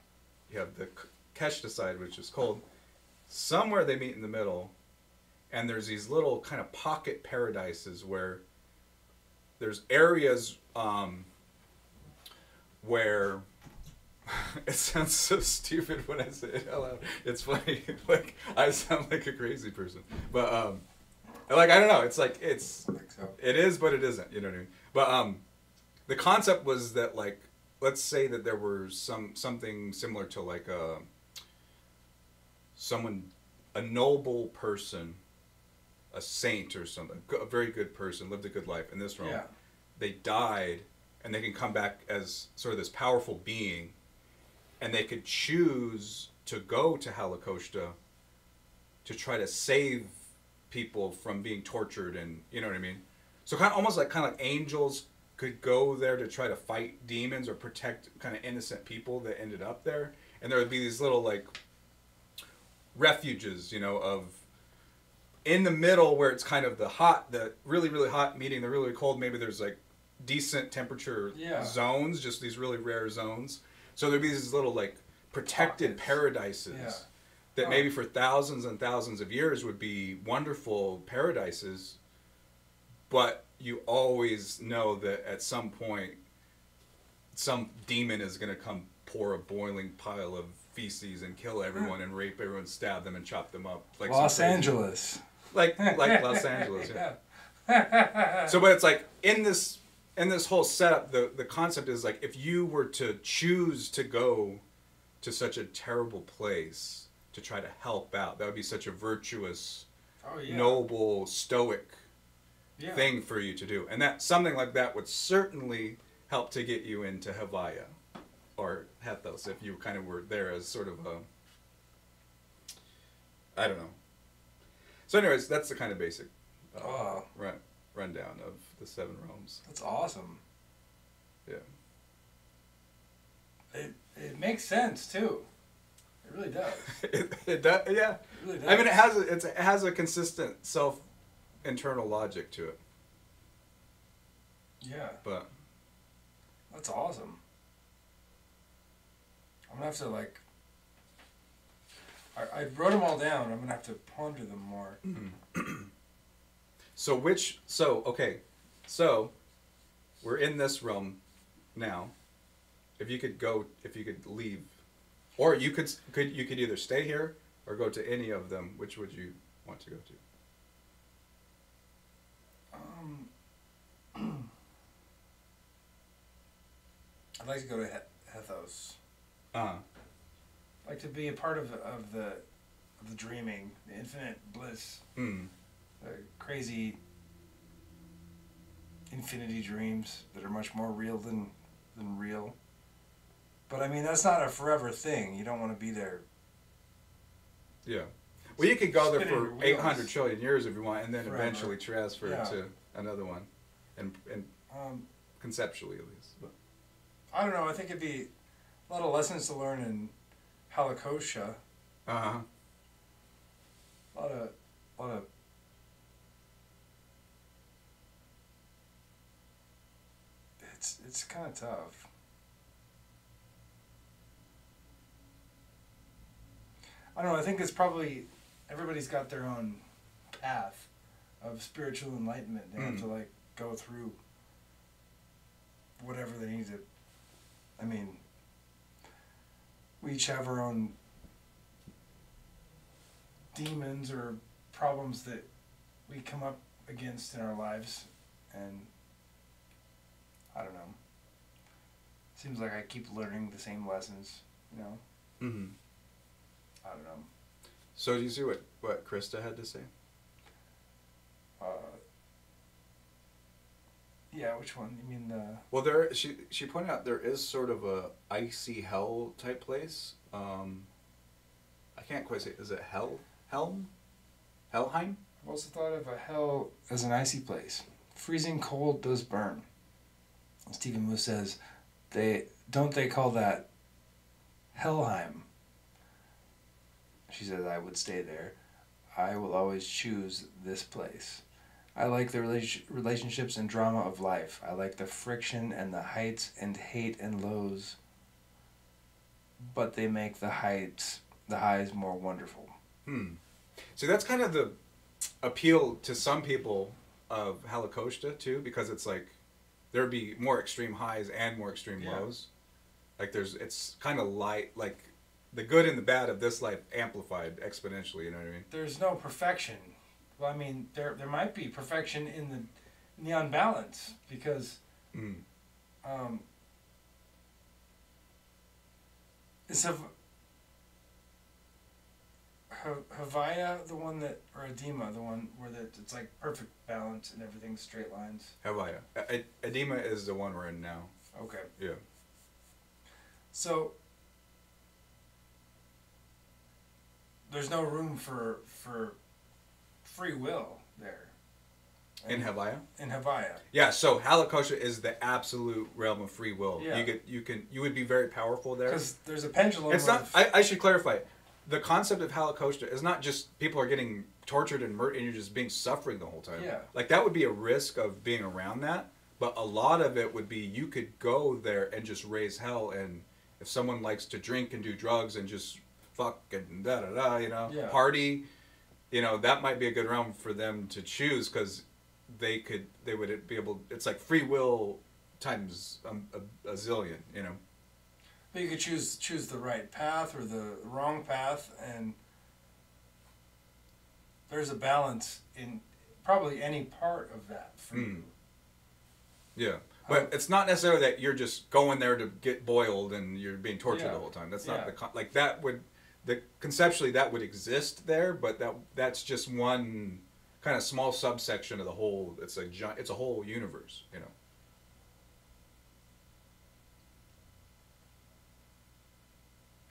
You have the Keshta side, which is cold. Somewhere they meet in the middle, and there's these little kind of pocket paradises where there's areas um, where it sounds so stupid when I say it out loud. It's funny. like I sound like a crazy person, but um, like I don't know. It's like it's I think so. it is, but it isn't. You know what I mean? But um, the concept was that like, let's say that there were some something similar to like a someone, a noble person, a saint or something, a very good person, lived a good life in this realm. Yeah. They died, and they can come back as sort of this powerful being, and they could choose to go to Halakoshta to try to save people from being tortured and you know what I mean. So kind of almost like kind of like angels could go there to try to fight demons or protect kind of innocent people that ended up there, and there would be these little like refuges, you know, of in the middle where it's kind of the hot, the really really hot meeting the really cold. Maybe there's like decent temperature Yeah. zones, just these really rare zones. So there'd be these little like protected Pockets. paradises Yeah. that Oh. maybe for thousands and thousands of years would be wonderful paradises, but you always know that at some point some demon is going to come pour a boiling pile of feces and kill everyone and rape everyone, stab them and chop them up like Los Angeles. like like Los Angeles. Yeah. So, but it's like in this in this whole setup, the the concept is like if you were to choose to go to such a terrible place to try to help out, that would be such a virtuous, Oh yeah. noble, stoic yeah. thing for you to do, and that something like that would certainly help to get you into Havaya or Hethos if you kind of were there as sort of a I don't know. So, anyways, that's the kind of basic uh, Oh, run rundown of the seven realms. that's awesome. Yeah. It it makes sense too. It really does. it, it does, yeah. It really does. I mean, it has a, it's, it has a consistent self internal logic to it, Yeah, but that's awesome. I'm gonna have to like. I, I wrote them all down. I'm gonna have to ponder them more. so which so okay, so we're in this realm now. If you could go, if you could leave, or you could could you could either stay here or go to any of them. Which would you want to go to? Um, I'd like to go to he- Hethos. Uh, I'd like to be a part of of the of the dreaming, the infinite bliss, mm, the crazy infinity dreams that are much more real than than real. But I mean, that's not a forever thing. You don't want to be there. yeah. Well, you could go there for eight hundred trillion years if you want, and then Forever. eventually transfer Yeah. to another one, and and Um, conceptually at least. But. I don't know. I think it'd be a lot of lessons to learn in Halakosha. Uh huh. A lot of, a lot of. It's it's kind of tough. I don't know. I think it's probably everybody's got their own path of spiritual enlightenment. They have Mm. to like go through whatever they need to. I mean, we each have our own demons or problems that we come up against in our lives, and I don't know. Seems like I keep learning the same lessons, you know. Mm-hmm. I don't know. So do you see what what Krista had to say? Uh, yeah, which one? You mean the? Well, there she she pointed out there is sort of a icy hell type place. Um, I can't quite say. Is it Hell Helm? Helheim? I've also thought of a hell as an icy place. Freezing cold does burn. Stephen Moose says, "They don't they call that Helheim?" She says, "I would stay there. I will always choose this place. I like the rela- relationships and drama of life. I like the friction and the heights and hate and lows. But they make the heights, the highs more wonderful." Hmm. See, that's kind of the appeal to some people of Halakoshta too, because it's like there'd be more extreme highs and more extreme Yeah. lows. Like there's, it's kind of light, like the good and the bad of this life amplified exponentially. You know what I mean? there's no perfection. Well, I mean, there there might be perfection in the neon balance because Mm. um, is Hav- Ha- Havaya the one that or Edema the one where that it's like perfect balance and everything's straight lines. Havaya. Edema is the one we're in now. Okay, Yeah. so there's no room for for free will there In Havaya. in Havaya. Yeah. So Halakosha is the absolute realm of free will. Yeah. You could, you can, you would be very powerful there. Because there's a pendulum. It's not. I, I should clarify. The concept of Holocaust is not just people are getting tortured and murdered, and you're just being suffering the whole time. Yeah. Like that would be a risk of being around that, but a lot of it would be you could go there and just raise hell, and if someone likes to drink and do drugs and just fuck and da da da, you know, Yeah. party, you know, that might be a good realm for them to choose because they could they would be able. It's like free will times a, a, a zillion, you know. But you could choose choose the right path or the wrong path, and there's a balance in probably any part of that for Mm. you. Yeah, but it's not necessarily that you're just going there to get boiled and you're being tortured Yeah. the whole time. That's Yeah. not the con- like that would the conceptually that would exist there, but that that's just one kind of small subsection of the whole. It's a. It's a whole universe, you know.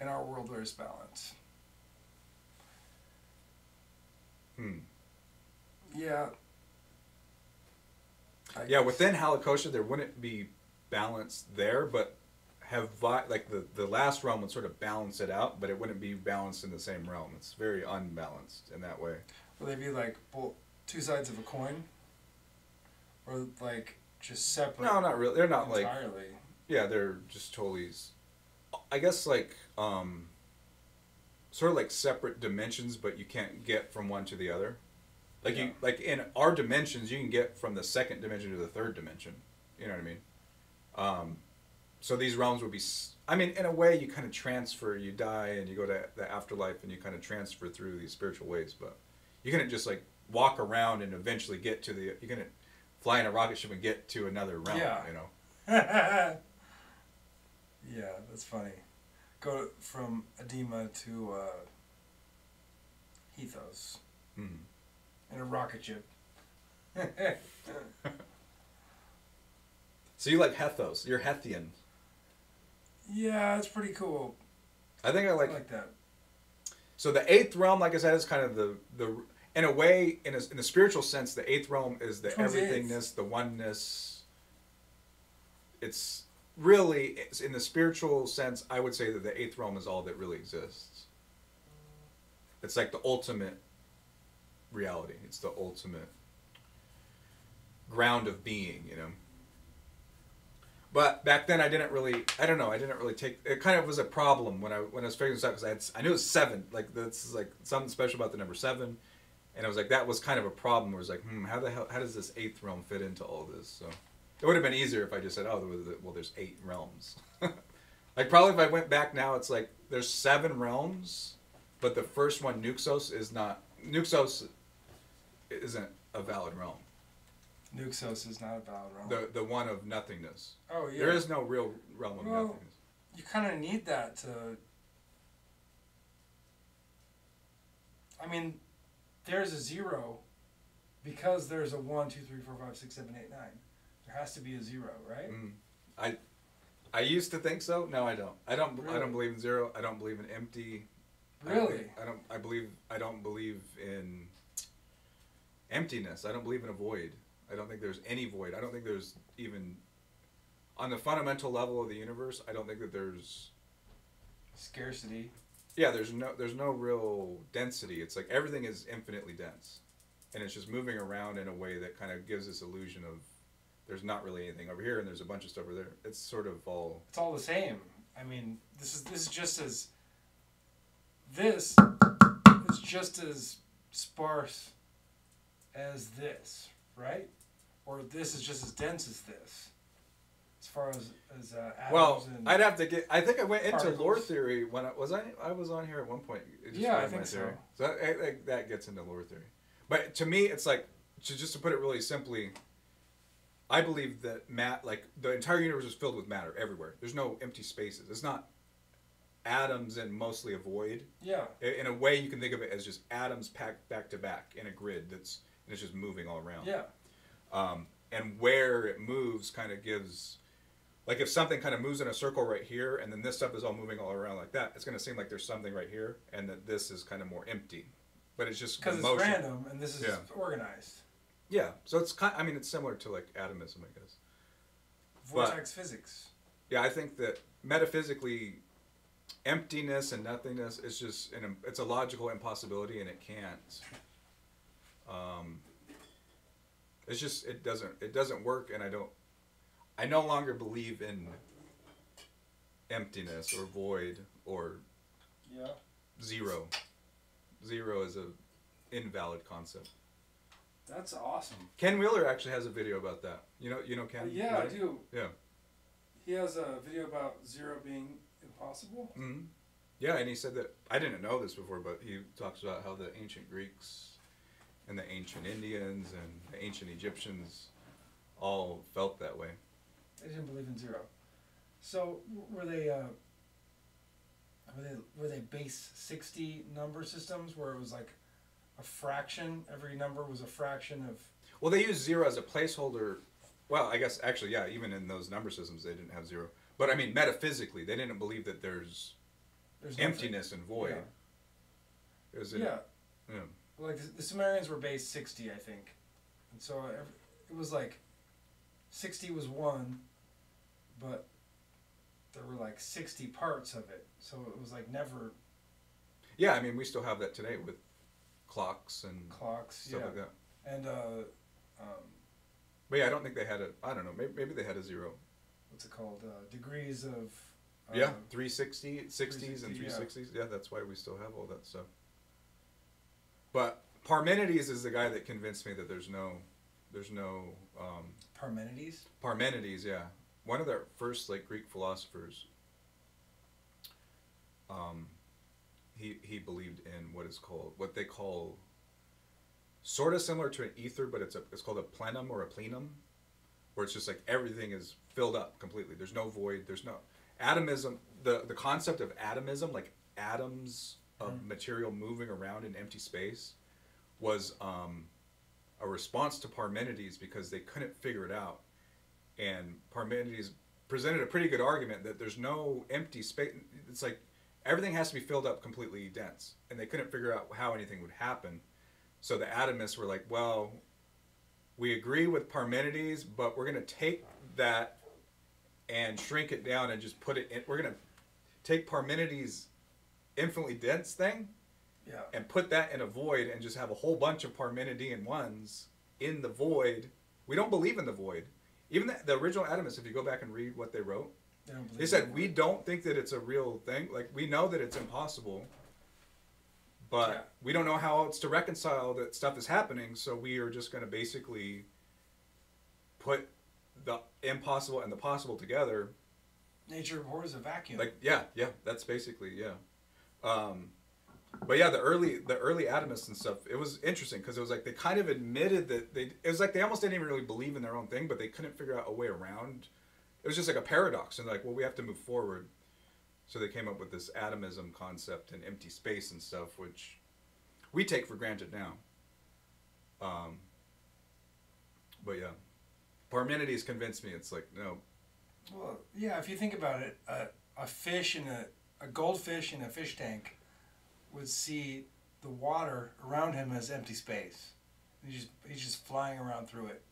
In our world, there's balance. Hmm. Yeah. I Yeah, guess. within Halakosha, there wouldn't be balance there, but have vi- like the the last realm would sort of balance it out, but it wouldn't be balanced in the same realm. It's very unbalanced in that way. Will they be like both two sides of a coin, or like just separate? No, not really. They're not like entirely. Yeah, they're just totally. I guess like um, sort of like separate dimensions, but you can't get from one to the other. Like Yeah. you, like in our dimensions, you can get from the second dimension to the third dimension. You know what I mean? Um, so these realms would be. i mean, in a way, you kind of transfer. You die and you go to the afterlife, and you kind of transfer through these spiritual ways. But you couldn't just like walk around and eventually get to the. You couldn't fly in a rocket ship and get to another realm. Yeah. You know. yeah, that's funny. Go from edema to uh, Hethos Hmm. in a rocket ship. So you like Hethos? You're Hethian. Yeah, it's pretty cool. I think I I like. like that. So the eighth realm, like I said, is kind of the the in a way, in a, in a spiritual sense, the eighth realm is the Which one's the eighth? everythingness, the oneness. It's really it's in the spiritual sense. I would say that the eighth realm is all that really exists. It's like the ultimate reality. It's the ultimate ground of being, you know. But back then, I didn't really. I don't know. I didn't really take. It kind of was a problem when I when I was figuring this out because I. I knew it was seven. Like this is like something special about the number seven, and I was like that was kind of a problem. Where it was like, hmm, how the hell? How does this eighth realm fit into all this? So it would have been easier if I just said, oh, well, there's eight realms. like probably if I went back now, it's like there's seven realms, but the first one, Nuxos, is not. Nuxos isn't a valid realm. Nuxos is not a valid realm. The the one of nothingness. oh yeah. There is no real realm of Well- nothingness. you kind of need that to. I mean, there's a zero, because there's a one, two, three, four, five, six, seven, eight, nine. There has to be a zero, right? Mm. I I used to think so. No, I don't. I don't. I don't believe in zero. I don't believe in empty. Really? believe- I don't. I believe. I don't believe in emptiness. I don't believe in a void. I don't think there's any void. I don't think there's even on the fundamental level of the universe. I don't think that there's. Scarcity. Yeah, there's no. There's no real density. It's like everything is infinitely dense, and it's just moving around in a way that kind of gives this illusion of there's not really anything over here and there's a bunch of stuff over there. It's sort of all. It's all the same. I mean, this is this is just as. This is just as sparse as this, right? Or this is just as dense as this, as far as as uh, atoms Well, and. I'd have to get. I think I went into lore theory when I was I. I was on here at one point. It just Yeah, I think so. theory. So that, I, think that gets into lore theory. But to me, it's like to, just to put it really simply. I believe that mat like the entire universe is filled with matter everywhere. There's no empty spaces. It's not atoms and mostly a void. yeah. In a way, you can think of it as just atoms packed back to back in a grid that's and it's just moving all around Yeah. Um, and where it moves kind of gives like if something kind of moves in a circle right here and then this stuff is all moving all around like that it's going to seem like there's something right here and that this is kind of more empty but it's just Because it's motion. random and this is Yeah. organized. yeah so it's kind i mean it's similar to like atomism i guess But- physics. yeah i think that metaphysically emptiness and nothingness is just an it's a logical impossibility and it can't um, it's just it doesn't it doesn't work and i don't i no longer believe in emptiness or void or Yeah. zero zero is a invalid concept That's awesome. ken wheeler actually has a video about that you know you know ken yeah, I do. yeah He has a video about zero being impossible. hmm Yeah, and he said that I didn't know this before, but he talks about how the ancient Greeks and the ancient Indians and the ancient Egyptians all felt that way. They didn't believe in zero. So were they uh, were they were they base sixty number systems where it was like a fraction? Every number was a fraction of. Well, they used zero as a placeholder. Well, I guess actually, yeah, even in those number systems, they didn't have zero. But I mean, metaphysically, they didn't believe that there's There's nothing. emptiness and void. It was in- Yeah, yeah. Like the, the Sumerians were base sixty, I think, and so ev it was like sixty was one, but there were like sixty parts of it, so it was like never Yeah, I mean, we still have that today with clocks and clocks. stuff yeah, like that. and uh, um, But yeah, I don't think they had a. I don't know. Maybe, maybe they had a zero. what's it called? Uh, degrees of. Yeah, um, 360, 60s, and 360, yeah. 360s. Yeah. that's why we still have all that stuff. But Parmenides is the guy that convinced me that there's no, there's no um, Parmenides. Parmenides. Yeah, one of the first like Greek philosophers. Um, he he believed in what is called what they call. Sort of similar to an ether, but it's a it's called a plenum or a plenum, where it's just like everything is filled up completely. There's no void. There's no atomism. The the concept of atomism, like atoms of Mhm. material moving around in empty space, was um, a response to Parmenides because they couldn't figure it out, and Parmenides presented a pretty good argument that there's no empty space. It's like everything has to be filled up completely dense, and they couldn't figure out how anything would happen. So the atomists were like, well, we agree with Parmenides, but we're going to take that and shrink it down and just put it in. We're going to take Parmenides' infinitely dense thing Yeah. and put that in a void and just have a whole bunch of Parmenidean ones in the void. We don't believe in the void. Even the, the original atomists, if you go back and read what they wrote, They, they said we don't think that it's a real thing. Like we know that it's impossible, but Yeah. we don't know how else to reconcile that stuff is happening. So we are just going to basically put the impossible and the possible together. nature abhors a vacuum. Like yeah, yeah, that's basically yeah. Um, But yeah, the early the early atomists and stuff, it was interesting because it was like they kind of admitted that they it was like they almost didn't even really believe in their own thing, but they couldn't figure out a way around. It was just like a paradox, and like, well, we have to move forward. So they came up with this atomism concept and empty space and stuff, which we take for granted now. Um, but yeah, Parmenides convinced me. It's like no, Well, yeah, if you think about it, a, a fish in a, a goldfish in a fish tank would see the water around him as empty space. He's just, he's just flying around through it.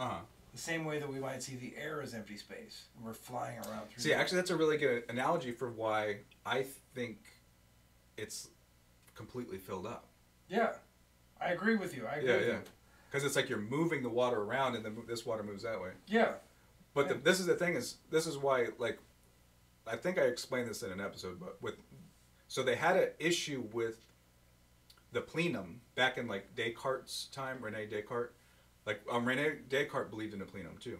uh huh. The same way that we might see the air as empty space. And we're flying around through it. See, it. actually, that's a really good analogy for why I think it's completely filled up. Yeah, I agree with you. I agree Yeah, yeah. Because it's like you're moving the water around, and then this water moves that way. Yeah, But the, this is the thing is this is why like I think I explained this in an episode, but with so they had an issue with the plenum back in like Descartes' time, Rene Descartes. Like um, Rene Descartes believed in the plenum too,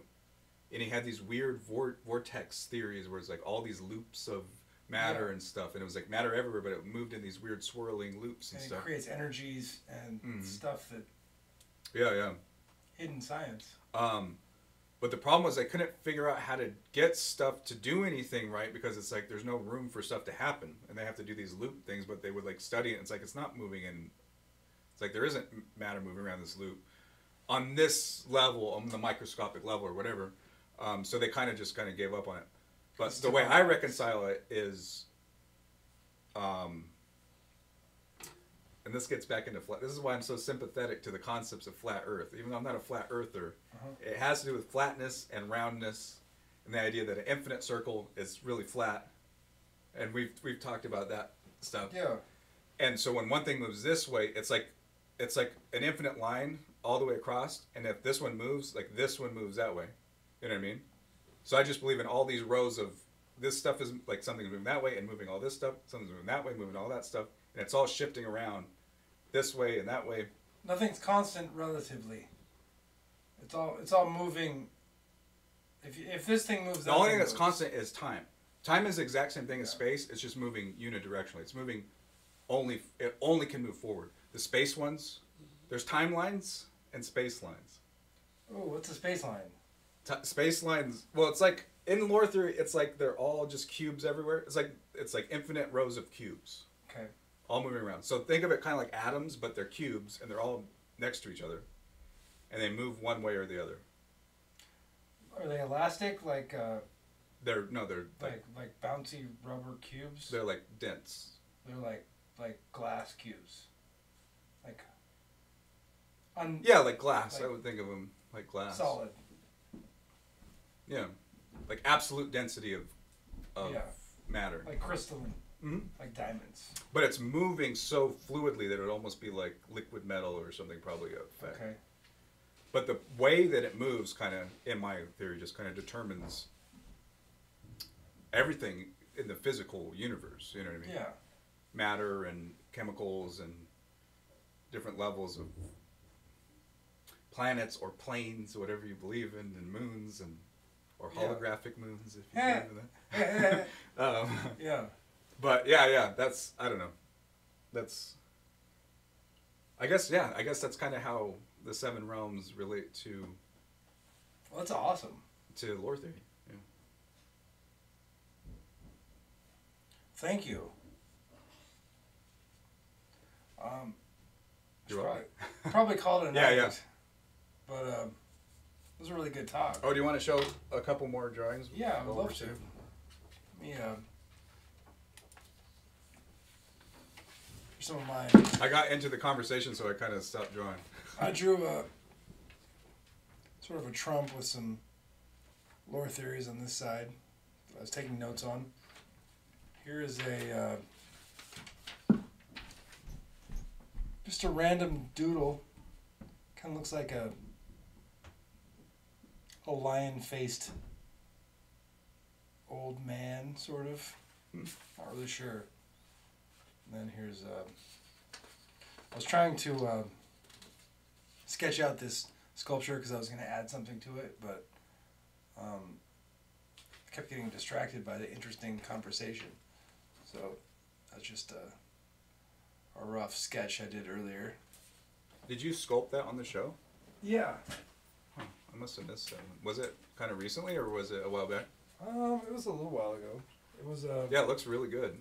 and he had these weird vor- vortex theories where it's like all these loops of matter Yeah. and stuff, and it was like matter everywhere, but it moved in these weird swirling loops and, and it stuff. creates energies and Mhm. stuff that Yeah, yeah. hidden science. Um, but the problem was they couldn't figure out how to get stuff to do anything right because it's like there's no room for stuff to happen, and they have to do these loop things. But they would like study it. And it's like it's not moving in. It's like there isn't matter moving around this loop on this level, on the microscopic level or whatever. Um, so they kind of just kind of gave up on it. But the way I reconcile it is, um, and this gets back into flat. This is why I'm so sympathetic to the concepts of flat Earth, even though I'm not a flat earther. Uh-huh. It has to do with flatness and roundness, and the idea that an infinite circle is really flat. And we've we've talked about that stuff. Yeah, And so when one thing moves this way, it's like it's like an infinite line all the way across. And if this one moves, like this one moves that way. You know what I mean? So I just believe in all these rows of this stuff is like something's moving that way and moving all this stuff, something's moving that way, moving all that stuff, and it's all shifting around this way and that way. nothing's constant relatively. It's all it's all moving. If you, if this thing moves, The only thing that's moves. constant is time. Time is the exact same thing as space. It's just moving unidirectionally. It's moving only. It only can move forward. The space ones, mm-hmm. there's timelines and space lines. Oh, what's a space line? T- space lines. Well, it's like in lore theory, it's like they're all just cubes everywhere. It's like it's like infinite rows of cubes, Okay. All moving around. So think of it kind of like atoms, but they're cubes and they're all next to each other, and they move one way or the other. Are they elastic like uh, They're no, they're like like like bouncy rubber cubes? they're like dense. They're like like glass cubes. Like un Yeah, like glass. I would think of them like glass. solid. Yeah, like absolute density of of Yeah. matter. Like crystalline. Mhm. Like diamonds. But it's moving so fluidly that it would almost be like liquid metal or something, probably. Okay. But the way that it moves, kind of, in my theory, just kind of determines everything in the physical universe. You know what I mean? Yeah. Matter and chemicals and different levels of planets or planes, whatever you believe in, and moons and or Yeah. holographic moons, if you Yeah. believe in that. um, yeah. But yeah, yeah, that's I don't know. That's I guess yeah, I guess that's kind of how the seven realms relate to Well, that's awesome. to lore theory. Yeah. Thank you. Um, You're probably, welcome. probably called it a Yeah, night. yeah. But um, it was a really good talk. Oh, do you want to show a couple more drawings? Yeah, I would love to. sitting? Let me, uh, some of mine. I got into the conversation, so I kind of stopped drawing. I drew a sort of a trump with some lore theories on this side. I was taking notes on. Here is a uh, just a random doodle. Kind of looks like a a lion-faced old man, sort of. Hmm. Not really sure. And then here's uh, I was trying to. Uh, sketch out this sculpture because I was going to add something to it, but um, I kept getting distracted by the interesting conversation. So that's just a, a rough sketch I did earlier. Did you sculpt that on the show? Yeah. I must have missed that. Was it kind of recently or was it a while back? Um, it was a little while ago. It was uh. Yeah, it looks really good.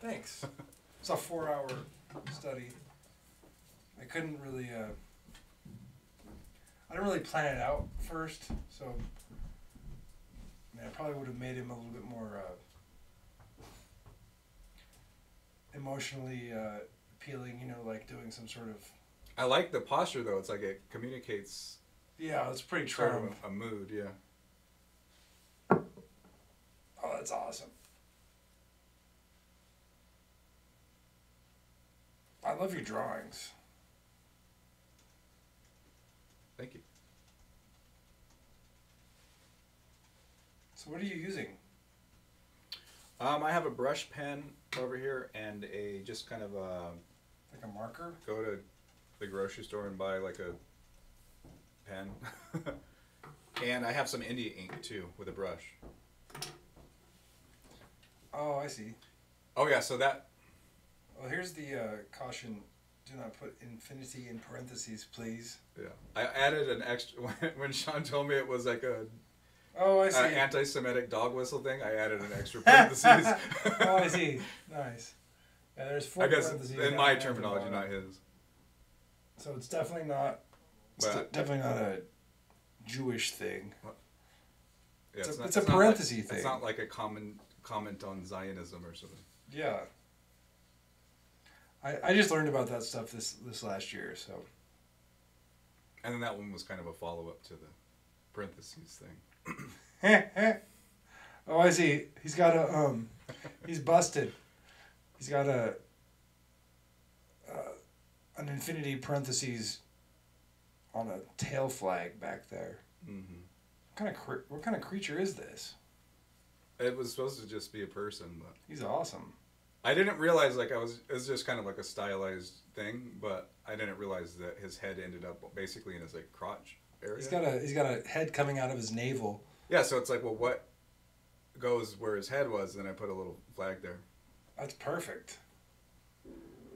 Thanks. It's a four-hour study. I couldn't really. Uh, I didn't really plan it out first, so. I mean, I probably would have made him a little bit more uh, emotionally uh, appealing. You know, like doing some sort of. I like the posture though. It's like it communicates Yeah, it's pretty sort of a, a mood. Yeah. Oh, that's awesome. I love your drawings. Thank you. So, what are you using? Um, I have a brush pen over here and a just kind of a Like a marker? go to the grocery store and buy like a pen. and I have some India ink too with a brush. Oh, I see. Oh yeah, so that Well, here's the uh, caution: do not put infinity in parentheses, please. yeah. I added an extra when, Sean told me it was like a, Oh, I see. anti-Semitic dog whistle thing. I added an extra parentheses. oh, I see. Nice. Yeah, there's four I guess in my there at the terminology, not his. So it's definitely not. It's But- definitely not a Jewish thing. Yeah, It's a- not- it's a not like- parenthesis thing. It's not like a common comment on Zionism or something. Yeah. I, I just learned about that stuff this this last year, so And then that one was kind of a follow-up to the parentheses thing. oh, I see. He's got a um, he's busted. He's got a uh, an infinity parentheses on a tail flag back there. hmm What kind of cre- what kind of creature is this? It was supposed to just be a person, but He's awesome. I didn't realize like I was. It was just kind of like a stylized thing, but I didn't realize that his head ended up basically in his like crotch area. He's got a he's got a head coming out of his navel. yeah, so it's like, well, what goes where his head was? And I put a little flag there. That's perfect.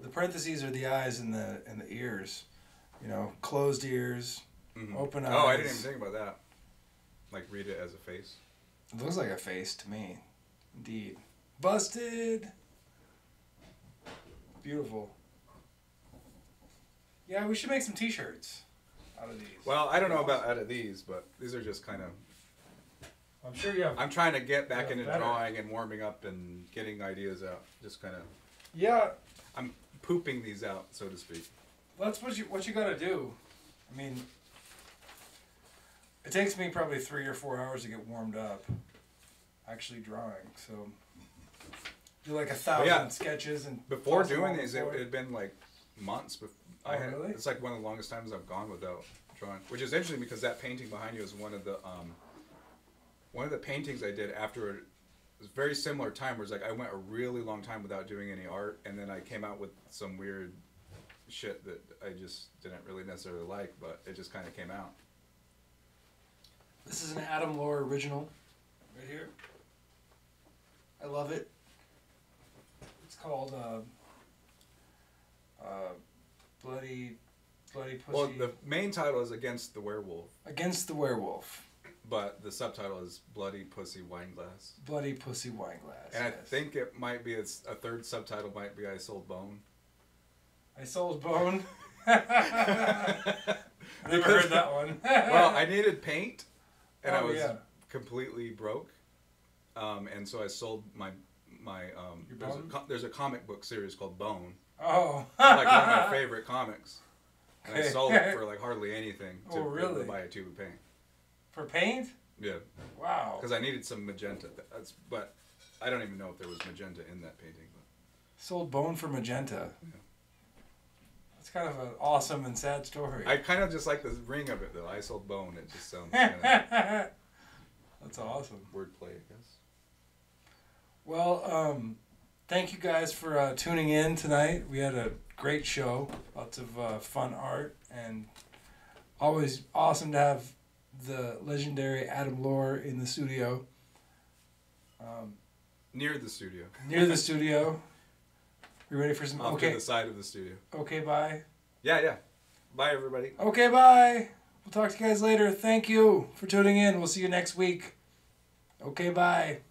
The parentheses are the eyes and the and the ears. You know, closed ears. Mhm. Open Oh, I didn't even think about that. Like read it as a face. It looks like a face to me. Indeed. Busted. Beautiful. Yeah, we should make some T-shirts out of these. Well, I don't know about out of these, but these are just kind of. I'm sure you have. I'm trying to get back into better. drawing and warming up and getting ideas out. Just kind of Yeah, I'm pooping these out, so to speak. that's what you what you got to do. I mean, it takes me probably three or four hours to get warmed up. Actually drawing, so do like a thousand yeah. sketches and Before doing these, it had been like months. Before, I Oh, had, really? It's like one of the longest times I've gone without drawing, which is interesting because that painting behind you is one of the um, one of the paintings I did after it was a very similar time. Where it's like I went a really long time without doing any art, and then I came out with some weird shit that I just didn't really necessarily like, but it just kind of came out. This is an Adam Lore original, right here. I love it. It's called uh, uh, Bloody Bloody Pussy Well, the main title is Against the Werewolf, Against the Werewolf. but the subtitle is Bloody Pussy Wine Glass. Bloody Pussy Wine Glass. And I think it might be it's a third subtitle might be I Sold Bone. I sold bone. I never heard that one. well, I needed paint, and I Oh, was yeah. completely broke, um, and so I sold my my. Um, there's, a, there's a comic book series called Bone, oh. like one of my favorite comics, and I sold it for like hardly anything to, Oh, really? to buy a tube of paint. For paint? Yeah, Wow. because I needed some magenta. That's but I don't even know if there was magenta in that painting. But Sold bone for magenta. Yeah. That's kind of an awesome and sad story. I kind of just like the ring of it though. I sold bone. It just sounds kind of That's awesome. wordplay, I guess. Well, um, thank you guys for uh, tuning in tonight. We had a great show, lots of uh, fun art, and always awesome to have the legendary Adam Lore in the studio, um, Near the studio. near the studio. You ready for some? off Okay. to the side of the studio. Okay. Bye. Yeah, yeah. Bye, everybody. Okay. Bye. We'll talk to you guys later. Thank you for tuning in. We'll see you next week. Okay. Bye.